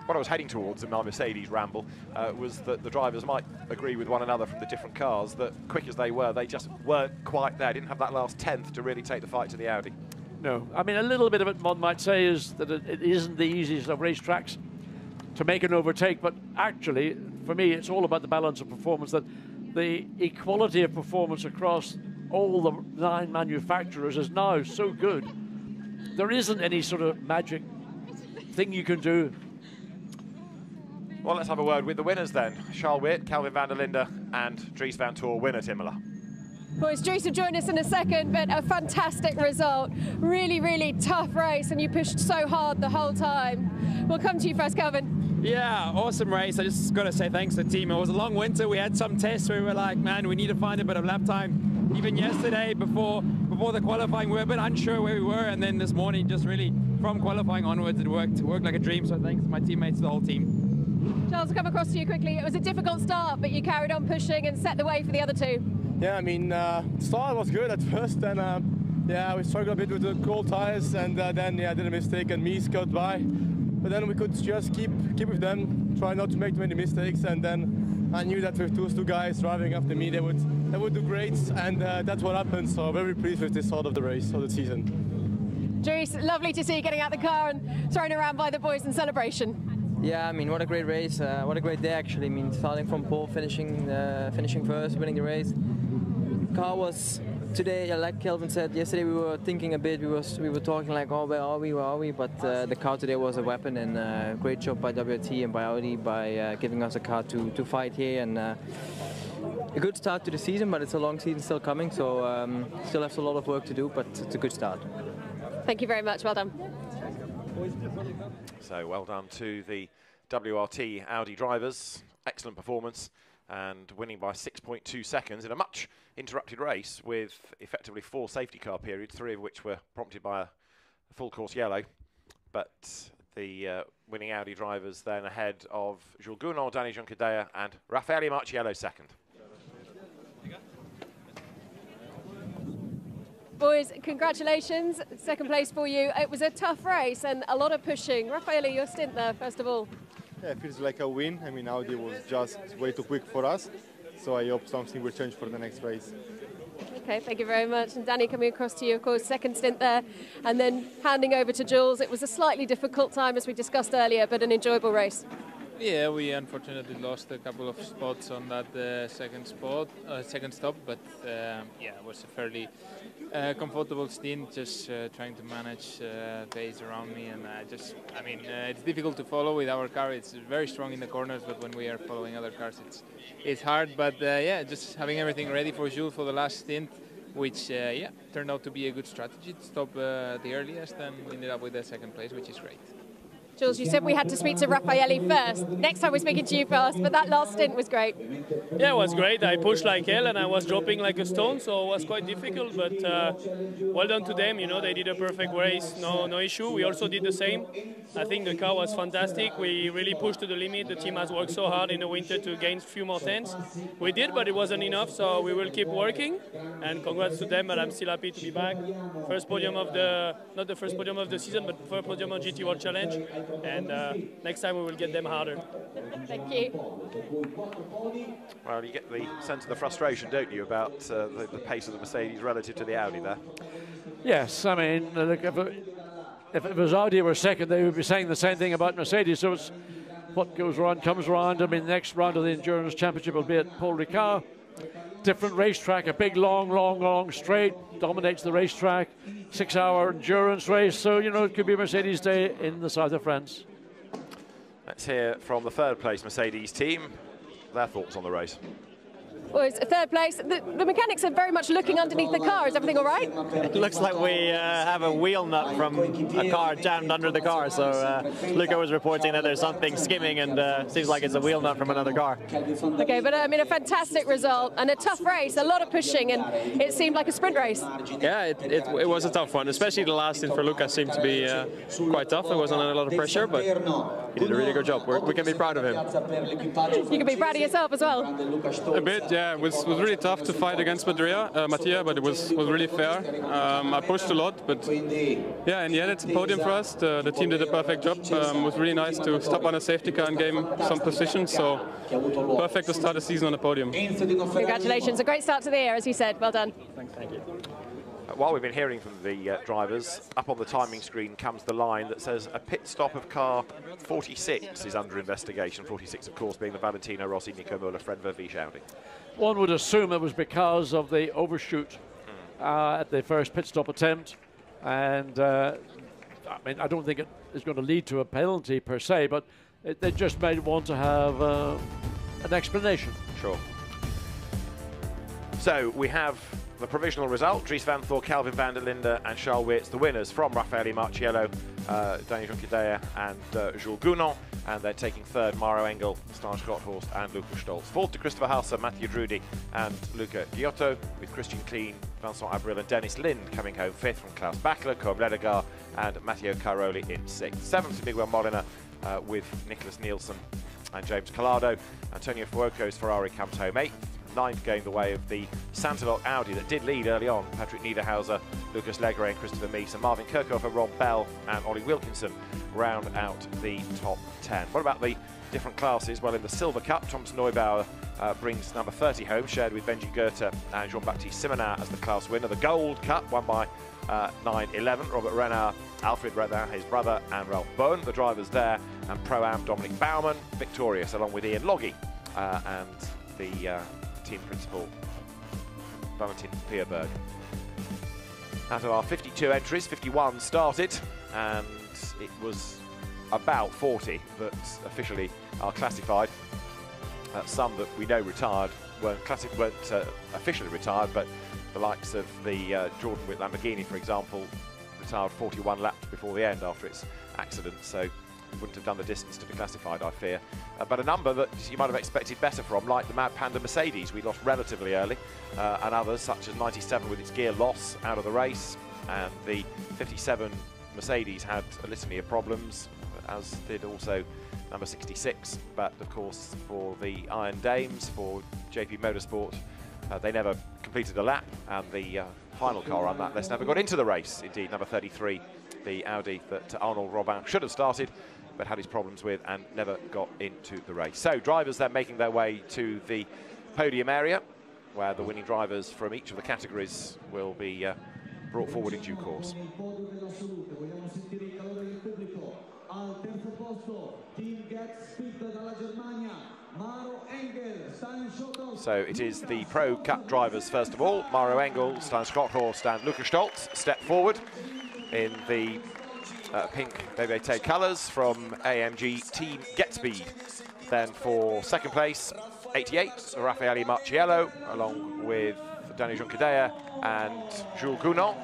what I was heading towards in my Mercedes ramble uh, was that the drivers might agree with one another from the different cars that quick as they were, they just weren't quite there, didn't have that last tenth to really take the fight to the Audi. No, I mean, a little bit of it, one might say, is that it, it isn't the easiest of racetracks to make an overtake, but actually, for me, it's all about the balance of performance, that the equality of performance across all the nine manufacturers is now so good. There isn't any sort of magic thing you can do well, let's have a word with the winners then. Charles Weerts, Kelvin van der Linde and Dries Vanthoor win at Imola. Boys, Dries will join us in a second, but a fantastic result. Really, really tough race, and you pushed so hard the whole time. We'll come to you first, Kelvin. Yeah, awesome race. I just got to say thanks to the team. It was a long winter. We had some tests where we were like, man, we need to find a bit of lap time. Even yesterday, before before the qualifying, we were a bit unsure where we were, and then this morning, just really from qualifying onwards, it worked. It worked like a dream. So thanks to my teammates, the whole team. Charles, I'll come across to you quickly. It was a difficult start, but you carried on pushing and set the way for the other two. Yeah, I mean, uh, start was good at first, and uh, yeah, we struggled a bit with the cold tires, and uh, then yeah, I did a mistake and Mies got by. but then we could just keep keep with them, try not to make too many mistakes, and then I knew that with those two guys driving after me, they would they would do great, and uh, that's what happened. So very pleased with this sort of the race of the season. Dries, lovely to see you getting out the car and thrown around by the boys in celebration. Yeah, I mean, what a great race! Uh, what a great day, actually. I mean, starting from pole, finishing uh, finishing first, winning the race. Car was today, like Kelvin said, yesterday we were thinking a bit. We was we were talking like, oh, where are we? Where are we? But uh, the car today was a weapon, and uh, great job by WRT and by Audi by uh, giving us a car to to fight here and. Uh, a good start to the season, but it's a long season still coming, so um, still have a lot of work to do, but it's a good start. Thank you very much. Well done. So well done to the WRT Audi drivers. Excellent performance and winning by 6.2 seconds in a much interrupted race with effectively four safety car periods, three of which were prompted by a full course yellow. But the uh, winning Audi drivers then ahead of Jules Gounon, Danny Juncadella and Raffaele Marciello second. Boys, congratulations. Second place for you. It was a tough race and a lot of pushing. Raffaele, your stint there, first of all. Yeah, it feels like a win. I mean, Audi was just way too quick for us. So I hope something will change for the next race. Okay, thank you very much. And Danny, coming across to you, of course, second stint there, and then handing over to Jules. It was a slightly difficult time, as we discussed earlier, but an enjoyable race. Yeah, we unfortunately lost a couple of spots on that uh, second spot, uh, second stop, but um, yeah, it was a fairly uh, comfortable stint, just uh, trying to manage uh, pace around me, and just, I mean, uh, it's difficult to follow with our car. It's very strong in the corners, but when we are following other cars, it's it's hard. But yeah, just having everything ready for Jules for the last stint, which yeah turned out to be a good strategy to stop the earliest, and we ended up with the second place, which is great. Jules, you said we had to speak to Raffaele first. Next time we're speaking to you first, but that last stint was great. Yeah, it was great. I pushed like hell and I was dropping like a stone, so it was quite difficult. But uh, well done to them. You know, they did a perfect race, no, no issue. We also did the same. I think the car was fantastic. We really pushed to the limit. The team has worked so hard in the winter to gain a few more tenths. We did, but it wasn't enough, so we will keep working. And congrats to them. But I'm still happy to be back. First podium of the, not the first podium of the season, but first podium on GT World Challenge and uh, next time we will get them harder. Thank you. Well, you get the sense of the frustration, don't you, about uh, the, the, pace of the Mercedes relative to the Audi there? Yes, I mean, look, if, it, if it was Audi were second, they would be saying the same thing about Mercedes. So it's what goes around comes around. I mean, the next round of the Endurance Championship will be at Paul Ricard. Different racetrack, a big, long, long, long straight, dominates the racetrack, six hour endurance race. So, you know, it could be Mercedes Day in the south of France. Let's hear from the third place Mercedes team their thoughts on the race. Well, it's third place. The, the, mechanics are very much looking underneath the car. Is everything all right? It looks like we uh, have a wheel nut from a car jammed under the car. So uh, Luca was reporting that there's something skimming and uh, seems like it's a wheel nut from another car. Okay, but I mean, a fantastic result and a tough race, a lot of pushing, and it seemed like a sprint race. Yeah, it, it, it was a tough one, especially the last stint for Luca seemed to be uh, quite tough. It was under a lot of pressure, but he did a really good job. We're, we can be proud of him. You can be proud of yourself as well. A bit, yeah. It was, was really tough to fight against Mattia, uh, Mattia but it was, was really fair. Um, I pushed a lot, but yeah, in the end it's a podium for us. The, the team did a perfect job. Um, it was really nice to stop on a safety car and gain some position, so perfect to start the season on a podium. Congratulations, a great start to the year, as you said. Well done. Thanks, Thank you. Uh, while we've been hearing from the uh, drivers, up on the timing screen comes the line that says a pit stop of car 46 is under investigation. 46, of course, being the Valentino Rossi, Nico Muller, Fred Vervisch Audi. One would assume it was because of the overshoot uh, at the first pit stop attempt. And uh, I mean, I don't think it is going to lead to a penalty per se, but it, they just might want to have uh, an explanation. Sure. So we have the provisional result, Dries Vanthoor, Kelvin van der Linde and Charles Weerts, the winners from Raffaele Marciello, uh, Danny and uh, Jules Gounon. And they're taking third, Maro Engel, Stijn Schothorst and Luca Stolz. Fourth to Christopher Haase, Mattia Drudi and Luca Ghiotto, with Christian Klien, Vincent Abril and Dennis Lind coming home fifth from Klaus Bachler, Côme Ledogar and Matteo Cairoli in sixth. Seventh, to Miguel Molina uh, with Nicklas Nielsen and James Calado. Antonio Fuoco's Ferrari comes home eighth. Ninth going the way of the Saintéloc Audi that did lead early on. Patrick Niederhauser, Lucas Légeret and Christopher Mies and Marvin Kirchhöfer, Rob Bell and Ollie Wilkinson round out the top 10. What about the different classes? Well, in the Silver Cup, Thomas Neubauer uh, brings number 30 home, shared with Benji Goethe and Jean-Baptiste Simmenauer as the class winner. The Gold Cup, won by uh, 9-11, Robert Renauer, Alfred Renauer, his brother, and Ralf Bohn, the drivers there, and Pro-Am Dominic Baumann, victorious, along with Ian Loggie uh, and the uh, team principal, Valentin Pierburg. Out of our 52 entries, 51 started, and it was about 40 that officially are classified. Uh, some that we know retired weren't, classi- weren't uh, officially retired, but the likes of the uh, Jordan with Lamborghini, for example, retired 41 laps before the end after its accident, so wouldn't have done the distance to be classified, I fear. Uh, but a number that you might have expected better from, like the Mad Panda Mercedes, we lost relatively early, uh, and others such as 97 with its gear loss out of the race, and the 57 Mercedes had a litany of problems, as did also number 66. But of course, for the Iron Dames, for JP Motorsport, uh, they never completed a lap, and the uh, final car on that list never got into the race. Indeed, number 33, the Audi that Arnold Robin should have started, but had his problems with and never got into the race. So drivers then making their way to the podium area, where the winning drivers from each of the categories will be uh, brought forward in due course. So it is the Pro Cup drivers first of all. Maro Engel, Stan Schothorst and Lukas Stolz step forward in the uh, pink BBT colours from AMG Team GetSpeed. Then for second place, 88, Raffaele Marciello, along with Daniel Juncadella and Jules Gounon.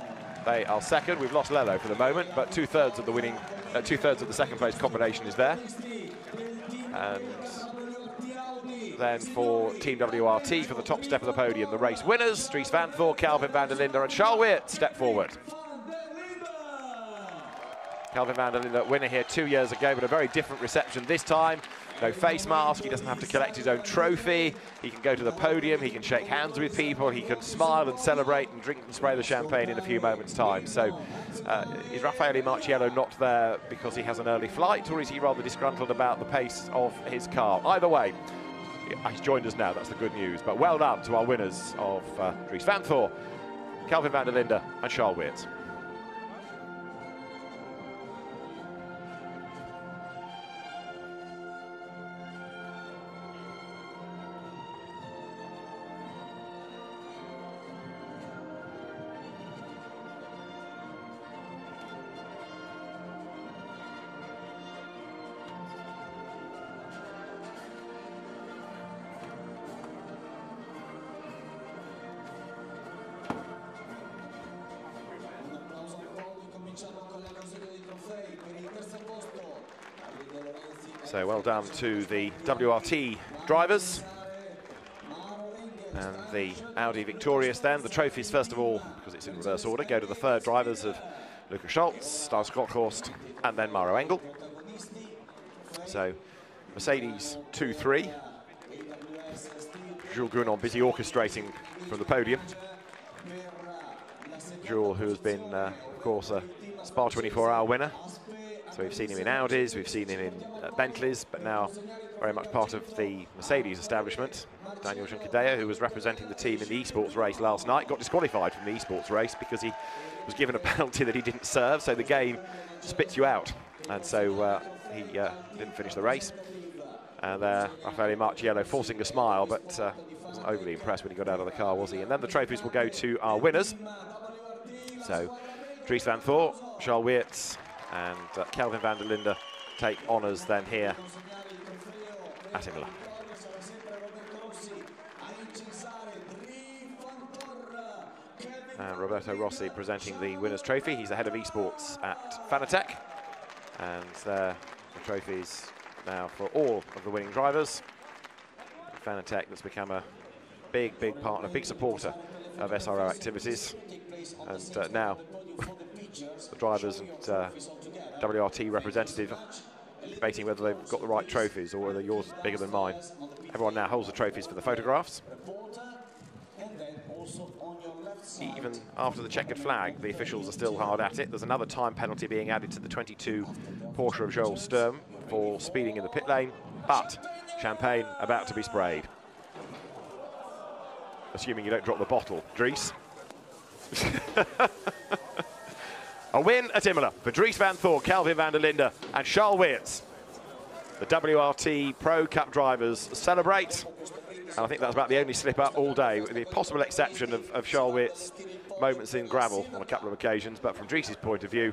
They are second. We've lost Lello for the moment, but two thirds of the winning, uh, two thirds of the second place combination is there. And then for Team WRT for the top step of the podium, the race winners, Dries Vanthoor, Kelvin van der Linde and Charles Weerts step forward. Kelvin van der Linde, winner here two years ago, but a very different reception this time. No face mask, he doesn't have to collect his own trophy. He can go to the podium, he can shake hands with people, he can smile and celebrate and drink and spray the champagne in a few moments' time. So uh, is Raffaele Marciello not there because he has an early flight, or is he rather disgruntled about the pace of his car? Either way, he's joined us now, that's the good news. But well done to our winners of uh, Dries Vanthoor, Kelvin van der Linde and Charles Weerts. Well done to the WRT drivers. And the Audi victorious then. The trophies, first of all, because it's in reverse order, go to the third drivers of Lukas Stolz, Star Schothorst, and then Maro Engel. So Mercedes 2-3. Jules Gounon busy orchestrating from the podium. Jules, who has been, uh, of course, a Spa 24-hour winner. We've seen him in Audis, we've seen him in uh, Bentleys, but now very much part of the Mercedes establishment. Daniel Juncadella, who was representing the team in the esports race last night, got disqualified from the esports race because he was given a penalty that he didn't serve, so the game spits you out. And so uh, he uh, didn't finish the race. And uh, Raffaele Marciello forcing a smile, but uh, wasn't overly impressed when he got out of the car, was he? And then the trophies will go to our winners. So, Dries Vanthoor, Charles Weerts, and uh, Kelvin van der Linde take honours then here at Imola. And Roberto Rossi presenting the winner's trophy. He's the head of esports at Fanatec. And uh, the trophies now for all of the winning drivers. Fanatec that's become a big, big partner, big supporter of SRO activities. And uh, now the drivers and uh, WRT representative debating whether they've got the right trophies or whether yours is bigger than mine. Everyone now holds the trophies for the photographs. Even after the checkered flag, the officials are still hard at it. There's another time penalty being added to the 22 Porsche of Joel Sturm for speeding in the pit lane, but champagne about to be sprayed. Assuming you don't drop the bottle. Dries. A win at Imola for Dries Vanthoor, Kelvin van der Linde and Charles Weerts. The WRT Pro Cup drivers celebrate. And I think that's about the only slip up all day, with the possible exception of, of Charles Weerts' moments in gravel on a couple of occasions. But from Dries's point of view,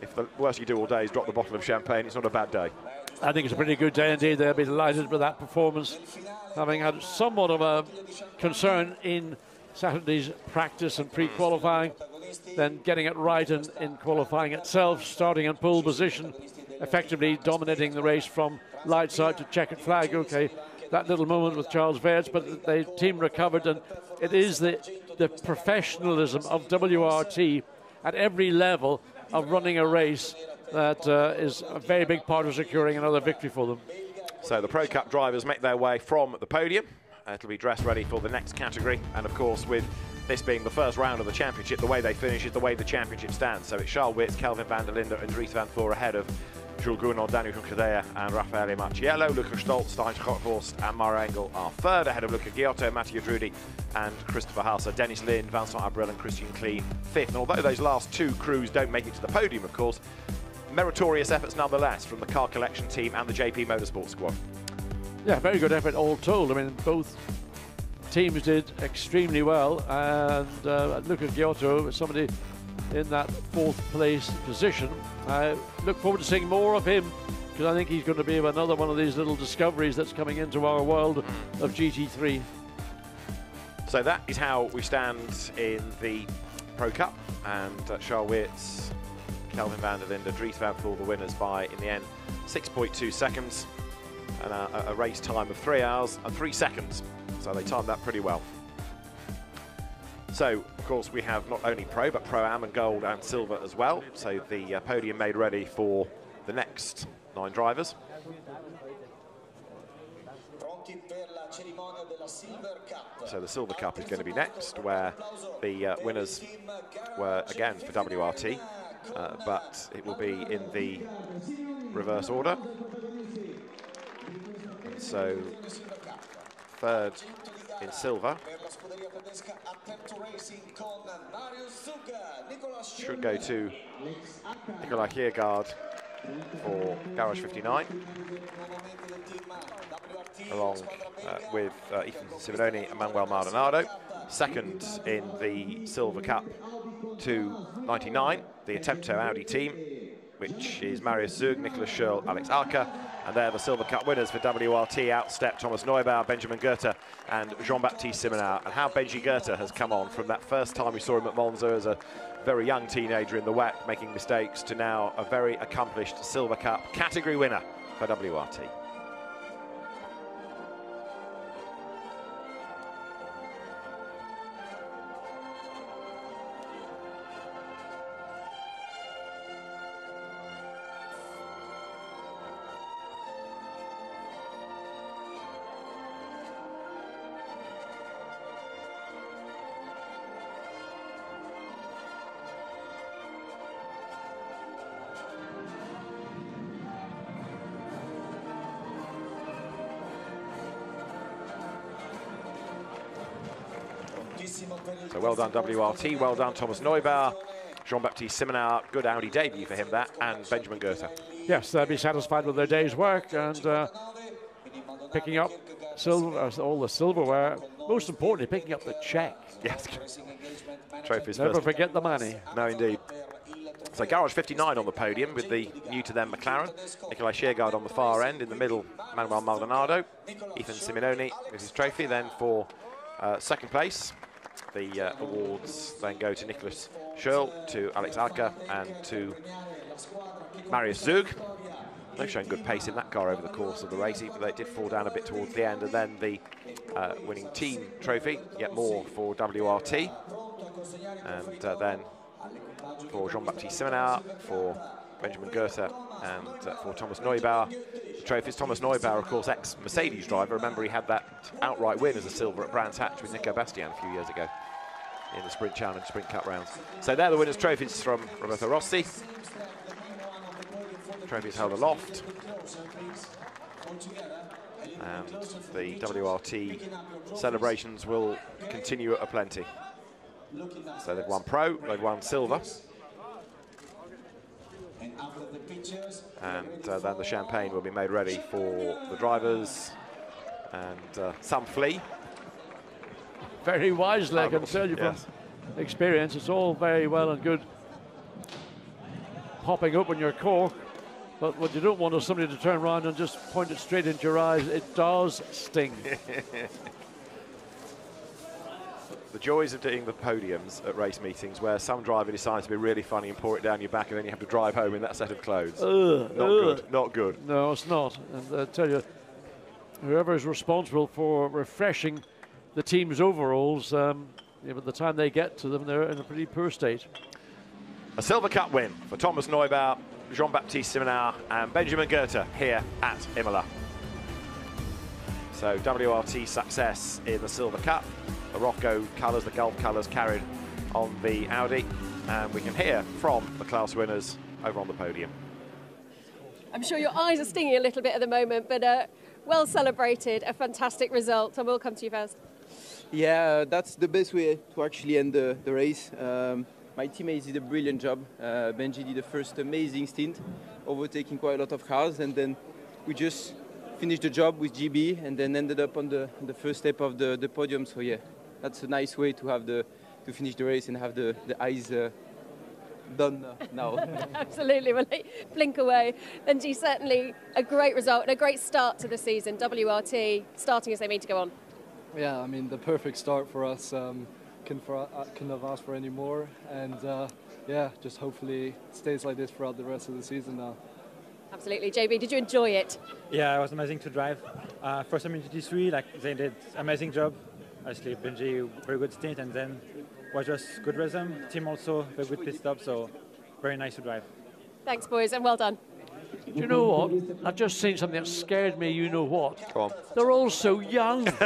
if the worst you do all day is drop the bottle of champagne, it's not a bad day. I think it's a pretty good day indeed. They'll be delighted with that performance, having had somewhat of a concern in Saturday's practice and pre-qualifying, then getting it right in, in qualifying itself, starting in pole position, effectively dominating the race from lights out to checkered flag. Okay, that little moment with Charles Weerts, but the team recovered, and it is the, the professionalism of WRT at every level of running a race that uh, is a very big part of securing another victory for them. So the Pro Cup drivers make their way from the podium. It'll be dressed ready for the next category, and of course with this being the first round of the championship, the way they finish is the way the championship stands. So it's Charles Weerts, Kelvin van der Linde and Dries van ahead of Jules Gounon, Daniel Juncadella and Raffaele Marciello. Luca Stolz, Stijn Schothorst and Maro Engel are third ahead of Luca Ghiotto, Mattia Drudi and Christopher Haase. Dennis Lind, Vincent Abril and Christian Klien fifth. And although those last two crews don't make it to the podium, of course, meritorious efforts nonetheless from the car collection team and the JP Motorsport squad. Yeah, very good effort all told. I mean, both teams did extremely well, and uh, Luca Ghiotto, somebody in that fourth place position. I look forward to seeing more of him because I think he's going to be another one of these little discoveries that's coming into our world of GT3. So that is how we stand in the Pro Cup, and uh, Charles Weerts, Kelvin van der Linde, Dries Vanthoor the winners by, in the end, 6.2 seconds, and a, a race time of three hours and three seconds. So they timed that pretty well. So, of course, we have not only Pro, but Pro-Am and Gold and Silver as well. So the uh, podium made ready for the next nine drivers. So the Silver Cup is going to be next, where the uh, winners were, again, for WRT, uh, but it will be in the reverse order. So third in silver should go to Nikolai Kjærgaard for Garage 59, along uh, with uh, Ethan Simioni and Manuel Maldonado. Second in the Silver Cup to 99, the Attempto Audi team, which is Marius Zug, Nicolas Schöll, Alex Aka, and they're the Silver Cup winners for WRT. Outstep Thomas Neubauer, Benjamin Goethe, and Jean-Baptiste Simmenauer. And how Benji Goethe has come on from that first time we saw him at Monza as a very young teenager in the wet, making mistakes, to now a very accomplished Silver Cup category winner for WRT. Well done WRT, well done Thomas Neubauer, Jean-Baptiste Simmenauer, good Audi debut for him that, and Benjamin Goethe. Yes, they'll be satisfied with their day's work and uh, picking up silver, uh, all the silverware. Most importantly, picking up the check. Yes, trophies Never first. forget the money. No, indeed. So Garage 59 on the podium with the new to them McLaren. Nikolai Kjærgaard on the far end. In the middle, Manuel Maldonado. Ethan Simioni with his trophy. Then for uh, second place, the uh, awards then go to Nicolas Schöll, to Alex Aka, and to Marius Zug. They've shown good pace in that car over the course of the race, even though it did fall down a bit towards the end. And then the uh, winning team trophy, yet more for WRT. And uh, then for Jean-Baptiste Simmenauer, for Benjamin Goethe and uh, for Thomas Neubauer. The Trophies. Thomas Neubauer, of course, ex-Mercedes driver. Remember, he had that outright win as a silver at Brands Hatch with Nico Bastian a few years ago in the Sprint Challenge, Sprint Cup rounds. So they're the winners' trophies from Roberto Rossi. Trophies held aloft. And the WRT celebrations will continue at a plenty. So they've won pro, they've won silver. And uh, then the champagne will be made ready for the drivers. And uh, some flee. Very wisely, I can tell you yes. from experience. It's all very well and good popping open your cork, but what you don't want is somebody to turn around and just point it straight into your eyes. It does sting. the joys of doing the podiums at race meetings where some driver decides to be really funny and pour it down your back and then you have to drive home in that set of clothes. Ugh, not good, not good. No, it's not. And I tell you, whoever is responsible for refreshing the team's overalls, um, yeah, by the time they get to them, they're in a pretty poor state. A Silver Cup win for Thomas Neubauer, Jean-Baptiste Simmenauer and Benjamin Goethe here at Imola. So WRT success in the Silver Cup. The Rocco colours, the Gulf colours carried on the Audi. And we can hear from the class winners over on the podium. I'm sure your eyes are stinging a little bit at the moment, but uh, well celebrated, a fantastic result. Tom, we'll come to you first. Yeah, that's the best way to actually end the, the race. Um, my teammates did a brilliant job. Uh, Benji did the first amazing stint, overtaking quite a lot of cars, and then we just finished the job with GB and then ended up on the, the first step of the, the podium. So yeah, that's a nice way to have the to finish the race and have the, the eyes uh, done uh, now. Absolutely, well, blink away. Benji, certainly a great result and a great start to the season. WRT starting as they mean to go on. Yeah, I mean the perfect start for us. Um, couldn't, for, uh, couldn't have asked for any more, and uh, yeah, just hopefully stays like this throughout the rest of the season now. Absolutely, JB. Did you enjoy it? Yeah, it was amazing to drive. Uh, first time in GT3, like they did amazing job. Obviously, Benji very good stint, and then was just good rhythm. Team also very good pit stop, so very nice to drive. Thanks, boys, and well done. Do you know what? I've just seen something that scared me. You know what? Go on. They're all so young.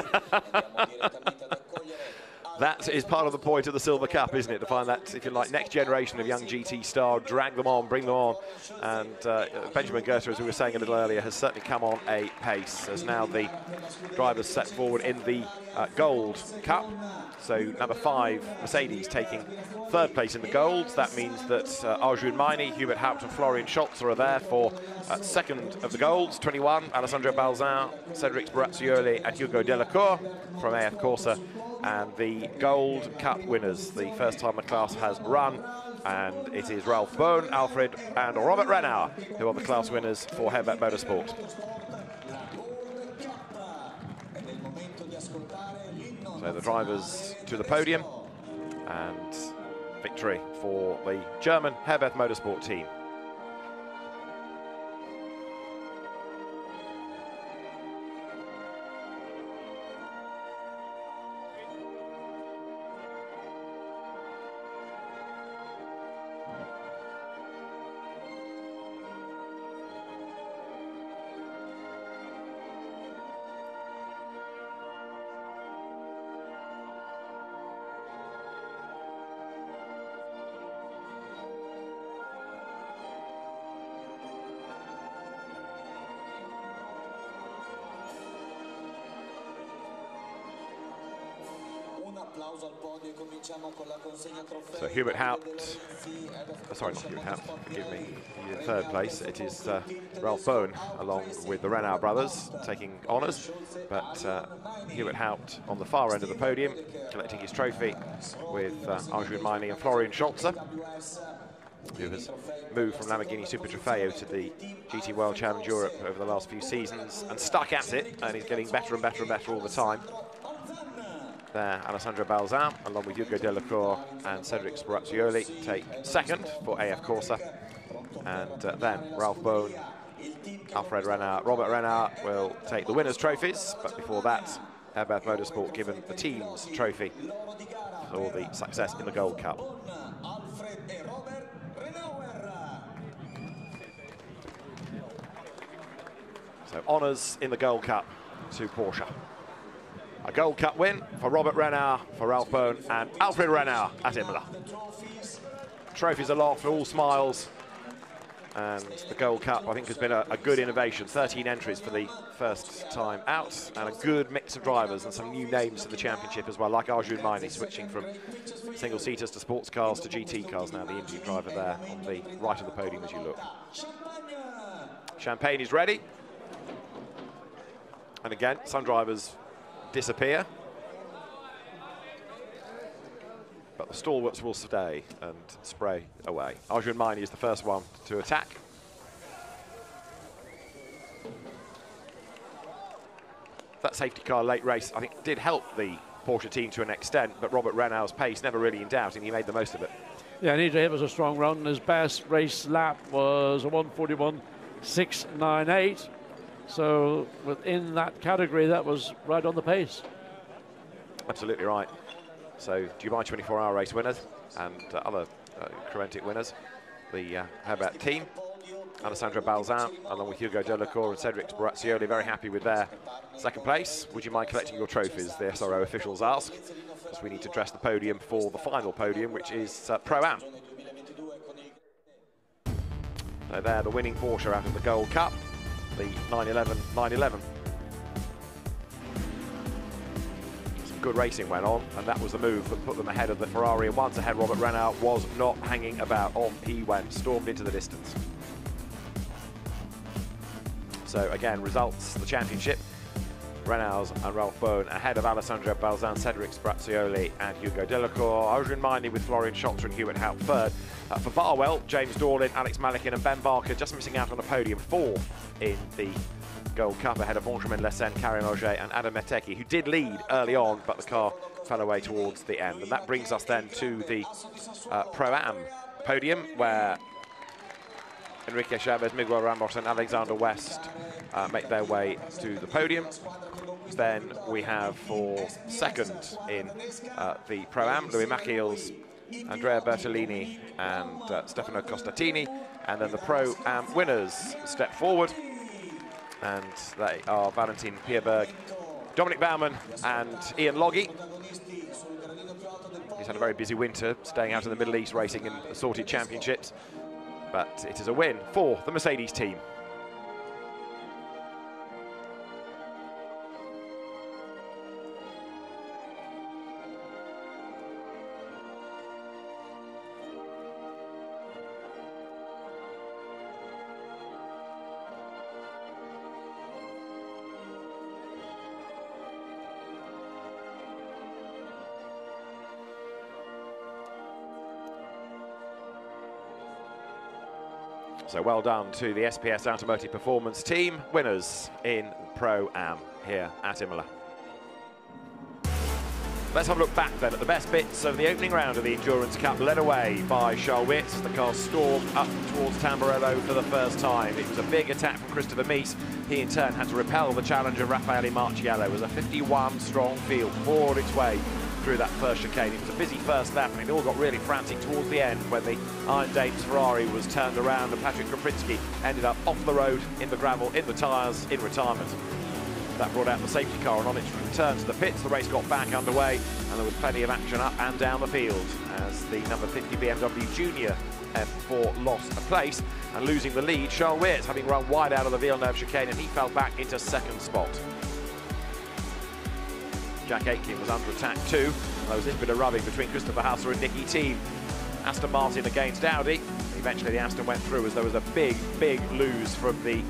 That is part of the point of the Silver Cup, isn't it? To find that, if you like, next generation of young GT star, drag them on, bring them on. And uh, Benjamin Goethe, as we were saying a little earlier, has certainly come on a pace as now the drivers set forward in the uh, Gold Cup. So number five, Mercedes taking third place in the gold. That means that uh, Arjun Maini, Hubert Haupt and Florian Scholze are there for uh, second of the golds, 21. Alessandro Balzan, Cedric Sbirrazzuoli and Hugo Delacour from AF Corsa. And the Gold Cup winners, the first time the class has run. And it is Ralf Bohn, Alfred and Robert Renauer who are the class winners for Herberth Motorsport. So the drivers to the podium and victory for the German Herberth Motorsport team. Hubert Haupt, oh, sorry, not Hubert Haupt, forgive me, in third place. It is uh, Ralf Bohn along with the Renauer brothers taking honours, but uh, Hubert Haupt on the far end of the podium collecting his trophy with uh, Arjun Maini and Florian Scholze, who has moved from Lamborghini Super Trofeo to the GT World Challenge Europe over the last few seasons and stuck at it, and he's getting better and better and better all the time there, Alessandro Balzan, along with Hugo Delacour and Cedric Sbirrazzuoli take second for AF Corsa. And uh, then Ralf Bohn, Alfred Renauer, Robert Renauer will take the winners' trophies. But before that, Herberth Motorsport given the team's trophy for all the success in the Gold Cup. So honours in the Gold Cup to Porsche. A Gold Cup win for Robert Renauer, for Ralf Bohn, and Alfred Renauer at Imola. Trophies aloft, for all smiles. And the Gold Cup, I think, has been a, a, good innovation. 13 entries for the first time out, and a good mix of drivers and some new names to the championship as well, like Arjun Maini, switching from single-seaters to sports cars to GT cars now, the Indian driver there on the right of the podium as you look. Champagne is ready. And again, some drivers disappear. But the stalwarts will stay and spray away. Arjun Maini is the first one to attack. That safety car late race, I think, did help the Porsche team to an extent, but Robert Renauer's pace never really in doubt, and he made the most of it. Yeah, and EJ was a strong run. His best race lap was a 141.698. So within that category, that was right on the pace. Absolutely right. So Dubai 24-hour race winners and uh, other uh, winners, the uh, Herberth team, Alessandro Balzan, along with Hugo Delacour and Cedric Sbirrazzuoli, very happy with their second place. Would you mind collecting your trophies, the SRO officials ask, because we need to dress the podium for the final podium, which is uh, Pro-Am. So there, the winning Porsche out of the Gold Cup, the 911 911. good racing went on, and that was the move that put them ahead of the Ferrari. And once ahead, Robert Renauer was not hanging about. On he went, stormed into the distance. So again, results, the championship. Renauers and Ralf Bohn ahead of Alessandro Balzan, Cedric Sbirrazzuoli and Hugo Delacour. Arjun Maini with Florian Scholze and Hubert Haupt third. Uh, for Barwell, James Dorlin, Alex Malykhin and Ben Barker just missing out on the podium, four in the Gold Cup ahead of Benjamin Lessennes, Karim Ojjeh and Adam Eteki, who did lead early on, but the car fell away towards the end. And that brings us then to the uh, Pro-Am podium, where Henrique Chaves, Miguel Ramos and Alexander West uh, make their way to the podium. Then we have for second in uh, the Pro-Am, Louis Machiels, Andrea Bertolini and uh, Stefano Costantini. And then the Pro-Am winners step forward and they are Valentin Pierburg, Dominic Baumann and Ian Loggie. He's had a very busy winter, staying out in the Middle East racing in assorted championships, but it is a win for the Mercedes team. Well done to the SPS Automotive Performance team, winners in Pro-Am here at Imola. Let's have a look back then at the best bits of the opening round of the Endurance Cup, led away by Charles Weerts. The car stormed up towards Tamburello for the first time. It was a big attack from Christopher Mies. He in turn had to repel the challenge of Raffaele Marciello. It was a 51 strong field, poured its way through that first chicane. It was a busy first lap and it all got really frantic towards the end when the Iron Dames Ferrari was turned around and Patrick Krapinski ended up off the road in the gravel, in the tyres, in retirement. That brought out the safety car and on its return to the pits, the race got back underway and there was plenty of action up and down the field as the number 50 BMW Junior F4 lost a place and losing the lead. Charles Weerts having run wide out of the Villeneuve chicane and he fell back into second spot. Jack Aitken was under attack too. There was a bit of rubbing between Christopher Haase and Nicki Thiim. Aston Martin against Audi. Eventually the Aston went through as there was a big, big lose from the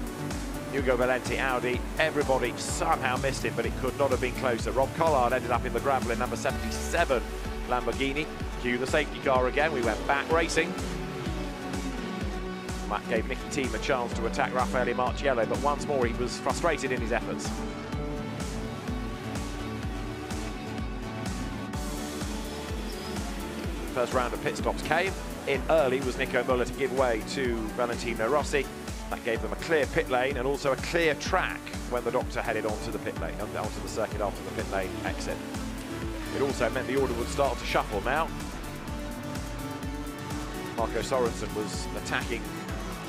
Hugo Valente Audi. Everybody somehow missed it, but it could not have been closer. Rob Collard ended up in the gravel in number 77 Lamborghini. Cue the safety car again. We went back racing. That gave Nicki Thiim a chance to attack Raffaele Marciello, but once more he was frustrated in his efforts. First round of pit stops came. In early was Nico Muller to give way to Valentino Rossi. That gave them a clear pit lane and also a clear track when the doctor headed onto the pit lane, and onto the circuit after the pit lane exit. It also meant the order would start to shuffle now. Marco Sorensen was attacking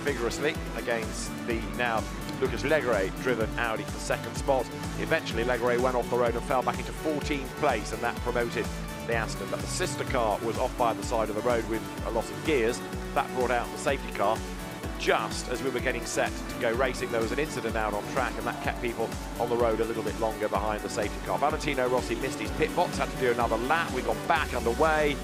vigorously against the now Lucas Légeret driven Audi for second spot. Eventually, Légeret went off the road and fell back into 14th place, and that promoted the Aston. But the sister car was off by the side of the road with a lot of gears. That brought out the safety car. Just as we were getting set to go racing, there was an incident out on track, and that kept people on the road a little bit longer behind the safety car. Valentino Rossi missed his pit box, had to do another lap. We got back underway,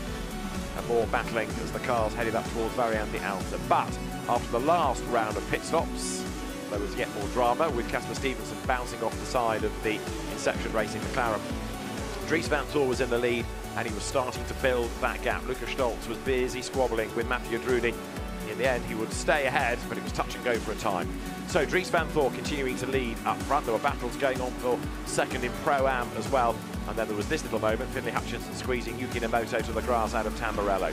and more battling as the cars headed up towards Variante Alta. But after the last round of pit stops, there was yet more drama with Casper Stevenson bouncing off the side of the Inception Racing McLaren. Dries Vanthoor was in the lead and he was starting to build that gap. Lukas Stolz was busy squabbling with Mattia Drudi. In the end, he would stay ahead, but it was touch and go for a time. So Dries Vanthoor continuing to lead up front. There were battles going on for second in Pro-Am as well. And then there was this little moment, Finley Hutchinson squeezing Yuki Nemoto to the grass out of Tamburello.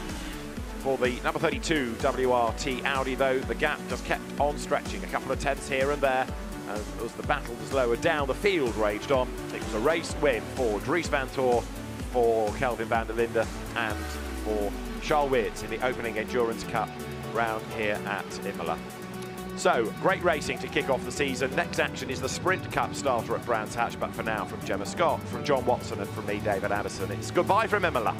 For the number 32 WRT Audi, though, the gap just kept on stretching, a couple of tenths here and there. As the battle was lower down, the field raged on. It was a race win for Dries Vanthoor, for Kelvin van der Linde, and for Charles Weerts in the opening Endurance Cup round here at Imola. So, great racing to kick off the season. Next action is the Sprint Cup starter at Brands Hatch, but for now, from Gemma Scott, from John Watson, and from me, David Addison, it's goodbye from Imola.